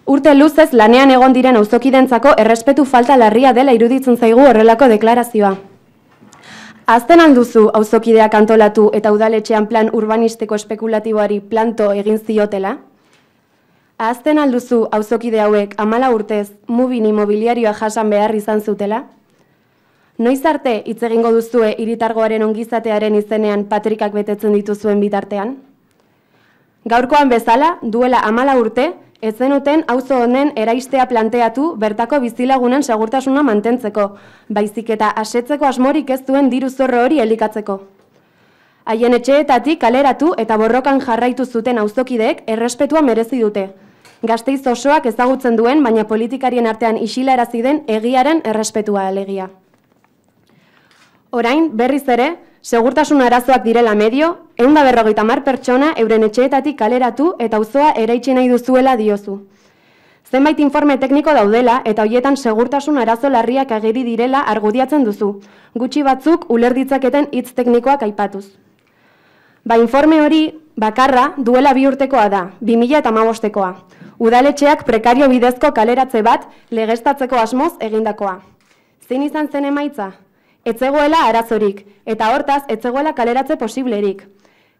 Urte luzez lanean egon diren auzokidentzako errespetu falta larria dela iruditzen zaigu horrelako deklarazioa. Azten alduzu auzokideak antolatu eta udaletxean plan urbanisteko espekulatiboari planto egin ziotela? Azten alduzu auzokide hauek amala urtez mubin imobiliarioa jasan behar izan zutela? Noiz arte hitz egingo duzue hiritargoaren ongizatearen izenean patrikak betetzen dituzuen bitartean? Gaurkoan bezala, duela amala urte, Ez zenuten auzo honen eraistea planteatu bertako bizilagunen segurtasuna mantentzeko, baizik eta asetzeko asmorik ez duen diru zorro hori elikatzeko. Haien etxeetatik kaleratu eta borrokan jarraitu zuten auzokideek errespetua merezi dute. Gazteiz osoak ezagutzen duen, baina politikarien artean isila den egiaren errespetua alegia. Orain, berriz ere, Segurtasun arazoak direla medio, egun da berrogeita mar pertsona euren etxeetatik kaleratu eta auzoa eraitsi nahi duzuela diozu. Zenbait informe tekniko daudela eta hoietan segurtasun arazo larriak ageri direla argudiatzen duzu, gutxi batzuk ulerditzaketen hitz teknikoak aipatuz. Ba informe hori bakarra duela bi urtekoa da, 2000 eta mabostekoa. Udaletxeak prekario bidezko kaleratze bat legestatzeko asmoz egindakoa. Zein izan zen emaitza? Etzegoela arazorik, eta hortaz, etzegoela kaleratze posiblerik.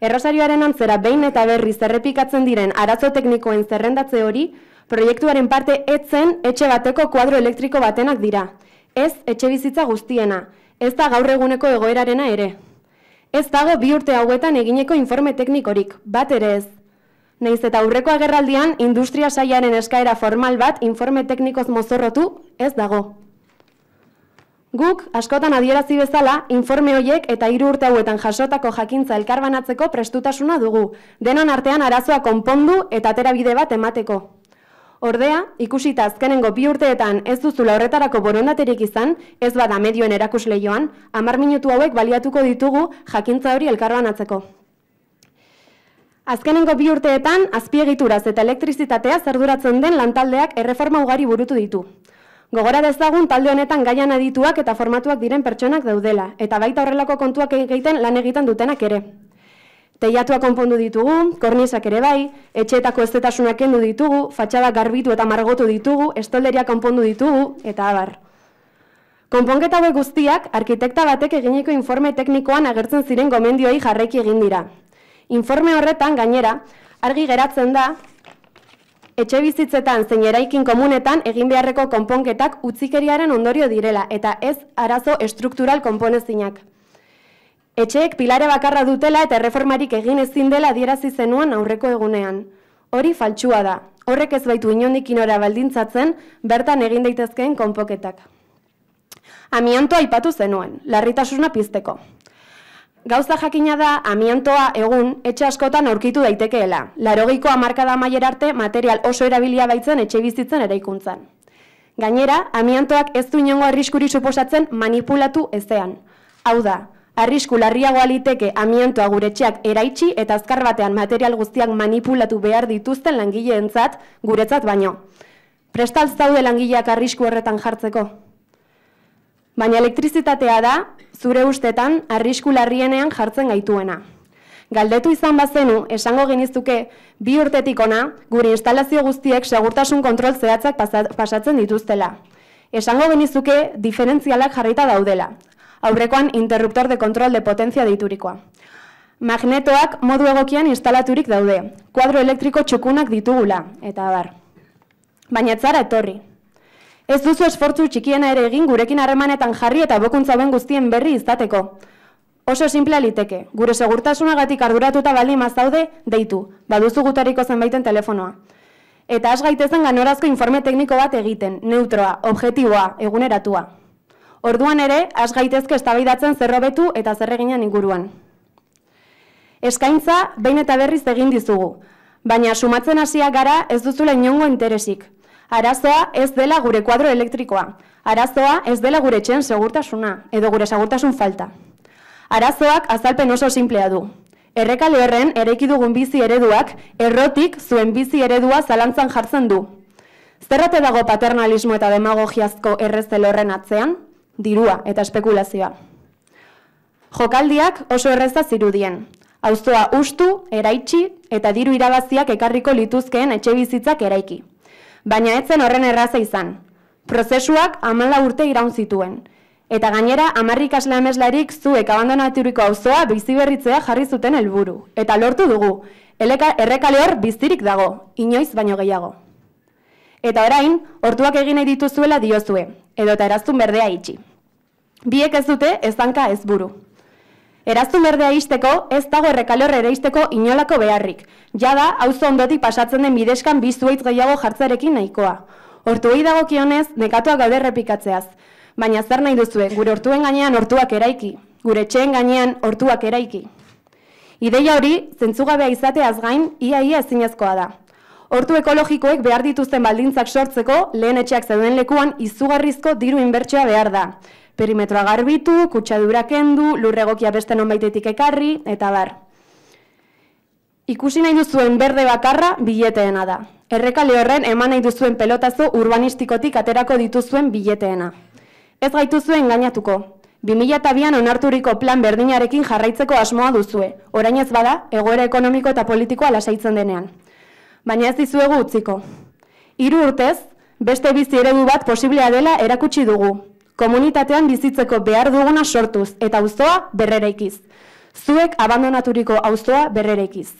Errosarioaren antzera behin eta berri zerrepikatzen diren arazo teknikoen zerrendatze hori, proiektuaren parte etzen etxe bateko kuadro elektriko batenak dira. Ez etxe bizitza guztiena, ez da gaur eguneko egoerarena ere. Ez dago bi urte hauetan egineko informe teknikorik, bat ere ez. Naiz eta aurreko agerraldian, industria saiaren eskaera formal bat informe teknikoz mozorrotu, ez dago. Guk, askotan adierazi bezala, informe hoiek eta hiru urte hauetan jasotako jakintza elkarbanatzeko prestutasuna dugu, denon artean arazoa konpondu eta aterabide bat emateko. Ordea, ikusita azkenengo bi urteetan ez duzula horretarako borondaterik izan, ez bada medioen erakusleioan, amar minutu hauek baliatuko ditugu jakintza hori elkarbanatzeko. Azkenengo bi urteetan, azpiegituraz eta elektrizitatea zerduratzen den lantaldeak erreforma ugari burutu ditu. Gogora dezagun talde honetan gaian adituak eta formatuak diren pertsonak daudela, eta baita horrelako kontuak egiten lan egiten dutenak ere. Teiatua konpondu ditugu, kornizak ere bai, etxeetako estetasunak kendu ditugu, fatxadak garbitu eta margotu ditugu, estolderia konpondu ditugu, eta abar. Konponketa hauek guztiak, arkitekta batek egineko informe teknikoan agertzen ziren gomendioi jarraiki egin dira. Informe horretan, gainera, argi geratzen da, etxe bizitzetan zein eraikin komunetan egin beharreko konponketak utzikeriaren ondorio direla eta ez arazo estruktural konponezinak. Etxeek pilare bakarra dutela eta erreformarik egin ezin dela adierazi zenuen aurreko egunean. Hori faltsua da. Horrek ez baitu inondik inora baldintzatzen bertan egin daitezkeen konpoketak. Amiantoa aipatu zenuen, larritasuna pizteko. Gauza jakina da, amiantoa egun etxe askotan aurkitu daitekeela. Larogeiko amarkada maier arte material oso erabilia baitzen etxe bizitzen eraikuntzan. Gainera, amiantoak ez du inongo arriskuri suposatzen manipulatu ezean. Hau da, arrisku larriagoa liteke amiantoa gure txeak eraitsi eta azkar batean material guztiak manipulatu behar dituzten langileentzat guretzat baino. Prestalz zaude langileak arrisku horretan jartzeko. Baina elektrizitatea da, zure ustetan, arrisku larrienean jartzen gaituena. Galdetu izan bazenu, esango genizuke, bi urtetik ona, gure instalazio guztiek segurtasun kontrol zehatzak pasatzen dituztela. Esango genizuke, diferentzialak jarrita daudela. Aurrekoan, interruptor de kontrol de potentzia deiturikoa. Magnetoak modu egokian instalaturik daude. Kuadro elektriko txukunak ditugula, eta bar. Baina etzara etorri, Ez duzu esfortzu txikiena ere egin gurekin harremanetan jarri eta bokuntza ben guztien berri izateko. Oso simplea liteke, gure segurtasunagatik arduratuta bali mazaude, deitu, baduzu gutariko zenbaiten telefonoa. Eta has gaitezen ganorazko informe tekniko bat egiten, neutroa, objetiboa, eguneratua. Orduan ere, has gaitezke eztabaidatzen zerrobetu eta zerreginan inguruan. Eskaintza, behin eta berriz egin dizugu, baina sumatzen hasia gara ez duzula inongo interesik, Arazoa ez dela gure kuadro elektrikoa. Arazoa ez dela gure txen segurtasuna, edo gure segurtasun falta. Arazoak azalpen oso simplea du. Errekale horren ereiki dugun bizi ereduak, errotik zuen bizi eredua zalantzan jartzen du. Zerrate dago paternalismo eta demagogiazko errezel horren atzean? Dirua eta espekulazioa. Jokaldiak oso erreza zirudien. Auzoa ustu, eraitsi eta diru irabaziak ekarriko lituzkeen etxe bizitzak eraiki baina etzen horren erraza izan. Prozesuak amala urte iraun zituen. Eta gainera, amarrik asle ameslarik zuek abandonaturiko auzoa bizi berritzea jarri zuten helburu. Eta lortu dugu, Eleka, errekale hor bizirik dago, inoiz baino gehiago. Eta orain, hortuak egin dituzuela diozue, edo eta eraztun berdea itxi. Biek ez dute, ez danka ez buru. Eraztun berdea izteko, ez dago errekalor ere izteko inolako beharrik. Jada, auzo ondotik pasatzen den bideskan biztuaitz gehiago jartzarekin nahikoa. Hortu dago kionez, nekatua gaude repikatzeaz. Baina zer nahi duzue, gure hortuen gainean hortuak eraiki. Gure txeen gainean hortuak eraiki. Ideia hori, zentzugabea izateaz gain, ia-ia ezinezkoa da. Hortu ekologikoek behar dituzten baldintzak sortzeko, lehen etxeak zeuden lekuan izugarrizko diru inbertsioa behar da perimetroa garbitu, kutsadura kendu, lurregokia beste nonbaitetik ekarri, eta bar. Ikusi nahi duzuen berde bakarra bileteena da. Errekale horren eman nahi duzuen pelotazo urbanistikotik aterako dituzuen bileteena. Ez gaitu zuen gainatuko. 2002an onarturiko plan berdinarekin jarraitzeko asmoa duzue. Orain ez bada, egoera ekonomiko eta politikoa lasaitzen denean. Baina ez dizuegu utziko. Hiru urtez, beste bizi eredu bat posiblea dela erakutsi dugu komunitatean bizitzeko behar duguna sortuz eta auzoa berrereikiz. Zuek abandonaturiko auzoa berrereikiz.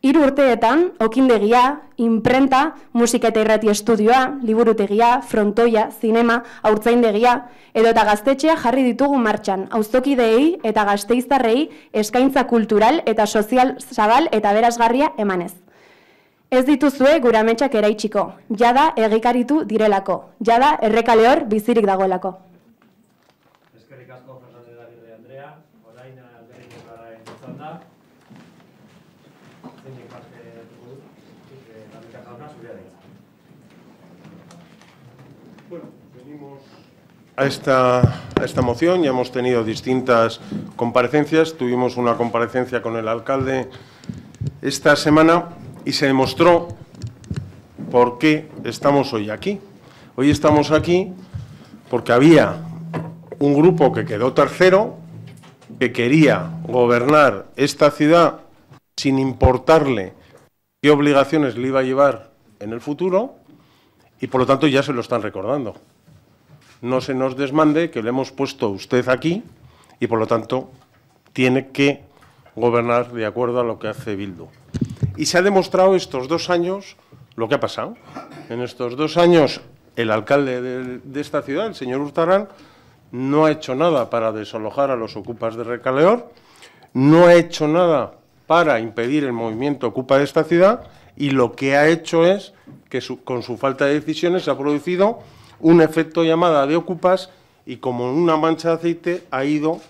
Hiru urteetan, okindegia, imprenta, musika eta irrati estudioa, liburutegia, frontoia, zinema, haurtzaindegia, edo eta gaztetxea jarri ditugu martxan, auzokideei eta gazteiztarrei eskaintza kultural eta sozial zabal eta berazgarria emanez. Ez dituzue gure ametsak eraitsiko, jada egikaritu direlako, jada errekale hor bizirik dagoelako. asko Fernández Aguirre Andrea, orain alderri popularraren izan da. Zeinek parte dugu, eh, Lamika jauna, zurea. Bueno, venimos a esta, a esta moción. Ya hemos tenido distintas comparecencias. Tuvimos una comparecencia con el alcalde esta semana y se demostró por qué estamos hoy aquí. Hoy estamos aquí porque había un grupo que quedó tercero, que quería gobernar esta ciudad sin importarle qué obligaciones le iba a llevar en el futuro y por lo tanto ya se lo están recordando. No se nos desmande que le hemos puesto usted aquí y por lo tanto tiene que gobernar de acuerdo a lo que hace Bildu. Y se ha demostrado estos dos años lo que ha pasado. En estos dos años el alcalde de, de esta ciudad, el señor Hurtarán, no ha hecho nada para desalojar a los ocupas de Recaleor, no ha hecho nada para impedir el movimiento ocupa de esta ciudad y lo que ha hecho es que con su falta de decisiones se ha producido un efecto llamada de ocupas y como una mancha de aceite ha ido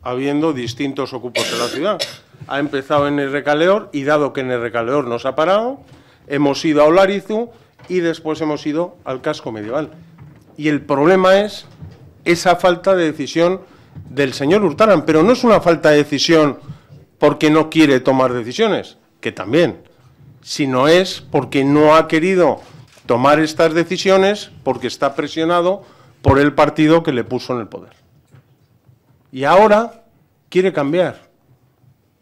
habiendo distintos ocupos en la ciudad. Ha empezado en el Recaleor y dado que en el Recaleor nos ha parado, hemos ido a Olarizu y después hemos ido al casco medieval. Y el problema es esa falta de decisión del señor Hurtaran, pero no es una falta de decisión porque no quiere tomar decisiones, que también, sino es porque no ha querido tomar estas decisiones porque está presionado por el partido que le puso en el poder. Y ahora quiere cambiar,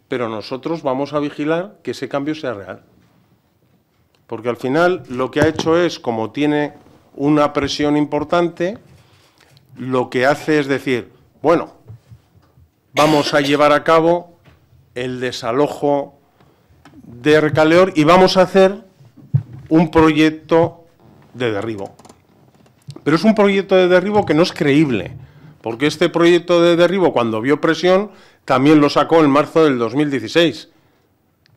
pero nosotros vamos a vigilar que ese cambio sea real. Porque al final lo que ha hecho es, como tiene una presión importante, lo que hace es decir, bueno, vamos a llevar a cabo el desalojo de Recaleor y vamos a hacer un proyecto de derribo. Pero es un proyecto de derribo que no es creíble, porque este proyecto de derribo, cuando vio presión, también lo sacó en marzo del 2016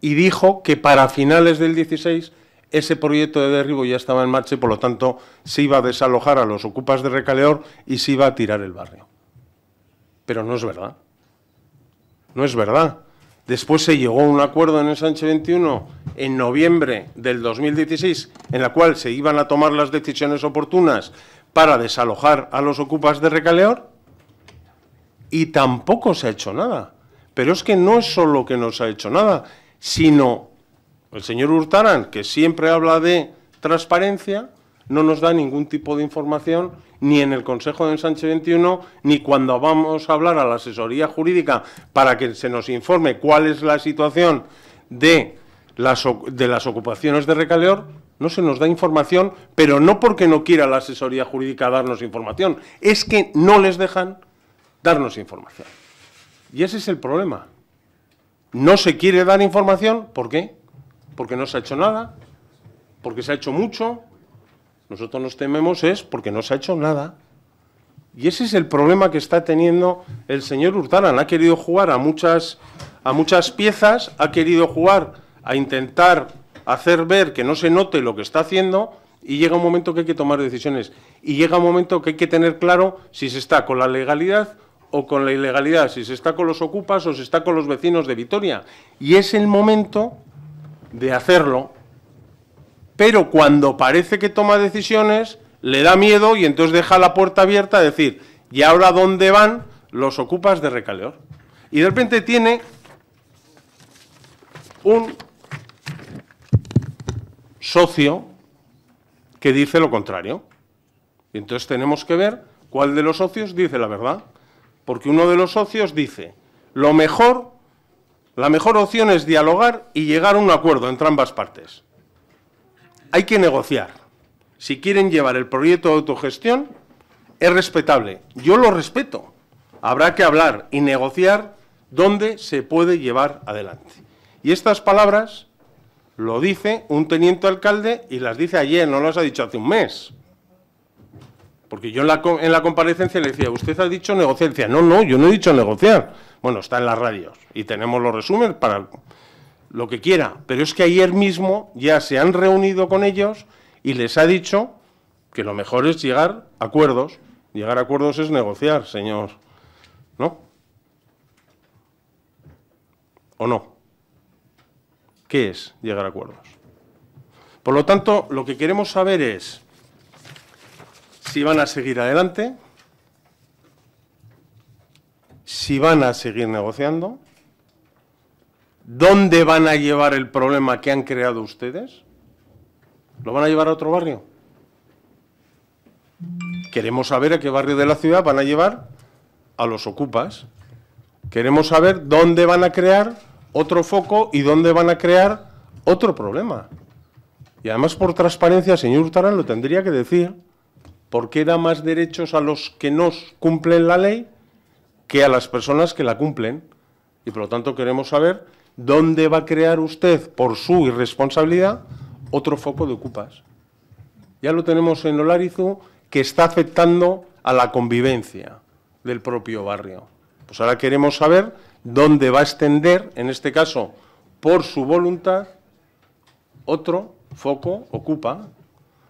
y dijo que para finales del 16 ese proyecto de derribo ya estaba en marcha y por lo tanto se iba a desalojar a los ocupas de Recaleor y se iba a tirar el barrio. Pero no es verdad. No es verdad. Después se llegó a un acuerdo en el Sánchez 21 en noviembre del 2016 en la cual se iban a tomar las decisiones oportunas para desalojar a los ocupas de Recaleor y tampoco se ha hecho nada. Pero es que no es solo que no se ha hecho nada, sino el señor Hurtaran, que siempre habla de transparencia, no nos da ningún tipo de información ni en el Consejo de Sánchez 21, ni cuando vamos a hablar a la asesoría jurídica para que se nos informe cuál es la situación de las, de las ocupaciones de Recaleor, no se nos da información, pero no porque no quiera la asesoría jurídica darnos información, es que no les dejan darnos información. Y ese es el problema. No se quiere dar información, ¿por qué? Porque no se ha hecho nada, porque se ha hecho mucho. Nosotros nos tememos es porque no se ha hecho nada. Y ese es el problema que está teniendo el señor Hurtaran. Ha querido jugar a muchas, a muchas piezas, ha querido jugar a intentar hacer ver que no se note lo que está haciendo y llega un momento que hay que tomar decisiones. Y llega un momento que hay que tener claro si se está con la legalidad o con la ilegalidad, si se está con los ocupas o se está con los vecinos de Vitoria. Y es el momento de hacerlo. Pero cuando parece que toma decisiones, le da miedo y entonces deja la puerta abierta a decir, ¿y ahora dónde van los ocupas de Recaleor? Y de repente tiene un socio que dice lo contrario. Y entonces tenemos que ver cuál de los socios dice la verdad. Porque uno de los socios dice, lo mejor, la mejor opción es dialogar y llegar a un acuerdo entre ambas partes. Hay que negociar. Si quieren llevar el proyecto de autogestión, es respetable. Yo lo respeto. Habrá que hablar y negociar dónde se puede llevar adelante. Y estas palabras lo dice un teniente alcalde y las dice ayer, no las ha dicho hace un mes. Porque yo en la, en la comparecencia le decía, usted ha dicho negociar. Decía, no, no, yo no he dicho negociar. Bueno, está en las radios y tenemos los resúmenes para lo que quiera. Pero es que ayer mismo ya se han reunido con ellos y les ha dicho que lo mejor es llegar a acuerdos. Llegar a acuerdos es negociar, señor, ¿no? ¿O no? ¿Qué es llegar a acuerdos? Por lo tanto, lo que queremos saber es si van a seguir adelante, si van a seguir negociando, dónde van a llevar el problema que han creado ustedes. ¿Lo van a llevar a otro barrio? Queremos saber a qué barrio de la ciudad van a llevar a los ocupas. Queremos saber dónde van a crear otro foco y dónde van a crear otro problema. Y además, por transparencia, señor Hurtarán lo tendría que decir, ¿por qué da más derechos a los que no cumplen la ley que a las personas que la cumplen? Y por lo tanto queremos saber dónde va a crear usted, por su irresponsabilidad, otro foco de ocupas. Ya lo tenemos en Olarizu, que está afectando a la convivencia del propio barrio. Pues ahora queremos saber dónde va a extender, en este caso, por su voluntad, otro foco ocupa.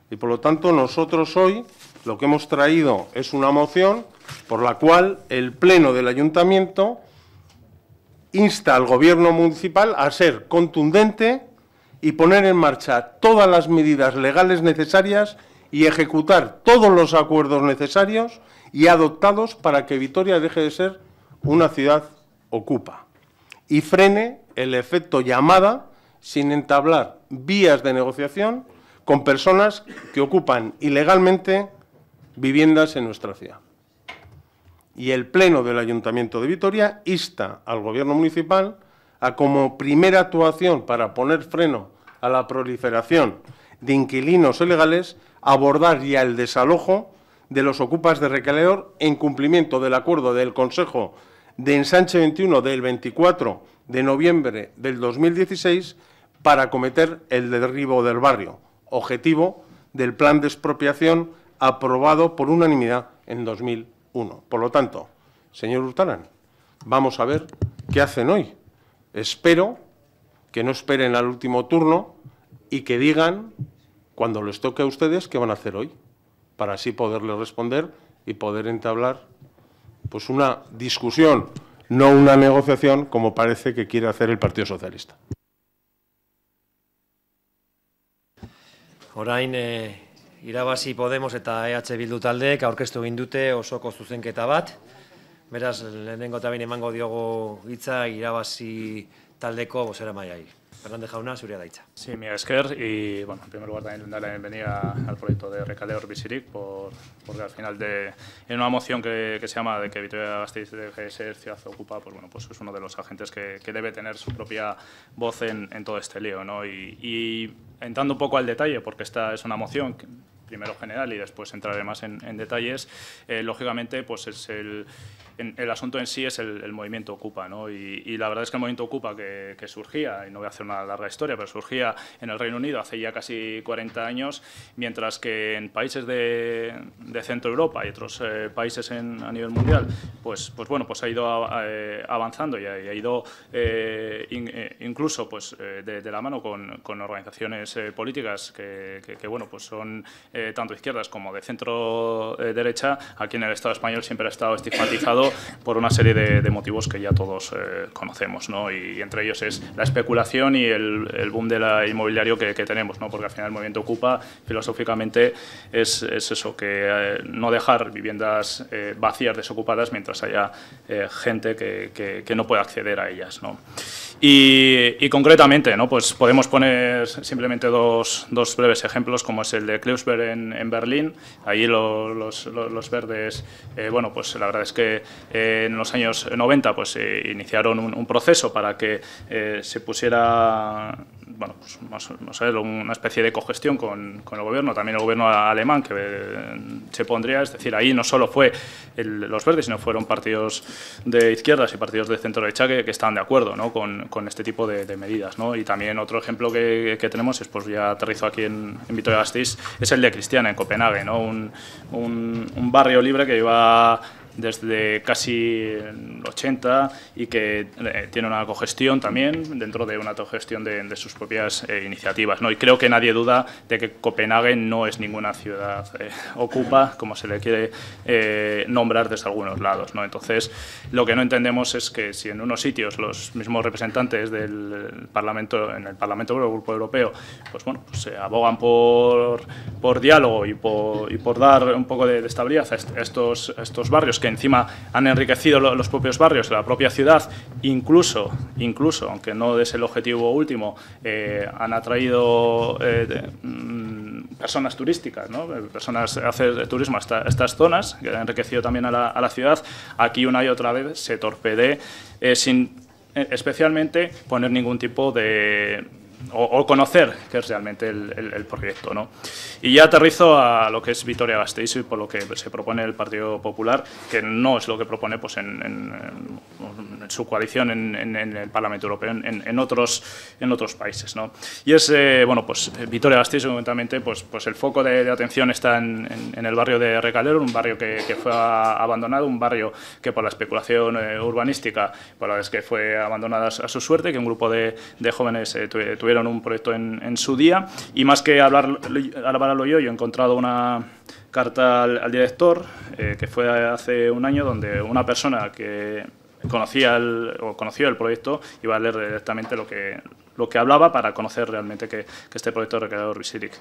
Y por lo tanto, nosotros hoy lo que hemos traído es una moción por la cual el Pleno del Ayuntamiento insta al Gobierno municipal a ser contundente y poner en marcha todas las medidas legales necesarias y ejecutar todos los acuerdos necesarios y adoptados para que Vitoria deje de ser una ciudad ocupa y frene el efecto llamada sin entablar vías de negociación con personas que ocupan ilegalmente viviendas en nuestra ciudad. Y el Pleno del Ayuntamiento de Vitoria insta al Gobierno municipal a, como primera actuación para poner freno a la proliferación de inquilinos ilegales, abordar ya el desalojo de los ocupas de Recaleor en cumplimiento del acuerdo del Consejo de Ensanche 21 del 24 de noviembre del 2016 para acometer el derribo del barrio, objetivo del plan de expropiación aprobado por unanimidad en 2001. Por lo tanto, señor Hurtarán, vamos a ver qué hacen hoy. Espero que no esperen al último turno y que digan, cuando les toque a ustedes, qué van a hacer hoy, para así poderles responder y poder entablar pues una discusión, no una negociación como parece que quiere hacer el Partido Socialista. Orain eh, irabazi Podemos eta EH Bildu taldeek aurkeztu egin dute osoko zuzenketa bat. Beraz, lehenengo eta emango diogo hitza irabazi taldeko bosera maiai. Fernández Jauna, zurea daitza. Sí, mi Esker, y bueno, en primer lugar también dar la bienvenida al proyecto de Recaleo Visirik, por, porque al final de en una moción que, que se llama de que Vitoria Gasteiz deje de ser ciudad ocupa, pues bueno, pues es uno de los agentes que, que debe tener su propia voz en, en todo este lío, ¿no? Y, y, entrando un poco al detalle, porque esta es una moción que, primero general y después entraré más en, en detalles, eh, lógicamente pues es el, en, el asunto en sí es el, movimiento Ocupa, ¿no? Y, la verdad es que el movimiento Ocupa que, surgía, y no voy a hacer una larga historia, pero surgía en el Reino Unido hace ya casi 40 años, mientras que en países de, Centro Europa y otros eh, países a nivel mundial, pues, pues bueno, pues ha ido eh, avanzando y ha, ido eh, in, incluso pues de, la mano con, organizaciones políticas que, que, bueno, pues son tanto izquierdas como de centro derecha, aquí en el Estado español siempre ha estado estigmatizado por una serie de, motivos que ya todos eh, conocemos, ¿no? Y, entre ellos es la especulación y el, boom del inmobiliario que, tenemos, ¿no? Porque al final el movimiento ocupa, filosóficamente, es, es eso, que eh, no dejar viviendas eh, vacías, desocupadas, mientras haya gente que, que, que, no pueda acceder a ellas, ¿no? Y, concretamente, ¿no? pues podemos poner simplemente dos, dos, breves ejemplos, como es el de Kleusberg en, Berlín. Allí lo, los, los, verdes, eh, bueno, pues la verdad es que eh, en los años 90 pues, eh, iniciaron un, un, proceso para que eh, se pusiera bueno, pues, más, más una especie de cogestión con, con, el gobierno, también el gobierno alemán que eh, se pondría, es decir, ahí no solo fue los verdes, sino fueron partidos de izquierdas y partidos de centro derecha que, que estaban de acuerdo ¿no? con, con, este tipo de, de, medidas. ¿no? Y también otro ejemplo que, que tenemos, es, pues ya aterrizo aquí en, en Vitoria-Gasteiz, es el de Cristiana, en Copenhague, ¿no? un, un, un barrio libre que iba desde casi 80 y que eh, tiene una cogestión también dentro de una cogestión de, sus propias eh, iniciativas. ¿no? Y creo que nadie duda de que Copenhague no es ninguna ciudad eh, ocupa, como se le quiere nombrar desde algunos lados. ¿no? Entonces, lo que no entendemos es que si en unos sitios los mismos representantes del Parlamento, en el Parlamento Grupo Europeo, pues bueno, pues se abogan por, por diálogo y por, y por dar un poco de, estabilidad a estos, estos barrios que encima han enriquecido los propios barrios, la propia ciudad, incluso, incluso aunque no es el objetivo último, eh, han atraído eh, mm, personas turísticas, ¿no? personas a hacer turismo a, estas zonas, que han enriquecido también a la, a la, ciudad, aquí una y otra vez se torpede eh, sin especialmente poner ningún tipo de o, conocer qué es realmente el, proyecto. ¿no? Y ya aterrizo a lo que es Vitoria-Gasteiz y por lo que se propone el Partido Popular, que no es lo que propone pues, en, su coalición en, el Parlamento Europeo, en, otros, en otros países. ¿no? Y es, eh, bueno, pues Vitoria-Gasteiz, concretamente, pues, pues el foco de, atención está en, el barrio de Recalero, un barrio que, fue abandonado, un barrio que por la especulación eh, urbanística, por la vez que fue abandonado a, su suerte, que un grupo de, jóvenes eh, tuvieron un proyecto en, su día y más que hablar, hablarlo yo, yo he encontrado una carta al, director eh, que fue hace un año donde una persona que conocía el, o conoció el proyecto iba a leer directamente lo que, lo que hablaba para conocer realmente que, este proyecto Recaleor Visiric.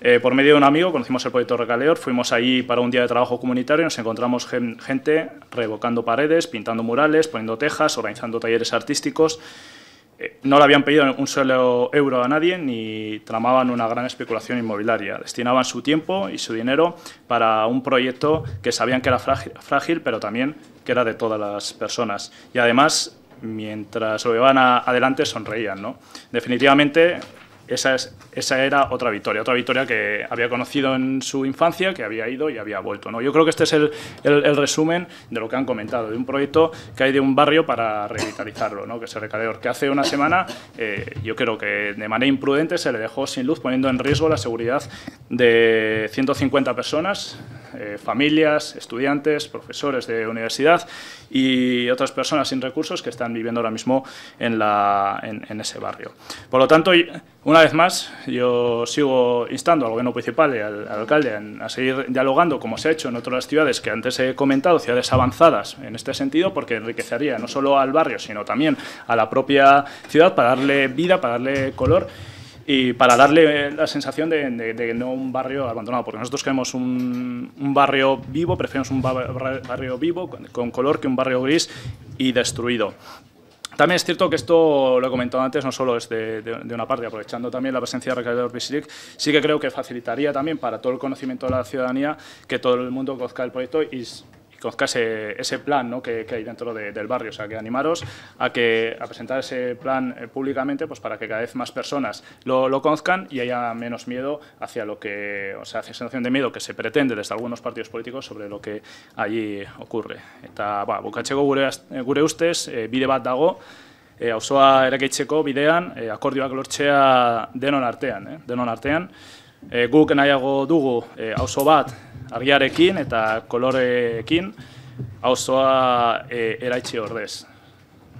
Eh, por medio de un amigo conocimos el proyecto Recaleor, fuimos allí para un día de trabajo comunitario y nos encontramos gente revocando paredes, pintando murales, poniendo tejas, organizando talleres artísticos no le habían pedido un solo euro a nadie ni tramaban una gran especulación inmobiliaria. Destinaban su tiempo y su dinero para un proyecto que sabían que era frágil, pero también que era de todas las personas. Y además, mientras lo iban adelante, sonreían. ¿no? Definitivamente, esa, es, esa era otra victoria, otra victoria que había conocido en su infancia, que había ido y había vuelto. Yo creo que este es el, resumen de lo que han comentado, de un proyecto que hay de un barrio para revitalizarlo, ¿no? que es el Recadeor, que hace una semana eh, yo creo que de manera imprudente se le dejó sin luz, poniendo en riesgo la seguridad de 150 personas, eh, familias, estudiantes, profesores de universidad y otras personas sin recursos que están viviendo ahora mismo en, la, en, ese barrio. Por lo tanto, una vez más, yo sigo instando al gobierno principal y al, alcalde a seguir dialogando, como se ha hecho en otras ciudades que antes he comentado, ciudades avanzadas en este sentido, porque enriquecería no solo al barrio, sino también a la propia ciudad para darle vida, para darle color y para darle la sensación de, no un barrio abandonado, porque nosotros queremos un, barrio vivo, preferimos un barrio vivo con, color que un barrio gris y destruido. También es cierto que esto, lo he comentado antes, no solo es de, una parte, aprovechando también la presencia de Ricardo Visiric, sí que creo que facilitaría también para todo el conocimiento de la ciudadanía que todo el mundo conozca el proyecto y conozca ese, plan ¿no? que, hay dentro del barrio. O sea, que animaros a, que, a presentar ese plan eh, públicamente pues para que cada vez más personas lo, conozcan y haya menos miedo hacia lo que, o sea, hacia sensación de miedo que se pretende desde algunos partidos políticos sobre lo que allí ocurre. Eta, ba, bukatzeko gure, gure ustez, e, bide bat dago, e, auzoa erakeitzeko bidean, e, akordioak lortzea denon artean, eh? denon artean. E, guk nahiago dugu e, auzo bat argiarekin eta koloreekin auzoa e, eraitsi ordez.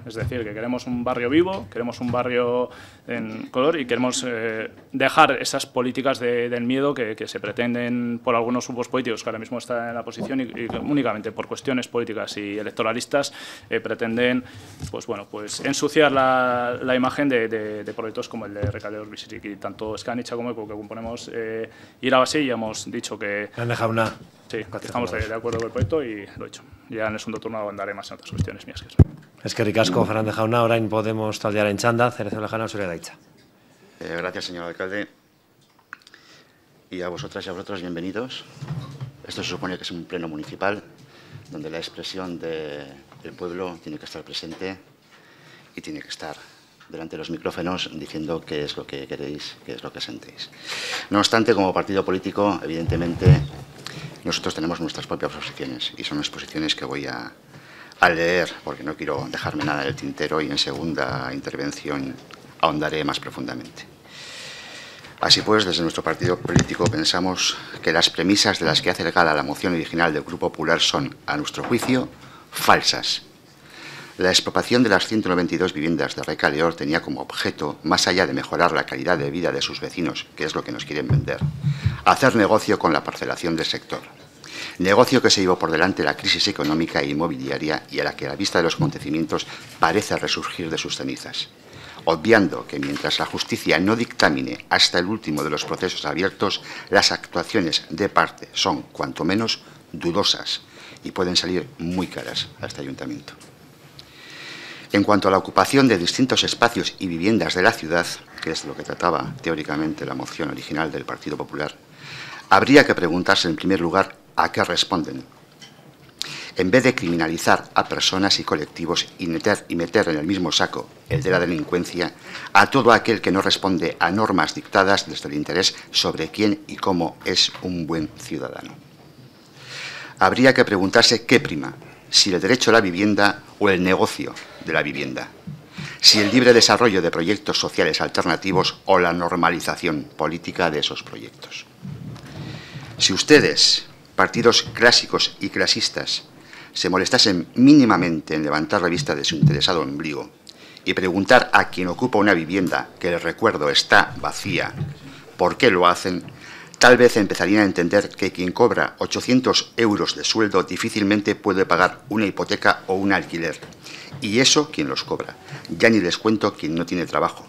Es decir, que queremos un barrio vivo, queremos un barrio en color y queremos eh, dejar esas políticas de, del miedo que, que, se pretenden por algunos grupos políticos que ahora mismo están en la posición y, y únicamente por cuestiones políticas y electoralistas eh, pretenden pues, bueno, pues ensuciar la, la imagen de, de, de, proyectos como el de Recaldeor y Tanto Scanicha como ECO que componemos eh, así y hemos dicho que... Han dejado una... Sí, estamos de, de, acuerdo con el proyecto y lo he hecho. Ya en el segundo turno andaré más en otras cuestiones mías. Es que ricasco, Fernández Jauna, orain podemos taldear en txanda, Cerezo Lejana, zurea daitza. Eh, gracias, señor alcalde. Y a vosotras y a vosotros, bienvenidos. Esto se supone que es un pleno municipal, donde la expresión del pueblo tiene que estar presente y tiene que estar delante de los micrófonos diciendo qué es lo que queréis, qué es lo que sentéis. No obstante, como partido político, evidentemente, nosotros tenemos nuestras propias posiciones y son las posiciones que voy a, leer, porque no quiero dejarme nada del tintero y en segunda intervención ahondaré más profundamente. Así pues, desde nuestro partido político pensamos que las premisas de las que hace gala la moción original del Grupo Popular son, a nuestro juicio, falsas. La expropiación de las 192 viviendas de Recaleor tenía como objeto, más allá de mejorar la calidad de vida de sus vecinos, que es lo que nos quieren vender, hacer negocio con la parcelación del sector. Negocio que se llevó por delante la crisis económica e inmobiliaria y a la que a la vista de los acontecimientos parece resurgir de sus cenizas obviando que mientras la justicia no dictamine hasta el último de los procesos abiertos, las actuaciones de parte son, cuanto menos, dudosas y pueden salir muy caras a este ayuntamiento. En cuanto a la ocupación de distintos espacios y viviendas de la ciudad, que es lo que trataba teóricamente la moción original del Partido Popular, habría que preguntarse en primer lugar a qué responden en vez de criminalizar a personas y colectivos y meter, y meter en el mismo saco el de la delincuencia a todo aquel que no responde a normas dictadas desde el interés sobre quién y cómo es un buen ciudadano. Habría que preguntarse qué prima, si el derecho a la vivienda o el negocio de la vivienda, si el libre desarrollo de proyectos sociales alternativos o la normalización política de esos proyectos. Si ustedes, partidos clásicos y clasistas, se molestasen mínimamente en levantar la vista de su interesado ombligo y preguntar a quien ocupa una vivienda que les recuerdo está vacía por qué lo hacen, tal vez empezarían a entender que quien cobra 800 euros de sueldo difícilmente puede pagar una hipoteca o un alquiler. Y eso quien los cobra. Ya ni les cuento quien no tiene trabajo.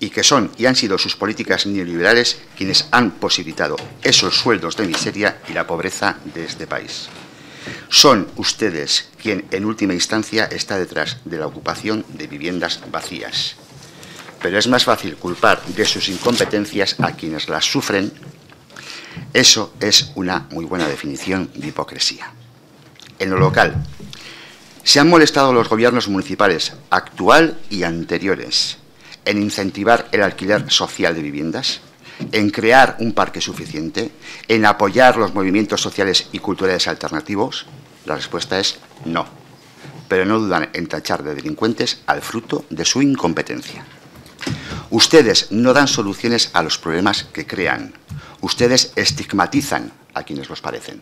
Y que son y han sido sus políticas neoliberales quienes han posibilitado esos sueldos de miseria y la pobreza de este país. Son ustedes quien en última instancia está detrás de la ocupación de viviendas vacías. Pero es más fácil culpar de sus incompetencias a quienes las sufren. Eso es una muy buena definición de hipocresía. En lo local, se han molestado los gobiernos municipales actual y anteriores en incentivar el alquiler social de viviendas en crear un parque suficiente, en apoyar los movimientos sociales y culturales alternativos? La respuesta es no. Pero no dudan en tachar de delincuentes al fruto de su incompetencia. Ustedes no dan soluciones a los problemas que crean. Ustedes estigmatizan a quienes los parecen.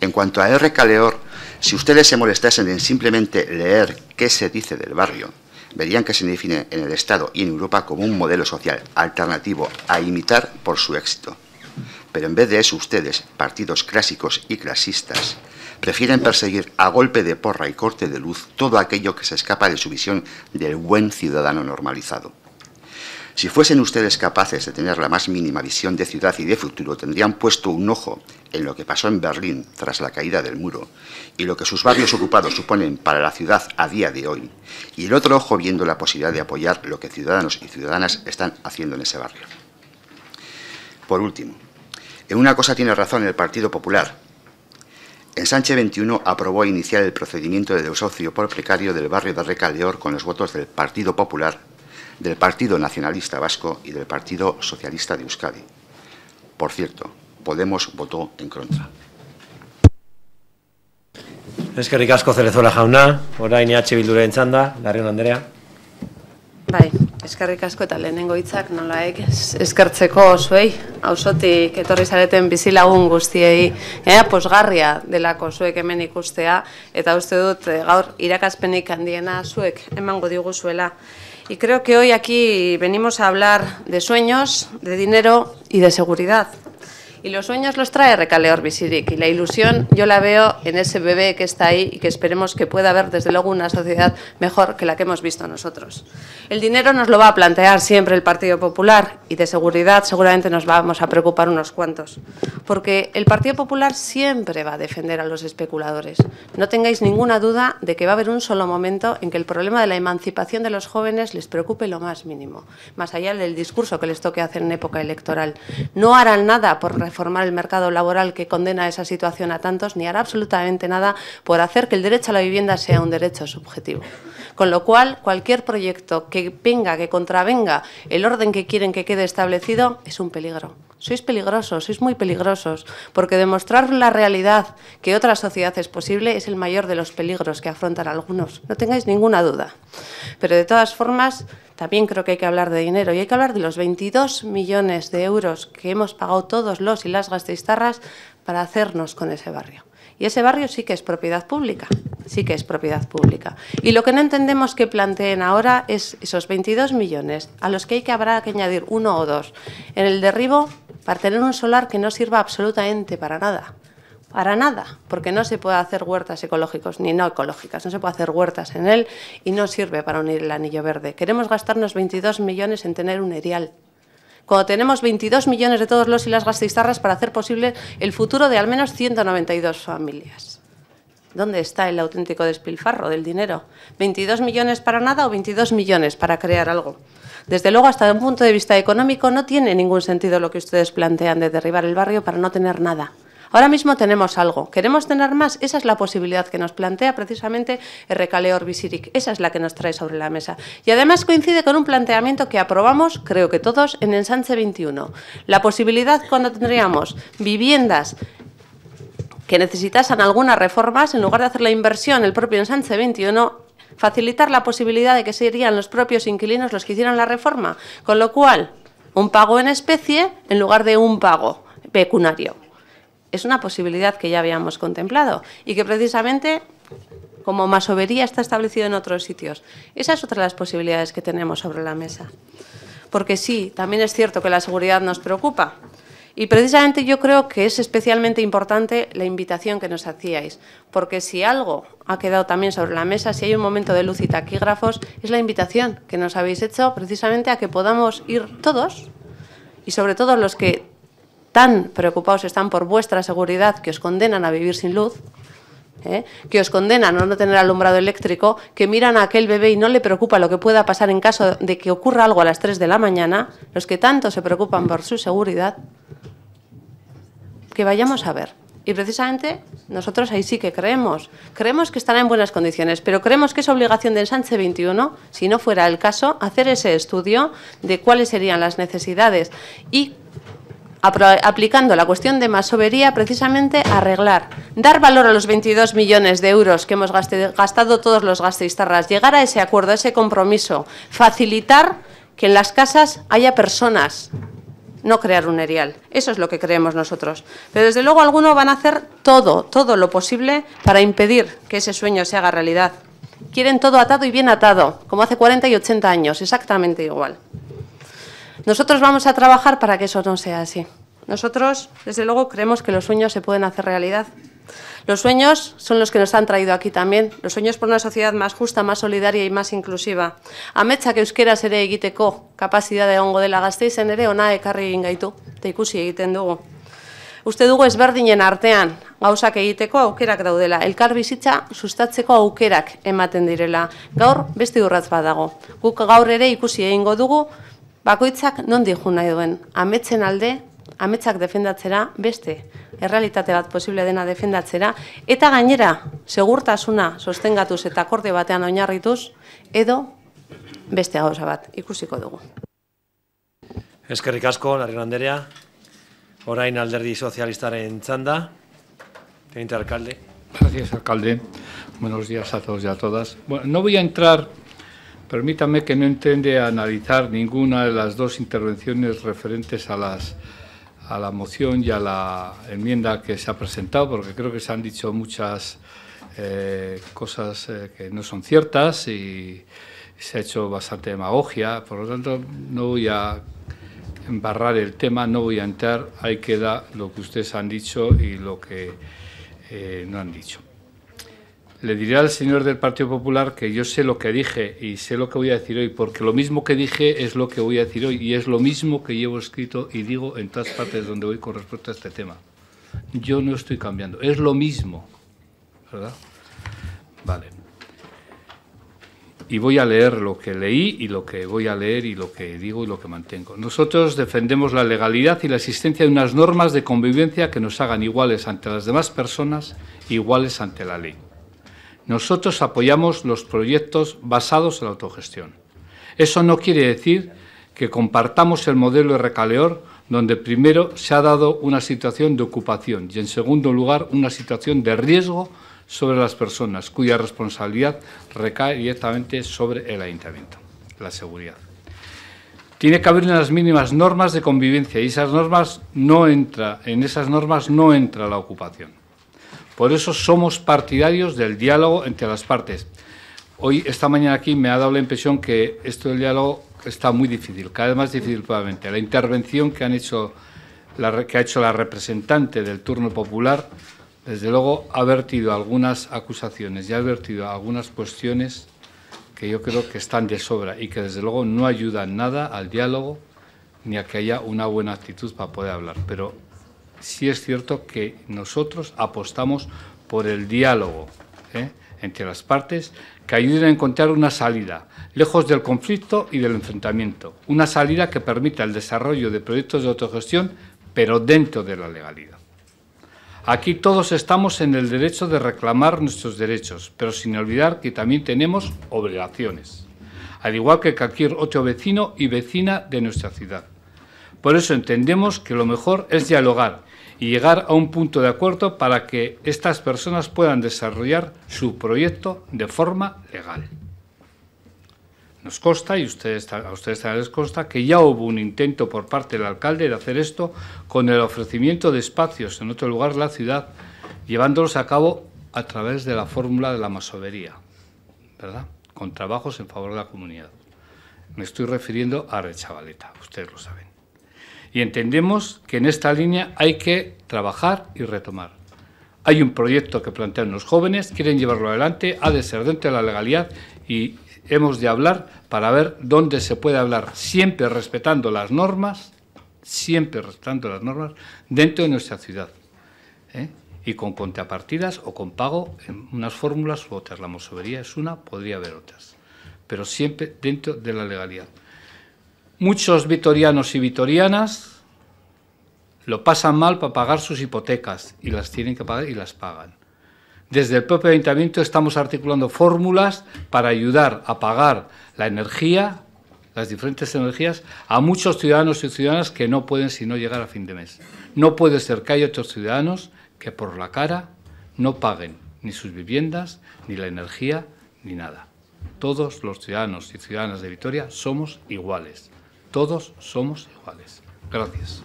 En cuanto a R. Caleor, si ustedes se molestasen en simplemente leer qué se dice del barrio, verían que se define en el Estado y en Europa como un modelo social alternativo a imitar por su éxito. Pero en vez de eso ustedes, partidos clásicos y clasistas, prefieren perseguir a golpe de porra y corte de luz todo aquello que se escapa de su visión del buen ciudadano normalizado. Si fuesen ustedes capaces de tener la más mínima visión de ciudad y de futuro, tendrían puesto un ojo en lo que pasó en Berlín tras la caída del muro y lo que sus barrios ocupados suponen para la ciudad a día de hoy, y el otro ojo viendo la posibilidad de apoyar lo que ciudadanos y ciudadanas están haciendo en ese barrio. Por último, en una cosa tiene razón el Partido Popular. En Sánchez 21 aprobó iniciar el procedimiento de desahucio por precario del barrio de Recaldeor con los votos del Partido Popular del Partido Nacionalista Vasco y del Partido Socialista de Euskadi. Por cierto, Podemos votó en contra. Eskerrik asko Cerezuela jauna, orain EH Bilduren txanda, Larrion Andrea. Bai, eskerrik asko eta lehenengo hitzak nolaek eskertzeko zuei, ausotik etorri zareten bizilagun guztiei, ea posgarria delako zuek hemen ikustea, eta uste dut eh, gaur irakaspenik handiena zuek emango diguzuela. Y creo que hoy aquí venimos a hablar de sueños, de dinero y de seguridad. Y los sueños los trae Recaleor Visirik. Y la ilusión yo la veo en ese bebé que está ahí y que esperemos que pueda haber desde luego una sociedad mejor que la que hemos visto nosotros. El dinero nos lo va a plantear siempre el Partido Popular y de seguridad seguramente nos vamos a preocupar unos cuantos. Porque el Partido Popular siempre va a defender a los especuladores. No tengáis ninguna duda de que va a haber un solo momento en que el problema de la emancipación de los jóvenes les preocupe lo más mínimo, más allá del discurso que les toque hacer en época electoral. No harán nada por reformar el mercado laboral que condena esa situación a tantos, ni hará absolutamente nada por hacer que el derecho a la vivienda sea un derecho subjetivo. Con lo cual, cualquier proyecto que venga, que contravenga el orden que quieren que quede establecido, es un peligro. Sois peligrosos, sois muy peligrosos, porque demostrar la realidad que otra sociedad es posible es el mayor de los peligros que afrontan algunos. No tengáis ninguna duda. Pero de todas formas, también creo que hay que hablar de dinero y hay que hablar de los 22 millones de euros que hemos pagado todos los y las gasteiztarras para hacernos con ese barrio. Y ese barrio sí que es propiedad pública, sí que es propiedad pública. Y lo que no entendemos que planteen ahora es esos 22 millones a los que hay que habrá que añadir uno o dos en el derribo para tener un solar que no sirva absolutamente para nada. Para nada, porque no se puede hacer huertas ecológicos ni no ecológicas, no se puede hacer huertas en él y no sirve para unir el anillo verde. Queremos gastarnos 22 millones en tener un erial cuando tenemos 22 millones de todos los y las gasteiztarras para hacer posible el futuro de al menos 192 familias. ¿Dónde está el auténtico despilfarro del dinero? ¿22 millones para nada o 22 millones para crear algo? Desde luego, hasta un punto de vista económico, no tiene ningún sentido lo que ustedes plantean de derribar el barrio para no tener nada. Ahora mismo tenemos algo. ¿Queremos tener más? Esa es la posibilidad que nos plantea precisamente el Recaleor Visiric. Esa es la que nos trae sobre la mesa. Y además coincide con un planteamiento que aprobamos, creo que todos, en Ensanche 21. La posibilidad cuando tendríamos viviendas que necesitasen algunas reformas, en lugar de hacer la inversión el propio Ensanche 21, facilitar la posibilidad de que serían los propios inquilinos los que hicieran la reforma. Con lo cual, un pago en especie en lugar de un pago pecunario es una posibilidad que ya habíamos contemplado y que precisamente como masovería está establecido en otros sitios. Esa es otra de las posibilidades que tenemos sobre la mesa. Porque sí, también es cierto que la seguridad nos preocupa. Y precisamente yo creo que es especialmente importante la invitación que nos hacíais, porque si algo ha quedado también sobre la mesa, si hay un momento de luz y taquígrafos, es la invitación que nos habéis hecho precisamente a que podamos ir todos, y sobre todo los que tan preocupados están por vuestra seguridad que os condenan a vivir sin luz, ¿eh? que os condenan a no tener alumbrado eléctrico, que miran a aquel bebé y no le preocupa lo que pueda pasar en caso de que ocurra algo a las 3 de la mañana, los que tanto se preocupan por su seguridad, que vayamos a ver. Y precisamente nosotros ahí sí que creemos. Creemos que estará en buenas condiciones, pero creemos que es obligación del Sánchez 21, si no fuera el caso, hacer ese estudio de cuáles serían las necesidades y aplicando la cuestión de masovería, precisamente arreglar, dar valor a los 22 millones de euros que hemos gastado todos los gasteiztarras, llegar a ese acuerdo, a ese compromiso, facilitar que en las casas haya personas, no crear un erial. Eso es lo que creemos nosotros. Pero desde luego algunos van a hacer todo, todo lo posible para impedir que ese sueño se haga realidad. Quieren todo atado y bien atado, como hace 40 y 80 años, exactamente igual. Nosotros vamos a trabajar para que eso no sea así. Nosotros, desde luego, creemos que los sueños se pueden hacer realidad. Los sueños son los que nos han traído aquí también. Los sueños por una sociedad más justa, más solidaria y más inclusiva. Ametsak euskeraz ere egiteko kapazitatea egongo dela gazteizen ere ona ekarri egin gaitu, eta ikusi egiten dugu. Uste dugu ezberdinen artean gauzak egiteko aukerak daudela, elkar bizitza sustatzeko aukerak ematen direla. Gaur beste urratz badago. Guk gaur ere ikusi egingo dugu bakoitzak nondi jo nahi duen, ametzen alde, ametsak defendatzera, beste errealitate bat posible dena defendatzera, eta gainera, segurtasuna sostengatuz eta akorde batean oinarrituz, edo beste gauza bat, ikusiko dugu. Eskerrik asko, Larrion Anderea, orain alderdi sozialistaren txanda, teniente alcalde. Gracias, alcalde. Buenos días a todos y a todas. Bueno, no voy a entrar Permítame que no intente analizar ninguna de las dos intervenciones referentes a, la moción y a la enmienda que se ha presentado, porque creo que se han dicho muchas eh, cosas eh, que no son ciertas y se ha hecho bastante demagogia. Por lo tanto, no voy a embarrar el tema, no voy a entrar. Ahí queda lo que ustedes han dicho y lo que eh, no han dicho le diré al señor del Partido Popular que yo sé lo que dije y sé lo que voy a decir hoy, porque lo mismo que dije es lo que voy a decir hoy y es lo mismo que llevo escrito y digo en todas partes donde voy con respecto a este tema. Yo no estoy cambiando, es lo mismo, ¿verdad? Vale. Y voy a leer lo que leí y lo que voy a leer y lo que digo y lo que mantengo. Nosotros defendemos la legalidad y la existencia de unas normas de convivencia que nos hagan iguales ante las demás personas, iguales ante la ley. Nosotros apoyamos los proyectos basados en la autogestión. Eso no quiere decir que compartamos el modelo de Recaleor, donde primero se ha dado una situación de ocupación y, en segundo lugar, una situación de riesgo sobre las personas, cuya responsabilidad recae directamente sobre el ayuntamiento, la seguridad. Tiene que haber unas mínimas normas de convivencia y esas normas no entra, en esas normas no entra la ocupación. Por eso somos partidarios del diálogo entre las partes. Hoy, esta mañana aquí, me ha dado la impresión que esto del diálogo está muy difícil, cada vez más difícil probablemente. La intervención que, han hecho, la, que ha hecho la representante del turno popular, desde luego, ha vertido algunas acusaciones y ha vertido algunas cuestiones que yo creo que están de sobra y que desde luego no ayudan nada al diálogo ni a que haya una buena actitud para poder hablar. Pero sí es cierto que nosotros apostamos por el diálogo ¿eh? entre las partes que ayuden a encontrar una salida, lejos del conflicto y del enfrentamiento, una salida que permita el desarrollo de proyectos de autogestión, pero dentro de la legalidad. Aquí todos estamos en el derecho de reclamar nuestros derechos, pero sin olvidar que también tenemos obligaciones, al igual que cualquier otro vecino y vecina de nuestra ciudad. Por eso entendemos que lo mejor es dialogar y llegar a un punto de acuerdo para que estas personas puedan desarrollar su proyecto de forma legal. Nos consta, y ustedes, a ustedes también les consta, que ya hubo un intento por parte del alcalde de hacer esto con el ofrecimiento de espacios en otro lugar de la ciudad, llevándolos a cabo a través de la fórmula de la masovería, ¿verdad? Con trabajos en favor de la comunidad. Me estoy refiriendo a Rechavaleta, ustedes lo saben. Y entendemos que en esta línea hay que trabajar y retomar. Hay un proyecto que plantean los jóvenes, quieren llevarlo adelante, ha de ser dentro de la legalidad y hemos de hablar para ver dónde se puede hablar, siempre respetando las normas, siempre respetando las normas dentro de nuestra ciudad. ¿eh? Y con contrapartidas o con pago en unas fórmulas u otras. La mosovería es una, podría haber otras, pero siempre dentro de la legalidad. Muchos vitorianos y vitorianas lo pasan mal para pagar sus hipotecas y las tienen que pagar y las pagan. Desde el propio ayuntamiento estamos articulando fórmulas para ayudar a pagar la energía, las diferentes energías, a muchos ciudadanos y ciudadanas que no pueden sino llegar a fin de mes. No puede ser que haya otros ciudadanos que por la cara no paguen ni sus viviendas, ni la energía, ni nada. Todos los ciudadanos y ciudadanas de Vitoria somos iguales. Todos somos iguales. Gracias.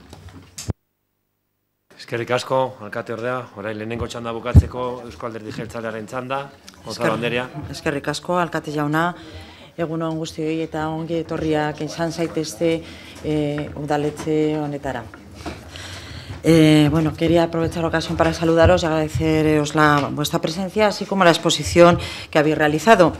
Eskerrik asko, alkate ordea, orain lehenengo txanda bukatzeko Eusko Alderdi Jeltzalearen txanda, Gonzalo Anderea. Eskerrik asko, alkate jauna, egun on guztioi eta ongi etorriak izan zaitezte e, udaletxe honetara. Eh, bueno, quería aprovechar la ocasión para saludaros y agradeceros la, vuestra presencia, así como la exposición que habéis realizado.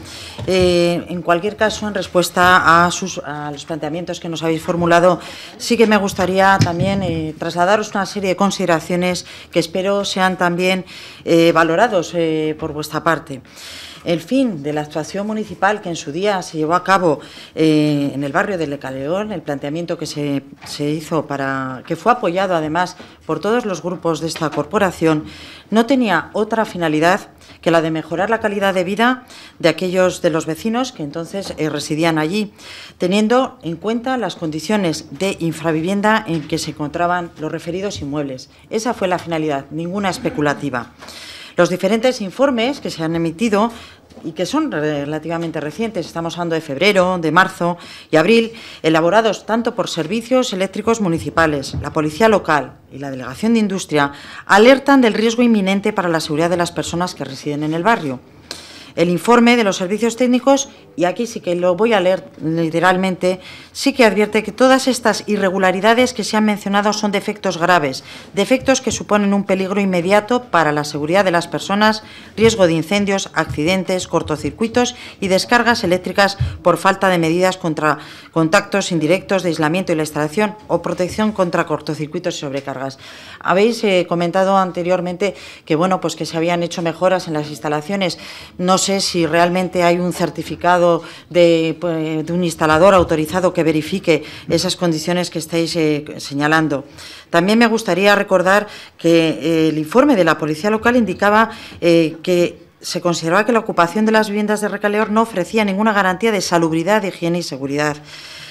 Eh, en cualquier caso, en respuesta a, sus, los planteamientos que nos habéis formulado, sí que me gustaría también eh, trasladaros una serie de consideraciones que espero sean también valorados por vuestra parte. El fin de la actuación municipal que en su día se llevó a cabo eh, en el barrio de Lecaleón, el planteamiento que se, hizo para que fue apoyado además por todos los grupos de esta corporación, no tenía otra finalidad que la de mejorar la calidad de vida de aquellos de los vecinos que entonces eh, residían allí, teniendo en cuenta las condiciones de infravivienda en que se encontraban los referidos inmuebles. Esa fue la finalidad, ninguna especulativa. Los diferentes informes que se han emitido y que son relativamente recientes, estamos hablando de febrero, de marzo y abril, elaborados tanto por servicios eléctricos municipales, la Policía Local y la Delegación de Industria, alertan del riesgo inminente para la seguridad de las personas que residen en el barrio el informe de los servicios técnicos, y aquí sí que lo voy a leer literalmente, sí que advierte que todas estas irregularidades que se han mencionado son defectos graves, defectos que suponen un peligro inmediato para la seguridad de las personas, riesgo de incendios, accidentes, cortocircuitos y descargas eléctricas por falta de medidas contra contactos indirectos de aislamiento y la instalación o protección contra cortocircuitos y sobrecargas. Habéis eh, comentado anteriormente que bueno, pues que se habían hecho mejoras en las instalaciones. No sé si realmente hay un certificado de, de un instalador autorizado que verifique esas condiciones que estáis eh, señalando. También me gustaría recordar que eh, el informe de la Policía Local indicaba eh, que se consideraba que la ocupación de las viviendas de Recaleor no ofrecía ninguna garantía de salubridad, de higiene y seguridad.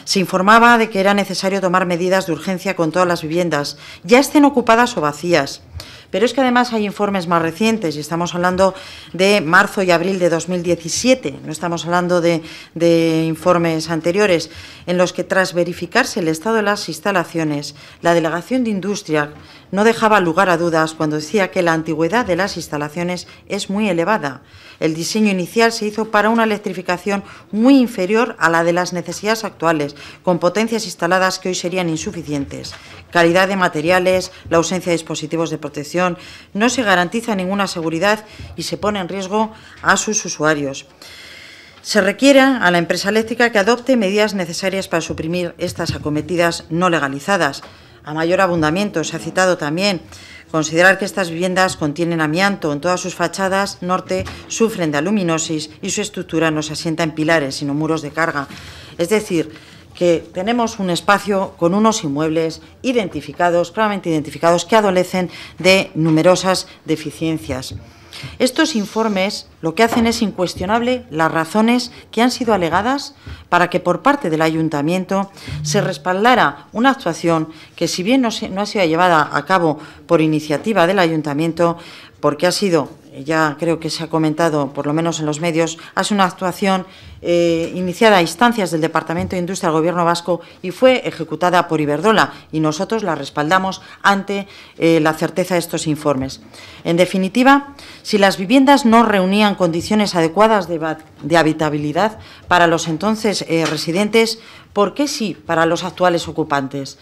Se informaba de que era necesario tomar medidas de urgencia con todas las viviendas, ya estén ocupadas o vacías Pero es que además hay informes más recientes y estamos hablando de marzo y abril de 2017, no estamos hablando de, informes anteriores, en los que tras verificarse el estado de las instalaciones, la Delegación de Industria no dejaba lugar a dudas cuando decía que la antigüedad de las instalaciones es muy elevada. El diseño inicial se hizo para una electrificación muy inferior a la de las necesidades actuales, con potencias instaladas que hoy serían insuficientes. Calidad de materiales, la ausencia de dispositivos de protección, no se garantiza ninguna seguridad y se pone en riesgo a sus usuarios. Se requiere a la empresa eléctrica que adopte medidas necesarias para suprimir estas acometidas no legalizadas. A mayor abundamiento, se ha citado también, considerar que estas viviendas contienen amianto en todas sus fachadas norte, sufren de aluminosis y su estructura no se asienta en pilares, sino muros de carga. Es decir, que tenemos un espacio con unos inmuebles identificados, claramente identificados, que adolecen de numerosas deficiencias. Estos informes lo que hacen es incuestionable las razones que han sido alegadas para que por parte del ayuntamiento se respaldara una actuación que, si bien no, se, no ha sido llevada a cabo por iniciativa del ayuntamiento, porque ha sido ya creo que se ha comentado, por lo menos en los medios, hace una actuación eh, iniciada a instancias del Departamento de Industria del Gobierno vasco y fue ejecutada por Iberdola y nosotros la respaldamos ante eh, la certeza de estos informes. En definitiva, si las viviendas no reunían condiciones adecuadas de, habitabilidad para los entonces eh, residentes, ¿por qué sí para los actuales ocupantes?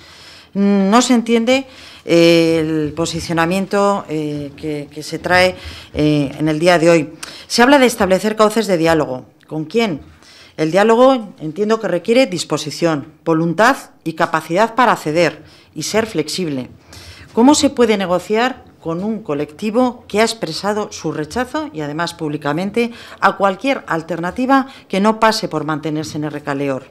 No se entiende el posicionamiento eh, que, que, se trae eh, en el día de hoy. Se habla de establecer cauces de diálogo. ¿Con quién? El diálogo entiendo que requiere disposición, voluntad y capacidad para ceder y ser flexible. ¿Cómo se puede negociar con un colectivo que ha expresado su rechazo y además públicamente a cualquier alternativa que no pase por mantenerse en el recaleor?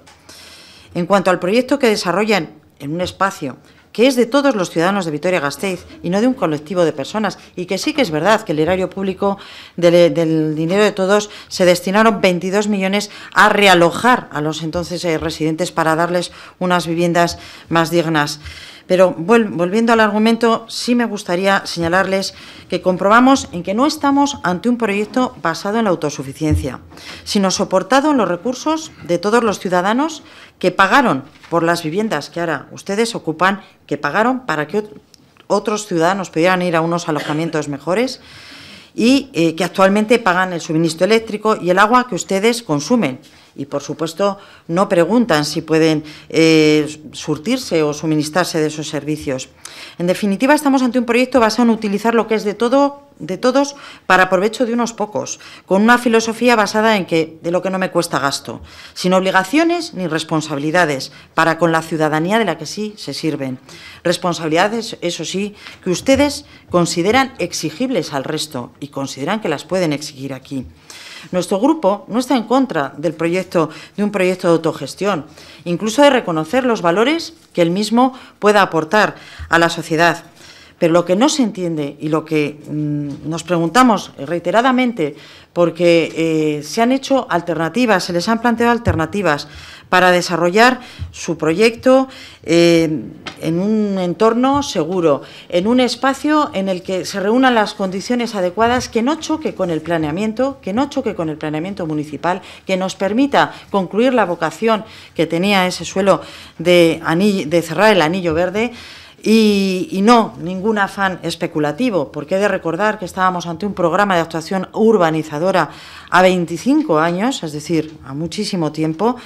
En cuanto al proyecto que desarrollan en un espacio que es de todos los ciudadanos de Vitoria-Gasteiz y no de un colectivo de personas, y que sí que es verdad que el erario público del, dinero de todos se destinaron 22 millones a realojar a los entonces eh, residentes para darles unas viviendas más dignas. Pero volviendo al argumento, sí me gustaría señalarles que comprobamos en que no estamos ante un proyecto basado en la autosuficiencia, sino soportado en los recursos de todos los ciudadanos que pagaron por las viviendas que ahora ustedes ocupan, que pagaron para que otros ciudadanos pudieran ir a unos alojamientos mejores y eh, que actualmente pagan el suministro eléctrico y el agua que ustedes consumen y, por supuesto, no preguntan si pueden eh, surtirse o suministrarse de esos servicios. En definitiva, estamos ante un proyecto basado en utilizar lo que es de todo de todos para provecho de unos pocos, con una filosofía basada en que de lo que no me cuesta gasto, sin obligaciones ni responsabilidades para con la ciudadanía de la que sí se sirven. Responsabilidades, eso sí, que ustedes consideran exigibles al resto y consideran que las pueden exigir aquí. Nuestro grupo no está en contra del proyecto de un proyecto de autogestión, incluso de reconocer los valores que el mismo pueda aportar a la sociedad. Pero lo que no se entiende y lo que mmm, nos preguntamos reiteradamente, porque eh, se han hecho alternativas, se les han planteado alternativas para desarrollar su proyecto eh, en un entorno seguro, en un espacio en el que se reúnan las condiciones adecuadas que no choque con el planeamiento, que no choque con el planeamiento municipal, que nos permita concluir la vocación que tenía ese suelo de, cerrar el anillo verde. Y, y, no ningún afán especulativo, porque he de recordar que estábamos ante un programa de actuación urbanizadora a 25 años, es decir, a muchísimo tiempo,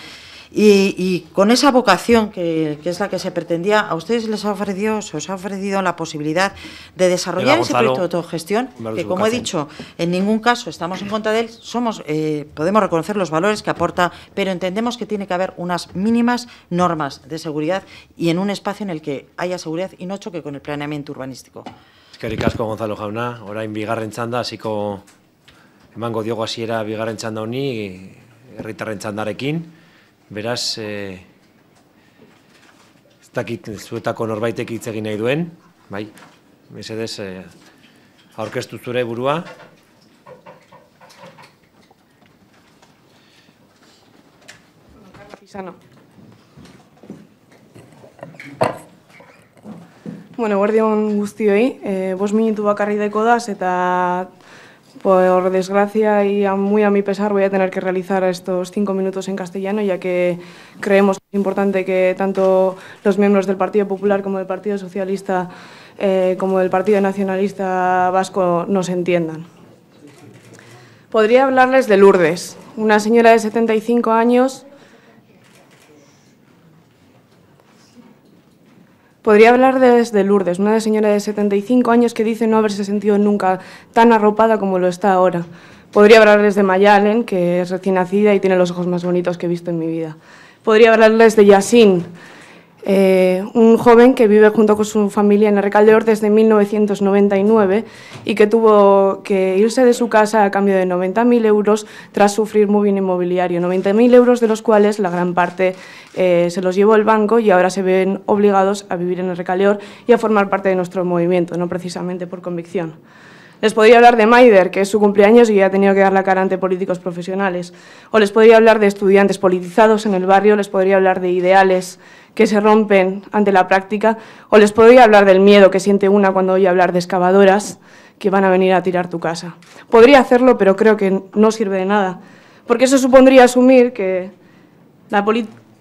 y, y, con esa vocación que, que, es la que se pretendía, ¿a ustedes les ha ofrecido, se os ha ofrecido la posibilidad de desarrollar ese proyecto de autogestión? Que, como he dicho, en ningún caso estamos en contra de él, somos, eh, podemos reconocer los valores que aporta, pero entendemos que tiene que haber unas mínimas normas de seguridad y en un espacio en el que haya seguridad y no choque con el planeamiento urbanístico. Eskerrik asko Gonzalo Jauna, orain bigarren txanda, hasiko emango diogo hasiera bigarren txanda honi herritarren txandarekin. Beraz, eh, ez dakit zuetako norbaitek hitz egin nahi duen, bai, mesedez, eh, aurkeztu zure burua. Bueno, guardión guztioi, eh, bos minutu bakarri deko das, eta por desgracia y muy a mi pesar voy a tener que realizar estos cinco minutos en castellano, ya que creemos que es importante que tanto los miembros del Partido Popular como del Partido Socialista eh, como del Partido Nacionalista Vasco nos entiendan. Podría hablarles de Lourdes, una señora de 75 años Podría hablar de Lourdes, una señora de 75 años que dice no haberse sentido nunca tan arropada como lo está ahora. Podría hablarles de Mayalen, que es recién nacida y tiene los ojos más bonitos que he visto en mi vida. Podría hablarles de Yasin, eh, un joven que vive junto con su familia en Recaldeor desde 1999 y que tuvo que irse de su casa a cambio de 90.000 euros tras sufrir muy bien inmobiliario. 90.000 euros de los cuales la gran parte eh, se los llevó el banco y ahora se ven obligados a vivir en el Recaldeor y a formar parte de nuestro movimiento, no precisamente por convicción. Les podría hablar de Maider, que es su cumpleaños y ha tenido que dar la cara ante políticos profesionales. O les podría hablar de estudiantes politizados en el barrio, les podría hablar de ideales que se rompen ante la práctica, o les podría hablar del miedo que siente una cuando oye hablar de excavadoras que van a venir a tirar tu casa. Podría hacerlo, pero creo que no sirve de nada, porque eso supondría asumir que la,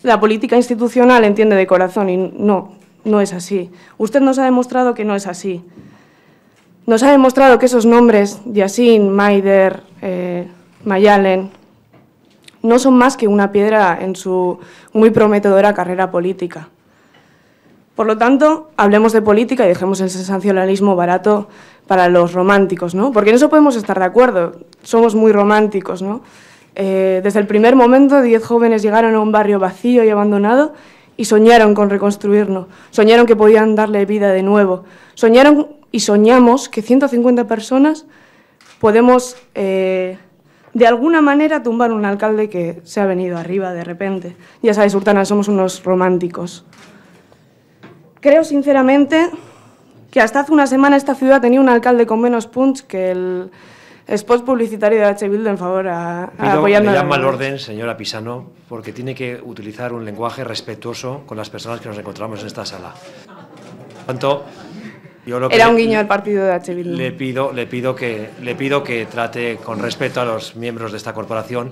la política institucional entiende de corazón y no, no es así. Usted nos ha demostrado que no es así. Nos ha demostrado que esos nombres, Yasin, Maider, eh, Mayalen, no son más que una piedra en su muy prometedora carrera política. Por lo tanto, hablemos de política y dejemos el sensacionalismo barato para los románticos, ¿no? Porque en eso podemos estar de acuerdo, somos muy románticos, ¿no? Eh, desde el primer momento, diez jóvenes llegaron a un barrio vacío y abandonado y soñaron con reconstruirlo, soñaron que podían darle vida de nuevo, soñaron y soñamos que 150 personas podemos, eh, de alguna manera, tumbar un alcalde que se ha venido arriba de repente. Ya sabéis, Hurtana, somos unos románticos. Creo, sinceramente, que hasta hace una semana esta ciudad tenía un alcalde con menos punch que el spot publicitario de H. Bildu en favor a, a apoyando... Le llama al orden, señora Pisano, porque tiene que utilizar un lenguaje respetuoso con las personas que nos encontramos en esta sala. Tanto, era un guiño al partido de H. Le pido, le, pido que, le pido que trate con respeto a los miembros de esta corporación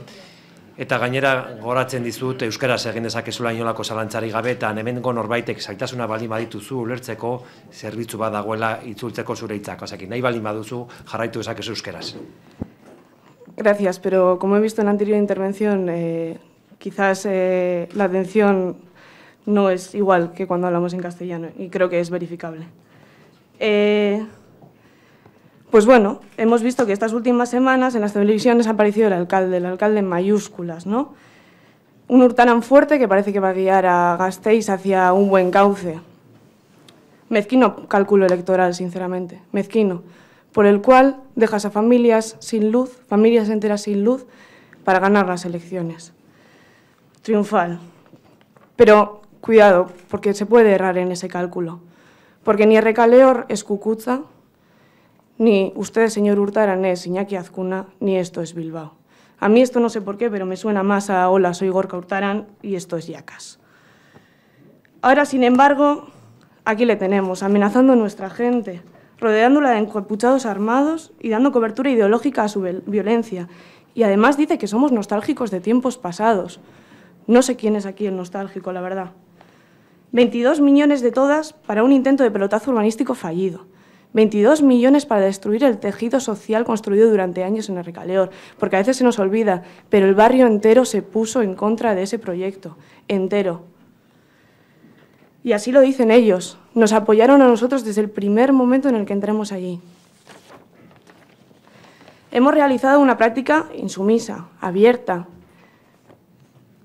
eta gainera goratzen dizut euskaraz egin dezakezula inolako zalantzari gabe eta hemengo norbaitek zaitasuna baldin badituzu ulertzeko zerbitzu bat dagoela itzultzeko zure hitzak. Osea, nahi baldin baduzu jarraitu dezakezu euskaraz. Gracias, pero como he visto en la anterior intervención, eh, quizás eh, la atención no es igual que cuando hablamos en castellano y creo que es verificable. Eh, pues bueno, hemos visto que estas últimas semanas en las televisiones ha aparecido el alcalde, el alcalde en mayúsculas, ¿no? Un Hurtaran fuerte que parece que va a guiar a Gasteiz hacia un buen cauce. Mezquino cálculo electoral, sinceramente, mezquino, por el cual dejas a familias sin luz, familias enteras sin luz, para ganar las elecciones. Triunfal. Pero cuidado, porque se puede errar en ese cálculo porque ni Recaleor es Cucuza, ni usted, señor Hurtaran, es Iñaki Azcuna, ni esto es Bilbao. A mí esto no sé por qué, pero me suena más a hola, soy Gorka Hurtaran y esto es Yacas. Ahora, sin embargo, aquí le tenemos, amenazando a nuestra gente, rodeándola de encapuchados armados y dando cobertura ideológica a su violencia. Y además dice que somos nostálgicos de tiempos pasados. No sé quién es aquí el nostálgico, la verdad. 22 millones de todas para un intento de pelotazo urbanístico fallido. 22 millones para destruir el tejido social construido durante años en el Recaleor, porque a veces se nos olvida, pero el barrio entero se puso en contra de ese proyecto, entero. Y así lo dicen ellos, nos apoyaron a nosotros desde el primer momento en el que entremos allí. Hemos realizado una práctica insumisa, abierta,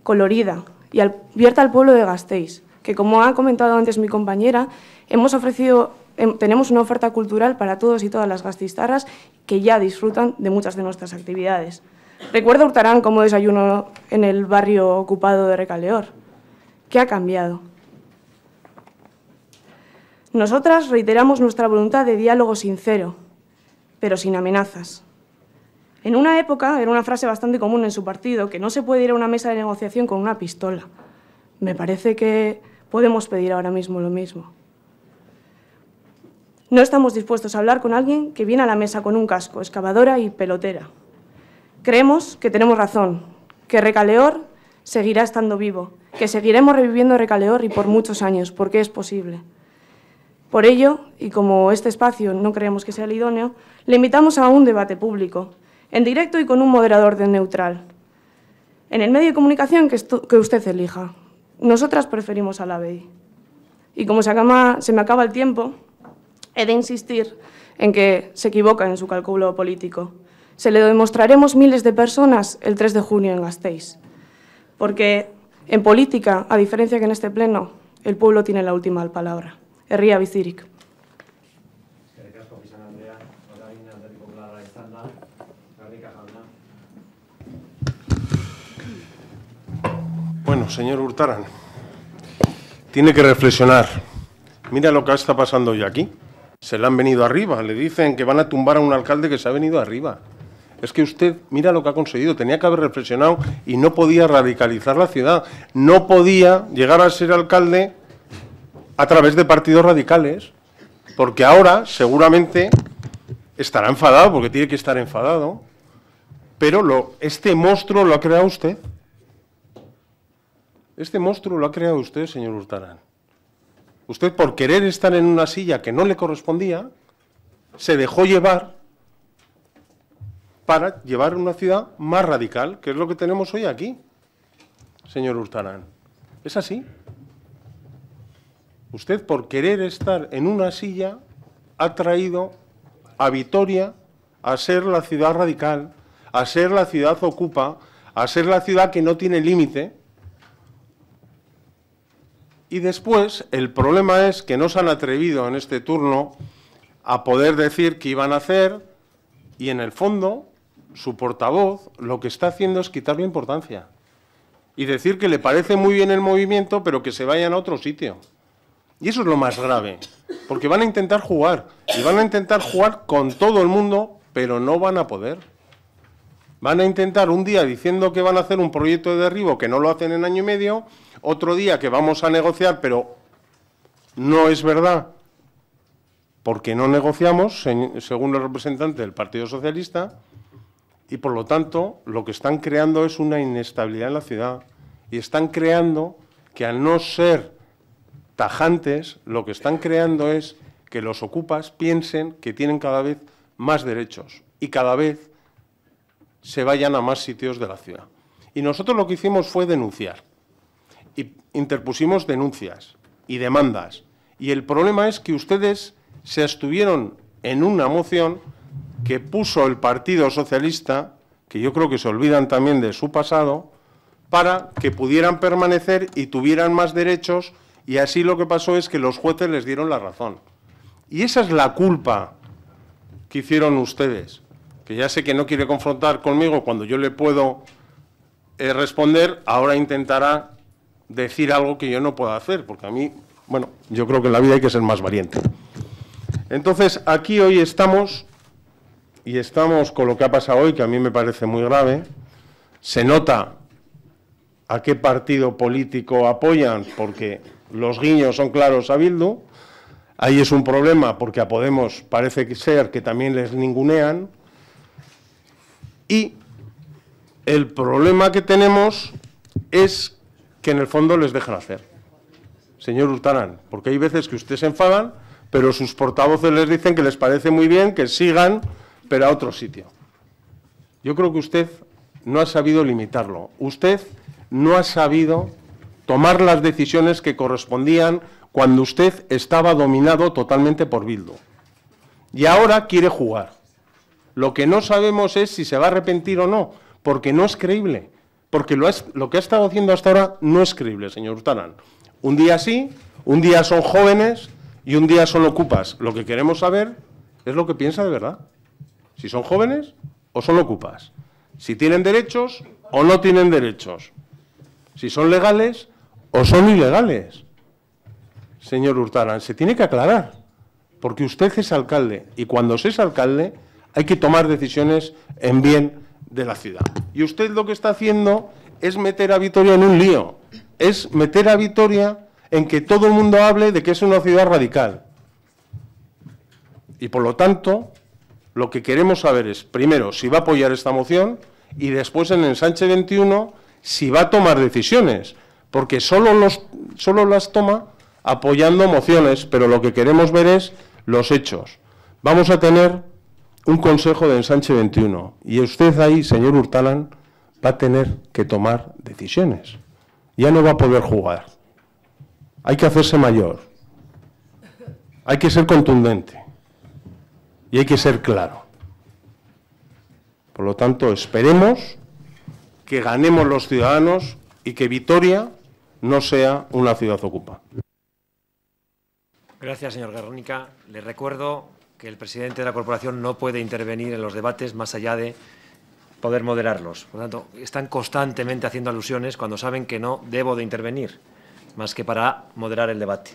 colorida y abierta al pueblo de Gasteiz que como ha comentado antes mi compañera, hemos ofrecido, em, tenemos una oferta cultural para todos y todas las gastistarras que ya disfrutan de muchas de nuestras actividades. Recuerda Hurtarán como desayuno en el barrio ocupado de Recaleor. ¿Qué ha cambiado? Nosotras reiteramos nuestra voluntad de diálogo sincero, pero sin amenazas. En una época era una frase bastante común en su partido que no se puede ir a una mesa de negociación con una pistola. Me parece que podemos pedir ahora mismo lo mismo. No estamos dispuestos a hablar con alguien que viene a la mesa con un casco, excavadora y pelotera. Creemos que tenemos razón, que Recaleor seguirá estando vivo, que seguiremos reviviendo Recaleor y por muchos años, porque es posible. Por ello, y como este espacio no creemos que sea el idóneo, le invitamos a un debate público, en directo y con un moderador de neutral, en el medio de comunicación que, que usted elija. Nosotras preferimos a la BEI. Y como se, me acaba el tiempo, he de insistir en que se equivoca en su cálculo político. Se le demostraremos miles de personas el 3 de junio en Gasteiz. Porque en política, a diferencia que en este pleno, el pueblo tiene la última palabra. Herria bizirik. Bueno, señor Hurtaran, tiene que reflexionar. Mira lo que está pasando hoy aquí. Se le han venido arriba. Le dicen que van a tumbar a un alcalde que se ha venido arriba. Es que usted, mira lo que ha conseguido. Tenía que haber reflexionado y no podía radicalizar la ciudad. No podía llegar a ser alcalde a través de partidos radicales. Porque ahora, seguramente, estará enfadado, porque tiene que estar enfadado. Pero lo, este monstruo lo ha creado usted. Este monstruo lo ha creado usted, señor Hurtarán. Usted, por querer estar en una silla que no le correspondía, se dejó llevar para llevar una ciudad más radical, que es lo que tenemos hoy aquí, señor Hurtarán. ¿Es así? Usted, por querer estar en una silla, ha traído a Vitoria a ser la ciudad radical, a ser la ciudad ocupa, a ser la ciudad que no tiene límite, y después, el problema es que no se han atrevido en este turno a poder decir qué iban a hacer y en el fondo su portavoz lo que está haciendo es quitarle importancia y decir que le parece muy bien el movimiento pero que se vayan a otro sitio. Y eso es lo más grave, porque van a intentar jugar y van a intentar jugar con todo el mundo, pero no van a poder. Van a intentar un día diciendo que van a hacer un proyecto de derribo que no lo hacen en año y medio otro día que vamos a negociar, pero no es verdad, porque no negociamos, según el representante del Partido Socialista, y por lo tanto lo que están creando es una inestabilidad en la ciudad y están creando que al no ser tajantes, lo que están creando es que los ocupas piensen que tienen cada vez más derechos y cada vez se vayan a más sitios de la ciudad. Y nosotros lo que hicimos fue denunciar interpusimos denuncias y demandas. Y el problema es que ustedes se estuvieron en una moción que puso el Partido Socialista, que yo creo que se olvidan también de su pasado, para que pudieran permanecer y tuvieran más derechos y así lo que pasó es que los jueces les dieron la razón. Y esa es la culpa que hicieron ustedes, que ya sé que no quiere confrontar conmigo cuando yo le puedo eh, responder, ahora intentará decir algo que yo no puedo hacer, porque a mí, bueno, yo creo que en la vida hay que ser más valiente. Entonces, aquí hoy estamos, y estamos con lo que ha pasado hoy, que a mí me parece muy grave, se nota a qué partido político apoyan, porque los guiños son claros a Bildu, ahí es un problema, porque a Podemos parece ser que también les ningunean, y el problema que tenemos es que en el fondo les dejan hacer. Señor Hurtarán, porque hay veces que ustedes se enfadan, pero sus portavoces les dicen que les parece muy bien que sigan, pero a otro sitio. Yo creo que usted no ha sabido limitarlo. Usted no ha sabido tomar las decisiones que correspondían cuando usted estaba dominado totalmente por Bildu. Y ahora quiere jugar. Lo que no sabemos es si se va a arrepentir o no, porque no es creíble. Porque lo, lo, que ha estado haciendo hasta ahora no es creíble, señor Urtaran. Un día sí, un día son jóvenes y un día son ocupas. Lo que queremos saber es lo que piensa de verdad. Si son jóvenes o son ocupas. Si tienen derechos o no tienen derechos. Si son legales o son ilegales. Señor Hurtaran, se tiene que aclarar. Porque usted es alcalde y cuando se es alcalde hay que tomar decisiones en bien de la ciudad. Y usted lo que está haciendo es meter a Vitoria en un lío, es meter a Vitoria en que todo el mundo hable de que es una ciudad radical. Y por lo tanto, lo que queremos saber es, primero, si va a apoyar esta moción y después en el ensanche 21, si va a tomar decisiones, porque solo, los, solo las toma apoyando mociones, pero lo que queremos ver es los hechos. Vamos a tener un consejo de ensanche 21 y usted ahí, señor Hurtalan, va a tener que tomar decisiones. Ya no va a poder jugar. Hay que hacerse mayor. Hay que ser contundente. Y hay que ser claro. Por lo tanto, esperemos que ganemos los ciudadanos y que Vitoria no sea una ciudad ocupa. Gracias, señor Guernica. Le recuerdo que el presidente de la corporación no puede intervenir en los debates más allá de poder moderarlos. Por lo tanto, están constantemente haciendo alusiones cuando saben que no debo de intervenir, más que para moderar el debate.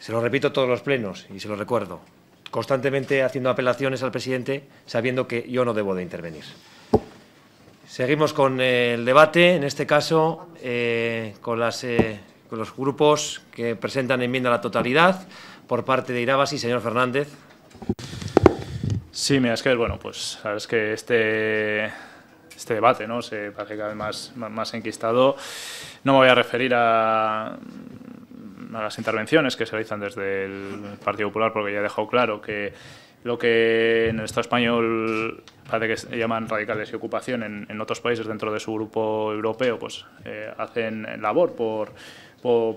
Se lo repito todos los plenos y se lo recuerdo. Constantemente haciendo apelaciones al presidente sabiendo que yo no debo de intervenir. Seguimos con el debate, en este caso eh, con, las, eh, los grupos que presentan enmienda a la totalidad. Por parte de Irabasi, señor Fernández. Sí, mira, es que, bueno, pues sabes que este, este debate ¿no? se parece cada vez más, más, enquistado. No me voy a referir a, a, las intervenciones que se realizan desde el Partido Popular, porque ya he dejado claro que lo que en el Estado español parece que se llaman radicales y ocupación en, en otros países dentro de su grupo europeo, pues eh, hacen labor por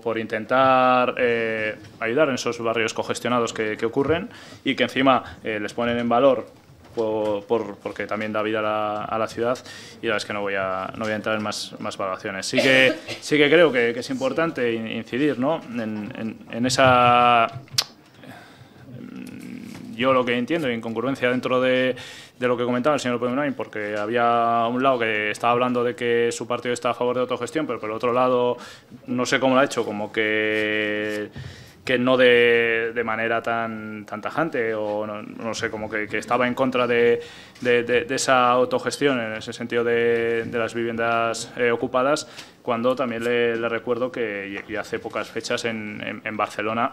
por, intentar eh, ayudar en esos barrios congestionados que, ocurren y que encima eh, les ponen en valor por, porque también da vida a la, ciudad y la verdad es que no voy a, no voy a entrar en más, más valoraciones. Sí que, sí que creo que, es importante incidir ¿no? en, en, esa... Yo lo que entiendo, en congruencia dentro de, de lo que comentaba el señor Pemenain, porque había un lado que estaba hablando de que su partido está a favor de autogestión, pero por el otro lado, no sé cómo lo ha hecho, como que que no de, de manera tan, tan tajante o no, sé, como que, que, estaba en contra de, de, esa autogestión en ese sentido de, las viviendas eh, ocupadas, cuando también le, recuerdo que hace pocas fechas en, en, Barcelona,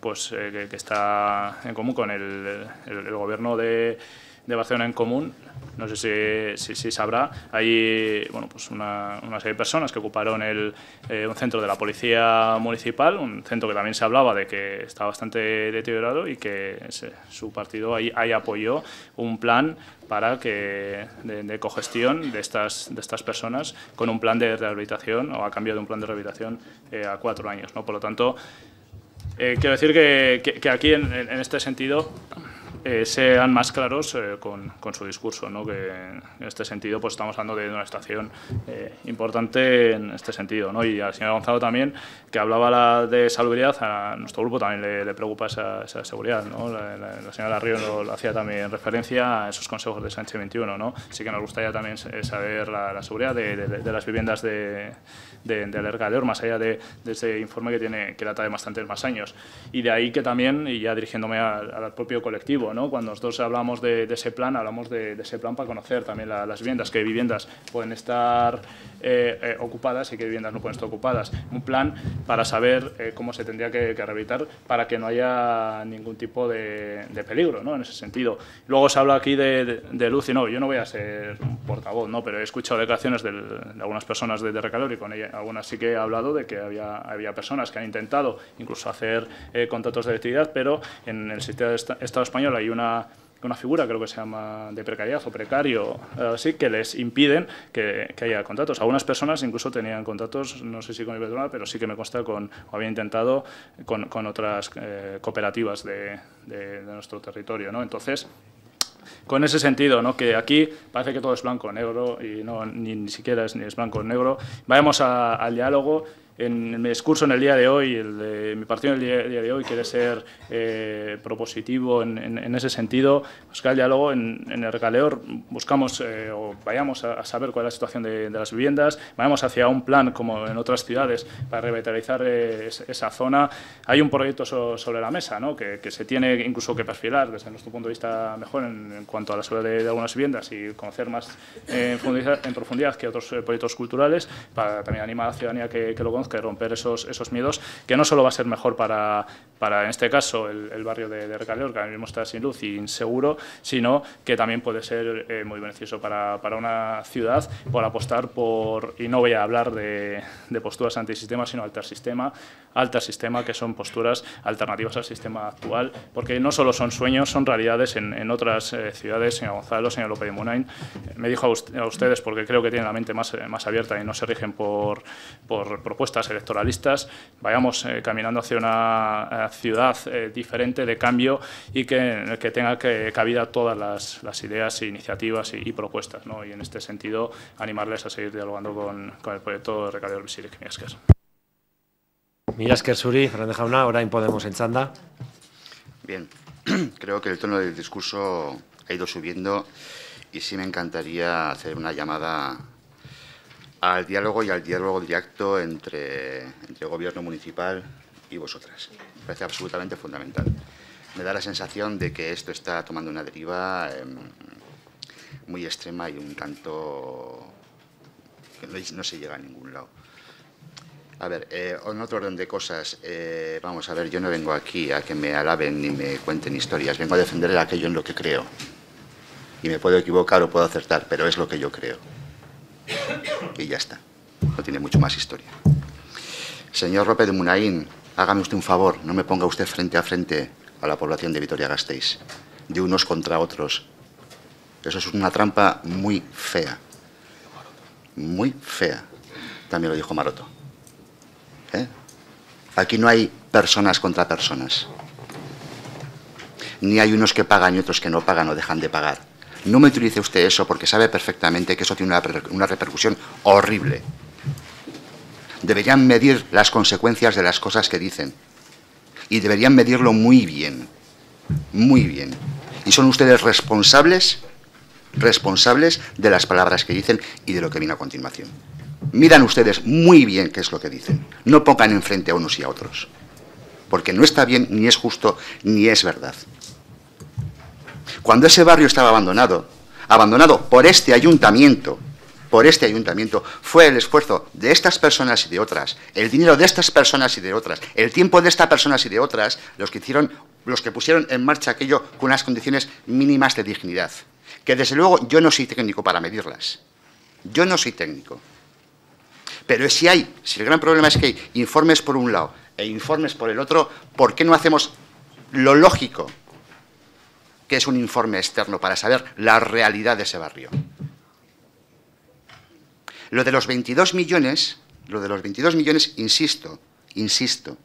pues eh, que, está en común con el, el gobierno de de Barcelona en Común, no sé si, sabrá, hay bueno, pues una, una, serie de personas que ocuparon el, eh, un centro de la Policía Municipal, un centro que también se hablaba de que está bastante deteriorado y que su partido ahí, apoyó un plan para que de, cogestión de estas, de estas personas con un plan de rehabilitación o a cambio de un plan de rehabilitación eh, a cuatro años. ¿no? Por lo tanto, eh, quiero decir que, que, aquí en, en este sentido eh, sean más claros eh, con, con, su discurso, ¿no? que en este sentido pues estamos hablando de una estación eh, importante en este sentido. ¿no? Y al señor Gonzalo también, que hablaba la de salubridad, a nuestro grupo también le, le preocupa esa, esa seguridad. ¿no? La, la, señora Río lo, hacía también referencia a esos consejos de Sánchez 21. ¿no? Sí que nos gustaría también saber la, la seguridad de, de, de, las viviendas de, de, de Alergador, más allá de, ese informe que, tiene, que data de bastantes más años. Y de ahí que también, y ya dirigiéndome al propio colectivo, cuando nosotros hablamos de, ese plan, hablamos de, ese plan para conocer también las viviendas, qué viviendas pueden estar eh, eh, ocupadas y qué viviendas no pueden estar ocupadas. Un plan para saber eh, cómo se tendría que, rehabilitar para que no haya ningún tipo de, peligro, ¿no? En ese sentido. Luego se habla aquí de, luz y no, yo no voy a ser un portavoz, ¿no? Pero he escuchado declaraciones de, algunas personas de, Recalor y con ella, algunas sí que he hablado de que había, había personas que han intentado incluso hacer contratos de electricidad, pero en el sistema de Estado español una, una figura, creo que se llama de precariedad o precario, así, que les impiden que, haya contratos. Algunas personas incluso tenían contratos, no sé si con Iberdrola, pero sí que me consta con, o había intentado con, con otras eh, cooperativas de, de, nuestro territorio. ¿no? Entonces, con ese sentido, ¿no? que aquí parece que todo es blanco o negro y no, ni, ni siquiera es ni es blanco negro. Vayamos a, al diálogo en mi discurso en el día de hoy, el de mi partido en el día, de hoy quiere ser eh, propositivo en, en, en, ese sentido, buscar el diálogo en, en el recaleor, buscamos eh, o vayamos a, a, saber cuál es la situación de, de, las viviendas, vayamos hacia un plan como en otras ciudades para revitalizar eh, esa zona. Hay un proyecto so, sobre la mesa ¿no? que, que, se tiene incluso que perfilar desde nuestro punto de vista mejor en, cuanto a la seguridad de, algunas viviendas y conocer más en profundidad, profundidad que otros eh, proyectos culturales para también animar a la ciudadanía que, que lo conozca que romper esos, esos miedos, que no solo va a ser mejor para, para en este caso, el, barrio de, de Recaleor, que ahora mismo está sin luz y inseguro, sino que también puede ser eh, muy beneficioso para, para, una ciudad por apostar por, y no voy a hablar de, de posturas antisistema, sino altersistema, sistema, que son posturas alternativas al sistema actual, porque no solo son sueños, son realidades en, en otras eh, ciudades, señor Gonzalo, señor López de Munain, me dijo a, ustedes, porque creo que tienen la mente más, más abierta y no se rigen por, por propuestas electoralistas, vayamos eh, caminando hacia una ciudad eh, diferente de cambio y que, que tenga que, cabida todas las, las ideas, iniciativas y, propuestas. ¿no? Y en este sentido, animarles a seguir dialogando con, con el proyecto de Recadero Visirik. Mila esker zuri, Fernández Jauna, orain Podemos en Chanda. Bien, (clears throat) creo que el tono del discurso ha ido subiendo y sí me encantaría hacer una llamada al diálogo y al diálogo directo entre, entre gobierno municipal y vosotras. Parece absolutamente fundamental. Me da la sensación de que esto está tomando una deriva em, muy extrema y un tanto que no, se llega a ningún lado. A ver, eh, en otro orden de cosas, eh, vamos a ver, yo no vengo aquí a que me alaben ni me cuenten historias, vengo a defender aquello en lo que creo. Y me puedo equivocar o puedo acertar, pero es lo que yo creo. Y ya está. No tiene mucho más historia. Señor López de Munaín, hágame usted un favor, no me ponga usted frente a frente a la población de Vitoria-Gasteiz, de unos contra otros. Eso es una trampa muy fea. Muy fea. También lo dijo Maroto. ¿Eh? Aquí no hay personas contra personas. Ni hay unos que pagan y otros que no pagan o dejan de pagar. No me utilice usted eso porque sabe perfectamente que eso tiene una, repercusión horrible. Deberían medir las consecuencias de las cosas que dicen. Y deberían medirlo muy bien. Muy bien. Y son ustedes responsables, responsables de las palabras que dicen y de lo que viene a continuación. Miran ustedes muy bien qué es lo que dicen. No pongan enfrente a unos y a otros. Porque no está bien, ni es justo, ni es verdad. Cuando ese barrio estaba abandonado, abandonado por este ayuntamiento, por este ayuntamiento, fue el esfuerzo de estas personas y de otras, el dinero de estas personas y de otras, el tiempo de estas personas y de otras, los que hicieron, los que pusieron en marcha aquello con unas condiciones mínimas de dignidad. Que desde luego yo no soy técnico para medirlas. Yo no soy técnico. Pero si hay, si el gran problema es que hay informes por un lado e informes por el otro, ¿por qué no hacemos lo lógico que es un informe externo para saber la realidad de ese barrio. Lo de los 22 millones, lo de los 22 millones, insisto, insisto,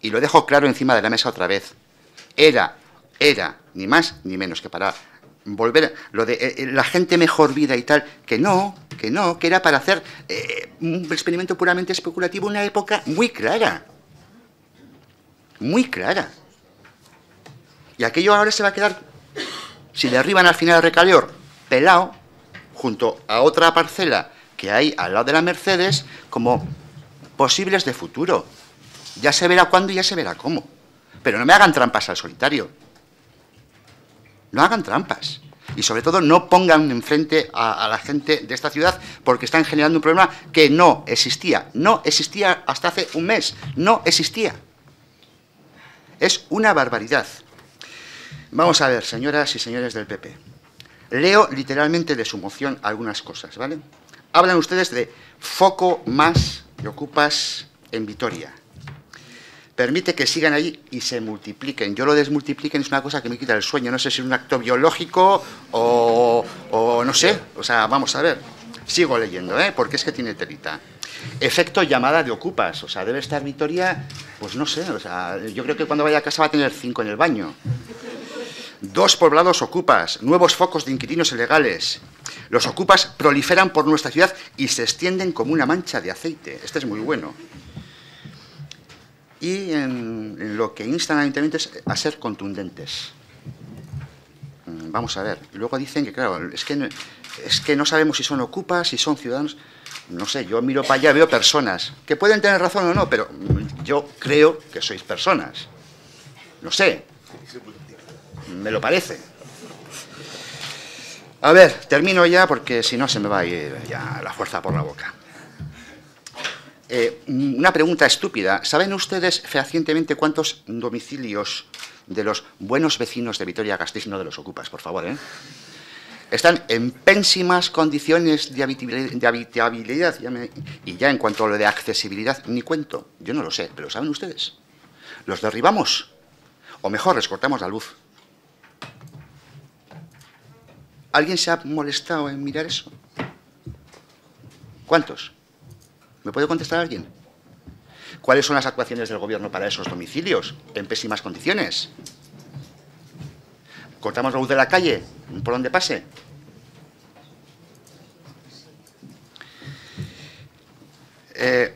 y lo dejo claro encima de la mesa otra vez, era, era, ni más ni menos que para volver, lo de eh, la gente mejor vida y tal, que no, que no, que era para hacer eh, un experimento puramente especulativo una época muy clara, muy clara. Y aquello ahora se va a quedar, si derriban al final el recaleor, pelado, junto a otra parcela que hay al lado de la Mercedes, como posibles de futuro. Ya se verá cuándo y ya se verá cómo. Pero no me hagan trampas al solitario. No hagan trampas. Y sobre todo no pongan enfrente a, a la gente de esta ciudad porque están generando un problema que no existía. No existía hasta hace un mes. No existía. Es una barbaridad. Vamos a ver, señoras y señores del PP. Leo literalmente de su moción algunas cosas, ¿vale? Hablan ustedes de foco más de ocupas en Vitoria. Permite que sigan allí y se multipliquen. Yo lo desmultipliquen es una cosa que me quita el sueño. No sé si es un acto biológico o, o no sé. O sea, vamos a ver. Sigo leyendo, ¿eh? Porque es que tiene telita. Efecto llamada de ocupas. O sea, debe estar Vitoria, pues no sé. O sea, yo creo que cuando vaya a casa va a tener cinco en el baño. Dos poblados ocupas, nuevos focos de inquilinos ilegales. Los ocupas proliferan por nuestra ciudad y se extienden como una mancha de aceite. Este es muy bueno. Y en, lo que instan a ayuntamientos a ser contundentes. Mm, vamos a ver. Luego dicen que, claro, es que, no, es que no sabemos si son ocupas, si son ciudadanos. No sé, yo miro para allá, veo personas, que pueden tener razón o no, pero yo creo que sois personas. No sé, me lo parece. A ver, termino ya porque si no se me va a ir ya la fuerza por la boca. Eh, una pregunta estúpida. ¿Saben ustedes fehacientemente cuántos domicilios de los buenos vecinos de Vitoria-Gasteiz, no de los ocupas, por favor, ¿eh? están en pésimas condiciones de habitabilidad, y ya en cuanto a lo de accesibilidad, ni cuento, yo no lo sé, pero ¿saben ustedes? ¿Los derribamos? O mejor, les cortamos la luz. ¿Alguien se ha molestado en mirar eso? ¿Cuántos? ¿Me puede contestar alguien? ¿Cuáles son las actuaciones del Gobierno para esos domicilios en pésimas condiciones? ¿Cortamos la luz de la calle por donde pase? Eh,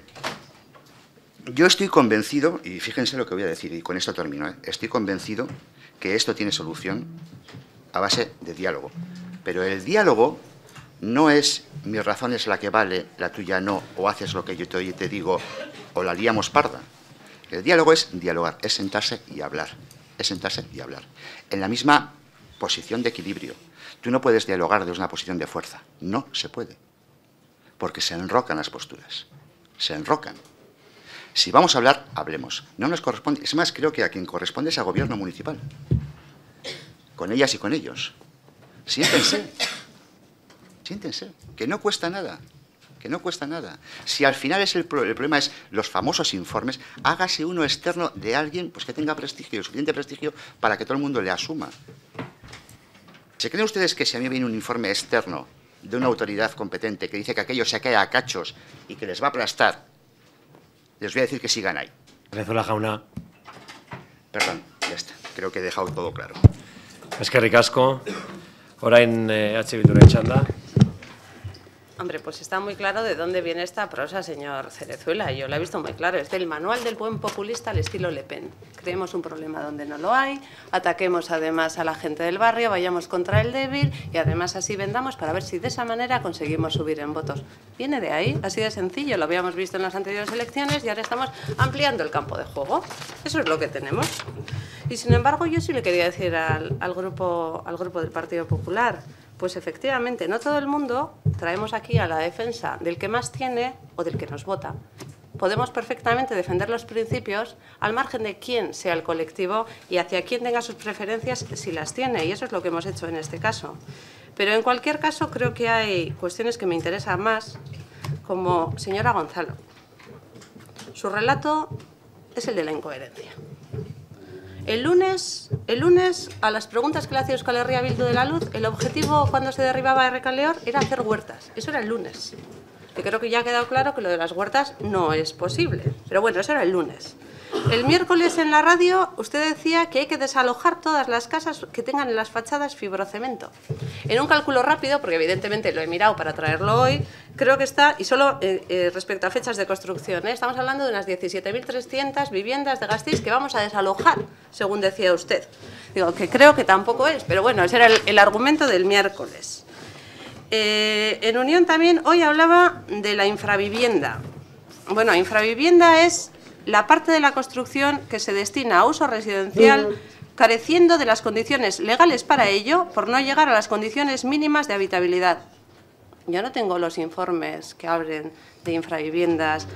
yo estoy convencido, y fíjense lo que voy a decir, y con esto termino, ¿eh? estoy convencido que esto tiene solución a base de diálogo. Pero el diálogo no es mi razón es la que vale, la tuya no, o haces lo que yo te, digo, o la liamos parda. El diálogo es dialogar, es sentarse y hablar, es sentarse y hablar. En la misma posición de equilibrio. Tú no puedes dialogar desde una posición de fuerza, no se puede, porque se enrocan las posturas, se enrocan. Si vamos a hablar, hablemos. No nos corresponde, es más, creo que a quien corresponde es al gobierno municipal, con ellas y con ellos. Siéntense, Siéntense, que no cuesta nada, que no cuesta nada. Si al final es el, problema es los famosos informes, hágase uno externo de alguien pues, que tenga prestigio, suficiente prestigio para que todo el mundo le asuma. ¿Se creen ustedes que si a mí viene un informe externo de una autoridad competente que dice que aquello se cae a cachos y que les va a aplastar, les voy a decir que sigan ahí? Venezuela jauna. Perdón, ya está. Creo que he dejado todo claro. Es que ricasco. orain eh, atxe biturretxan da. Hombre, pues está muy claro de dónde viene esta prosa, señor Cerezuela. Yo lo he visto muy claro. Es del manual del buen populista al estilo Le Pen. Creemos un problema donde no lo hay, ataquemos además a la gente del barrio, vayamos contra el débil y además así vendamos para ver si de esa manera conseguimos subir en votos. Viene de ahí, así de sencillo. Lo habíamos visto en las anteriores elecciones y ahora estamos ampliando el campo de juego. Eso es lo que tenemos. Y sin embargo, yo sí le quería decir al, al grupo, al grupo del Partido Popular pues efectivamente, no todo el mundo traemos aquí a la defensa del que más tiene o del que nos vota. Podemos perfectamente defender los principios al margen de quién sea el colectivo y hacia quién tenga sus preferencias si las tiene, y eso es lo que hemos hecho en este caso. Pero en cualquier caso creo que hay cuestiones que me interesan más, como señora Gonzalo. Su relato es el de la incoherencia. El lunes, el lunes, a las preguntas que le hacía Euskal Herria Bildu de la Luz, el objetivo cuando se derribaba Recaleor era hacer huertas. Eso era el lunes. Que creo que ya ha quedado claro que lo de las huertas no es posible. Pero bueno, eso era el lunes. El miércoles en la radio usted decía que hay que desalojar todas las casas que tengan en las fachadas fibrocemento. En un cálculo rápido, porque evidentemente lo he mirado para traerlo hoy, creo que está, y solo eh, eh, respecto a fechas de construcción, ¿eh? estamos hablando de unas 17.300 viviendas de Gasteiz que vamos a desalojar, según decía usted. Digo, que creo que tampoco es, pero bueno, ese era el, argumento del miércoles. en Unión también hoy hablaba de la infravivienda. Bueno, infravivienda es la parte de la construcción que se destina a uso residencial careciendo de las condiciones legales para ello por no llegar a las condiciones mínimas de habitabilidad. Yo no tengo los informes que hablen de infraviviendas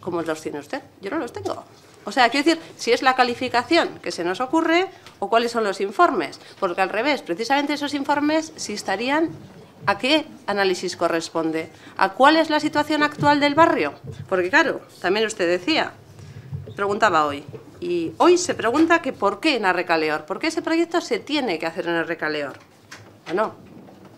como los tiene usted. Yo no los tengo. O sea, quiero decir, si es la calificación que se nos ocurre o cuáles son los informes. Porque al revés, precisamente esos informes sí estarían ¿A qué análisis corresponde? ¿A cuál es la situación actual del barrio? Porque claro, también usted decía, preguntaba hoy, y hoy se pregunta que por qué en Arrecaleor, por qué ese proyecto se tiene que hacer en Arrecaleor. Bueno,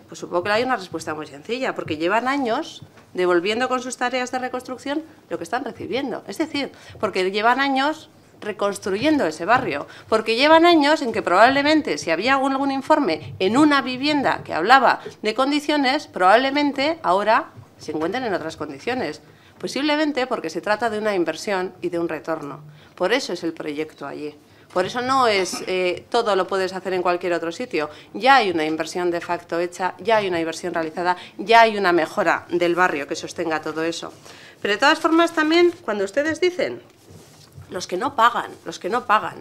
pues supongo que hay una respuesta muy sencilla, porque llevan años devolviendo con sus tareas de reconstrucción lo que están recibiendo. Es decir, porque llevan años reconstruyendo ese barrio, porque llevan años en que probablemente si había algún informe en una vivienda que hablaba de condiciones, probablemente ahora se encuentren en otras condiciones. Posiblemente porque se trata de una inversión y de un retorno. Por eso es el proyecto allí. Por eso no es eh, todo lo puedes hacer en cualquier otro sitio. Ya hay una inversión de facto hecha, ya hay una inversión realizada, ya hay una mejora del barrio que sostenga todo eso. Pero de todas formas también, cuando ustedes dicen los que no pagan, los que no pagan.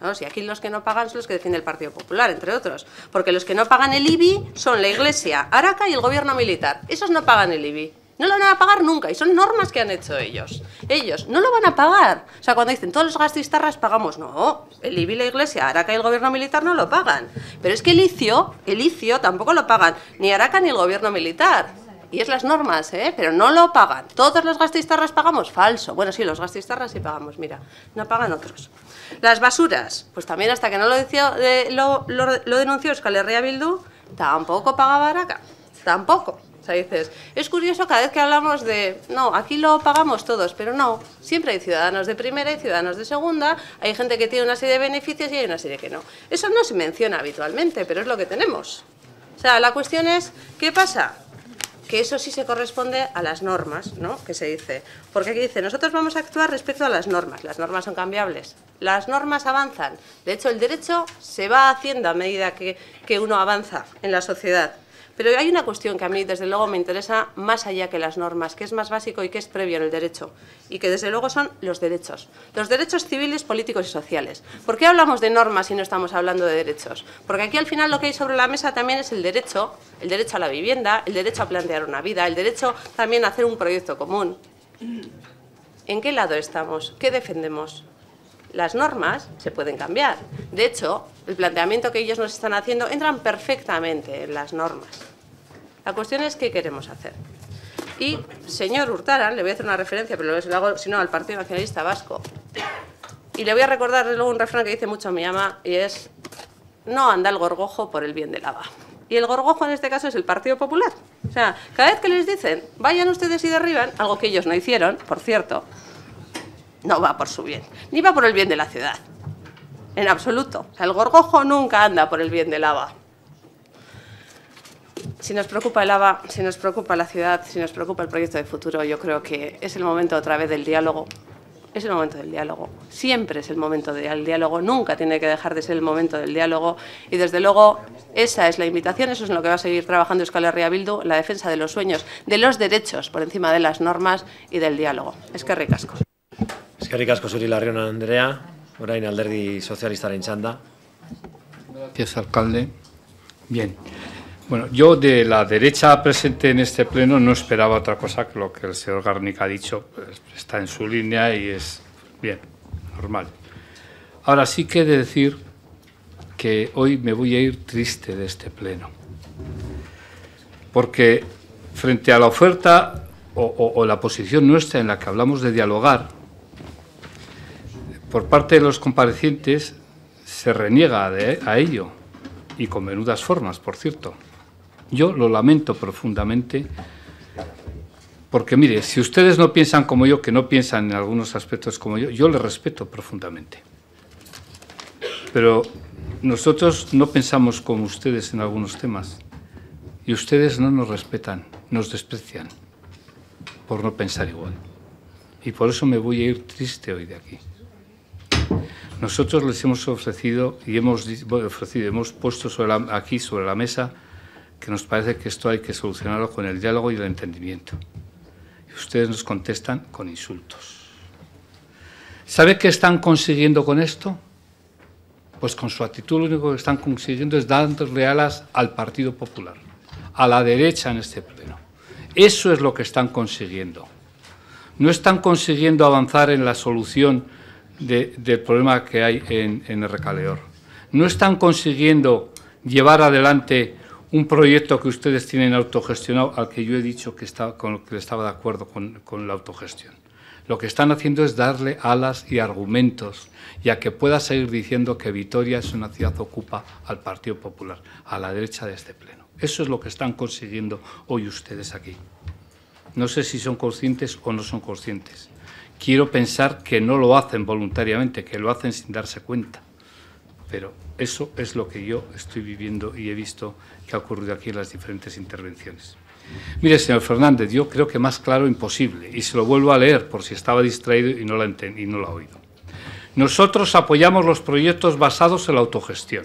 ¿no? Si aquí los que no pagan son los que defiende el Partido Popular, entre otros. Porque los que no pagan el IBI son la Iglesia, Araca y el gobierno militar. Esos no pagan el IBI. No lo van a pagar nunca y son normas que han hecho ellos. Ellos no lo van a pagar. O sea, cuando dicen todos los gastistarras pagamos, no, el IBI la Iglesia, Araca y el gobierno militar no lo pagan. Pero es que el ICIO, el tampoco lo pagan, ni Araca ni el gobierno militar. Y es las normas, ¿eh? pero no lo pagan. ¿Todos los gastistarras pagamos? Falso. Bueno, sí, los gastistarras sí pagamos, mira, no pagan otros. Las basuras, pues también hasta que no eh, lo denunció Euskal Herria Bildu, tampoco pagaba Araca, tampoco. O sea, dices, es curioso cada vez que hablamos de, no, aquí lo pagamos todos, pero no, siempre hay ciudadanos de primera y ciudadanos de segunda, hay gente que tiene una serie de beneficios y hay una serie que no. Eso no se menciona habitualmente, pero es lo que tenemos. O sea, la cuestión es, ¿qué pasa? Que eso sí se corresponde a las normas, ¿no? Que se dice. Porque aquí dice, nosotros vamos a actuar respecto a las normas. Las normas son cambiables. Las normas avanzan. De hecho, el derecho se va haciendo a medida que, que uno avanza en la sociedad. Pero hay una cuestión que a mí, desde luego, me interesa más allá que las normas, que es más básico y que es previo en el derecho, y que, desde luego, son los derechos. Los derechos civiles, políticos y sociales. ¿Por qué hablamos de normas si no estamos hablando de derechos? Porque aquí, al final, lo que hay sobre la mesa también es el derecho, el derecho a la vivienda, el derecho a plantear una vida, el derecho también a hacer un proyecto común. ¿En qué lado estamos? ¿Qué defendemos? las normas se pueden cambiar. De hecho, el planteamiento que ellos nos están haciendo entran perfectamente en las normas. La cuestión es qué queremos hacer. Y, señor Hurtara, le voy a hacer una referencia, pero lo hago, si no, al Partido Nacionalista Vasco. Y le voy a recordar luego un refrán que dice mucho mi ama, y es, no anda el gorgojo por el bien de lava. Y el gorgojo en este caso es el Partido Popular. O sea, cada vez que les dicen, vayan ustedes y derriban, algo que ellos no hicieron, por cierto, no va por su bien, ni va por el bien de la ciudad. En absoluto. O sea, el gorgojo nunca anda por el bien del ABA. Si nos preocupa el ABA, si nos preocupa la ciudad, si nos preocupa el proyecto de futuro, yo creo que es el momento otra vez del diálogo. Es el momento del diálogo. Siempre es el momento del diálogo. Nunca tiene que dejar de ser el momento del diálogo. Y desde luego, esa es la invitación. Eso es en lo que va a seguir trabajando Euskal Herria Bildu, la defensa de los sueños, de los derechos por encima de las normas y del diálogo. Es que ricasco. Eskerrik asko zuri Larrion Andrea, orain alderdi sozialistaren txanda. Gracias, alcalde. Bien. Bueno, yo de la derecha presente en este pleno no esperaba otra cosa que lo que el señor Garnica ha dicho. Pues, está en su línea y es bien, normal. Ahora sí que he de decir que hoy me voy a ir triste de este pleno. Porque frente a la oferta o, la posición nuestra en la que hablamos de dialogar, por parte de los comparecientes se reniega de, a ello, y con menudas formas, por cierto. Yo lo lamento profundamente, porque mire, si ustedes no piensan como yo, que no piensan en algunos aspectos como yo, yo les respeto profundamente. Pero nosotros no pensamos como ustedes en algunos temas, y ustedes no nos respetan, nos desprecian, por no pensar igual. Y por eso me voy a ir triste hoy de aquí. Nosotros les hemos ofrecido y hemos ofrecido, hemos puesto sobre la, aquí sobre la mesa que nos parece que esto hay que solucionarlo con el diálogo y el entendimiento. Y ustedes nos contestan con insultos. ¿Sabe qué están consiguiendo con esto? Pues con su actitud lo único que están consiguiendo es darle alas al Partido Popular, a la derecha en este pleno. Eso es lo que están consiguiendo. No están consiguiendo avanzar en la solución de, del problema que hay en, en el recaleor. No están consiguiendo llevar adelante un proyecto que ustedes tienen autogestionado, al que yo he dicho que, lo que estaba de acuerdo con, con la autogestión. Lo que están haciendo es darle alas y argumentos, ya que pueda seguir diciendo que Vitoria es una ciudad ocupa al Partido Popular, a la derecha de este pleno. Eso es lo que están consiguiendo hoy ustedes aquí. No sé si son conscientes o no son conscientes. Quiero pensar que no lo hacen voluntariamente, que lo hacen sin darse cuenta. Pero eso es lo que yo estoy viviendo y he visto que ha ocurrido aquí en las diferentes intervenciones. Mire, señor Fernández, yo creo que más claro imposible, y se lo vuelvo a leer por si estaba distraído y no, la y no lo ha oído. Nosotros apoyamos los proyectos basados en la autogestión.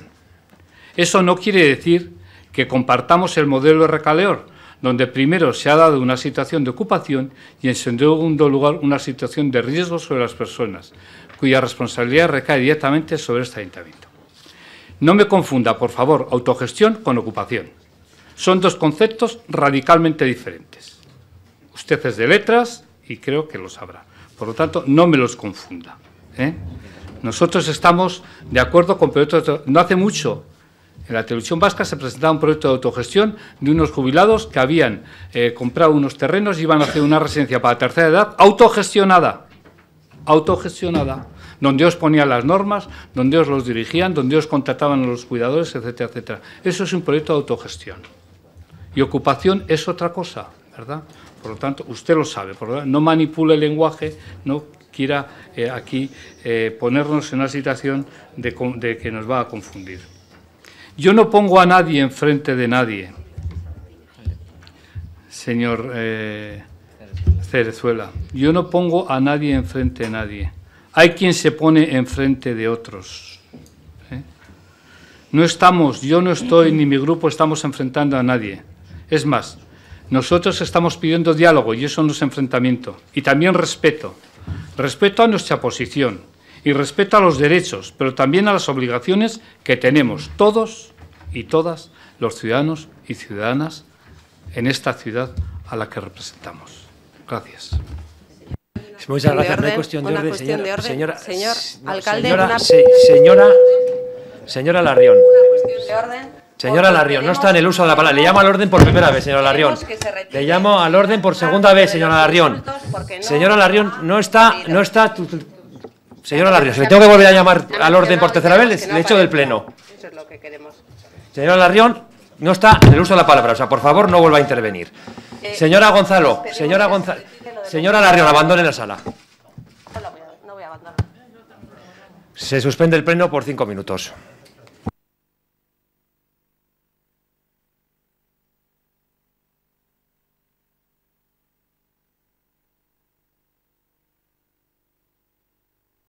Eso no quiere decir que compartamos el modelo de recaleor, donde primero se ha dado una situación de ocupación y en segundo lugar una situación de riesgo sobre las personas, cuya responsabilidad recae directamente sobre este ayuntamiento. No me confunda, por favor, autogestión con ocupación. Son dos conceptos radicalmente diferentes. Usted es de letras y creo que lo sabrá. Por lo tanto, no me los confunda. ¿eh? Nosotros estamos de acuerdo con proyectos de... No hace mucho, en la televisión vasca se presentaba un proyecto de autogestión de unos jubilados que habían eh, comprado unos terrenos y iban a hacer una residencia para tercera edad autogestionada. Autogestionada. Donde ellos ponían las normas, donde ellos los dirigían, donde ellos contrataban a los cuidadores, etcétera, etcétera. Eso es un proyecto de autogestión. Y ocupación es otra cosa, ¿verdad? Por lo tanto, usted lo sabe, tanto, no manipule el lenguaje, no quiera eh, aquí eh, ponernos en una situación de, de que nos va a confundir. Yo no pongo a nadie enfrente de nadie, señor eh, Cerezuela. Yo no pongo a nadie enfrente de nadie. Hay quien se pone enfrente de otros. ¿eh? No estamos, yo no estoy, ni mi grupo estamos enfrentando a nadie. Es más, nosotros estamos pidiendo diálogo y eso no es enfrentamiento. Y también respeto. Respeto a nuestra posición y respeto a los derechos, pero también a las obligaciones que tenemos todos y todas los ciudadanos y ciudadanas en esta ciudad a la que representamos. Gracias. Muchas gracias. orden, no hay cuestión de orden, cuestión señora. de orden. señora, Señor no, alcalde, señora, una- se- señora, señora Larrión. de orden. Señora Larrión, no está en el uso de la palabra. Le llamo al orden por primera vez, señora Larrión. Le llamo al orden por segunda vez, señora Larrión. Señora Larrión, no está, no está. tu- tu- Señora Larrión, si le tengo que volver a llamar al orden por tercera vez, le echo del pleno. Eso es lo que queremos. Señora Larrión, no está en el uso de la palabra, o sea, por favor, no vuelva a intervenir. Señora Gonzalo, señora Gonzalo, señora Larrión, abandone la sala. No voy a abandonar. Se suspende el pleno por cinco minutos.